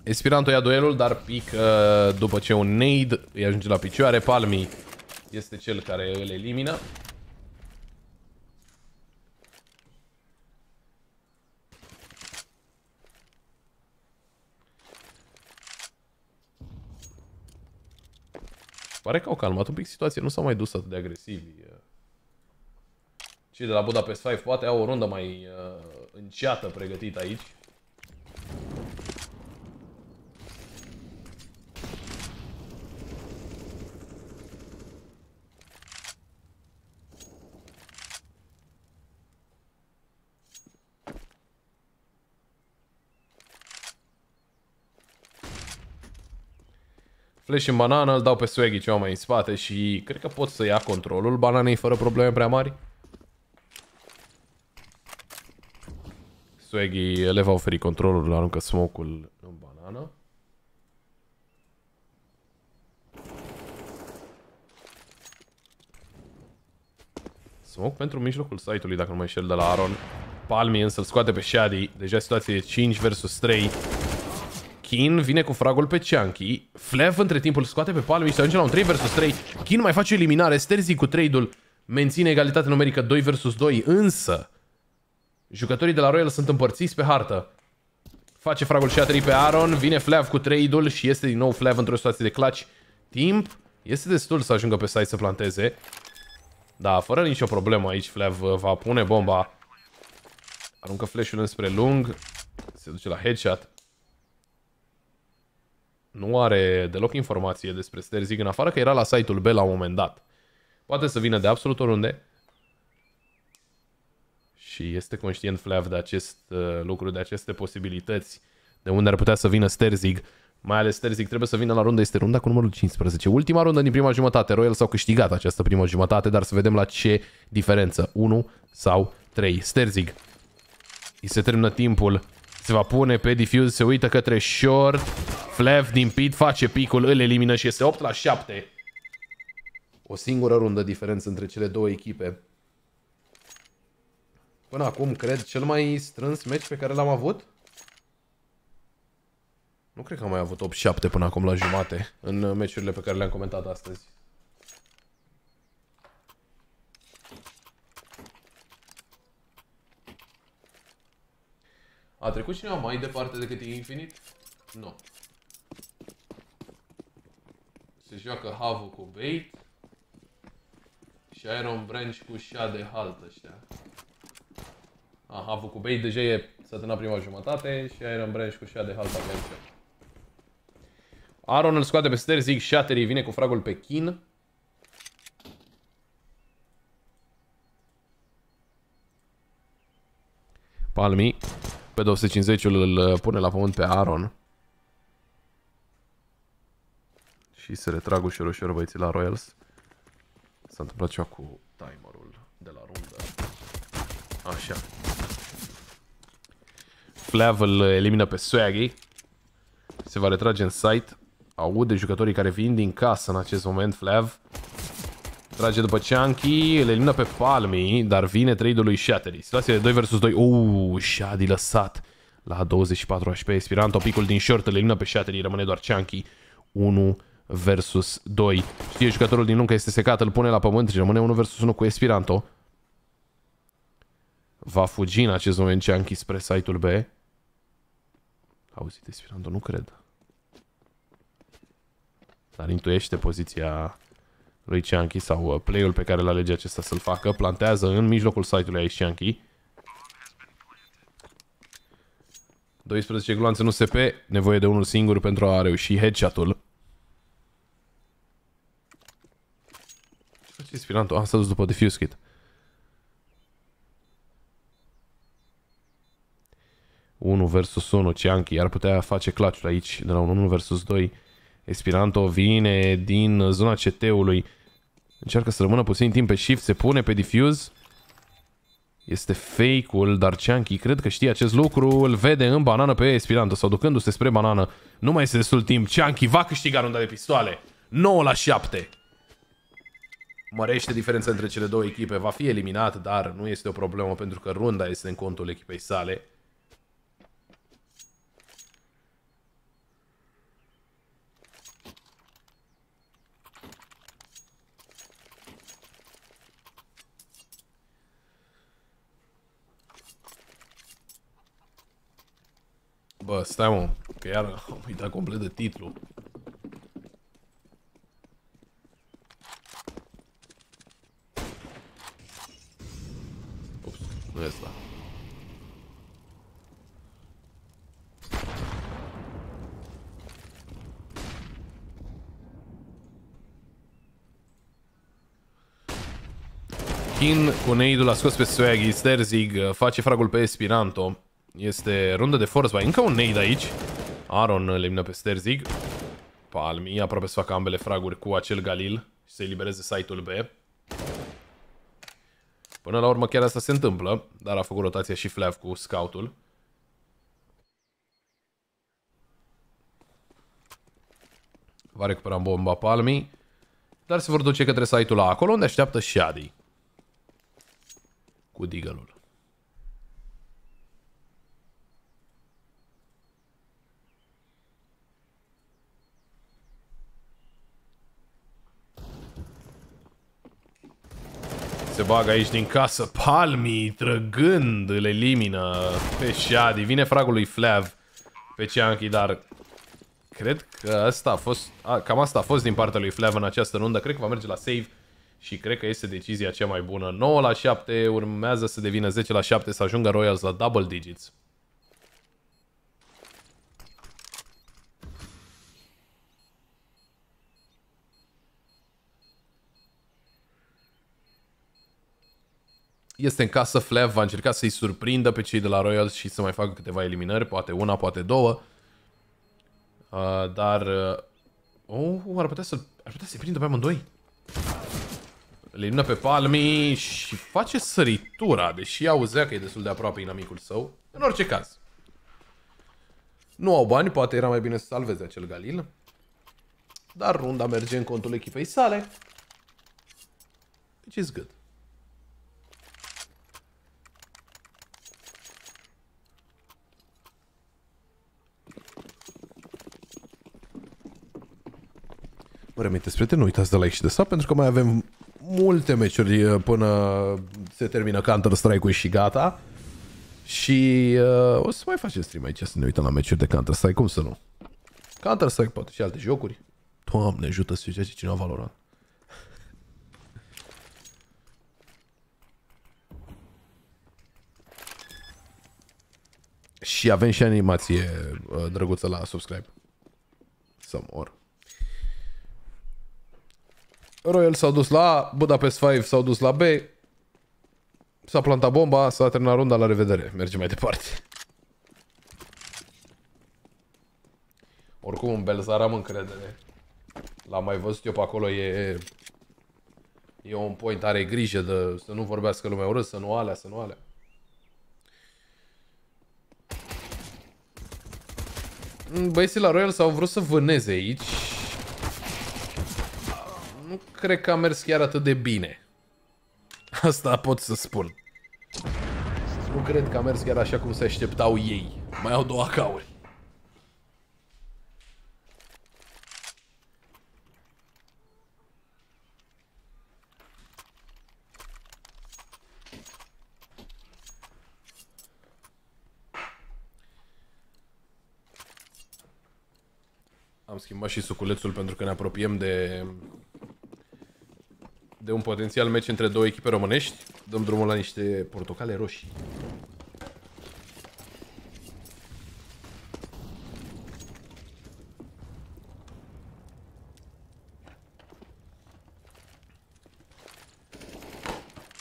Espiranto ia duelul, dar pic uh, după ce un nade îi ajunge la picioare. Palmi este cel care îl elimină. Pare că au calmat un pic situația, nu s-au mai dus atât de agresivi. Cei de la Budapest 5 poate au o rundă mai uh, înceată pregătită aici. Flash în banană, îl dau pe Swaggy ceva mai în spate și cred că pot să ia controlul bananei fără probleme prea mari. Swaggy le va oferi controlul, aruncă smoke-ul în banană. Smoke pentru mijlocul site-ului, dacă nu mai șel de la Aron. Palmi însă îl scoate pe Shady. Deja situația e 5 vs 3. Kin vine cu fragul pe Chunky. Flav între timp îl scoate pe Palmi și se ajunge la un 3 vs 3. Kin mai face eliminare. Sterzi cu trade-ul menține egalitate numerică 2 vs 2. Însă, jucătorii de la Royal sunt împărțiți pe hartă. Face fragul Shattery pe Aaron. Vine Flav cu trade-ul și este din nou Flav într-o situație de clutch. Timp. Este destul să ajungă pe site să planteze. Da, fără nicio problemă aici Flav va pune bomba. Aruncă flash-ul înspre lung. Se duce la headshot. Nu are deloc informație despre Sterzig în afară că era la site-ul B la un moment dat. Poate să vină de absolut oriunde. Și este conștient Flav de acest uh, lucru, de aceste posibilități, de unde ar putea să vină Sterzig. Mai ales Sterzig trebuie să vină la runda, este runda cu numărul 15. Ultima rundă din prima jumătate. Royal s-au câștigat această primă jumătate, dar să vedem la ce diferență. 1 sau 3. Sterzig. Îi se termină timpul. Se va pune pe diffuse, se uită către short. Flav din pit face picul, îl elimină și este 8 la 7. O singură rundă diferență între cele două echipe. Până acum, cred, cel mai strâns meci pe care l-am avut. Nu cred că am mai avut 8-7 până acum la jumate în meciurile pe care le-am comentat astăzi. A trecut cineva mai departe decât Infinite? Nu. Se joacă Havu cu Bait și Iron Branch cu Shad de halt ăștia. A, Havu cu Bait deja e sătâna prima jumătate și Iron Branch cu Shad de halt avem Aaron îl scoate pe Sterzig, Shattery vine cu fragul pe Kin. Palmi pe 250 îl uh, pune la pământ pe Aaron. Și se retrag ușor ușor băieții la Royals. S-a întâmplat ceva cu timerul de la rundă. Așa. Flav îl elimină pe Swaggy. Se va retrage în site. Aude jucătorii care vin din casă în acest moment. Flav Trage după Chunky, îl elimină pe Palmi, dar vine trade-ul lui Shattery. Situație de 2 vs 2. Uuu, Shadi lăsat la 24 HP. Spiranto, picul din short, îl elimină pe Shattery, rămâne doar Chunky. 1 versus 2. Știe jucătorul din lung că este secat, îl pune la pământ și rămâne 1 versus 1 cu Espiranto. Va fugi în acest moment Chunky spre site-ul B. Auzit Espiranto? Nu cred. Dar intuiește poziția lui Chunky sau uh, play-ul pe care îl alege acesta să-l facă. Plantează în mijlocul site-ului aici Chunky. 12 gloanțe nu SP, nevoie de unul singur pentru a reuși headshot-ul. Ce face Spirantul? Ah, s-a dus după defuse kit. 1 versus 1, Chianchi ar putea face clutch aici de la un 1 versus 2. Espiranto vine din zona CT-ului. Încearcă să rămână puțin timp pe shift, se pune pe diffuse. Este fake-ul, dar Chunky cred că știe acest lucru, îl vede în banană pe Espiranto sau ducându-se spre banană. Nu mai este destul timp, Chunky va câștiga runda de pistoale. 9 la 7. Mărește diferența între cele două echipe, va fi eliminat, dar nu este o problemă pentru că runda este în contul echipei sale. Bă, stai mă, că iar am uitat complet de titlu. Ups, nu e asta. Kin cu neidul a scos pe Swaggy, Sterzig face fragul pe Espiranto. Este rundă de force by. Încă un nade aici. Aaron elimină pe Sterzig. Palmi aproape să facă ambele fraguri cu acel Galil și să elibereze site-ul B. Până la urmă chiar asta se întâmplă, dar a făcut rotația și Flav cu scoutul. Va recupera bomba Palmi, dar se vor duce către site-ul A, acolo unde așteaptă Shadi. Cu Deagle-ul. Se bagă aici din casă. Palmi, trăgând, îl elimină pe Shadi. Vine fragul lui Flav. pe Chunky, dar cred că asta a fost, a, cam asta a fost din partea lui Flav în această rundă. Cred că va merge la save și cred că este decizia cea mai bună. 9 la 7 urmează să devină 10 la 7 să ajungă Royals la double digits. Este în casă, Flav va încerca să-i surprindă pe cei de la Royals și să mai facă câteva eliminări, poate una, poate două. Uh, dar... Uh, oh, ar putea să ar putea să-i prindă pe amândoi. Elimină pe Palmi și face săritura, deși auzea că e destul de aproape inamicul său. În orice caz. Nu au bani, poate era mai bine să salveze acel Galil. Dar runda merge în contul echipei sale. Which is good. Vă reamintesc, prieteni, nu uitați de like și de sub, pentru că mai avem multe meciuri uh, până se termină Counter-Strike-ul și gata. Și uh, o să mai facem stream aici să ne uităm la meciuri de Counter-Strike, cum să nu? Counter-Strike, poate și alte jocuri. Doamne, ajută să joace cineva Valorant. Și avem și animație uh, drăguță la subscribe. Some more. Royal s-au dus la A, Budapest 5 s-au dus la B, s-a plantat bomba, s-a terminat runda, la revedere. Mergem mai departe. Oricum, în Belzar am încredere. L-am mai văzut eu pe acolo, e... E un point, are grijă de să nu vorbească lumea urât, să nu alea, să nu alea. Băieții la Royal s-au vrut să vâneze aici nu cred că a mers chiar atât de bine. Asta pot să spun. Nu cred că a mers chiar așa cum se așteptau ei. Mai au două acauri. Am schimbat și suculețul pentru că ne apropiem de de un potențial meci între două echipe românești. Dăm drumul la niște portocale roșii.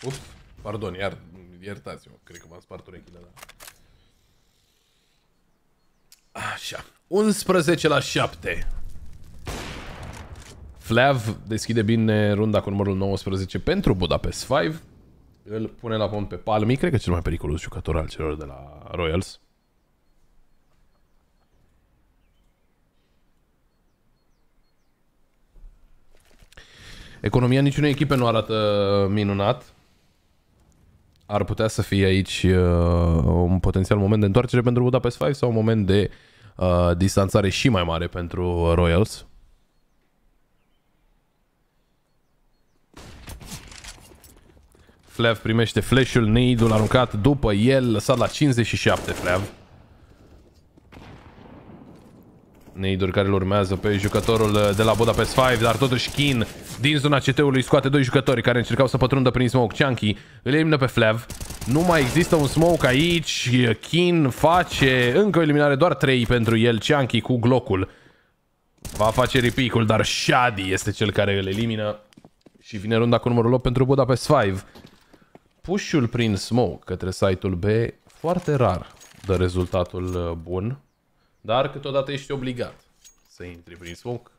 Uf, pardon, iar, iertați-mă, cred că m-am spart urechile, da. Așa, 11 la 7. Flav deschide bine runda cu numărul 19 pentru Budapest 5. Îl pune la pont pe Palmi, cred că cel mai periculos jucător al celor de la Royals. Economia niciunei echipe nu arată minunat. Ar putea să fie aici uh, un potențial moment de întoarcere pentru Budapest 5 sau un moment de uh, distanțare și mai mare pentru Royals. Flav primește flash-ul, nade aruncat după el, lăsat la 57 Flav. Neiduri care îl urmează pe jucătorul de la Budapest 5, dar totuși Kin din zona CT-ului scoate doi jucători care încercau să pătrundă prin smoke. Chunky îl elimină pe Flav. Nu mai există un smoke aici. Kin face încă o eliminare, doar 3 pentru el. Chunky cu Glockul. Va face repic dar Shadi este cel care îl elimină. Și vine runda cu numărul 8 pentru Budapest 5 push-ul prin smoke către site-ul B foarte rar dă rezultatul uh, bun, dar câteodată ești obligat să intri prin smoke.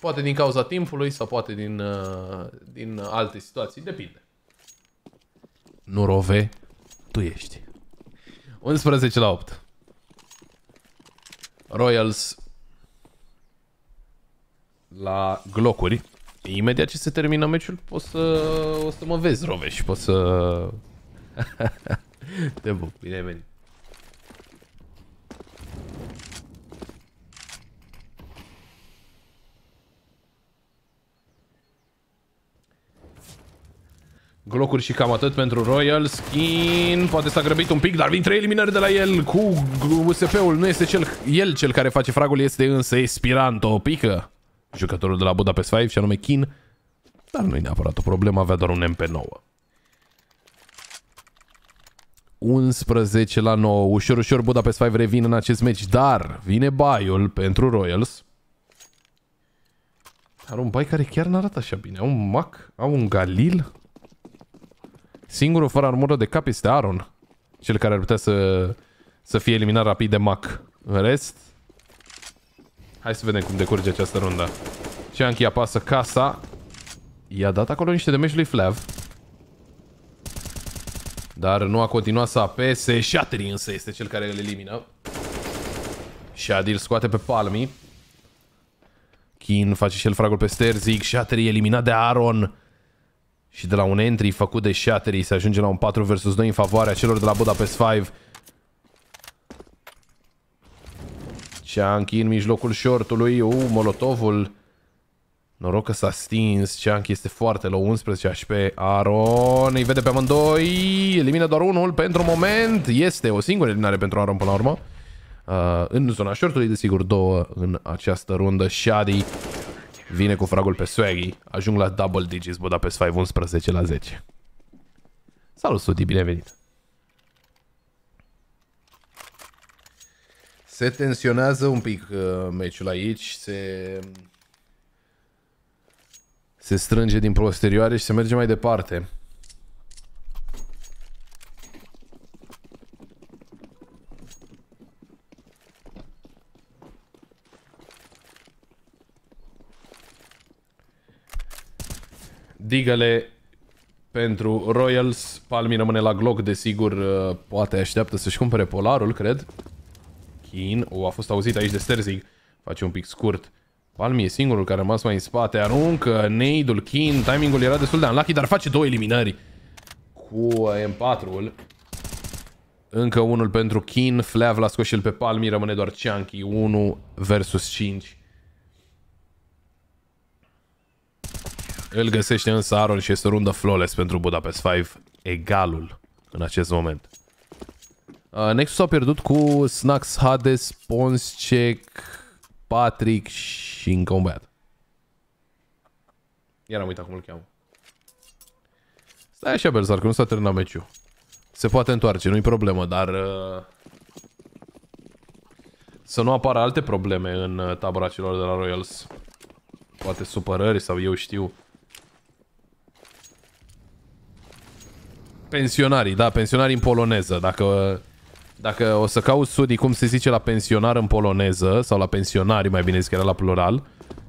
Poate din cauza timpului sau poate din, uh, din alte situații, depinde. Nu rove, tu ești. 11 la 8. Royals la glocuri. Imediat ce se termină meciul, poți să, o să mă vezi, Rove, și poți să... Te buc, bine ai venit. Glocuri și cam atât pentru Royal. Skin poate s-a grăbit un pic, dar vin trei eliminări de la el cu USP-ul. Nu este cel, el cel care face fragul, este însă Espiranto. Pică jucătorul de la Budapest 5 și anume Kin. Dar nu e neapărat o problemă, avea doar un MP9. 11 la 9. Ușor, ușor Budapest 5 revin în acest meci, dar vine baiul pentru Royals. Are un bai care chiar n-arată așa bine. Au un Mac, au un Galil. Singurul fără armură de cap este Aaron. Cel care ar putea să, să fie eliminat rapid de Mac. În rest... Hai să vedem cum decurge această rundă. Chunky apasă casa. I-a dat acolo niște de lui Flav. Dar nu a continuat să apese. Shattery însă este cel care îl elimină. Shadi îl scoate pe Palmi. Kin face și el fragul pe Sterzik. Shattery eliminat de Aaron. Și de la un entry făcut de Shattery se ajunge la un 4 vs 2 în favoarea celor de la Budapest 5. Chunky în mijlocul shortului. Uh, Molotovul. Noroc că s-a stins. Chunky este foarte low, 11 HP. Aaron îi vede pe amândoi. Elimină doar unul pentru moment. Este o singură eliminare pentru Aaron până la urmă. Uh, în zona shortului, desigur, două în această rundă. Shadi vine cu fragul pe Swaggy. Ajung la double digits Budapest 5, 11 la 10. Salut, Sudi, bine venit! Se tensionează un pic uh, meciul aici, se... Se strânge din posterioare și se merge mai departe. Digale pentru Royals. Palmi rămâne la Glock, desigur, uh, poate așteaptă să-și cumpere Polarul, cred. Keen, o, a fost auzit aici de Sterzig. Face un pic scurt. Palmi e singurul care a rămas mai în spate. Aruncă nade-ul Keen. Timingul era destul de unlucky, dar face două eliminări. Cu M4-ul. Încă unul pentru Keen. Flav l-a scos și el pe Palmi. Rămâne doar Chunky. 1 versus 5. Îl găsește însă Aron și este o rundă flawless pentru Budapest 5. Egalul în acest moment. Uh, Nexus a pierdut cu Snax, Hades, Ponschek, Patrick și încă un băiat. Iar am uitat cum îl cheamă. Stai așa, Berzar, că nu s-a terminat meciul. Se poate întoarce, nu-i problemă, dar... Uh, să nu apară alte probleme în uh, tabăra celor de la Royals. Poate supărări sau eu știu. Pensionarii, da, pensionarii în poloneză. Dacă, dacă o să cauți Sudi cum se zice la pensionar în poloneză, sau la pensionari, mai bine zis că era la plural,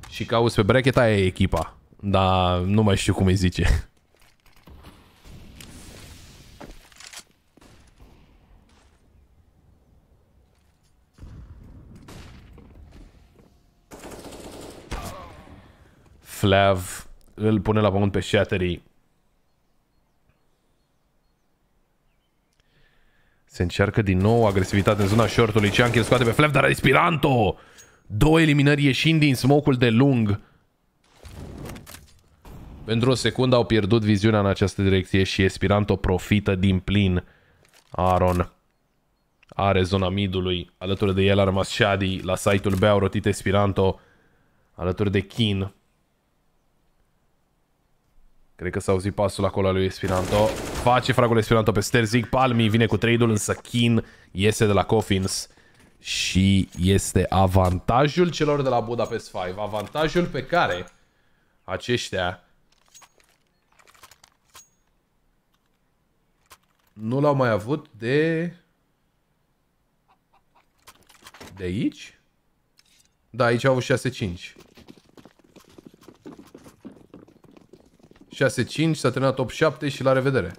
și cauți pe bracket, aia e echipa. Dar nu mai știu cum îi zice. Flav îl pune la pământ pe Shattery. Se încearcă din nou agresivitate în zona shortului. Chunky îl scoate pe Flav, dar Respiranto! Două eliminări ieșind din smoke de lung. Pentru o secundă au pierdut viziunea în această direcție și Espiranto profită din plin. Aaron are zona midului. Alături de el a rămas Shadi. La site-ul B au rotit Espiranto. Alături de Kin. Cred că s-a auzit pasul acolo al lui Espiranto. Face fragul Espiranto pe Sterzig. Palmi vine cu trade-ul, însă Kin iese de la Coffins. Și este avantajul celor de la Budapest 5. Avantajul pe care aceștia nu l-au mai avut de... De aici? Da, aici au avut 6-5. 6-5, s-a terminat top 7 și la revedere.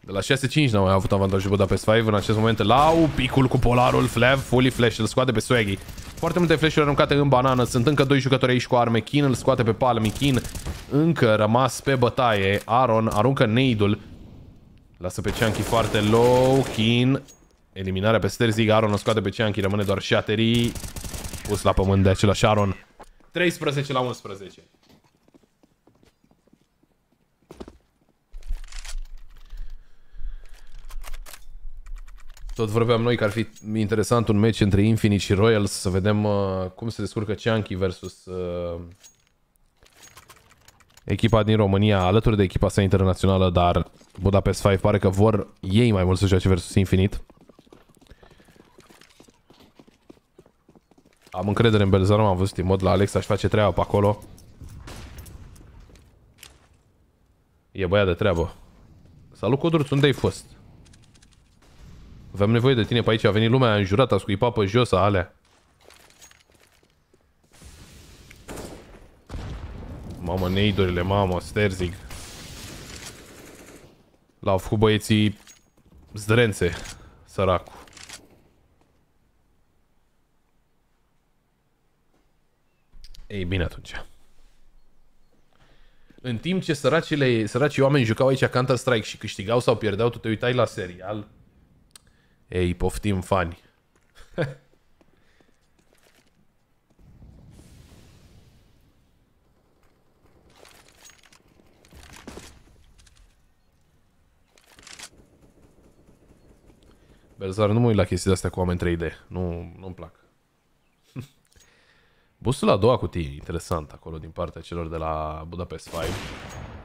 De la 6-5 n-au mai avut avantajul Budapest 5 în acest moment. Lau, picul cu polarul, Flav, fully flash, îl scoate pe Swaggy. Foarte multe flash-uri aruncate în banană. Sunt încă doi jucători aici cu arme. Kin îl scoate pe palmi. Kin încă rămas pe bătaie. Aaron aruncă nade-ul. Lasă pe Chunky foarte low. Kin. Eliminarea pe Sterzig. Aaron îl scoate pe Chunky. Rămâne doar Shattery. Pus la pământ de același Aaron. 13 la 11. Tot vorbeam noi că ar fi interesant un meci între Infinite și Royals să vedem uh, cum se descurcă Chunky versus uh, echipa din România alături de echipa sa internațională, dar Budapest 5 pare că vor ei mai mult să joace versus Infinite. Am încredere în Belzarum, am văzut în mod la Alex, aș face treaba pe acolo. E băiat de treabă. Salut, Codruț, unde ai fost? Avem nevoie de tine pe aici, a venit lumea, a înjurat, a scuipat pe jos, alea. Mamă, neidurile, mamă, Sterzig. L-au făcut băieții zdrențe, săracu. Ei bine atunci. În timp ce săracile, săracii oameni jucau aici Counter-Strike și câștigau sau pierdeau, tu te uitai la serial. Ei, poftim fani. Belzar, nu mă uit la chestii astea cu oameni 3D. Nu, nu-mi plac. Bustul la a doua cutie, interesant acolo din partea celor de la Budapest 5.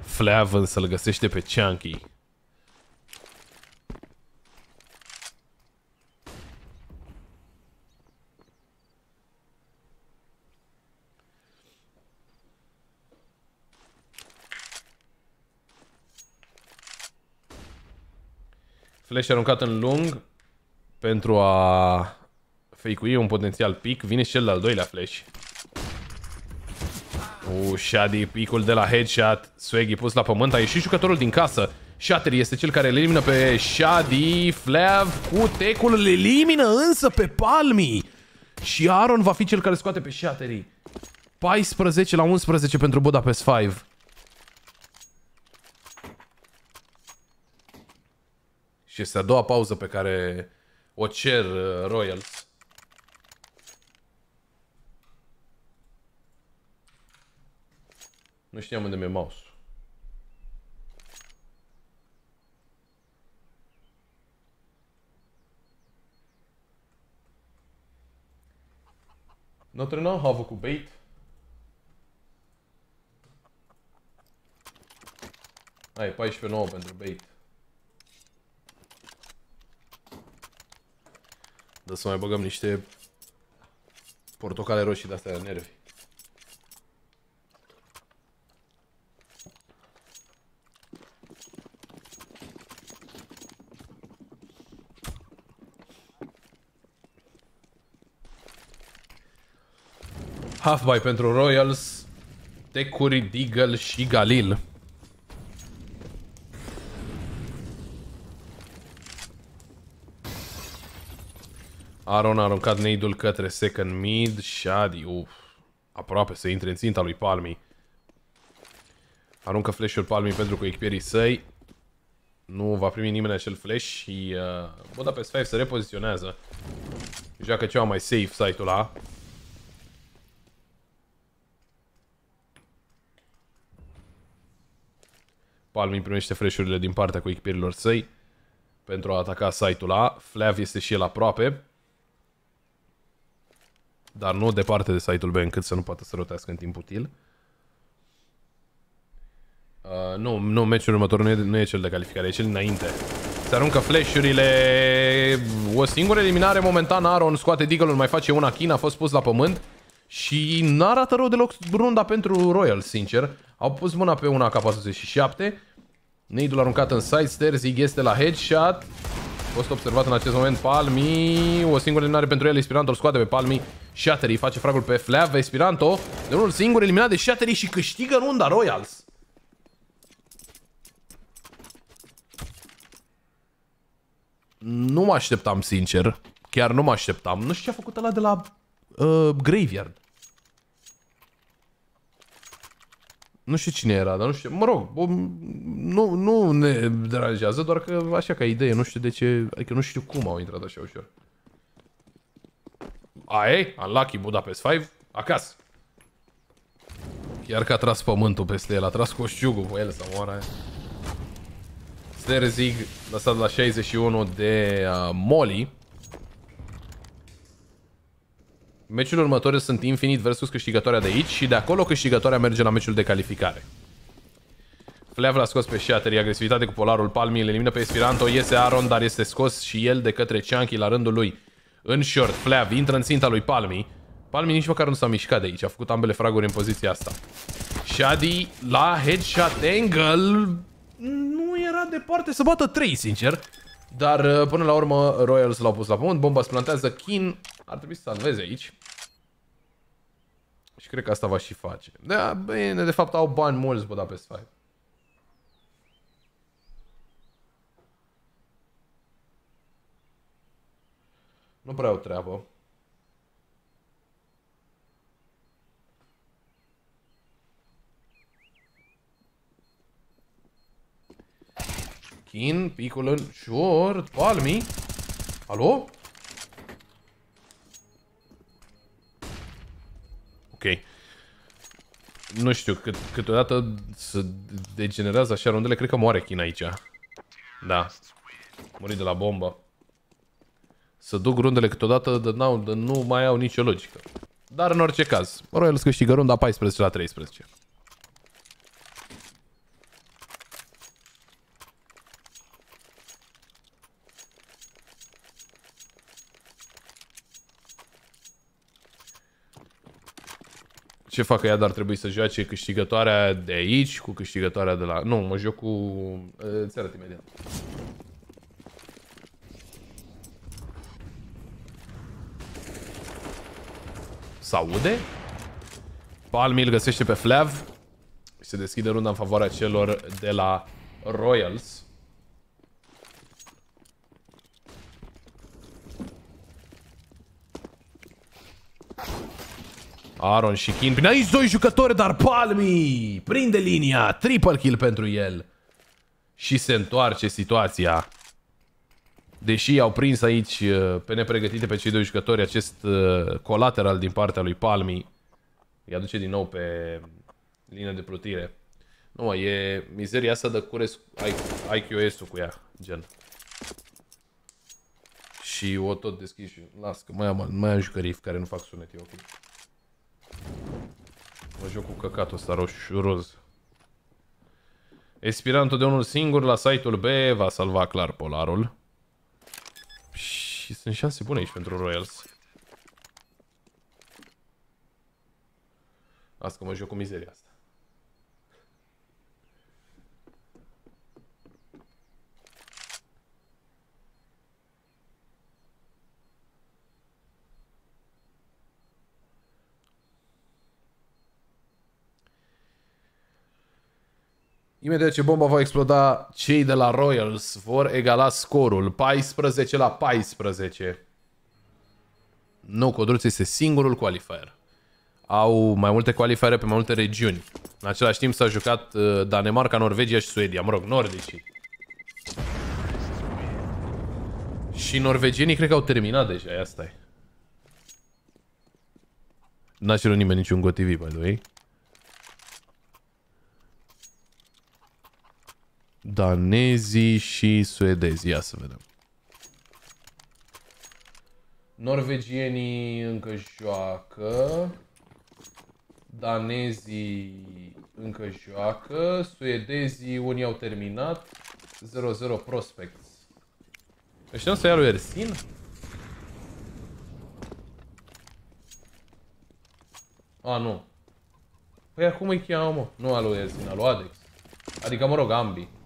Flav însă îl găsește pe Chunky. Flash aruncat în lung pentru a fake un potențial pic. Vine și cel de-al doilea flash. U, Shadi, picul de la headshot. Swaggy pus la pământ. A ieșit jucătorul din casă. Shatter este cel care îl elimină pe Shadi. Flav cu tecul îl elimină însă pe Palmi. Și Aaron va fi cel care scoate pe Shattery. 14 la 11 pentru Budapest 5. Și este a doua pauză pe care o cer uh, Royals. Nu știam unde mi-e mouse. Notre Dame a cu bait. Ai, 14-9 pentru bait. Dă să mai băgăm niște portocale roșii de-astea de nervi. Half-buy pentru Royals, Tecuri, Deagle și Galil. Aron a aruncat nade către second mid. Shadi, uf, aproape să intre în ținta lui Palmi. Aruncă flash-ul Palmi pentru cu echipierii săi. Nu va primi nimeni acel flash și uh, Budapest 5 se repoziționează. Joacă ceva mai safe site-ul ăla. Palmi primește flash-urile din partea cu echipierilor săi pentru a ataca site-ul A. Flav este și el aproape. Dar nu departe de site-ul B încât să nu poată să rotească în timp util. Uh, nu, nu, meciul următor nu e, nu e cel de calificare, e cel dinainte. Se aruncă flash-urile, o singură eliminare momentan, Aaron scoate Deagle-ul, mai face una kin, a fost pus la pământ. Și n-arată rău deloc runda pentru Royal, sincer. Au pus mâna pe una K47. Neidul aruncat în side stairs, Zig este la headshot fost observat în acest moment Palmi, o singură eliminare pentru el, Espiranto îl scoate pe Palmi, Shattery face fragul pe Flav, Espiranto de unul singur eliminat de Shattery și câștigă runda Royals. Nu mă așteptam, sincer. Chiar nu mă așteptam. Nu știu ce a făcut ăla de la uh, Graveyard. Nu știu cine era, dar nu știu. Mă rog, nu, nu ne deranjează, doar că așa ca idee, nu știu de ce, adică nu știu cum au intrat așa ușor. Aie, Unlucky Budapest 5, acasă. Chiar că a tras pământul peste el, a tras coșciugul pe el să moară aia. Sterzig, lăsat la 61 de uh, Molly. Meciul următor sunt Infinite versus câștigătoarea de aici și de acolo câștigătoarea merge la meciul de calificare. Flav l-a scos pe Shatter, agresivitate cu polarul Palmi, îl elimină pe Espiranto, iese Aaron, dar este scos și el de către Chunky la rândul lui. În short, Flav intră în ținta lui Palmi. Palmi nici măcar nu s-a mișcat de aici, a făcut ambele fraguri în poziția asta. Shadi la headshot angle nu era departe să bată 3, sincer. Dar uh, până la urmă Royals l-au pus la pământ, bomba se plantează, Kin ar trebui să salveze aici. Și cred că asta va și face. Da, bine, de fapt au bani mulți Budapest 5. Nu prea au treabă. Kin, picul în short, palmi. Alo? Ok. Nu știu, cât, câteodată se degenerează așa rundele, cred că moare Kin aici. Da. Murit de la bombă. Să duc rundele câteodată de, de, de nu mai au nicio logică. Dar în orice caz, Royals câștigă runda 14 la 13. Ce fac ea, dar trebuie să joace câștigătoarea de aici cu câștigătoarea de la... Nu, mă joc cu... Îți arăt imediat. S-aude? Palmi îl găsește pe Flav. Se deschide runda în favoarea celor de la Royals. Aaron și Kin. Prin aici doi jucători, dar Palmi prinde linia. Triple kill pentru el. Și se întoarce situația. Deși au prins aici uh, pe nepregătite pe cei doi jucători acest uh, colateral din partea lui Palmi. Îi aduce din nou pe linia de plutire. Nu, e mizeria asta de cures IQS-ul cu ea, gen. Și o tot deschis și las că mai am, mai am jucării care nu fac sunet, e ok. Mă joc cu căcatul ăsta roșu roz. Espirantul de unul singur la site-ul B va salva clar polarul. Și sunt șanse bune aici pentru Royals. Asta că mă joc cu mizeria asta. Imediat ce bomba va exploda, cei de la Royals vor egala scorul 14 la 14. Nu, Codruț este singurul qualifier. Au mai multe qualifiere pe mai multe regiuni. În același timp s-a jucat uh, Danemarca, Norvegia și Suedia. Mă rog, nordicii. Și norvegienii cred că au terminat deja, asta e. N-a cerut nimeni niciun GoTV, by the way. Danezii și suedezii. Ia să vedem. Norvegienii încă joacă. Danezii încă joacă. Suedezii unii au terminat. 0-0 Prospects. Ăștia să ia lui Ersin? A, nu. Păi acum îi cheamă, mă? Nu alu Ersin, alu Adex. Adică, mă rog, ambii.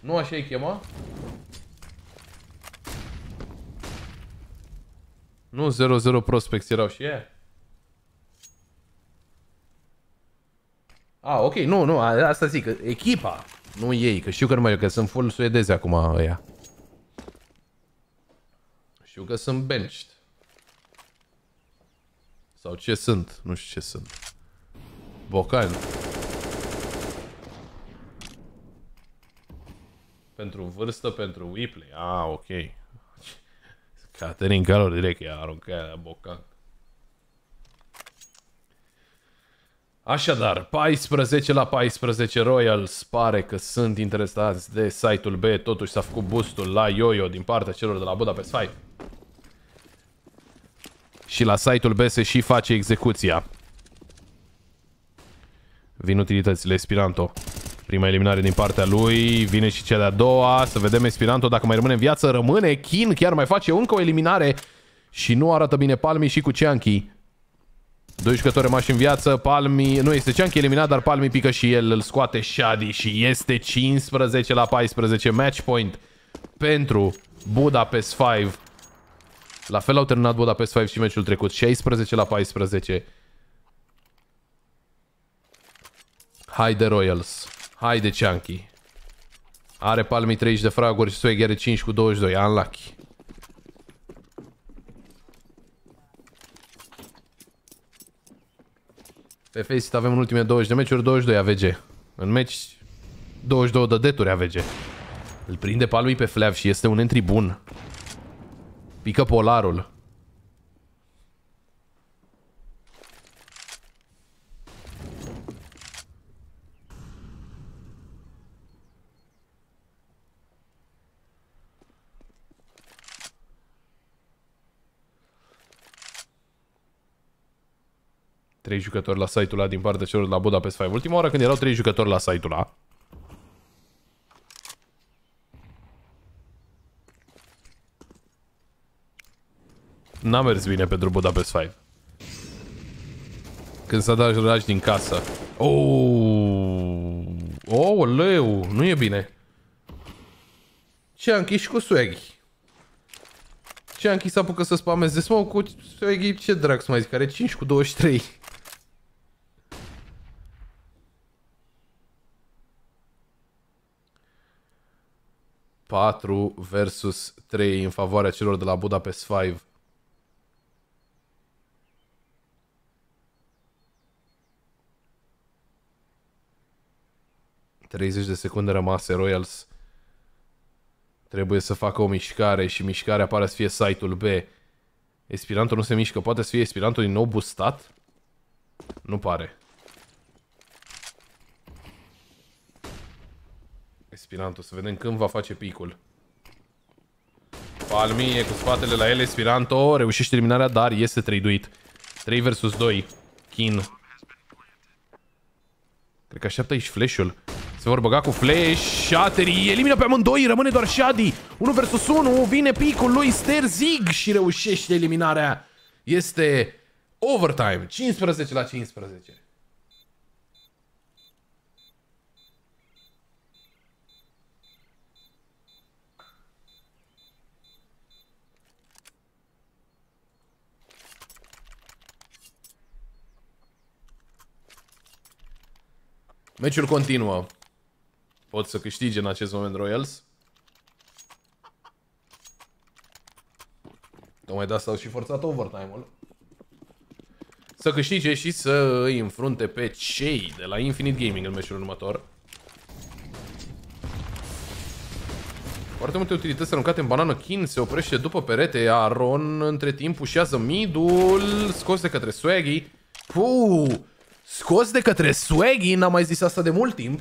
Nu așa îi chema? Nu 0-0 prospects erau și ei? Ah, ok, nu, nu, asta zic, echipa, nu ei, că știu că nu mai că sunt full suedezi acum ăia. Știu că sunt benched. Sau ce sunt, nu știu ce sunt. Bocan. Pentru vârstă, pentru Whipley. Ah, ok. Caterin Calor direct i-a aruncat la bocan. Așadar, 14 la 14 Royals pare că sunt interesați de site-ul B, totuși s-a făcut boostul la Yoyo din partea celor de la Budapest 5. Și la site-ul B se și face execuția. Vin utilitățile Espiranto. Prima eliminare din partea lui, vine și cea de-a doua, să vedem Espiranto dacă mai rămâne în viață, rămâne, Kin chiar mai face încă o eliminare și nu arată bine Palmi și cu Cianchi. Doi jucători rămași în viață, Palmi, nu este Cianchi eliminat, dar Palmi pică și el, îl scoate Shadi și este 15 la 14, match point pentru Budapest 5. La fel au terminat Budapest 5 și meciul trecut, 16 la 14. Haide Royals, haide Cianchi. Are Palmi 30 de fraguri, Swag are 5 cu 22, unlucky. Pe Faceit avem în ultimele 20 de meciuri 22 AVG. În meci 22 de deturi AVG. Îl prinde palmii pe Flav și este un entry bun. Pică polarul. Trei jucători la site-ul ăla din partea celor de la Budapest 5. Ultima oară când erau trei jucători la site-ul ăla. N-a mers bine pentru Budapest 5. Când s-a dat raj din casă. Oh, oh, leu, nu e bine. Ce a închis cu Swaggy? Ce a închis apucă să spameze smoke cu Swaggy? Ce drag să mai zic? Are 5 cu 23. 4 versus 3 în favoarea celor de la Budapest 5. ...30 de secunde rămase, Royals trebuie să facă o mișcare și mișcarea pare să fie site-ul B. Espirantul nu se mișcă, poate să fie Espirantul din nou boostat? Nu pare. Espiranto, să vedem când va face picul. Palmie cu spatele la el, Espiranto reușește eliminarea, dar este traduit. 3 versus 2. Kin. Cred că așteaptă aici flash-ul. Se vor băga cu flash. Shattery elimină pe amândoi, rămâne doar Shadi. 1 versus 1, vine picul lui Sterzig și reușește eliminarea. Este overtime, 15 la 15. Meciul continuă. Pot să câștige în acest moment Royals. Tocmai de asta au și forțat overtime-ul. Să câștige și să îi înfrunte pe cei de la Infinite Gaming în meciul următor. Foarte multe utilități aruncate în banană. Kin se oprește după perete. Aron între timp ușează midul. Scos de către Swaggy. Puh! Scos de către Swaggy, n-am mai zis asta de mult timp.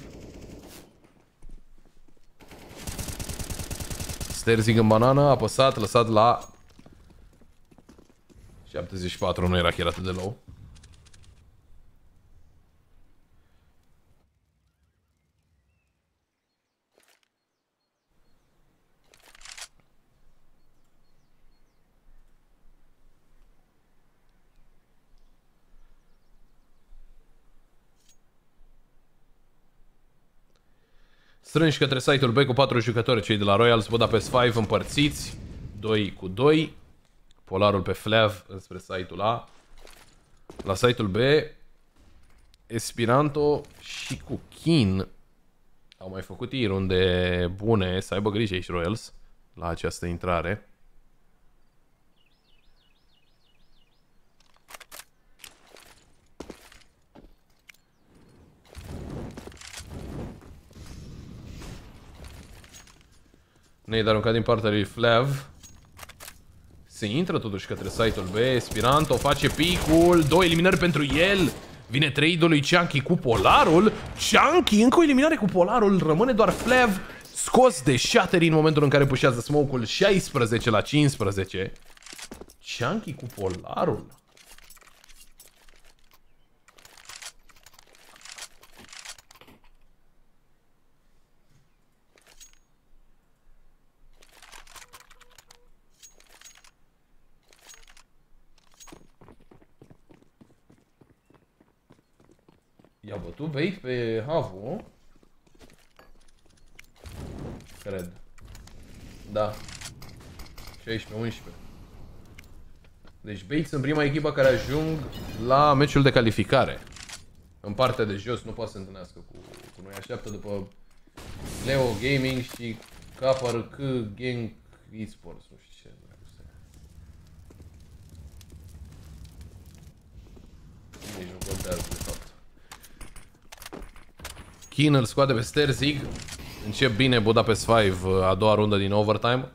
Sterzing în banană, apăsat, lăsat la 74, nu era chiar atât de low. Strânși către site-ul B cu 4 jucători, cei de la Royals Budapest 5 împărțiți, 2 cu 2. Polarul pe Flav înspre site-ul A. La site-ul B, Espiranto și cu Kin au mai făcut ei runde bune, să aibă grijă aici Royals la această intrare. Ne-ai aruncat din partea lui Flav. Se intră totuși către site-ul B. Spiranto face picul. Două eliminări pentru el. Vine trade lui Chunky cu Polarul. Chunky, încă o eliminare cu Polarul. Rămâne doar Flav scos de Shattery în momentul în care pușează smoke-ul 16 la 15. Chunky cu Polarul. I-a bătut bait pe Havu. Cred. Da. 16-11. Deci Bates în prima echipă care ajung la meciul de calificare. În partea de jos nu poate să întâlnească cu, cu noi. Așteaptă după Leo Gaming și KPRK Gang Esports. Nu știu ce. Nici nu contează de fapt. Keen îl scoate pe Sterzig. Încep bine Budapest 5 a doua rundă din overtime.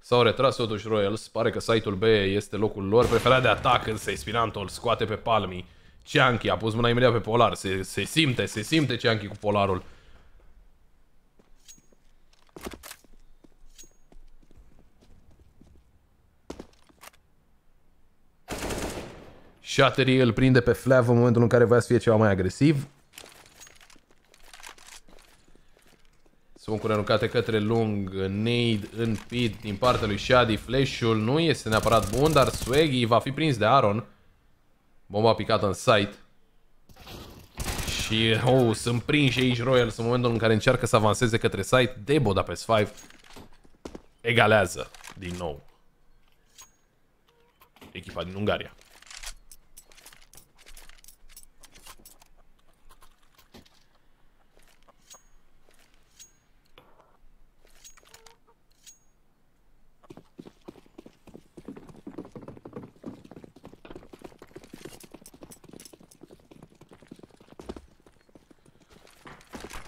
S-au retras totuși Royals. Pare că site-ul B este locul lor preferat de atac, însă Espinanto îl scoate pe Palmi. Cianchi a pus mâna imediat pe Polar. Se, se simte, se simte Cianchi cu Polarul. Shattery îl prinde pe Flav în momentul în care vrea să fie ceva mai agresiv. Sunt aruncate către lung, nade în pit din partea lui Shadi. Flash-ul nu este neapărat bun, dar Swaggy va fi prins de Aaron. Bomba picată în site. Și, oh, sunt prinși aici Royals în momentul în care încearcă să avanseze către site de Budapest 5. Egalează din nou. Echipa din Ungaria.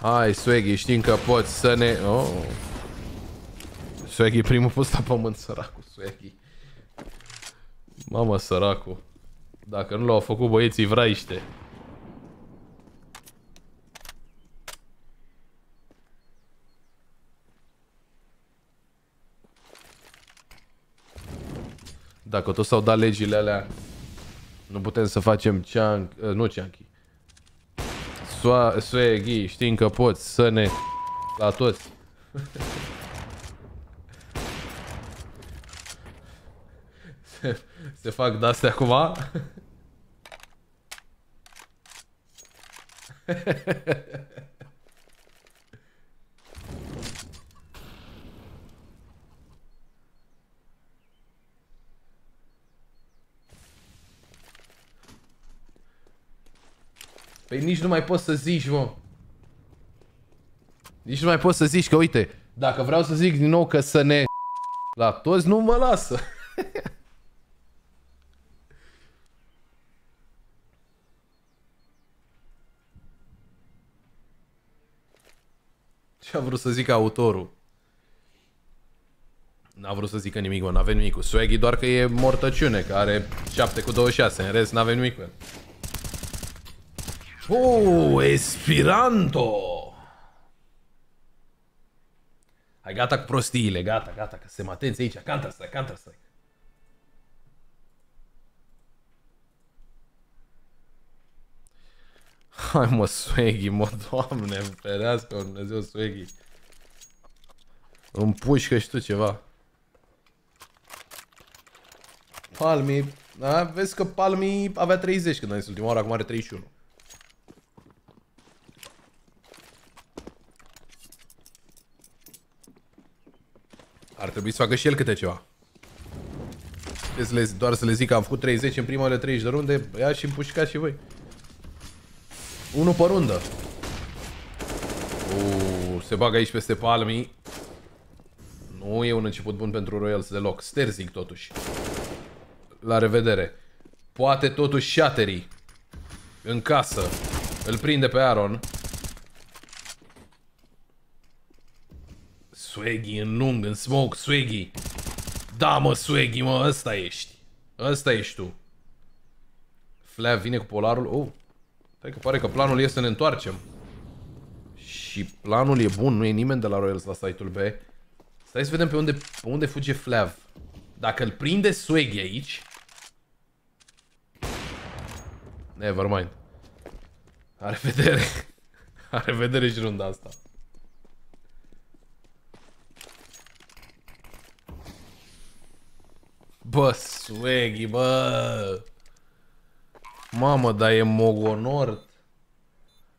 Hai, Swaggy, știm că poți să ne... Oh. Swaggy primul pus la pământ, săracul, Swaggy. Mamă, săracul. Dacă nu l-au făcut băieții vraiște. Dacă tot s-au dat legile alea, nu putem să facem chunk, uh, nu chunky, Swaggy, știm că poți să ne... La toți. se, se fac de-astea acum? Păi nici nu mai poți să zici, mă. Nici nu mai poți să zici că, uite, dacă vreau să zic din nou că să ne... La toți nu mă lasă. Ce a vrut să zică autorul? N-a vrut să zică nimic, mă, n-avem nimic cu Swaggy, doar că e mortăciune, că are 7 cu 26, în rest n-avem nimic cu el. Oh, Esperanto! Hai, gata cu prostiile, gata, gata, că suntem atenți aici. Counter-Strike, Counter-Strike. Hai mă, Swaggy, mă, doamne, ferească Dumnezeu Swaggy. Îmi pușcă și tu ceva. Palmi, da? Vezi că Palmi avea 30 când a zis ultima oară, acum are 31. Ar trebui să facă și el câte ceva. Doar să le zic că am făcut 30 în primele 30 de runde, ia și împușcați și voi. Unu pe rundă. Uuu, se bagă aici peste palmii. Nu e un început bun pentru Royals deloc. Sterzig totuși. La revedere. Poate totuși Shattery. În casă. Îl prinde pe Aaron. Swaggy în lung, în smoke, Swaggy. Da, mă, Swaggy, mă, ăsta ești. Ăsta ești tu. Flav vine cu polarul. Oh, stai că pare că planul este să ne întoarcem. Și planul e bun, nu e nimeni de la Royals la site-ul B. Stai să vedem pe unde, pe unde fuge Flav. Dacă îl prinde Swaggy aici... Never mind. Are vedere. Are vedere și runda asta. Bă, Swaggy, bă! Mamă, dar e mogonort.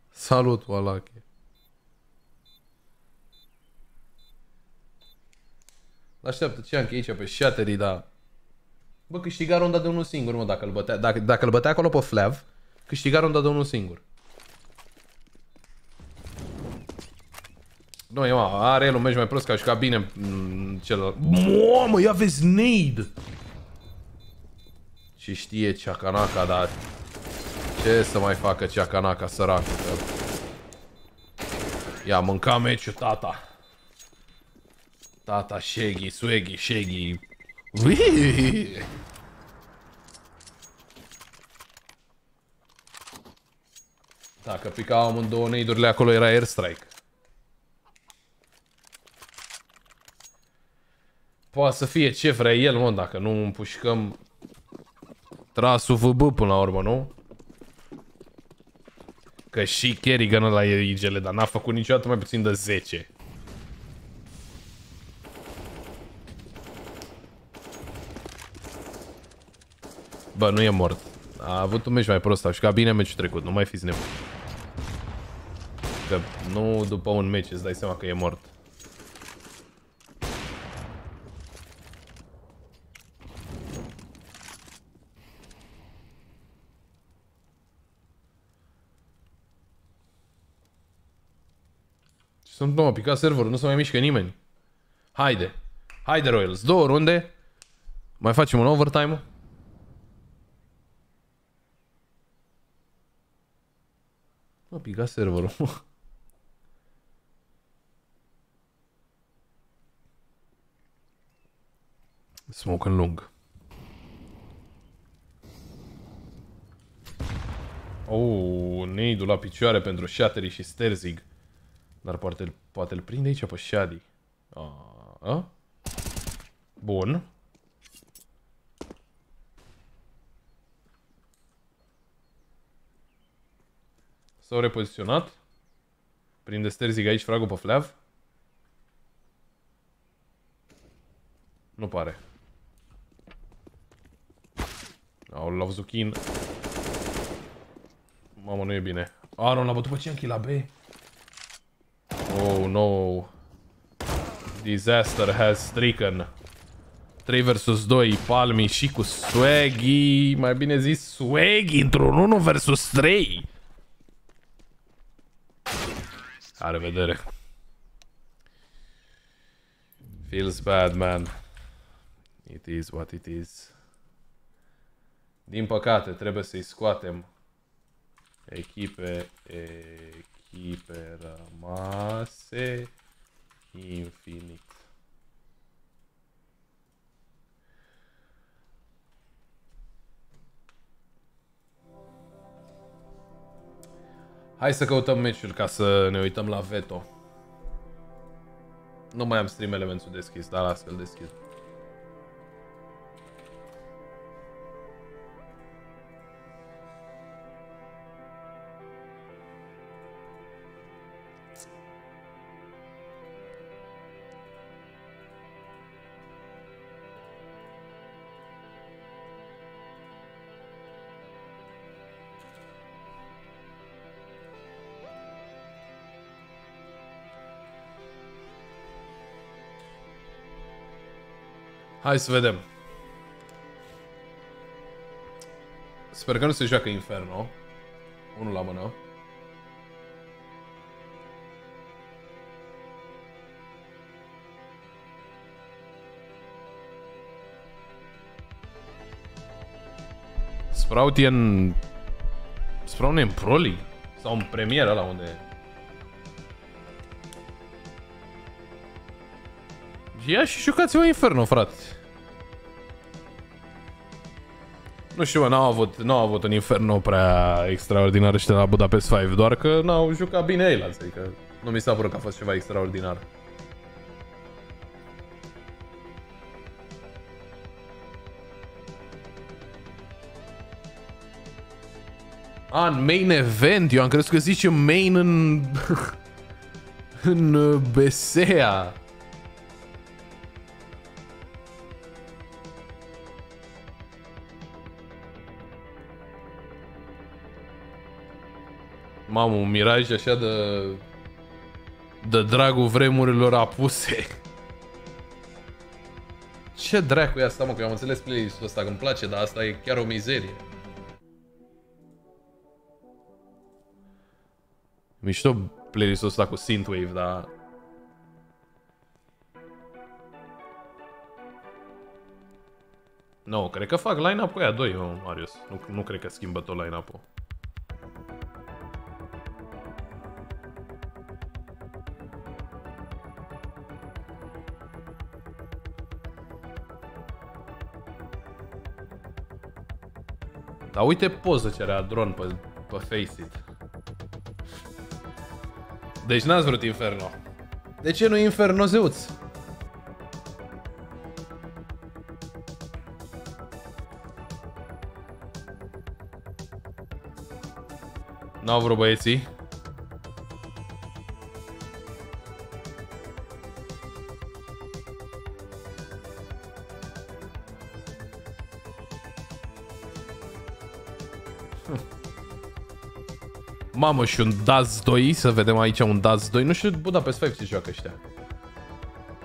Salut, Walache. Așteaptă ce am aici pe Shattery, da. Bă, câștiga ronda de unul singur, mă, dacă îl bătea, dacă, dacă îl bătea acolo pe Flav, câștiga ronda de unul singur. Nu, e mă, are el un meci mai prost, că a jucat bine mm, celălalt. Mamă, ia vezi Nade! Și știe Ceacanaca, dar ce să mai facă Ceacanaca, săracul? Că... Ia, mânca meciul, tata. Tata, Shaggy, Swaggy, Shaggy. Ui! Dacă picau amândouă neidurile acolo era airstrike. Poate să fie ce vrea el, mă, dacă nu împușcăm trasul VB până la urmă, nu? Că și Kerrigan ăla e igele, dar n-a făcut niciodată mai puțin de 10. Bă, nu e mort. A avut un meci mai prost, a jucat bine meciul trecut, nu mai fiți nebun. Că nu după un meci îți dai seama că e mort. Sunt nou, a picat serverul, nu se mai mișcă nimeni. Haide. Haide, Royals. Două runde. Mai facem un overtime Mă, picat serverul. Smoke în lung. Oh, nade la picioare pentru Shattery și Sterzig. Dar poate, poate îl prinde aici pe Shadi. A, a? Bun. S-au repoziționat. Prinde Sterzig aici fragul pe Flav. Nu pare. Au, l-au Zuchin. Mamă, nu e bine. Aron l-a bătut pe Cianchi la B. Oh, no. Disaster has stricken. 3 vs 2, Palmi și cu Swaggy. Mai bine zis, Swaggy într-un 1 vs 3. La revedere. Feels bad, man. It is what it is. Din păcate, trebuie să-i scoatem echipe, echipe rămase infinit. Hai să căutăm meciuri ca să ne uităm la Veto. Nu mai am stream elementul deschis, dar las că-l deschid. Hai să vedem. Sper că nu se joacă Inferno. Unul la mână. Sprout e în... Sprout e în Pro League? Sau în premieră la unde Ia și jucați-vă Inferno, frate. Nu știu, mă, n-au avut, n-au avut un Inferno prea extraordinar ăștia la Budapest 5, doar că n-au jucat bine ei, adică nu mi s-a părut că a fost ceva extraordinar. A, în main event, eu am crezut că zice main în... în uh, Besea. Mamă, un miraj așa de... De dragul vremurilor apuse. Ce dracu e asta, mă, că eu am înțeles playlist-ul ăsta, că îmi place, dar asta e chiar o mizerie. Mișto playlist-ul ăsta cu Synthwave, dar... Nu, no, cred că fac line-up-ul aia doi, eu, Marius. Nu, nu cred că schimbă tot line-up-ul. Dar uite poză ce are dron pe, pe Faceit. Deci n-ați vrut Inferno. De ce nu Inferno Zeuț? N-au vrut băieții. Mamă, și un Daz 2, să vedem aici un Daz 2. Nu știu Budapest 5 ce joacă ăștia.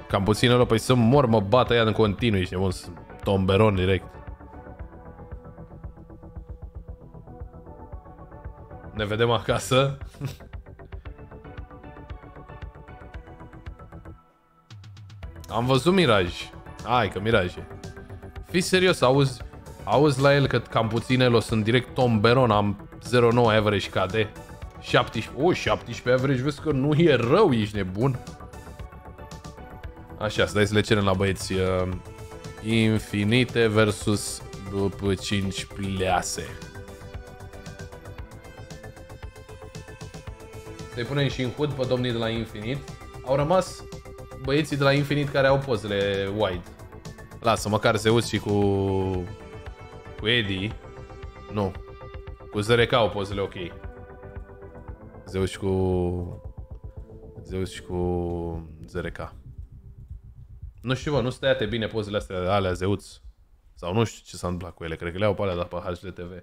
Cam puțin ăla, păi să mor, mă bată ea în continuu, ești nebun, tomberon direct. Ne vedem acasă. Am văzut Miraj. Hai că Miraj e. Fii serios, auzi, auzi la el că cam puțin el o sunt direct tomberon, am 0,9 average KD. 17, o, 17 average, vezi că nu e rău, ești nebun. Așa, stai să le cerem la băieți. Uh, Infinite versus după 5 please. Să-i punem și în HUD pe domnii de la Infinite. Au rămas băieții de la Infinite care au pozele wide. Lasă, măcar Zeus și cu... Cu Eddie. Nu. Cu ZRK au pozele ok. Zeus și cu... Zeus și cu ZRK. Nu știu, bă, nu stăiate bine pozele astea alea Zeuț. Sau nu știu ce s-a întâmplat cu ele. Cred că le-au pe alea de pe HDTV.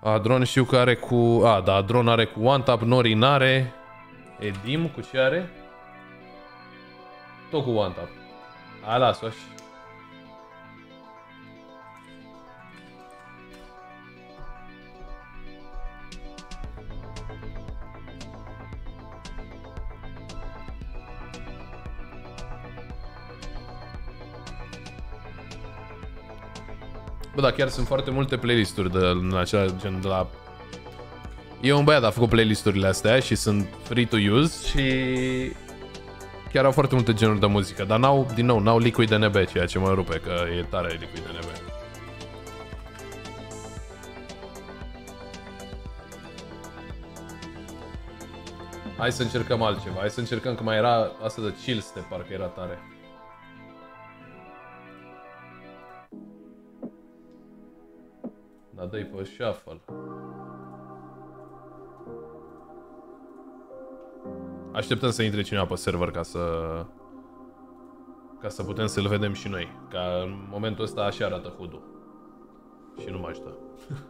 A, dron știu că are cu... A, da, dron are cu one tap, Nori n-are. Edim cu ce are? Tot cu one tap. A, las-o așa. Bă, da, chiar sunt foarte multe playlisturi de, în acela gen de la... E un băiat a făcut playlisturile astea și sunt free to use și chiar au foarte multe genuri de muzică, dar n-au, din nou, n-au Liquid NB, ceea ce mă rupe, că e tare Liquid NB. Hai să încercăm altceva, hai să încercăm că mai era asta de chill step, parcă era tare. Dar dă pe shuffle. Așteptăm să intre cineva pe server ca să ca să putem să-l vedem și noi. Ca în momentul ăsta așa arată hud Și nu mă ajută.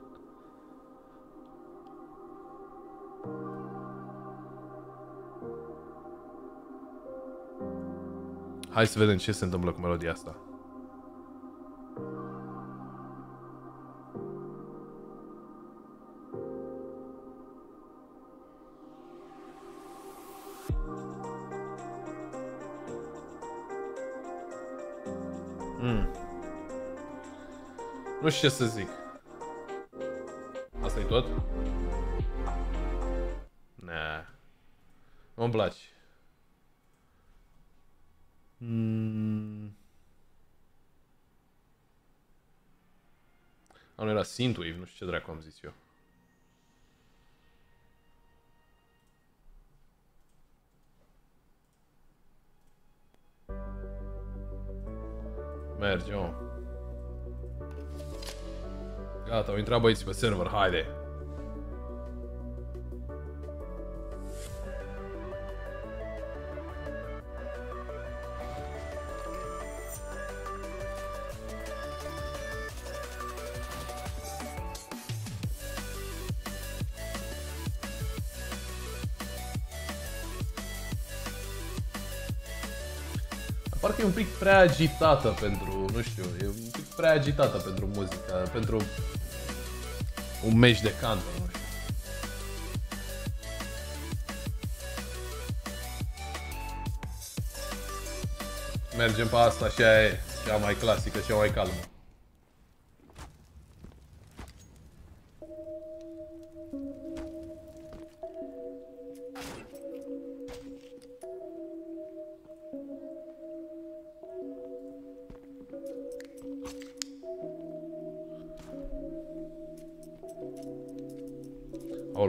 Hai să vedem ce se întâmplă cu melodia asta. Nu știu ce să zic. asta e tot? Nah. Nu-mi place. Mm. A, nu era Synthwave, nu știu ce dracu am zis eu. Merge, mă. Gata, au intrat băieții pe server, haide. Parcă e un pic prea agitată pentru, nu știu, e un pic prea agitată pentru muzică, pentru un meci de canto, nu știu. Mergem pe asta și aia e, cea mai clasică, cea mai calmă.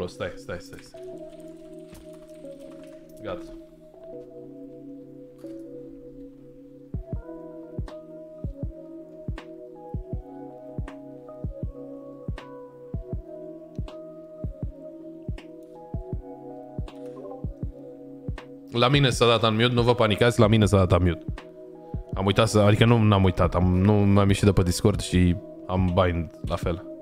Stai, stai, stai, stai. Gata. La mine s-a dat unmute, nu vă panicați, la mine s-a dat unmute. Am uitat să, adică nu n-am uitat, am, nu m-am ieșit de pe Discord și am bind la fel.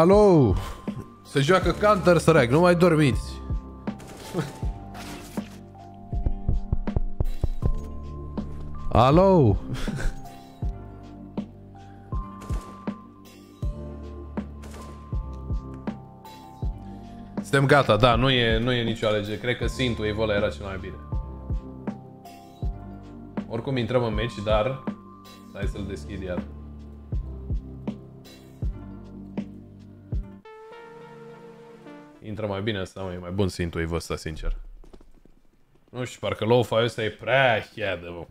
Alo! Se joacă Counter-Strike, nu mai dormiți! Alo! Suntem gata, da, nu e, nu e nicio alegere. Cred că Sintu Evola era cel mai bine. Oricum intrăm în meci, dar... Hai să-l deschid iar. Intră mai bine asta, mai, mai bun Sintu Evo ăsta, sincer. Nu știu, parcă low-fi ăsta e prea chiadă, bă.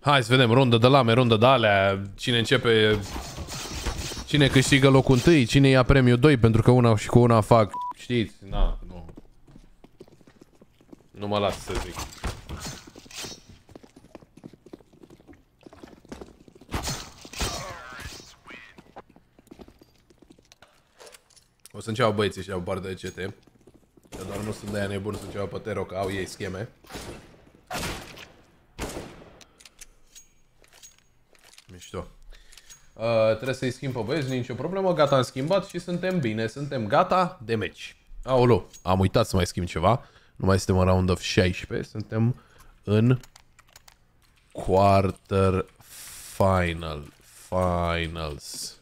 Hai să vedem, rundă de lame, rundă de alea, cine începe Cine câștigă locul întâi, cine ia premiul 2 pentru că una și cu una fac, știți, na, nu. Nu mă las să zic. O să înceapă băieții și au parte de CT. Că doar nu sunt de aia nebun să înceapă pe Tero, că au ei scheme. Mișto. Uh, trebuie să-i schimb pe băieți, nicio problemă, gata, am schimbat și suntem bine, suntem gata de meci. Aolo, am uitat să mai schimb ceva, nu mai suntem în round of 16, suntem în quarter final, finals.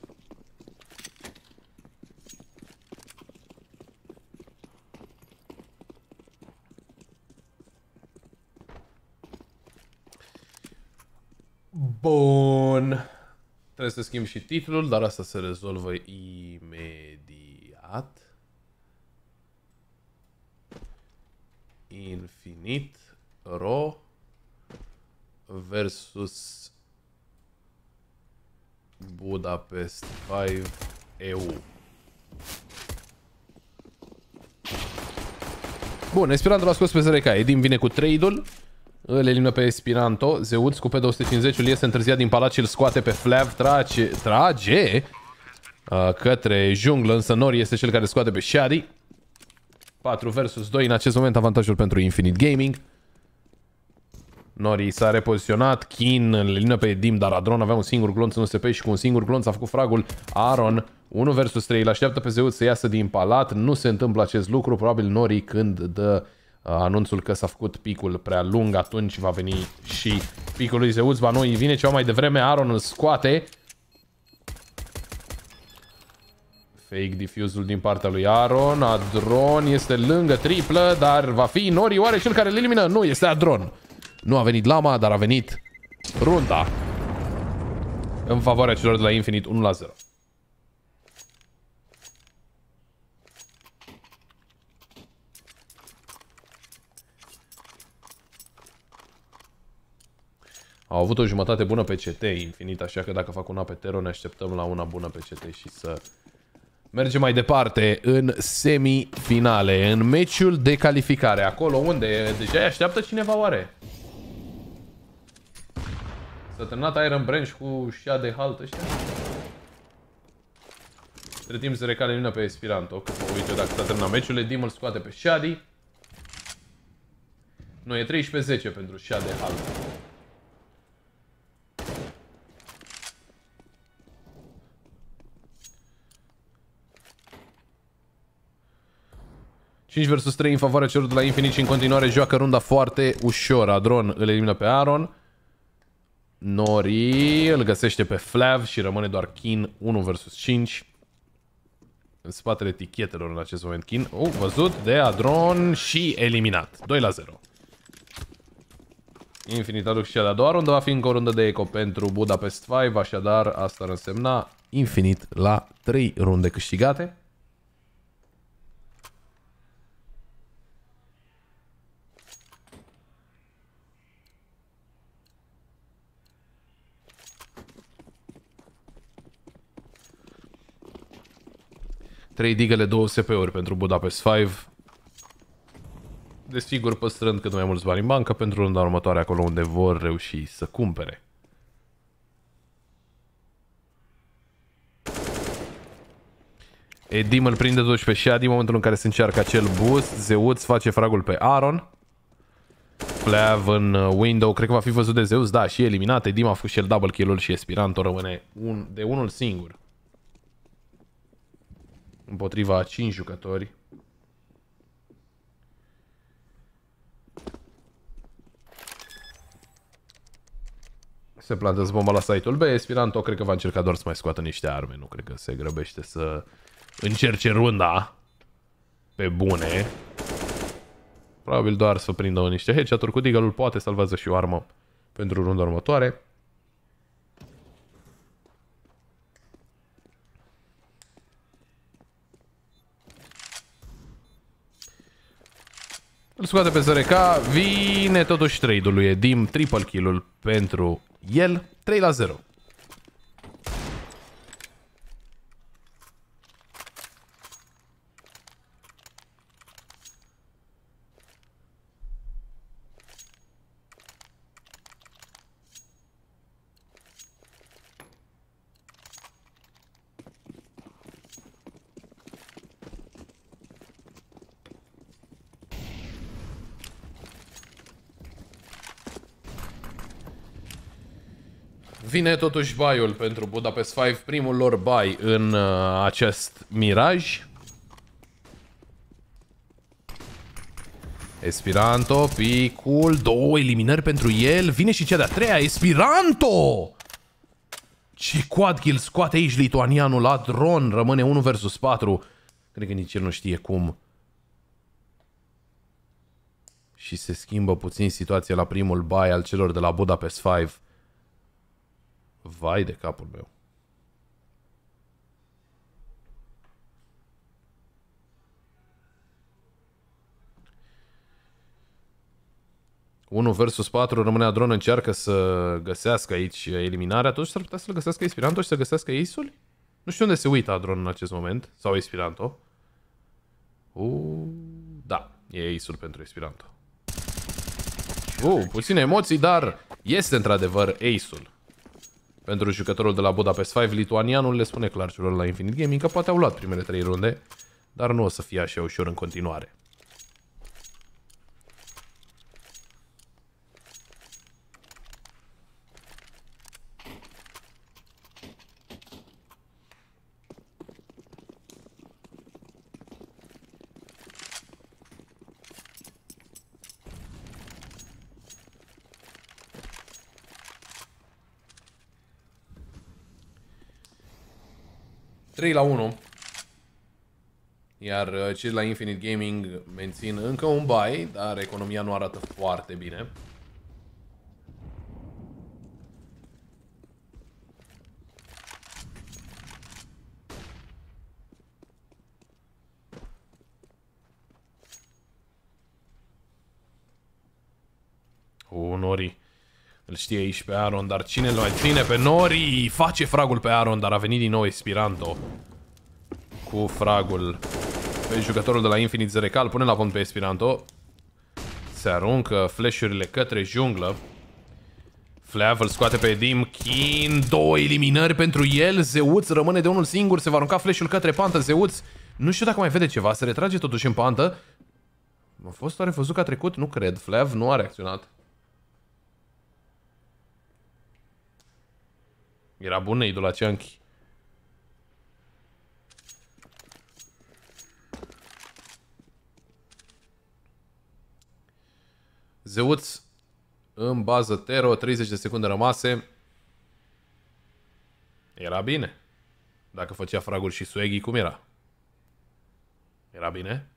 Bun. Trebuie să schimb și titlul, dar asta se rezolvă imediat. Infinit Ro versus Budapest 5 EU. Bun, Esperanto l-a scos pe ZRK. Edim vine cu trade-ul. Îl elimină pe Espiranto. Zeuț cu P250 îl iese întârziat din palat și îl scoate pe Flav. Trage, trage uh, către junglă, însă Nori este cel care scoate pe Shadi. 4 versus 2 în acest moment avantajul pentru Infinite Gaming. Nori s-a repoziționat, Kin îl elimină pe Dim, dar Adron avea un singur glonț în USP și cu un singur glonț a făcut fragul Aaron. 1 versus 3, îl așteaptă pe Zeus să iasă din palat, nu se întâmplă acest lucru, probabil Nori când dă Uh, anunțul că s-a făcut picul prea lung, atunci va veni și picul lui Zeus. Ba nu, vine ceva mai devreme, Aaron îl scoate. Fake diffuse-ul din partea lui Aaron. Adron este lângă triplă, dar va fi Nori oare cel care îl elimină? Nu, este Adron. Nu a venit Lama, dar a venit runda. În favoarea celor de la Infinite 1 la 0. Au avut o jumătate bună pe CT, infinit, așa că dacă fac una pe Tero, ne așteptăm la una bună pe CT și să mergem mai departe în semifinale, în meciul de calificare, acolo unde deja îi așteaptă cineva oare. S-a terminat Iron Branch cu șia de halt ăștia? Între timp se recale luna pe Espiranto, că mă uit eu dacă s-a terminat meciul, Edim îl scoate pe Shadi. Nu, e 13-10 pentru șia de halt. 5 vs 3 în favoarea celor de la Infinite și în continuare joacă runda foarte ușor. Adron îl elimină pe Aaron. Nori îl găsește pe Flav și rămâne doar Kin 1 vs 5. În spatele etichetelor în acest moment Kin. Oh, văzut de Adron și eliminat. 2 la 0. Infinite aduc și cea de-a doua rundă va fi încă o rundă de eco pentru Budapest 5, așadar asta ar însemna Infinite la 3 runde câștigate. 3 digele, 2 SP-uri pentru Budapest 5. Desigur păstrând cât mai mulți bani în bancă pentru runda următoare acolo unde vor reuși să cumpere. Edim îl prinde totuși pe Shadi în momentul în care se încearcă acel boost. Zeuț face fragul pe Aaron. Flav în uh, window, cred că va fi văzut de Zeus, da, și eliminat. Edim a făcut și el double kill-ul și Espiranto rămâne un, de unul singur. Împotriva a 5 jucători. Se plantează bomba la site-ul B. Espiranto cred că va încerca doar să mai scoată niște arme. Nu cred că se grăbește să încerce runda pe bune. Probabil doar să prindă niște headshot-uri cu deagle poate salvează și o armă pentru runda următoare. Îl scoate pe ZRK, vine totuși trade-ul lui Edim, triple kill-ul pentru el, 3 la 0. Vine totuși baiul pentru Budapest 5, primul lor bai în uh, acest miraj. Espiranto, picul, două eliminări pentru el. Vine și cea de-a treia, Espiranto! Ce quad kill scoate aici lituanianul la dron. Rămâne 1 versus 4. Cred că nici el nu știe cum. Și se schimbă puțin situația la primul bai al celor de la Budapest 5. Vai de capul meu. Unu versus 4 rămâne Adron încearcă să găsească aici eliminarea. Totuși s-ar putea să-l găsească Espiranto și să găsească Ace-ul? Nu știu unde se uită Adron în acest moment. Sau Espiranto. Uh, da, e Ace-ul pentru Espiranto. Uh, puține emoții, dar este într-adevăr Ace-ul pentru jucătorul de la Budapest 5, lituanianul le spune clar celor la Infinite Gaming că poate au luat primele trei runde, dar nu o să fie așa ușor în continuare. 3 la 1. Iar uh, cei la Infinite Gaming mențin încă un buy, dar economia nu arată foarte bine. O, Nori. Îl știe aici pe Aaron, dar cine îl mai ține pe Nori? Face fragul pe Aaron, dar a venit din nou Espiranto. Cu fragul pe jucătorul de la Infinite Zerecal. Pune la punct pe Espiranto. Se aruncă flash-urile către junglă. Flav îl scoate pe Dim. Kin, două eliminări pentru el. Zeuț rămâne de unul singur. Se va arunca flash-ul către pantă. Zeuț nu știu dacă mai vede ceva. Se retrage totuși în pantă. A fost oare văzut că a trecut? Nu cred. Flav nu a reacționat. Era bun nade la Chunky. Zeuț în bază Tero, 30 de secunde rămase. Era bine. Dacă făcea fragul și Swaggy, cum era? Era bine?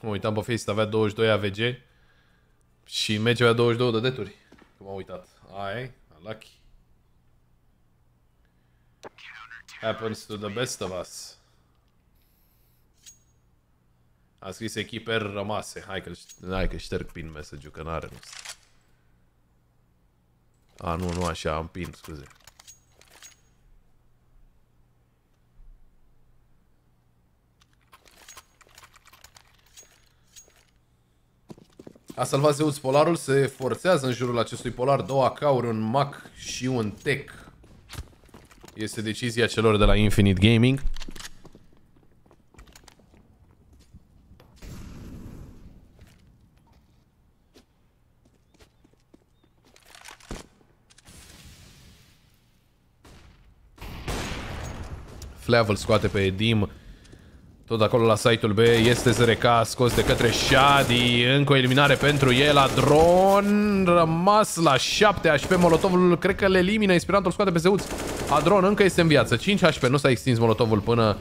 Mă uitam pe Face, avea 22 AVG și meciul avea 22 de deturi. Cum am uitat. Ai, lucky. Happens to the best of us. A scris echipe rămase. Hai că, hai că șterg pin message-ul, că n-are rost. A, nu, nu așa, am pin, scuze. A salvat Zeus polarul, se forțează în jurul acestui polar două acauri, un Mac și un Tech. Este decizia celor de la Infinite Gaming. Flav îl scoate pe Edim. Tot acolo la site-ul B este ZRK scos de către Shadi. Încă o eliminare pentru el. Adron rămas la 7 HP. Molotovul cred că le elimină. Inspirantul scoate pe Zeuț. Adron încă este în viață. 5 HP. Nu s-a extins Molotovul până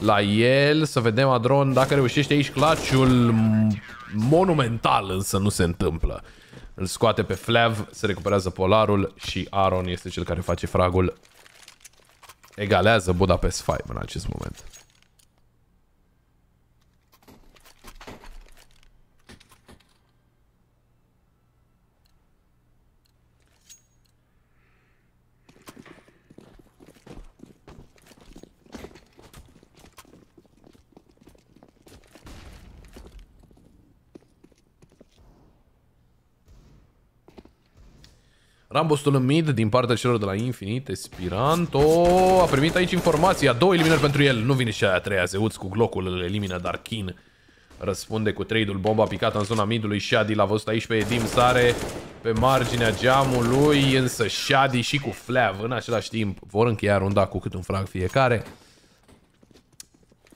la el. Să vedem Adron dacă reușește aici claciul monumental, însă nu se întâmplă. Îl scoate pe Flav, se recuperează polarul și Aron este cel care face fragul. Egalează Budapest 5 în acest moment. Rambostul în mid din partea celor de la Infinite. Spiranto a primit aici informația. Două eliminări pentru el. Nu vine și aia a treia. Zeuț cu glocul îl elimină Darkin. Răspunde cu trade-ul. Bomba picată în zona midului. Shadi l-a văzut aici pe Edim Sare. Pe marginea geamului. Însă Shadi și cu Flav în același timp vor încheia runda cu cât un frag fiecare.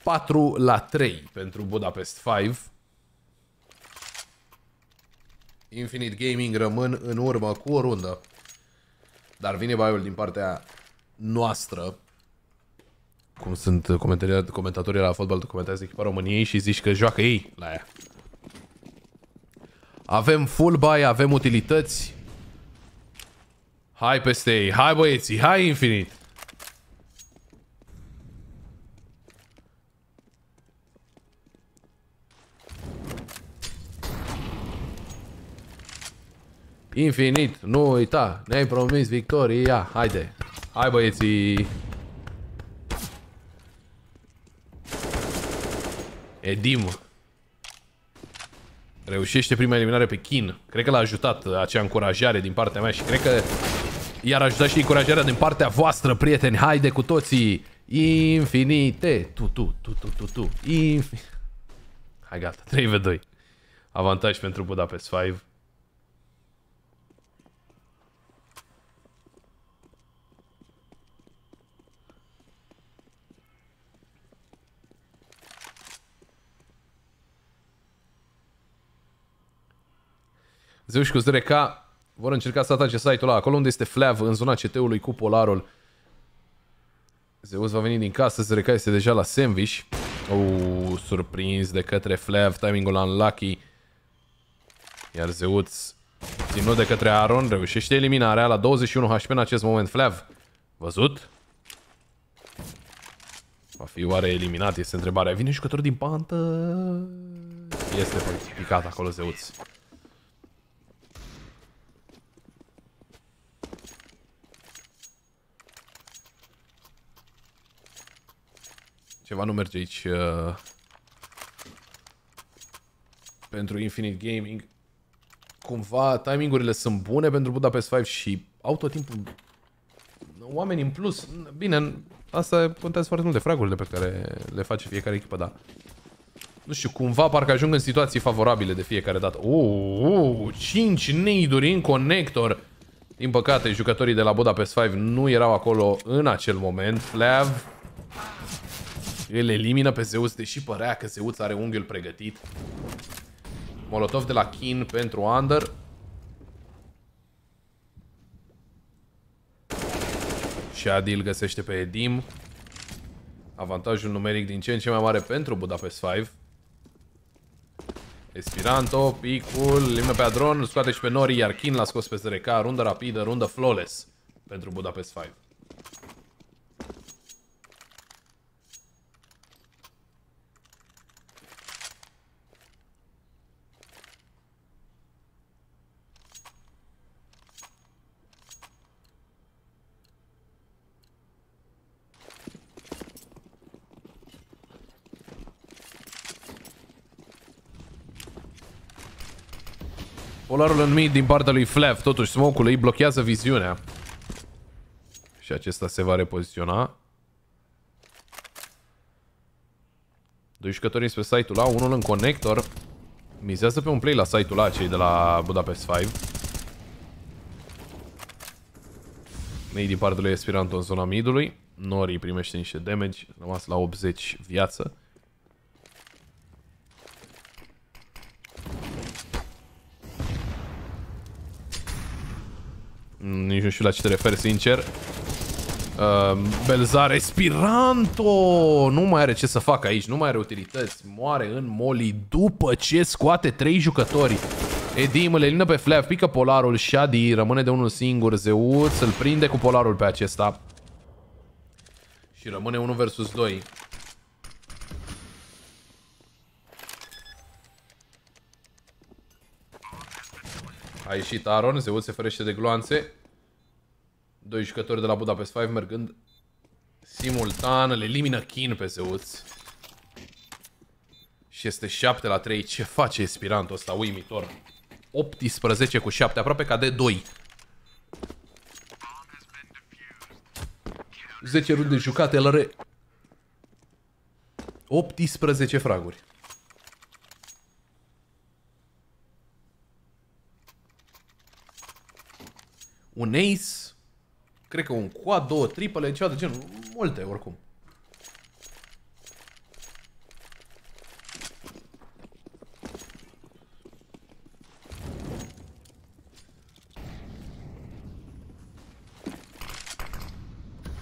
4 la 3 pentru Budapest 5. Infinite Gaming rămân în urmă cu o rundă. Dar vine baiul din partea noastră. Cum sunt comentatorii la fotbal, comentează echipa României și zici că joacă ei la ea. Avem full buy, avem utilități. Hai peste ei, hai băieții, hai Infinite. Infinit, nu uita, ne-ai promis victoria, haide. Hai băieții. Edim. Reușește prima eliminare pe Kin. Cred că l-a ajutat acea încurajare din partea mea și cred că i-ar ajuta și încurajarea din partea voastră, prieteni. Haide cu toții. Infinite. Tu, tu, tu, tu, tu, tu. Infi... Hai gata, 3v2. Avantaj pentru Budapest 5. Zeus cu ZRK vor încerca să atace site-ul ăla, acolo unde este Flav, în zona CT-ului cu Polarul. Zeus va veni din casă, ZRK este deja la sandwich. Oh, surprins de către Flav, timingul unlucky. Iar Zeus, ținut de către Aaron, reușește eliminarea la 21 HP în acest moment. Flav, văzut? Va fi oare eliminat? Este întrebarea. Vine jucător din pantă? Este picat acolo Zeus. Ceva nu merge aici uh, pentru Infinite Gaming. Cumva timingurile sunt bune pentru Budapest 5 și au tot timpul oameni în plus. Bine, asta contează foarte mult de fragurile pe care le face fiecare echipă, da. Nu știu, cumva parcă ajung în situații favorabile de fiecare dată. Uh, uh, 5 neiduri în conector. Din păcate, jucătorii de la Budapest 5 nu erau acolo în acel moment. Flav îl elimină pe Zeus, deși părea că Zeus are unghiul pregătit. Molotov de la Kin pentru Under. Și Adil găsește pe Edim. Avantajul numeric din ce în ce mai mare pentru Budapest 5. Espiranto, picul, elimină pe Adron, scoate și pe Nori, iar Kin l-a scos pe ZRK. Rundă rapidă, rundă flawless pentru Budapest 5. Polarul în mid din partea lui Flav. Totuși, smoke-ul îi blochează viziunea. Și acesta se va repoziționa. Doi jucători spre site-ul A, unul în conector. Mizează pe un play la site-ul A, cei de la Budapest 5. Mei din partea lui Esperanto în zona midului. Nori primește niște damage, rămas la 80 viață. Nici nu știu la ce te referi, sincer. Uh, Belzar Espiranto! Nu mai are ce să facă aici Nu mai are utilități. Moare în moli după ce scoate trei jucători. Edim îl elimină pe Flav Pică polarul Shadi Rămâne de unul singur Zeus îl prinde cu polarul pe acesta. Și rămâne 1 versus 2 A ieșit Aron Zeus se ferește de gloanțe Doi jucători de la Budapest 5 mergând simultan, le elimină Kin pe Zeus. Și este 7 la 3. Ce face Espirantul ăsta uimitor? 18 cu 7, aproape ca de 2. 10 runde jucate, el are 18 fraguri. Un ace Cred că un quad, două triple, ceva de genul. Multe, oricum.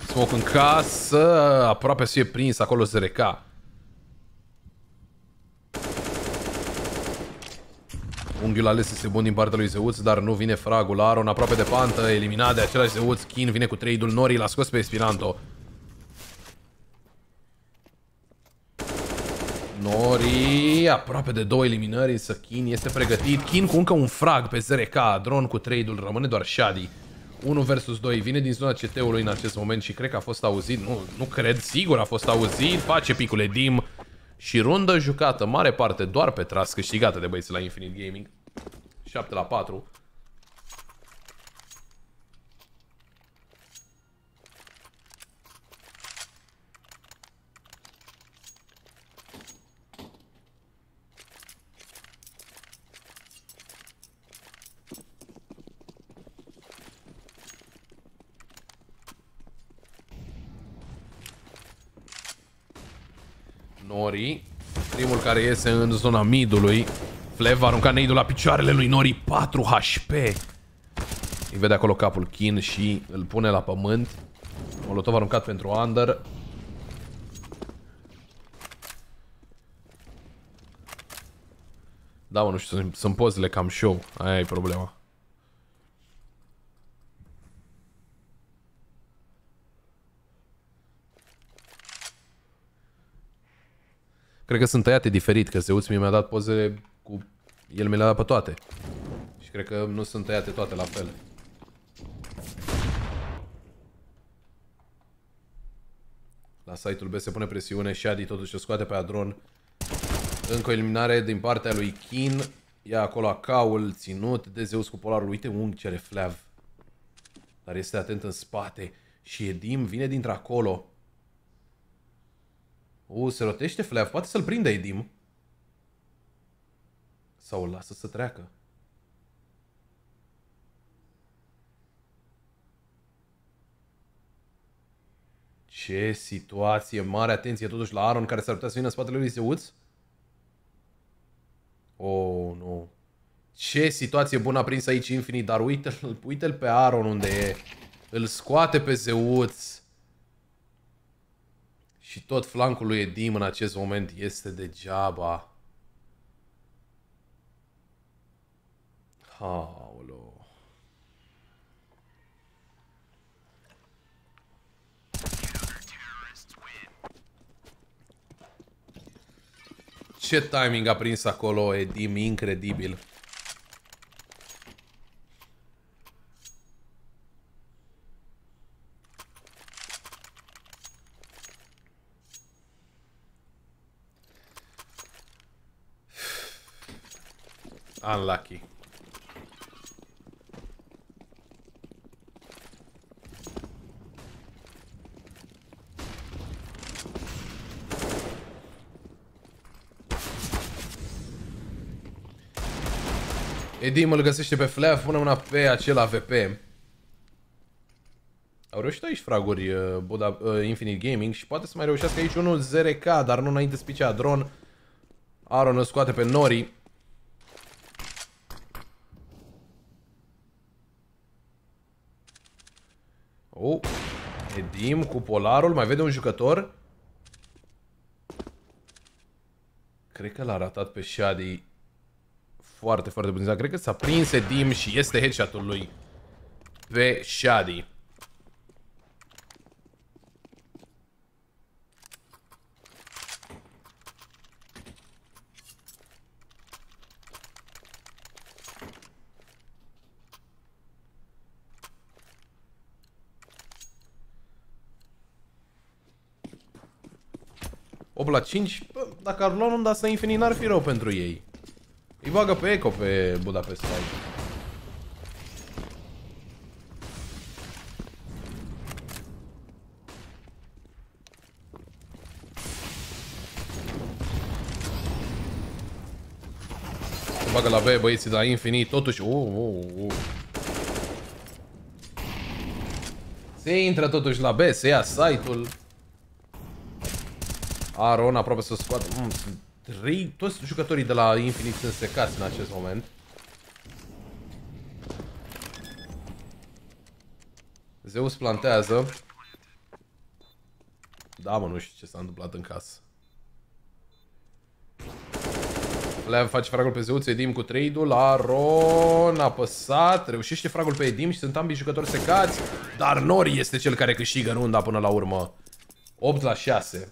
Smoke în casă, aproape să fie prins acolo ZRK. Unghiul ales este bun din partea lui Zeus, dar nu vine fragul. Aron aproape de pantă, eliminat de același Zeus. Kin vine cu trade-ul Nori, l-a scos pe Espiranto. Nori, aproape de două eliminări, însă Kin este pregătit. Kin cu încă un frag pe ZRK, dron cu trade-ul, rămâne doar Shadi. 1 versus 2, vine din zona CT-ului în acest moment și cred că a fost auzit, nu, nu cred, sigur a fost auzit, face picul Edim. Și rundă jucată, mare parte, doar pe tras, câștigată de băieții la Infinite Gaming. 7 la 4. Nori. Primul care iese în zona midului. Flev va arunca neidul la picioarele lui Nori. 4 HP. Îi vede acolo capul Kin și îl pune la pământ. Molotov aruncat pentru Under. Da, mă, nu știu, sunt pozele cam show. Aia e problema. Cred că sunt tăiate diferit, că Zeus mi-a dat poze cu... El mi le-a dat pe toate. Și cred că nu sunt tăiate toate la fel. La site-ul B se pune presiune, Shadi totuși o scoate pe Adron. Încă o eliminare din partea lui Kin. Ia acolo acaul ținut de Zeus cu polarul. Uite unghi ce are Flav. Dar este atent în spate. Și Edim vine dintre acolo. U, se rotește Flav. Poate să-l prindă Edim. Sau îl lasă să treacă. Ce situație mare, atenție totuși la Aaron care s-ar putea să vină în spatele lui Zeus. Oh, nu. Ce situație bună a prins aici Infinite, dar uite-l uite, -l, pe Aaron unde e. Îl scoate pe Zeus. Și tot flancul lui Edim în acest moment este degeaba. Aolo. Ce timing a prins acolo Edim, incredibil. Unlucky. Edim îl găsește pe Flav, pune mâna pe acel AVP. Au reușit aici fraguri uh, Buda, uh, Infinite Gaming și poate să mai reușească aici unul ZRK, dar nu înainte spicea dron. Aron îl scoate pe Nori. Oh, Edim cu Polarul, mai vede un jucător. Cred că l-a ratat pe Shadi foarte, foarte bun. Cred că s-a prins Edim și este headshot-ul lui pe Shadi. La 5, bă, dacă ar lua un Dasta Infinite n-ar fi rău pentru ei. Îi bagă pe Eco pe Budapest Fight. Bagă la B băieții de la Infinite, totuși... Uh, uh, uh. Se intră totuși la B, se ia site-ul. Aron aproape să scoată... Mm, trei... Toți jucătorii de la Infinite sunt secați în acest moment. Zeus plantează. Da, mă, nu știu ce s-a întâmplat în casă. Lev face fragul pe Zeus, Edim cu trade-ul, Aron a apăsat, reușește fragul pe Edim și sunt ambii jucători secați, dar Nori este cel care câștigă runda până la urmă. 8 la 6.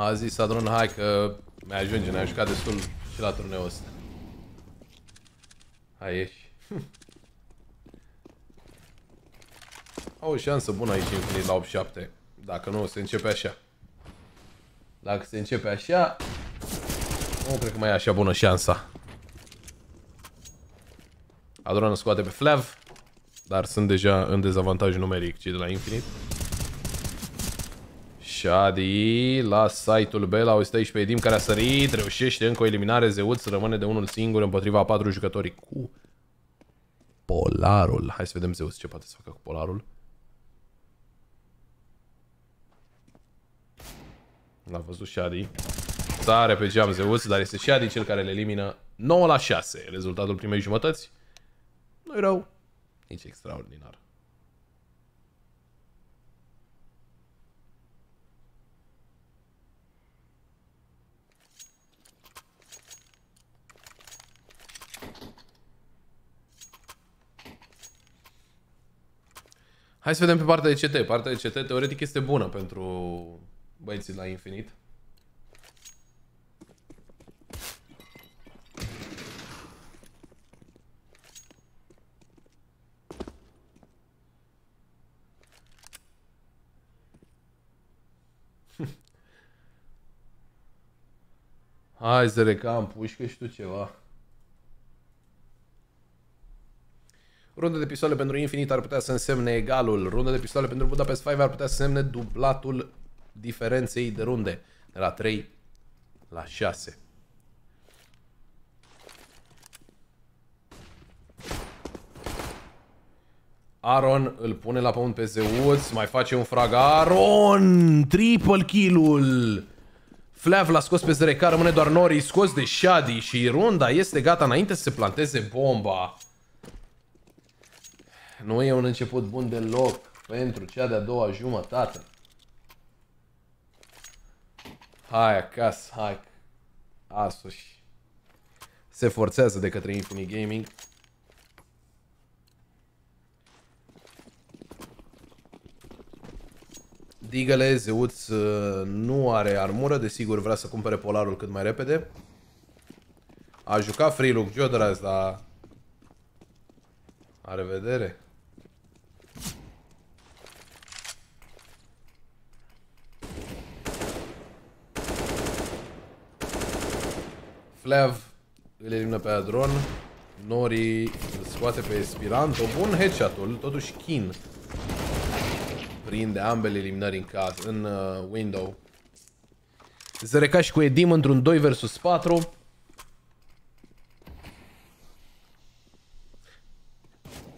A zis Adron, hai că mai ajunge, ne-a jucat destul și la turneul ăsta. Hai, ieși. Au o șansă bună aici infinit la 8-7. Dacă nu, se începe așa. Dacă se începe așa, nu cred că mai e așa bună șansa. Adron scoate pe Flav, dar sunt deja în dezavantaj numeric cei de la Infinite. Shadi la site-ul B, la aici pe Edim care a sărit, reușește încă o eliminare, Zeuț rămâne de unul singur împotriva a patru jucători cu Polarul. Hai să vedem Zeus ce poate să facă cu Polarul. L-a văzut Shadi. Sare pe geam Zeus, dar este Shadi cel care le elimină 9 la 6. Rezultatul primei jumătăți. Nu-i rău, nici extraordinar. Hai să vedem pe partea de CT. Partea de CT teoretic este bună pentru băieții la Infinite. Hai, Zerecam, pușcă și tu ceva. Runda de pistoale pentru Infinite ar putea să însemne egalul. Runda de pistoale pentru Budapest 5 ar putea să însemne dublatul diferenței de runde. De la 3 la 6. Aron îl pune la pământ pe Zeus, mai face un frag. Aron! Triple kill-ul! Flav l-a scos pe Zreca, rămâne doar Nori, scos de Shadi și runda este gata înainte să se planteze bomba. Nu e un început bun deloc pentru cea de-a doua jumătate. Hai acasă, hai. Asuși. Se forțează de către Infinite Gaming. Digale, Zeuț uh, nu are armură, desigur vrea să cumpere polarul cât mai repede. A jucat Freelook Jodras, dar La revedere. Flav îl elimină pe Adron. Nori îl scoate pe Espiranto. Bun headshot-ul, totuși Kin prinde ambele eliminări în caz, în uh, window. Zăreca și cu Edim într-un 2 vs 4.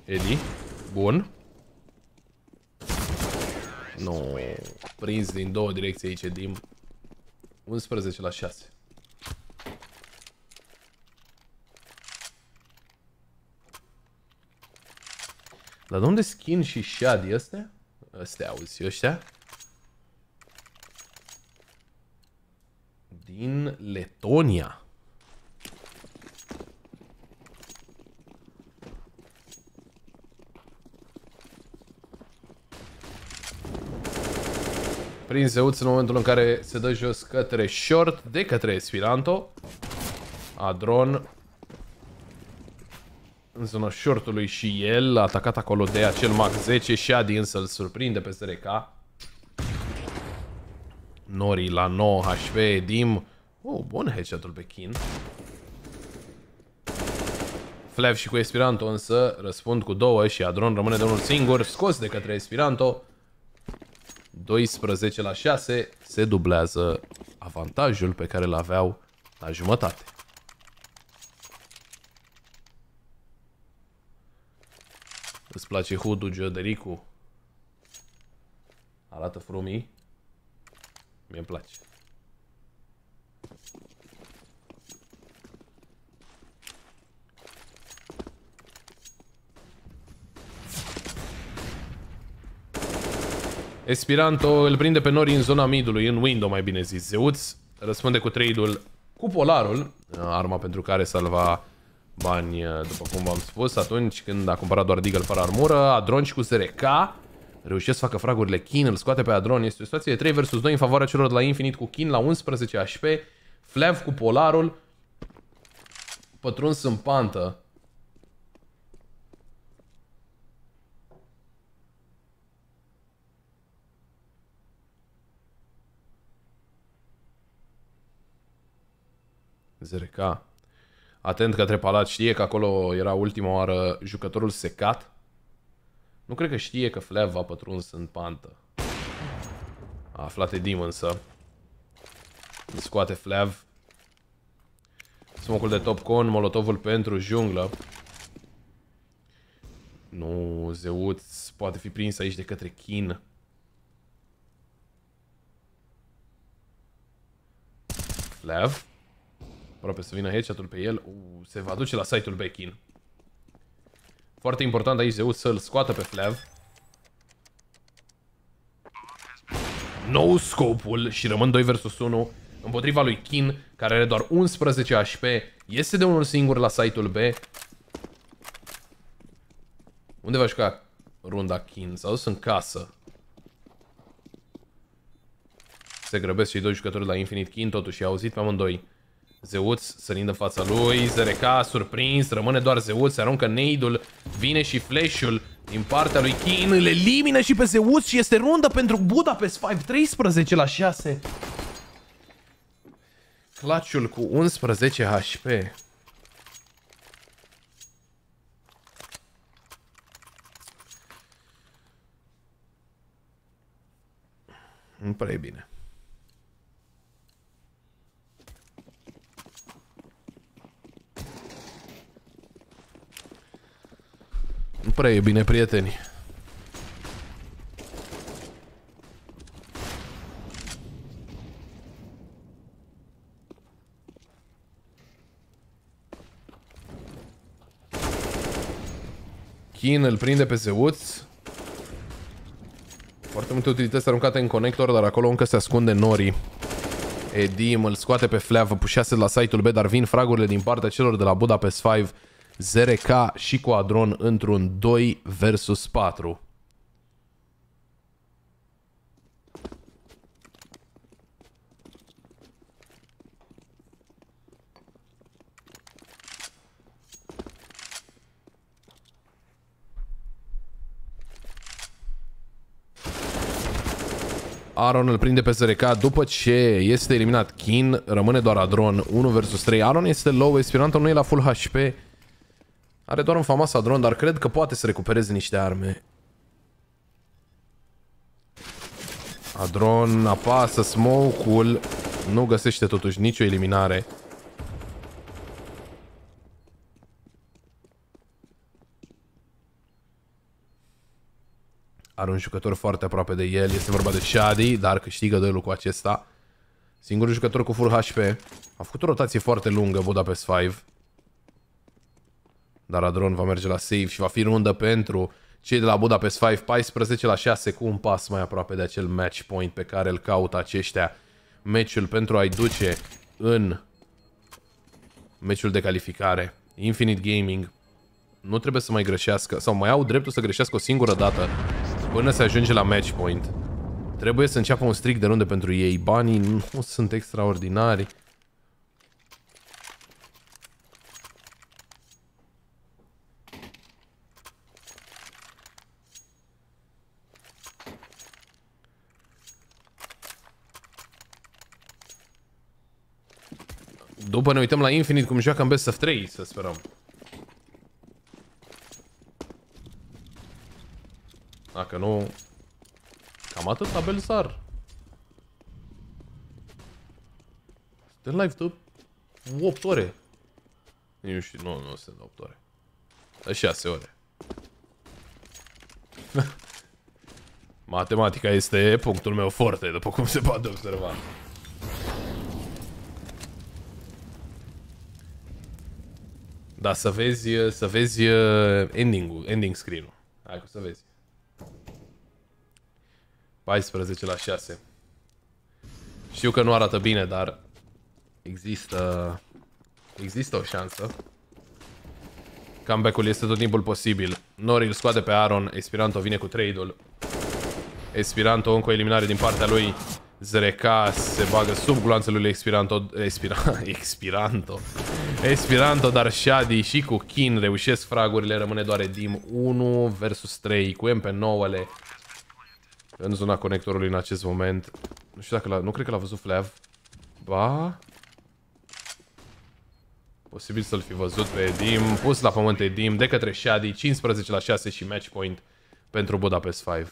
Edi, bun. Nu, no. prins din două direcții aici Edim. 11 la 6. Dar de unde skin și Shadi astea? Astea auzi ăștia? Din Letonia. Prin Zeuț în momentul în care se dă jos către short de către Espiranto. Adron în zona shortului și el, a atacat acolo de acel Mac 10, Shadi însă îl surprinde pe SRK. Nori la 9 HP, Dim. Oh, bun headshot-ul pe Kin. Flav și cu Espiranto însă răspund cu două și Adron rămâne de unul singur, scos de către Espiranto. 12 la 6 se dublează avantajul pe care îl aveau la jumătate. Îți place Hudu Geodericu? Arată frumii? Mie îmi place. Espiranto îl prinde pe Nori în zona midului, în window mai bine zis. Zeuț răspunde cu trade-ul cu polarul, arma pentru care salva bani, uh, după cum v-am spus, atunci când a cumpărat doar Deagle fără armură, Adron și cu SRK reușesc să facă fragurile Kin, îl scoate pe Adron, este o situație de 3 vs 2 în favoarea celor de la Infinite cu Kin la 11 HP, Flav cu Polarul, pătruns în pantă. ZRK atent către palat, știe că acolo era ultima oară jucătorul secat. Nu cred că știe că Flav a pătruns în pantă. A aflat Edim însă. Îl scoate Flav. Smocul de top con, molotovul pentru junglă. Nu, Zeuț poate fi prins aici de către Kin. Flav. Aproape să vină headshot-ul pe el. Uh, se va duce la site-ul back-in. Foarte important aici Zeus să-l scoată pe Flav. Nou scopul și rămân 2 vs 1 împotriva lui Kin, care are doar 11 HP. Este de unul singur la site-ul B. Unde va juca runda Kin? S-a dus în casă. Se grăbesc cei doi jucători la Infinite Kin, totuși i-a auzit pe amândoi. Zeuț sărind în fața lui, ZRK surprins, rămâne doar Zeuț, se aruncă neidul, vine și flash-ul din partea lui Kin, îl elimină și pe Zeuț și este rundă pentru Budapest 5, 13 la 6. Clutch-ul cu 11 HP. Nu prea e bine. Prea e bine, prieteni. Kin îl prinde pe Zeuț. Foarte multe utilități aruncate în conector, dar acolo încă se ascunde Nori. Edim îl scoate pe Flav, pușease la site-ul B, dar vin fragurile din partea celor de la Budapest 5. ZRK și cu Adron într-un 2 versus 4. Aron îl prinde pe SRK după ce este eliminat Kin, rămâne doar Adron 1 vs 3. Aron este low, Esperanto nu e la full HP. Are doar un famas Adron, dar cred că poate să recupereze niște arme. Adron apasă smoke-ul, nu găsește totuși nicio eliminare. Are un jucător foarte aproape de el. Este vorba de Shadi, dar câștigă duelul cu acesta. Singurul jucător cu full HP. A făcut o rotație foarte lungă Budapest 5. Dar Adron va merge la save și va fi rundă pentru cei de la Budapest 5. 14 la 6 cu un pas mai aproape de acel match point pe care îl caută aceștia. Meciul pentru a-i duce în meciul de calificare. Infinite Gaming nu trebuie să mai greșească, sau mai au dreptul să greșească o singură dată Până se ajunge la match point. Trebuie să înceapă un strict de runde pentru ei. Banii nu sunt extraordinari. După ne uităm la Infinite cum joacă în Best of 3, să sperăm. Dacă nu... Cam atât la Belzar. Suntem live de 8 ore. Nu știu, nu, nu sunt 8 ore. De 6 ore. Matematica este punctul meu forte, după cum se poate observa. Da, să vezi, să vezi uh, ending-ul, ending screen-ul. Hai să vezi. 14 la 6. Știu că nu arată bine, dar există există o șansă. Comeback-ul este tot timpul posibil. Nori îl scoate pe Aaron, Espiranto vine cu trade-ul. Espiranto încă o eliminare din partea lui. Zreca se bagă sub gloanțele lui Espiranto. Espira, Espiranto. Espiranto, dar Shadi și cu Kin reușesc fragurile. Rămâne doar Edim 1 versus 3 cu MP9-le în zona conectorului în acest moment. Nu știu dacă l-a... Nu cred că l-a văzut Flav. Ba... Posibil să-l fi văzut pe Edim. Pus la pământ Edim de către Shadi. 15 la 6 și match point pentru Budapest 5.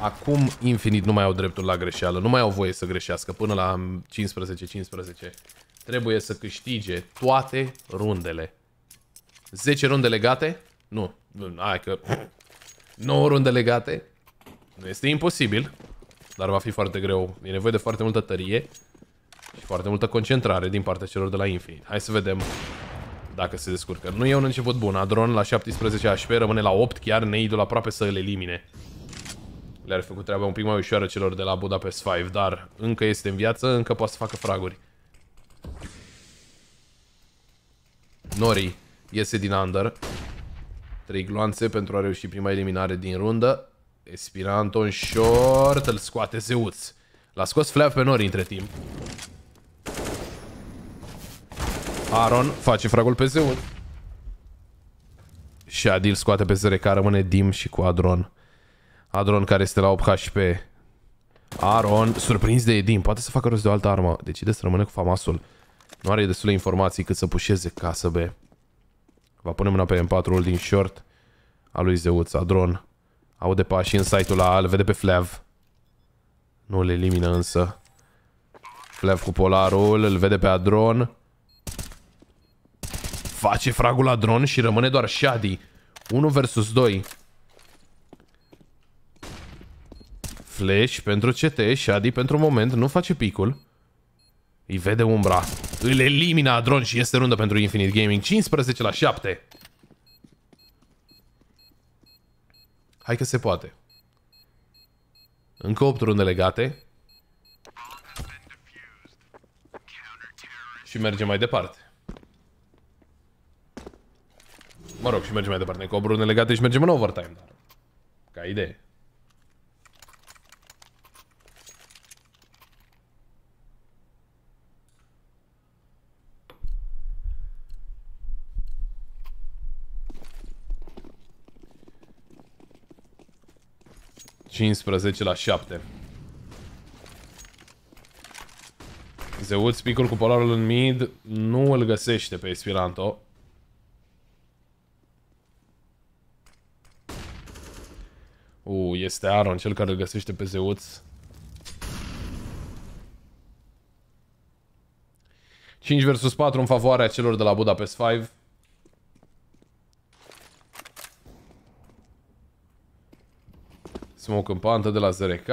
Acum Infinite nu mai au dreptul la greșeală. Nu mai au voie să greșească până la 15-15. Trebuie să câștige toate rundele. 10 runde legate? Nu. Hai că 9 runde legate. Nu este imposibil, dar va fi foarte greu. E nevoie de foarte multă tărie și foarte multă concentrare din partea celor de la Infinite. Hai să vedem dacă se descurcă. Nu e un început bun. Adron la 17 HP rămâne la 8, chiar Neidul aproape să îl elimine. Le-ar făcut treaba un pic mai ușoară celor de la Budapest 5, dar încă este în viață, încă poate să facă fraguri. Nori iese din under. Trei gloanțe pentru a reuși prima eliminare din rundă. Espiranto în short, îl scoate Zeuț. L-a scos Flav pe Nori între timp. Aaron face fragul pe Zeuț. Și Adil scoate pe ZRK, rămâne Dim și cu Adron. Adron care este la 8 HP. Aaron, surprins de Edim, poate să facă rost de o altă armă. Decide să rămână cu Famasul. Nu are destule informații cât să pușeze casă B. Va pune mâna pe M4-ul din short a lui Zeuța, dron. Aude pași în site-ul la îl vede pe Flav. Nu le elimină însă. Flav cu polarul, îl vede pe Adron. Face fragul la dron și rămâne doar Shadi. 1 versus 2. Flash pentru CT, Shadi pentru moment nu face picul. Îi vede umbra. Îl elimina Adron și este rundă pentru Infinite Gaming. 15 la 7. Hai că se poate. Încă 8 runde legate. Și mergem mai departe. Mă rog, și mergem mai departe. Încă 8 runde legate și mergem în overtime. Dar... Ca idee. 15 la 7. Zeuț, picul cu polarul în mid, nu îl găsește pe Esperanto. U, este Aaron cel care îl găsește pe Zeuț. 5 versus 4 în favoarea celor de la Budapest 5. Smoke în pantă de la ZRK.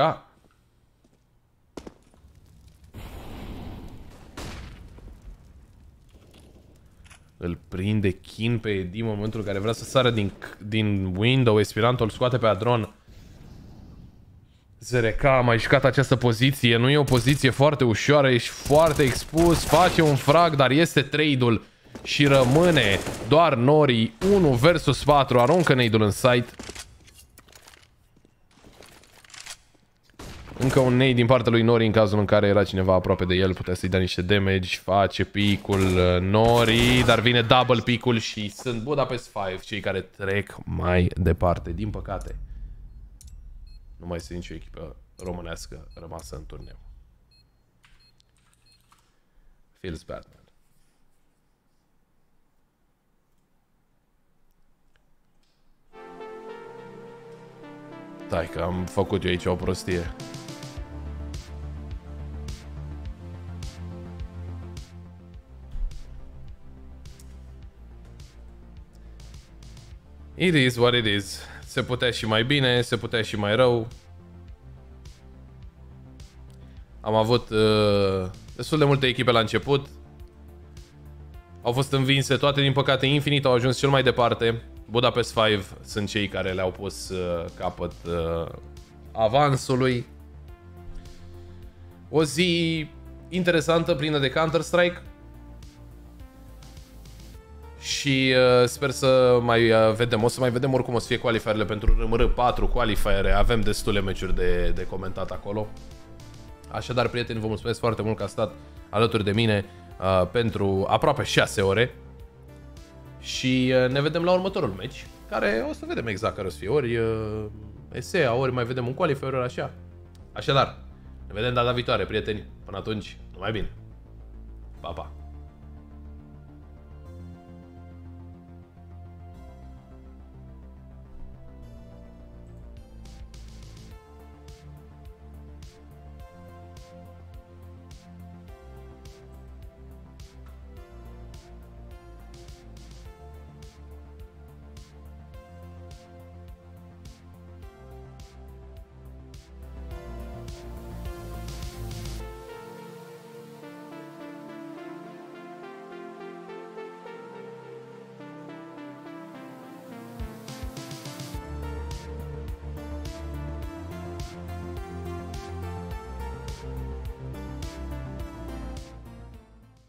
Îl prinde Kin pe Edi în momentul în care vrea să sară din, din window. Esperanto îl scoate pe Adron. ZRK a mai jucat această poziție. Nu e o poziție foarte ușoară. Ești foarte expus. Face un frag, dar este trade-ul. Și rămâne doar Nori 1 versus 4. Aruncă nade-ul în site. Încă un nade din partea lui Nori în cazul în care era cineva aproape de el. Putea să-i dea niște damage. Face picul uh, Nori. Dar vine double picul și sunt Budapest 5 cei care trec mai departe. Din păcate. Nu mai este nicio echipă românească rămasă în turneu. Feels bad, man. Stai că am făcut eu aici o prostie. It is what it is. Se putea și mai bine, se putea și mai rău. Am avut uh, destul de multe echipe la început. Au fost învinse toate, din păcate, Infinite au ajuns cel mai departe. Budapest 5 sunt cei care le-au pus uh, capăt uh, avansului. O zi interesantă, plină de Counter-Strike și uh, sper să mai uh, vedem. O să mai vedem oricum o să fie qualifierele pentru RMR 4 qualifiere. Avem destule meciuri de, de comentat acolo. Așadar, prieteni, vă mulțumesc foarte mult că ați stat alături de mine uh, pentru aproape 6 ore. Și uh, ne vedem la următorul meci, care o să vedem exact care o să fie. Ori uh, ESEA, ori mai vedem un qualifier, ori așa. Așadar, ne vedem data viitoare, prieteni. Până atunci, numai bine. Pa, pa!